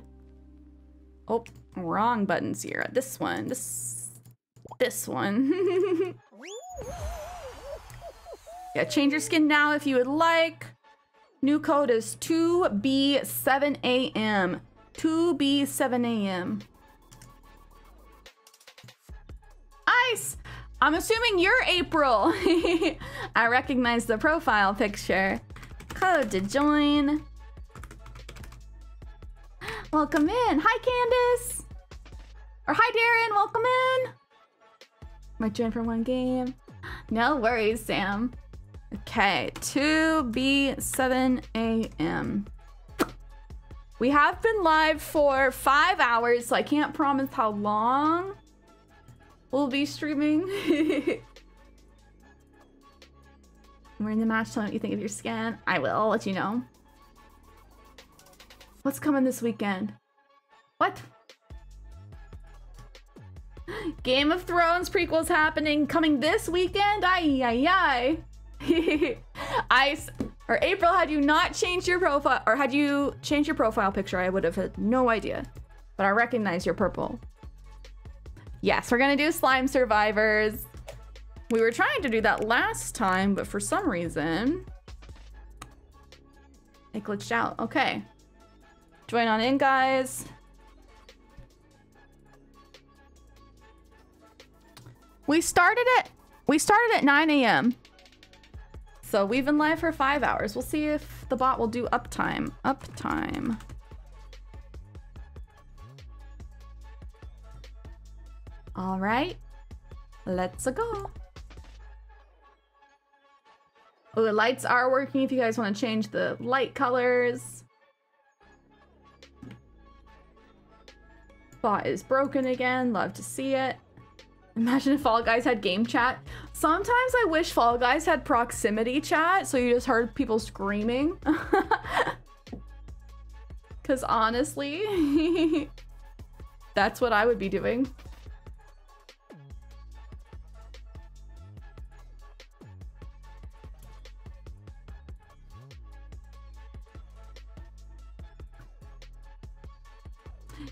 Oh, wrong buttons here. This one, this, this one. yeah, change your skin now if you would like. New code is 2B7AM. 2B7AM. Ice! I'm assuming you're April. I recognize the profile picture. Code to join. Welcome in. Hi, Candace. Or hi, Darren. Welcome in. Might join for one game. No worries, Sam. Okay, 2B7 a.m. We have been live for five hours, so I can't promise how long we'll be streaming. We're in the match. Tell me what you think of your skin. I will. I'll let you know. What's coming this weekend? What? Game of Thrones prequels happening coming this weekend. Ay ay ay. I or April, had you not changed your profile or had you changed your profile picture, I would have had no idea. But I recognize your purple. Yes, we're gonna do slime survivors. We were trying to do that last time, but for some reason it glitched out. Okay. Join on in, guys. We started it. We started at 9 a.m. So we've been live for five hours. We'll see if the bot will do uptime. Uptime. All right, let's go. Oh, the lights are working if you guys want to change the light colors. Bot is broken again. Love to see it. Imagine if Fall Guys had game chat. Sometimes I wish Fall Guys had proximity chat, so you just heard people screaming. Because honestly, that's what I would be doing.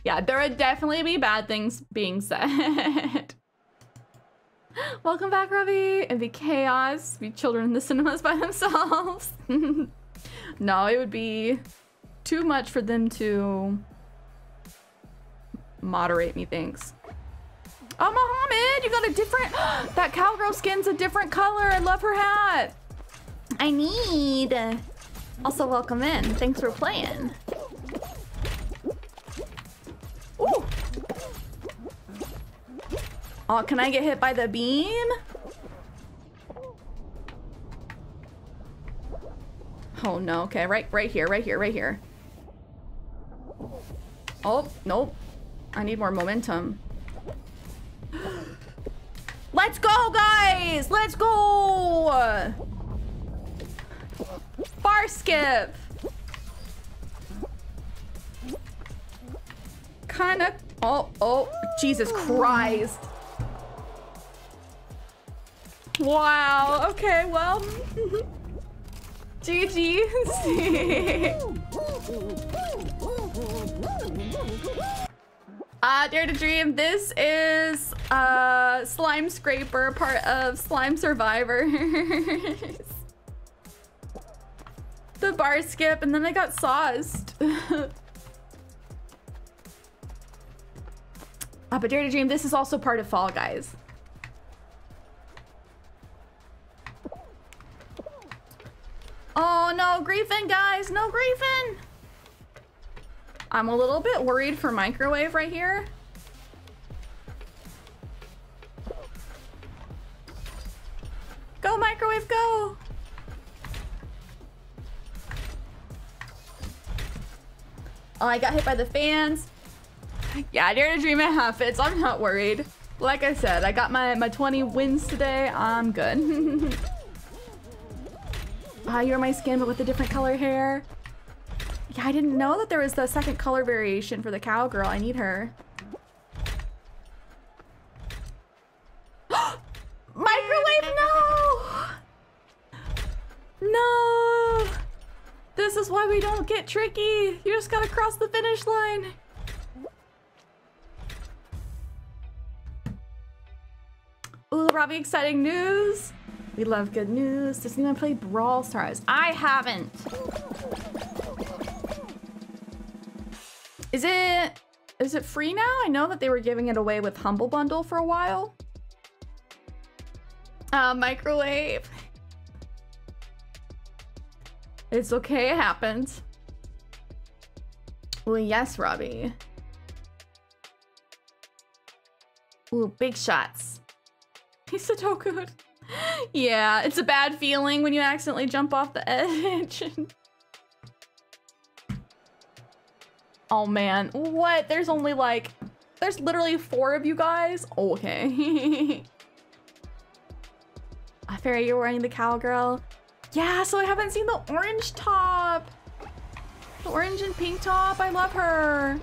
Yeah, there would definitely be bad things being said. Welcome back, Robbie. It'd be chaos. Be children in the cinemas by themselves. no, it would be too much for them to moderate me, thanks. Oh, Mohammed, you got a different... that cowgirl skin's a different color. I love her hat. I need... Also, welcome in. Thanks for playing. Ooh. Oh, can I get hit by the beam? Oh no, okay, right right here, right here, right here. Oh, nope. I need more momentum. Let's go, guys! Let's go! Bar skip! Kinda... Oh, oh, Jesus Christ. Wow, okay, well... GG. uh, Dare to Dream, this is uh, Slime Scraper, part of Slime Survivors. the bar skip, and then I got sauced. Uh, but Dare to Dream, this is also part of Fall Guys. Oh, no griefing, guys. No griefing. I'm a little bit worried for microwave right here. Go, microwave, go. Oh, I got hit by the fans. Yeah, dare to dream it half fits. I'm not worried. Like I said, I got my, my 20 wins today. I'm good. Ah, you're my skin, but with a different color hair. Yeah, I didn't know that there was the second color variation for the cowgirl. I need her. Microwave, no! No! This is why we don't get tricky. You just gotta cross the finish line. Ooh, Robbie, exciting news. We love good news. Does anyone play Brawl Stars? I haven't. Is it is it free now? I know that they were giving it away with Humble Bundle for a while. Uh, microwave. It's okay, it happens. Well, yes, Robbie. Ooh, big shots. He's good yeah, it's a bad feeling when you accidentally jump off the edge. oh man, what? There's only like, there's literally four of you guys? Okay. I fairy, you're wearing the cowgirl. Yeah, so I haven't seen the orange top. The orange and pink top, I love her.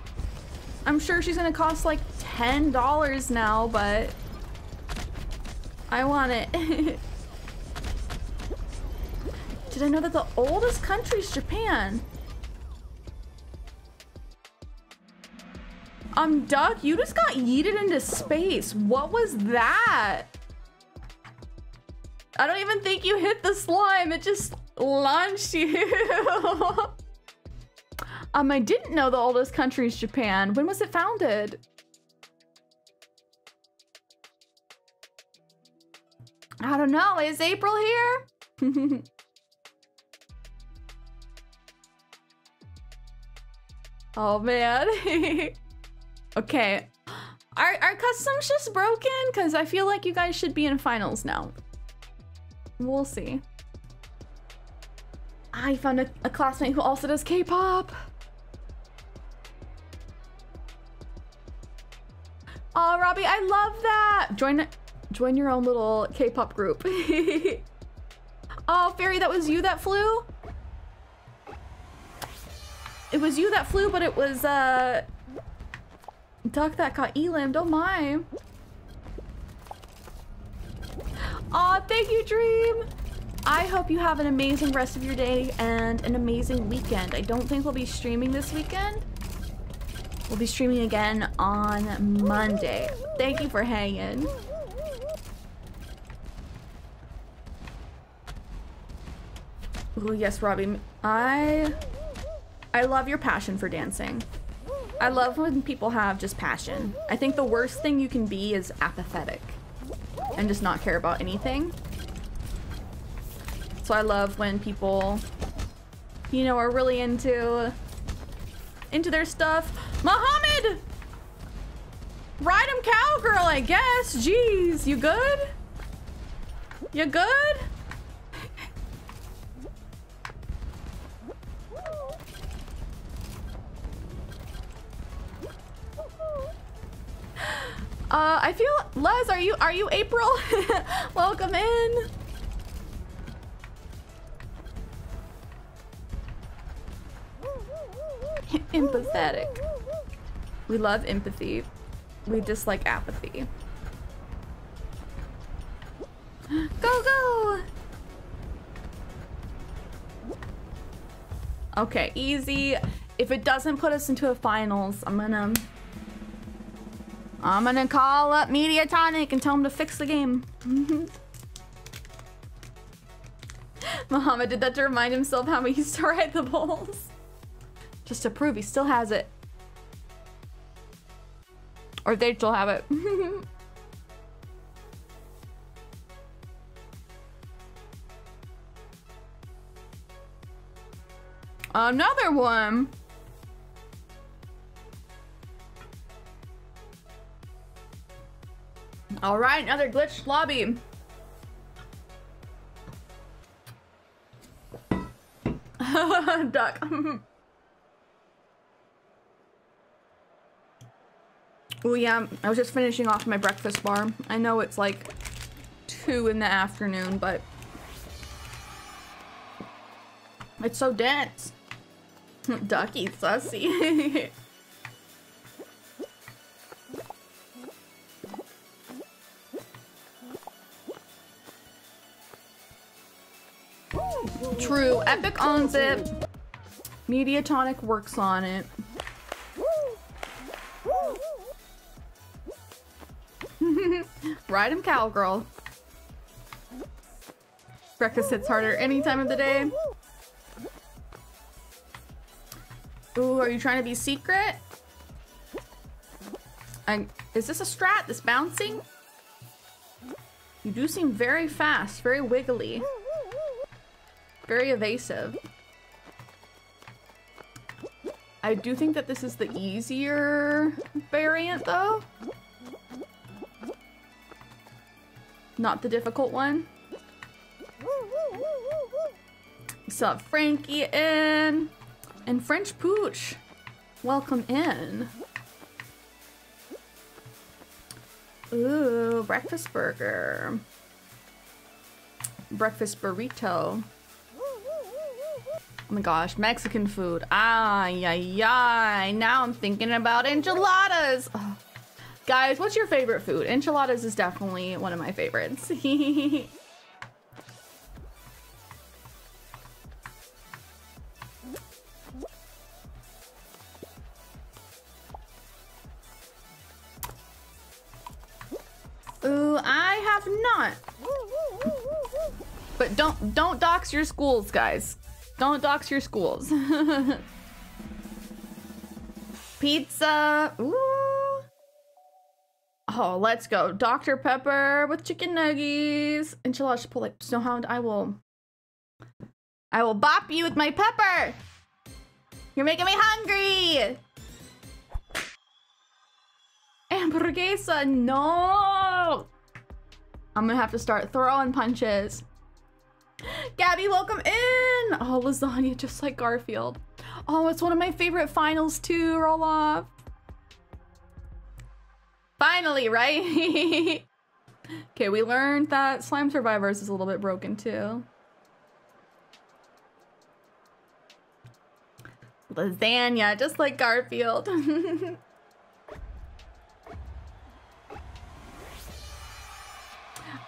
I'm sure she's gonna cost like $10 now, but I want it. Did I know that the oldest country is Japan? Um, Duck, you just got yeeted into space. What was that? I don't even think you hit the slime. It just launched you. um, I didn't know the oldest country is Japan. When was it founded? I don't know. Is April here? oh man. okay. Are, are customs just broken? Because I feel like you guys should be in finals now. We'll see. I found a, a classmate who also does K-pop. Oh, Robbie, I love that. Join join your own little K-pop group. oh, Fairy, that was you that flew? It was you that flew, but it was uh Duck that got elimed. Oh my. Aw, thank you, Dream. I hope you have an amazing rest of your day and an amazing weekend. I don't think we'll be streaming this weekend. We'll be streaming again on Monday. Thank you for hanging. Oh yes, Robbie. I I love your passion for dancing. I love when people have just passion. I think the worst thing you can be is apathetic and just not care about anything. So I love when people, you know, are really into into their stuff. Mohammed! Ride him cowgirl, I guess. Jeez, you good? You good? Uh, I feel Les, are you are you April? Welcome in. Empathetic. We love empathy. We dislike apathy. Go, go! Okay, easy. If it doesn't put us into a finals, I'm gonna I'm gonna call up Mediatonic and tell them to fix the game. Muhammad did that to remind himself how he used to ride the bulls. Just to prove he still has it. Or they still have it. Another one. All right, another glitched lobby. Duck. oh yeah, I was just finishing off my breakfast bar. I know it's like two in the afternoon, but it's so dense. Ducky sussy. Epic owns it. Mediatonic works on it. Ride him cowgirl. Breakfast hits harder any time of the day. Ooh, are you trying to be secret? I, is this a strat? This bouncing? You do seem very fast, very wiggly. Very evasive. I do think that this is the easier variant, though. Not the difficult one. What's up, Frankie in? And French Pooch. Welcome in. Ooh, breakfast burger. Breakfast burrito. Oh my gosh, Mexican food. Ay, ay, ay. Now I'm thinking about enchiladas. Oh. Guys, what's your favorite food? Enchiladas is definitely one of my favorites. Ooh, I have not. But don't don't dox your schools, guys. Don't dox your schools. Pizza. Ooh. Oh, let's go. Dr. Pepper with chicken nuggies. Enchilada Chipotle Snowhound. I will. I will bop you with my pepper. You're making me hungry. Hamburguesa. No. I'm gonna have to start throwing punches. Gabby, welcome in! Oh, lasagna, just like Garfield. Oh, it's one of my favorite finals too, roll off. Finally, right? okay, we learned that Slime Survivors is a little bit broken too. Lasagna, just like Garfield.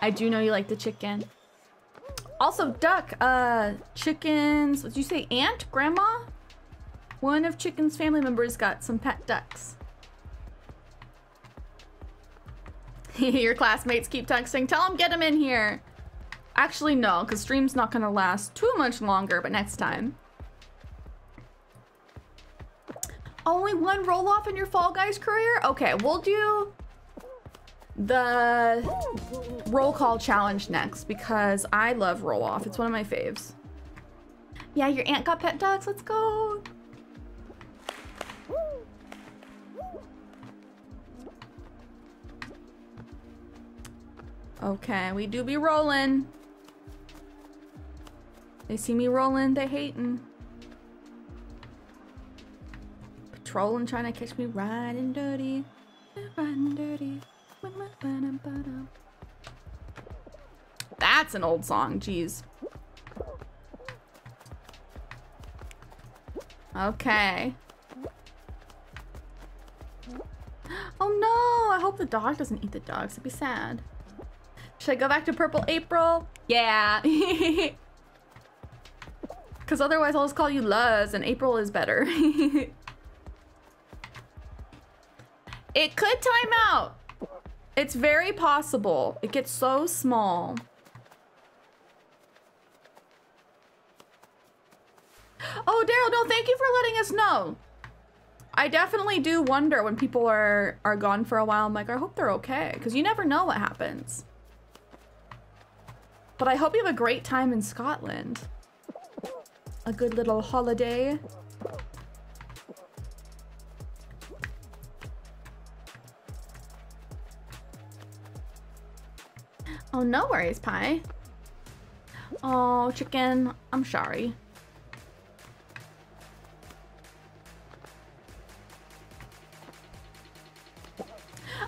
I do know you like the chicken. Also, duck, uh, chickens, what did you say, aunt, grandma? One of Chicken's family members got some pet ducks. Your classmates keep texting, tell them get them in here. Actually, no, because stream's not gonna last too much longer, but next time. Only one roll off in your Fall Guys career? Okay, we'll do the roll call challenge next because I love roll off. It's one of my faves. Yeah, your aunt got pet dogs. Let's go. Okay, we do be rolling. They see me rolling, they hating. Patrolling, trying to catch me riding dirty. Riding dirty. That's an old song, jeez. Okay. Oh no, I hope the dog doesn't eat the dogs. It'd be sad. Should I go back to Purple April? Yeah. Because otherwise I'll just call you Luz and April is better. it could time out. It's very possible. It gets so small. Oh, Daryl, no, thank you for letting us know. I definitely do wonder when people are, are gone for a while. I'm like, I hope they're okay, because you never know what happens. But I hope you have a great time in Scotland. A good little holiday. Oh, no worries, Pie. Oh, chicken, I'm sorry.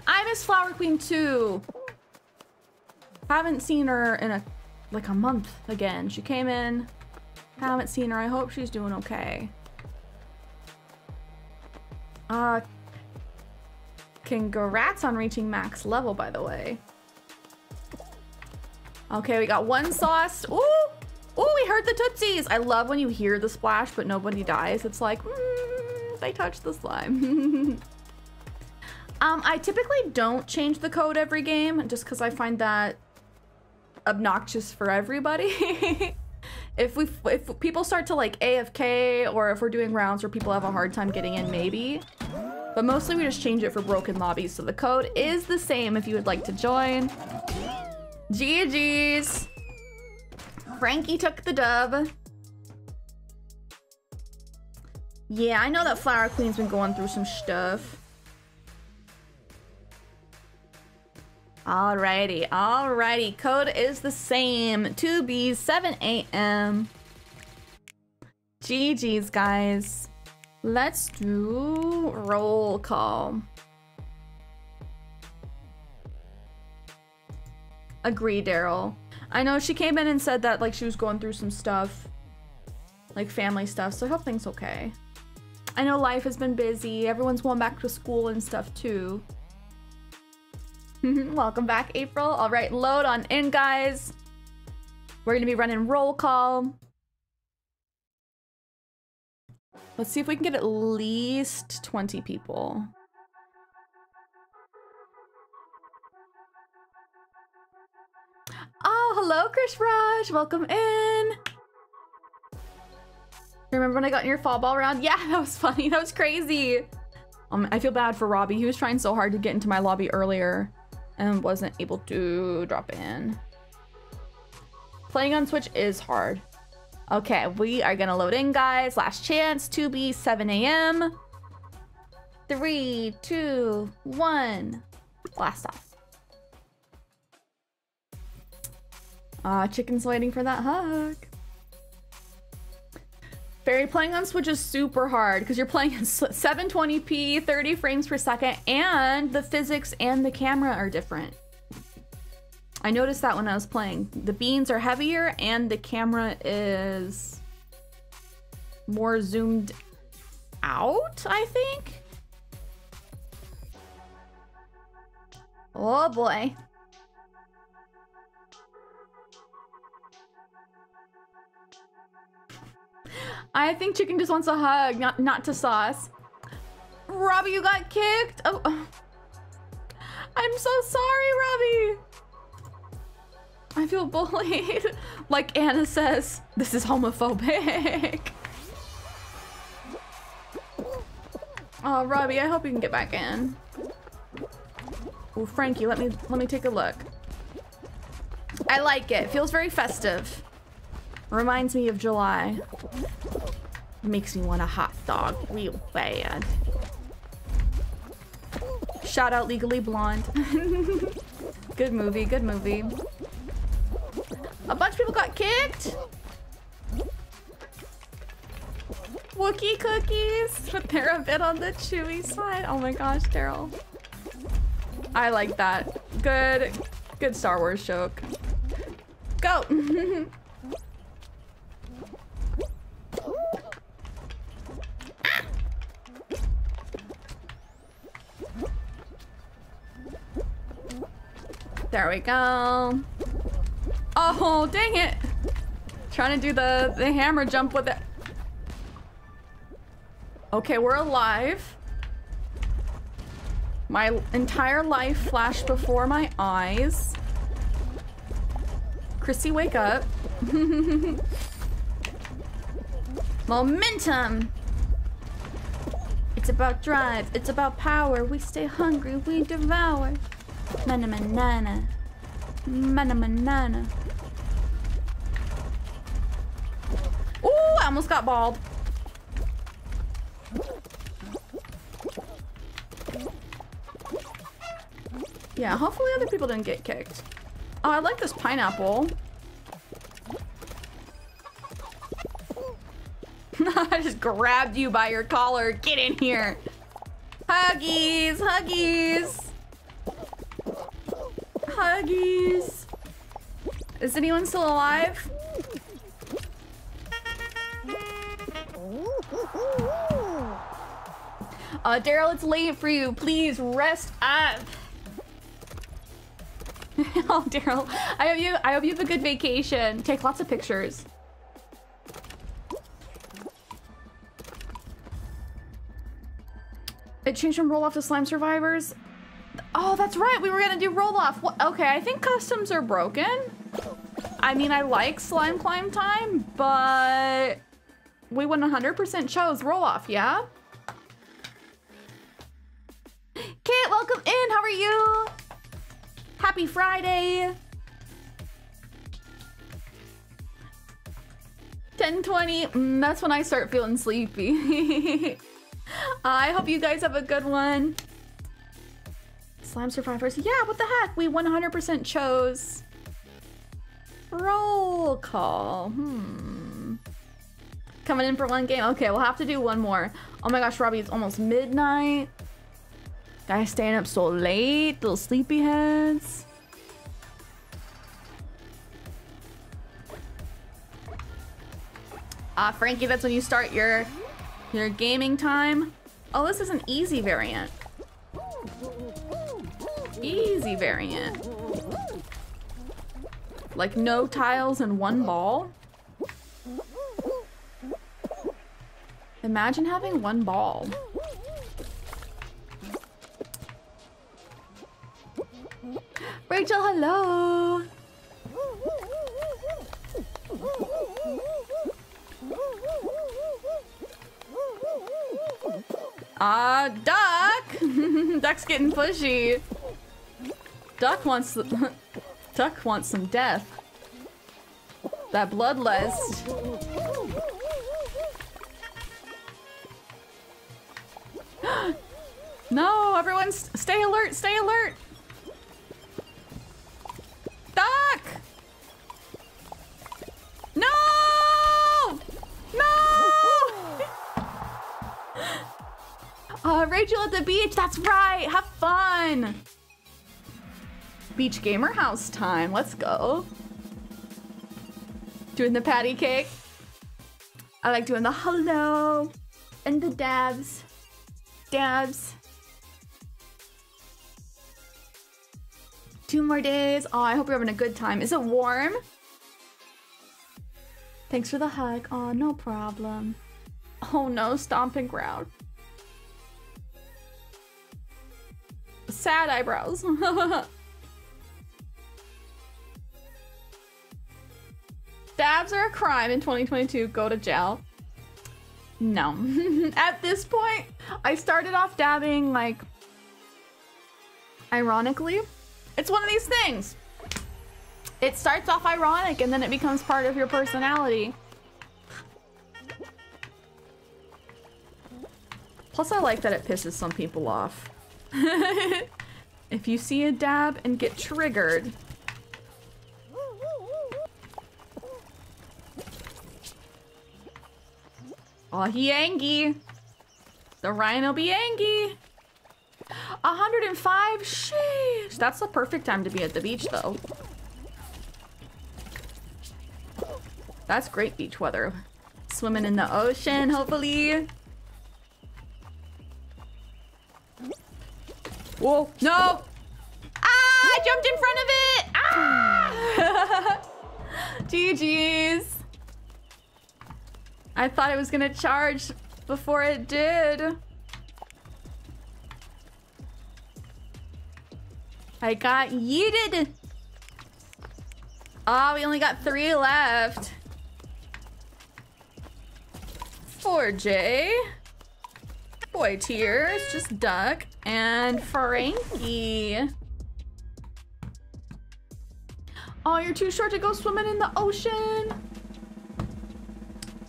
I miss Flower Queen too. Haven't seen her in a like a month again. She came in, haven't seen her. I hope she's doing okay. Uh, congrats on reaching max level, by the way. Okay, we got one sauce. Ooh! Ooh, we heard the Tootsies! I love when you hear the splash, but nobody dies. It's like, mm, they touched the slime. um, I typically don't change the code every game, just because I find that obnoxious for everybody. if we if people start to like AFK, or if we're doing rounds where people have a hard time getting in, maybe. But mostly we just change it for broken lobbies, so the code is the same if you would like to join. GG's. Frankie took the dub. Yeah, I know that Flower Queen's been going through some stuff. Alrighty, alrighty. Code is the same. 2B, 7 a.m. GG's, guys. Let's do roll call. Agree, Daryl. I know she came in and said that like she was going through some stuff. like family stuff, so I hope things okay. I know life has been busy. Everyone's going back to school and stuff too. Welcome back, April. All right, load on in, guys. We're gonna be running roll call. Let's see if we can get at least 20 people. Oh, hello, Chris Raj. Welcome in. Remember when I got in your fall ball round? Yeah, that was funny. That was crazy. Um, I feel bad for Robbie. He was trying so hard to get into my lobby earlier and wasn't able to drop in. Playing on Switch is hard. Okay, we are gonna load in, guys. Last chance to be 7 a.m. Three, two, one. Blast off. Ah, chicken's waiting for that hug. Barry, playing on Switch is super hard because you're playing in 720p, 30 frames per second, and the physics and the camera are different. I noticed that when I was playing. The beans are heavier and the camera is more zoomed out, I think. Oh boy. I think chicken just wants a hug, not not to sauce. Robbie, you got kicked? Oh, oh. I'm so sorry, Robbie. I feel bullied. like Anna says, this is homophobic. Oh, Robbie, I hope you can get back in. Oh, Frankie, let me let me take a look. I like it. Feels very festive. Reminds me of July. Makes me want a hot dog real bad. Shout out Legally Blonde. good movie, good movie. A bunch of people got kicked. Wookie cookies, but they're a bit on the chewy side. Oh my gosh, Daryl. I like that. Good, good Star Wars joke. Go. There we go. Oh, dang it. Trying to do the, the hammer jump with it. Okay, we're alive. My entire life flashed before my eyes. Chrissy, wake up. Momentum! It's about drive, it's about power. We stay hungry, we devour. Mana manana. Mana manana. Ooh, I almost got bald. Yeah, hopefully other people didn't get kicked. Oh, I like this pineapple. I just grabbed you by your collar. Get in here. Huggies, huggies. Huggies. Is anyone still alive? Uh, Daryl, it's late for you. Please rest up. oh, Daryl, I hope you. I hope you have a good vacation. Take lots of pictures. It changed from roll off to slime survivors. Oh, that's right. We were gonna do roll off. okay, I think customs are broken. I mean, I like slime climb time, but we 100% chose roll off, yeah? Kit, welcome in. How are you? Happy Friday. 1020. Mm, that's when I start feeling sleepy. I hope you guys have a good one. Slime survivors. Yeah, what the heck? We 100% chose. Roll call. Hmm. Coming in for one game. Okay, we'll have to do one more. Oh my gosh, Robbie, it's almost midnight. Guys staying up so late. Little sleepyheads. Ah, uh, Frankie, that's when you start your your gaming time. Oh, this is an easy variant. Easy variant. Like no tiles and one ball. Imagine having one ball. Rachel, hello. Ah, uh, Duck! Duck's getting pushy. Duck wants Duck wants some death. That bloodlust. no, everyone stay alert, stay alert. Duck! No! No! uh, Rachel at the beach, that's right, have fun. Beach Gamer House time, let's go. Doing the patty cake. I like doing the hello and the dabs. Dabs. Two more days. Oh, I hope you're having a good time. Is it warm? Thanks for the hug. Oh, no problem. Oh no, stomping ground. Sad eyebrows. Dabs are a crime in 2022. Go to jail. No. At this point, I started off dabbing like ironically. It's one of these things. It starts off ironic and then it becomes part of your personality. Plus, I like that it pisses some people off. if you see a dab and get triggered, Oh, he angry. The rhino be angry. 105? Sheesh. That's the perfect time to be at the beach, though. That's great beach weather. Swimming in the ocean, hopefully. Whoa, no! Ah, I jumped in front of it! Ah! GG's. I thought it was gonna charge before it did. I got yeeted. Oh, we only got three left. 4J. Boy tears, just Duck and Frankie. Oh, you're too short to go swimming in the ocean.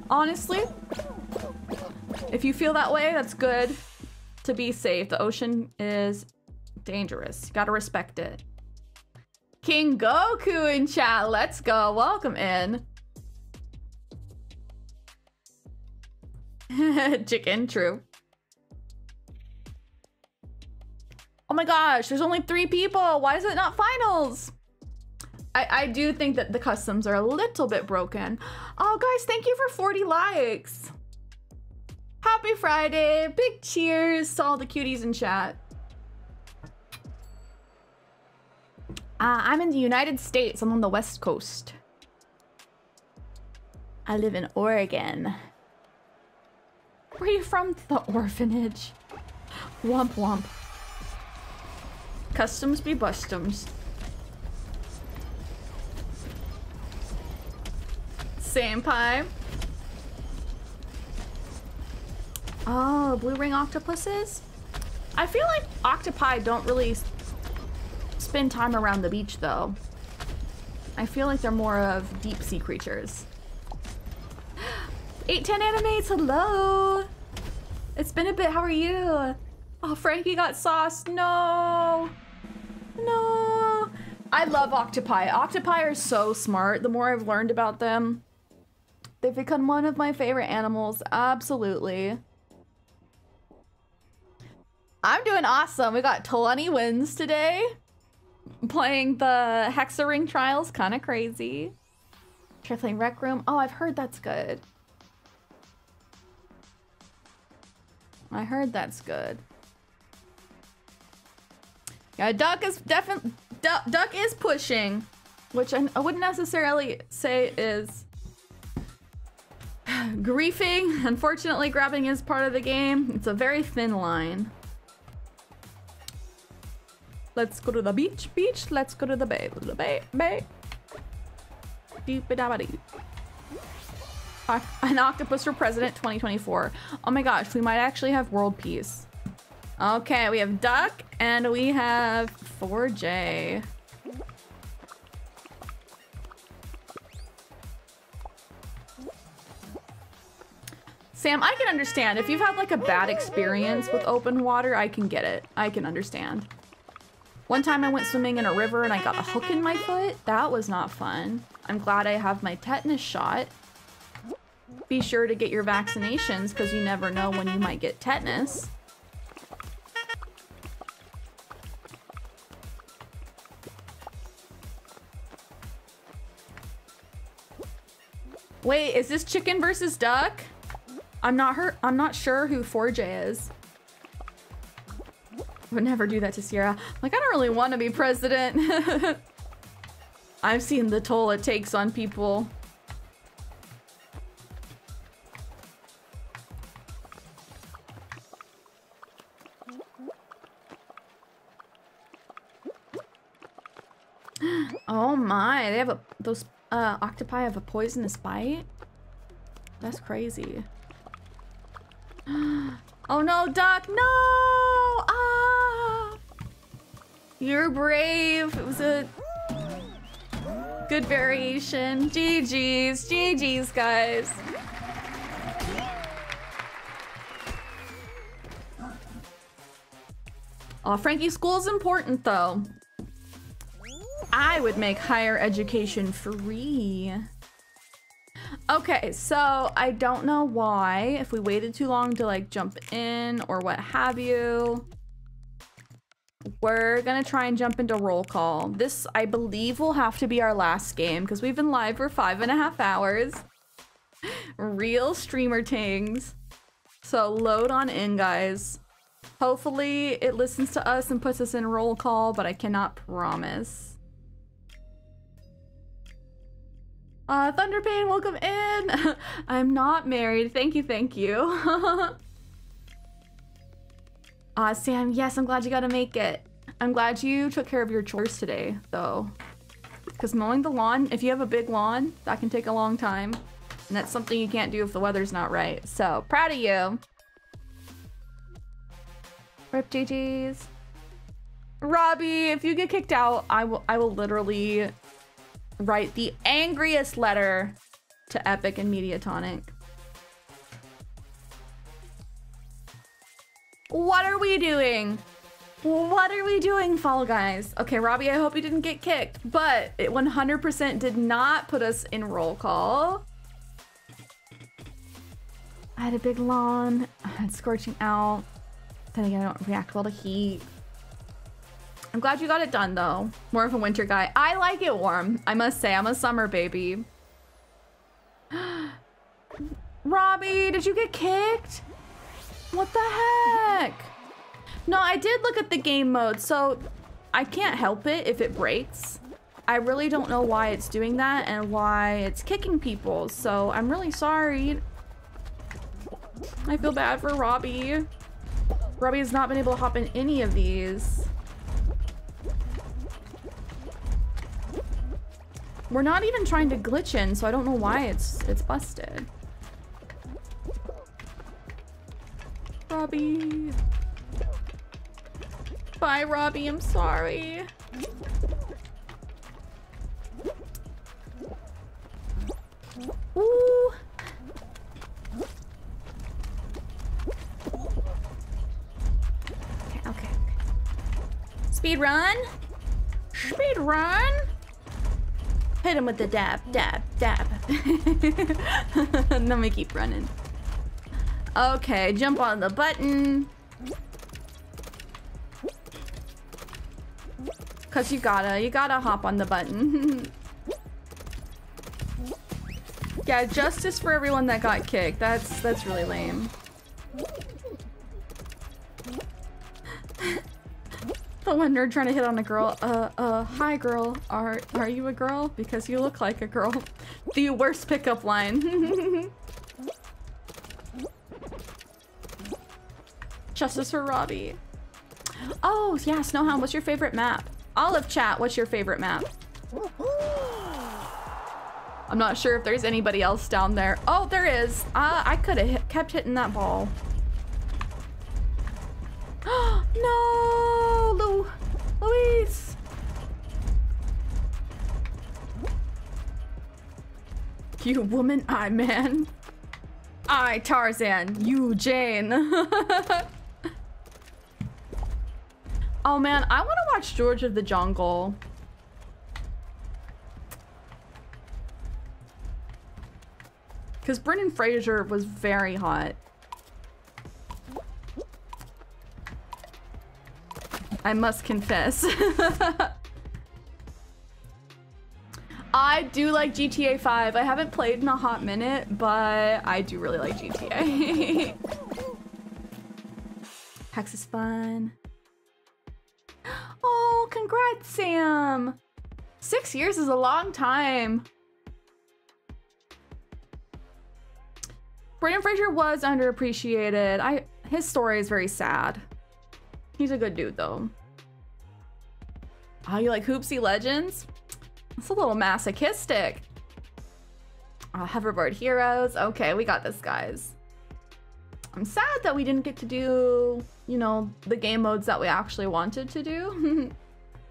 Honestly, if you feel that way, that's good to be safe. The ocean is dangerous. You gotta respect it. King Goku in chat. Let's go. Welcome in. Chicken, true. Oh my gosh, there's only three people. Why is it not finals? I, I do think that the customs are a little bit broken. Oh, guys, thank you for 40 likes. Happy Friday. Big cheers to all the cuties in chat. Uh, I'm in the United States. I'm on the West Coast. I live in Oregon. Where are you from? The orphanage. Womp womp. Customs be bustums. Same pie. Oh, blue ring octopuses? I feel like octopi don't really spend time around the beach though. I feel like they're more of deep sea creatures. 810 animates, hello! It's been a bit, how are you? Oh, Frankie got sauce, no! No! I love octopi. Octopi are so smart. The more I've learned about them, They've become one of my favorite animals. Absolutely. I'm doing awesome. We got 20 wins today. Playing the Hex-A-Ring Trials. Kind of crazy. Trifling Rec Room. Oh, I've heard that's good. I heard that's good. Yeah, duck is definitely duck, is pushing, which I, I wouldn't necessarily say is griefing. Unfortunately, grabbing is part of the game. It's a very thin line. Let's go to the beach, beach. Let's go to the bay, the bay, bay. Deep An octopus for president 2024. Oh my gosh, we might actually have world peace. Okay, we have Duck and we have 4J. Sam, I can understand. If you've had like a bad experience with open water, I can get it. I can understand. One time I went swimming in a river and I got a hook in my foot. That was not fun. I'm glad I have my tetanus shot. Be sure to get your vaccinations because you never know when you might get tetanus. Wait, is this chicken versus duck? I'm not her. I'm not sure who 4J is. I would never do that to Cierra. Like, I don't really want to be president. I've seen the toll it takes on people. oh my, they have a, those uh, octopi have a poisonous bite? That's crazy. Oh no, Doc, no! Ah! You're brave. It was a good variation. GG's, GG's, guys. Oh, Frankie, school's important though. I would make higher education free. Okay, so I don't know why, if we waited too long to like jump in or what have you. We're gonna try and jump into roll call. This, I believe, will have to be our last game because we've been live for five and a half hours. Real streamer tings. So load on in, guys. Hopefully it listens to us and puts us in roll call, but I cannot promise. Uh, Thunderpain, welcome in. I'm not married. Thank you, thank you. uh, Sam, yes, I'm glad you got to make it. I'm glad you took care of your chores today, though. Because mowing the lawn, if you have a big lawn, that can take a long time. And that's something you can't do if the weather's not right. So, proud of you. Rip GG's. Robbie, if you get kicked out, I will I will literally write the angriest letter to Epic and Mediatonic. What are we doing? What are we doing, Fall Guys? Okay, Robbie, I hope you didn't get kicked, but it 100% did not put us in roll call. I had a big lawn, I had scorching out. Then again, I don't react well to heat. I'm glad you got it done though. More of a winter guy. I like it warm. I must say, I'm a summer baby. Robbie, did you get kicked? What the heck? No, I did look at the game mode, so I can't help it if it breaks. I really don't know why it's doing that and why it's kicking people, so I'm really sorry. I feel bad for Robbie. Robbie has not been able to hop in any of these. We're not even trying to glitch in, so I don't know why it's it's busted. Robbie. Bye, Robbie. I'm sorry. Ooh. Okay, okay. Speed run. Speed run. Hit him with the dab, dab, dab. and then we keep running. Okay, jump on the button. Cause you gotta, you gotta hop on the button. yeah, justice for everyone that got kicked. That's, that's really lame. The one nerd trying to hit on a girl. Uh, uh, hi girl. Are are you a girl? Because you look like a girl. The worst pickup line. Justice for Robbie. Oh, yeah, Snowhound, what's your favorite map? Olive Chat, what's your favorite map? I'm not sure if there's anybody else down there. Oh, there is. Uh, I could have kept hitting that ball. no, Luis. You woman, I man. I Tarzan, you Jane. oh man, I want to watch George of the Jungle. Because Brendan Fraser was very hot. I must confess. I do like GTA 5. I haven't played in a hot minute, but I do really like GTA. Hex is fun. Oh, congrats, Sam. Six years is a long time. Brendan Fraser was underappreciated. I his story is very sad. He's a good dude though. Oh, you like Hoopsie Legends? It's a little masochistic. Oh, hoverboard Heroes. Okay, we got this, guys. I'm sad that we didn't get to do, you know, the game modes that we actually wanted to do.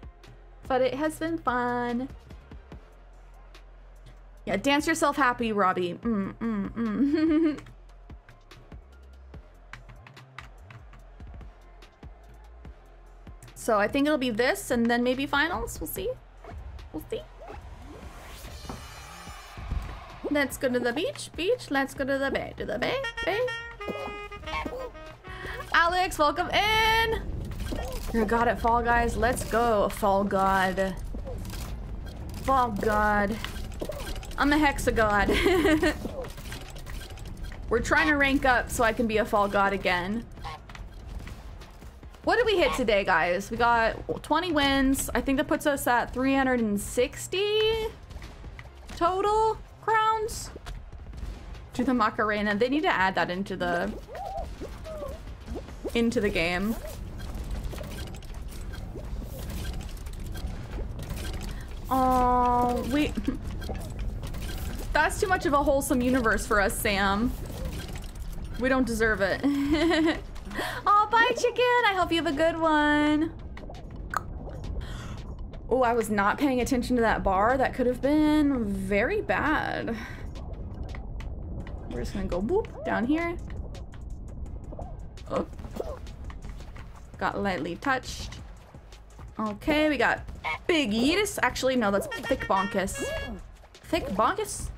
but it has been fun. Yeah, dance yourself happy, Robbie. Mm, mm, mm. so I think it'll be this and then maybe finals. We'll see. We'll see. Let's go to the beach, beach. Let's go to the bay, to the bay, bay. Alex, welcome in. You're a god at Fall Guys. Let's go, Fall God. Fall God. I'm a hexagod. We're trying to rank up so I can be a fall god again. What did we hit today, guys? We got 20 wins. I think that puts us at 360 total crowns to the Macarena. They need to add that into the into the game. Oh, we That's too much of a wholesome universe for us, Sam. We don't deserve it. oh, bye, chicken. I hope you have a good one. Oh, I was not paying attention to that bar. That could have been very bad. We're just gonna go boop down here. Oh. Got lightly touched. Okay, we got Big Yeetus. Actually, no, that's Thick Bonkus. Thick Bonkus?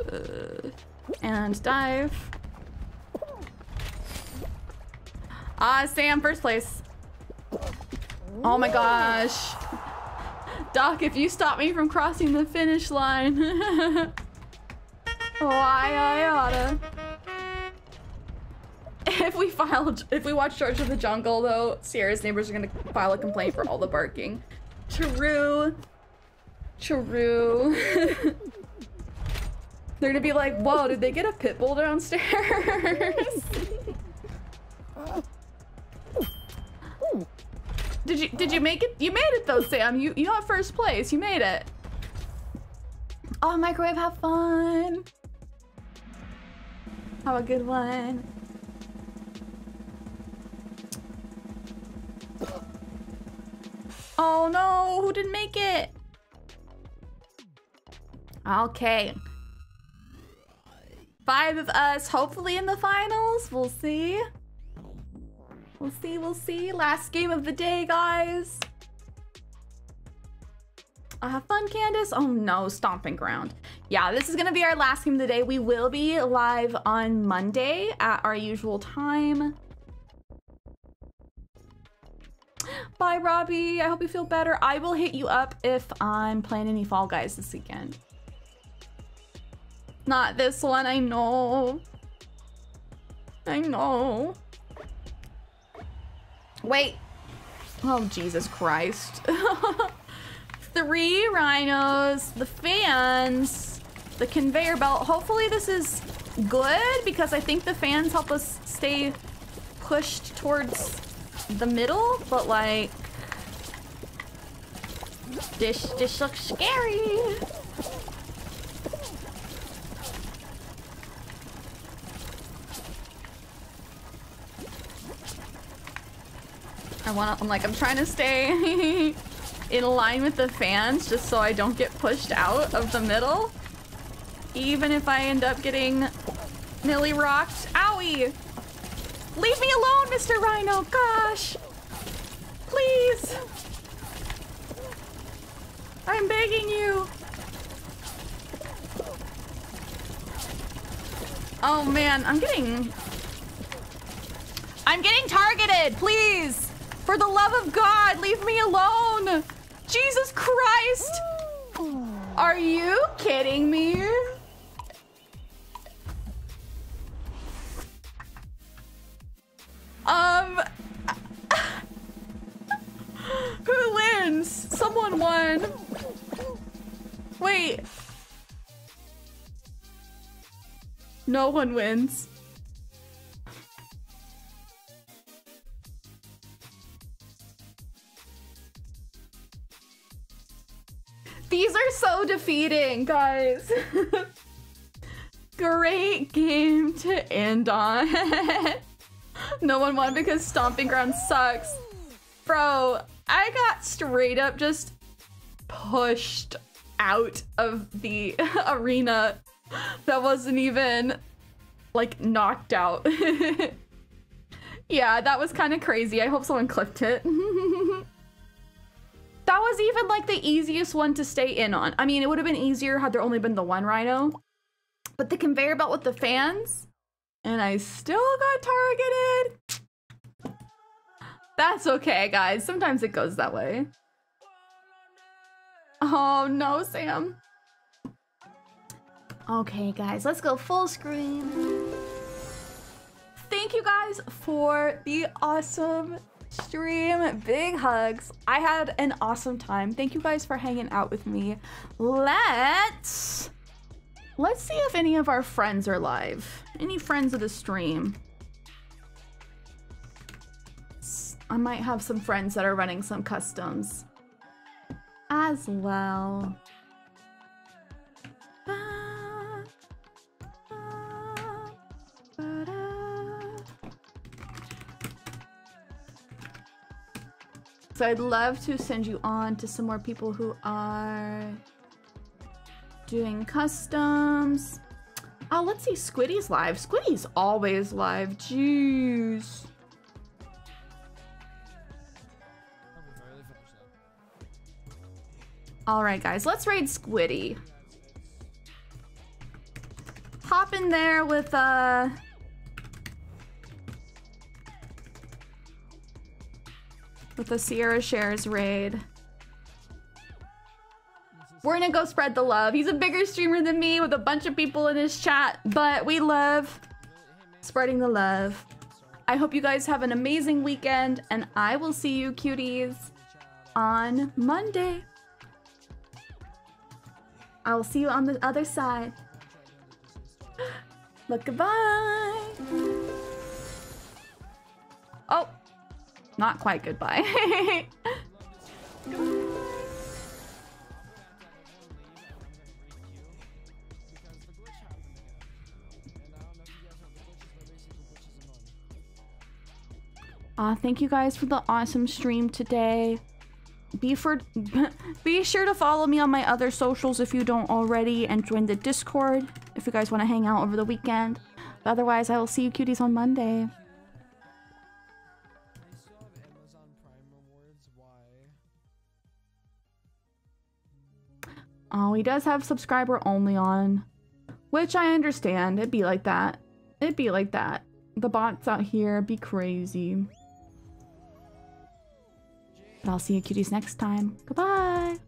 Uh, and dive. Ah, Sam, first place. Oh my gosh. Doc, if you stop me from crossing the finish line. Why I oughta. If we file, if we watch George of the Jungle though, Cierra's neighbors are gonna file a complaint for all the barking. True. True. They're gonna be like, whoa, did they get a pit bull downstairs? did you did you make it? You made it though, Sam. You you got first place. You made it. Oh, microwave, have fun. Have a good one. Oh no, who didn't make it? Okay. Five of us, hopefully in the finals. We'll see. We'll see, we'll see. Last game of the day, guys. Uh, have fun, Candace. Oh no, Stomping Ground. Yeah, this is gonna be our last game of the day. We will be live on Monday at our usual time. Bye, Robbie. I hope you feel better. I will hit you up if I'm playing any Fall Guys this weekend. Not this one, I know. I know. Wait. Oh, Jesus Christ. Three rhinos, the fans, the conveyor belt. Hopefully this is good because I think the fans help us stay pushed towards the middle, but like this this looks scary. I want to, I'm like, I'm trying to stay in line with the fans just so I don't get pushed out of the middle. Even if I end up getting Millie rocked. Owie! Leave me alone, Mr. Rhino, gosh! Please! I'm begging you! Oh man, I'm getting... I'm getting targeted, please! For the love of God, leave me alone! Jesus Christ! Are you kidding me? Um... Who wins? Someone won. Wait. No one wins. These are so defeating, guys. Great game to end on. no one won because Stomping Ground sucks. Bro, I got straight up just pushed out of the arena that wasn't even like knocked out. yeah, that was kind of crazy. I hope someone clipped it. That was even like the easiest one to stay in on. I mean, it would have been easier had there only been the one rhino. But the conveyor belt with the fans, and I still got targeted. That's okay, guys. Sometimes it goes that way. Oh, no, Sam. Okay, guys, let's go full screen. Thank you guys for the awesome stream. Big hugs. I had an awesome time. Thank you guys for hanging out with me. Let's let's see if any of our friends are live. Any friends of the stream. I might have some friends that are running some customs as well. So I'd love to send you on to some more people who are doing customs. Oh, let's see. Squiddy's live. Squiddy's always live. Jeez. All right, guys. Let's raid Squiddy. Hop in there with, uh... with the Cierra Shares raid. We're gonna go spread the love. He's a bigger streamer than me with a bunch of people in his chat, but we love spreading the love. I hope you guys have an amazing weekend, and I will see you cuties on Monday. I will see you on the other side. Look, goodbye. Not quite goodbye. Uh, thank you guys for the awesome stream today. Be for be sure to follow me on my other socials if you don't already and join the Discord if you guys want to hang out over the weekend. But otherwise, I will see you cuties on Monday. Oh, he does have subscriber only on. Which I understand. It'd be like that. It'd be like that. The bots out here be crazy. But I'll see you cuties next time. Goodbye!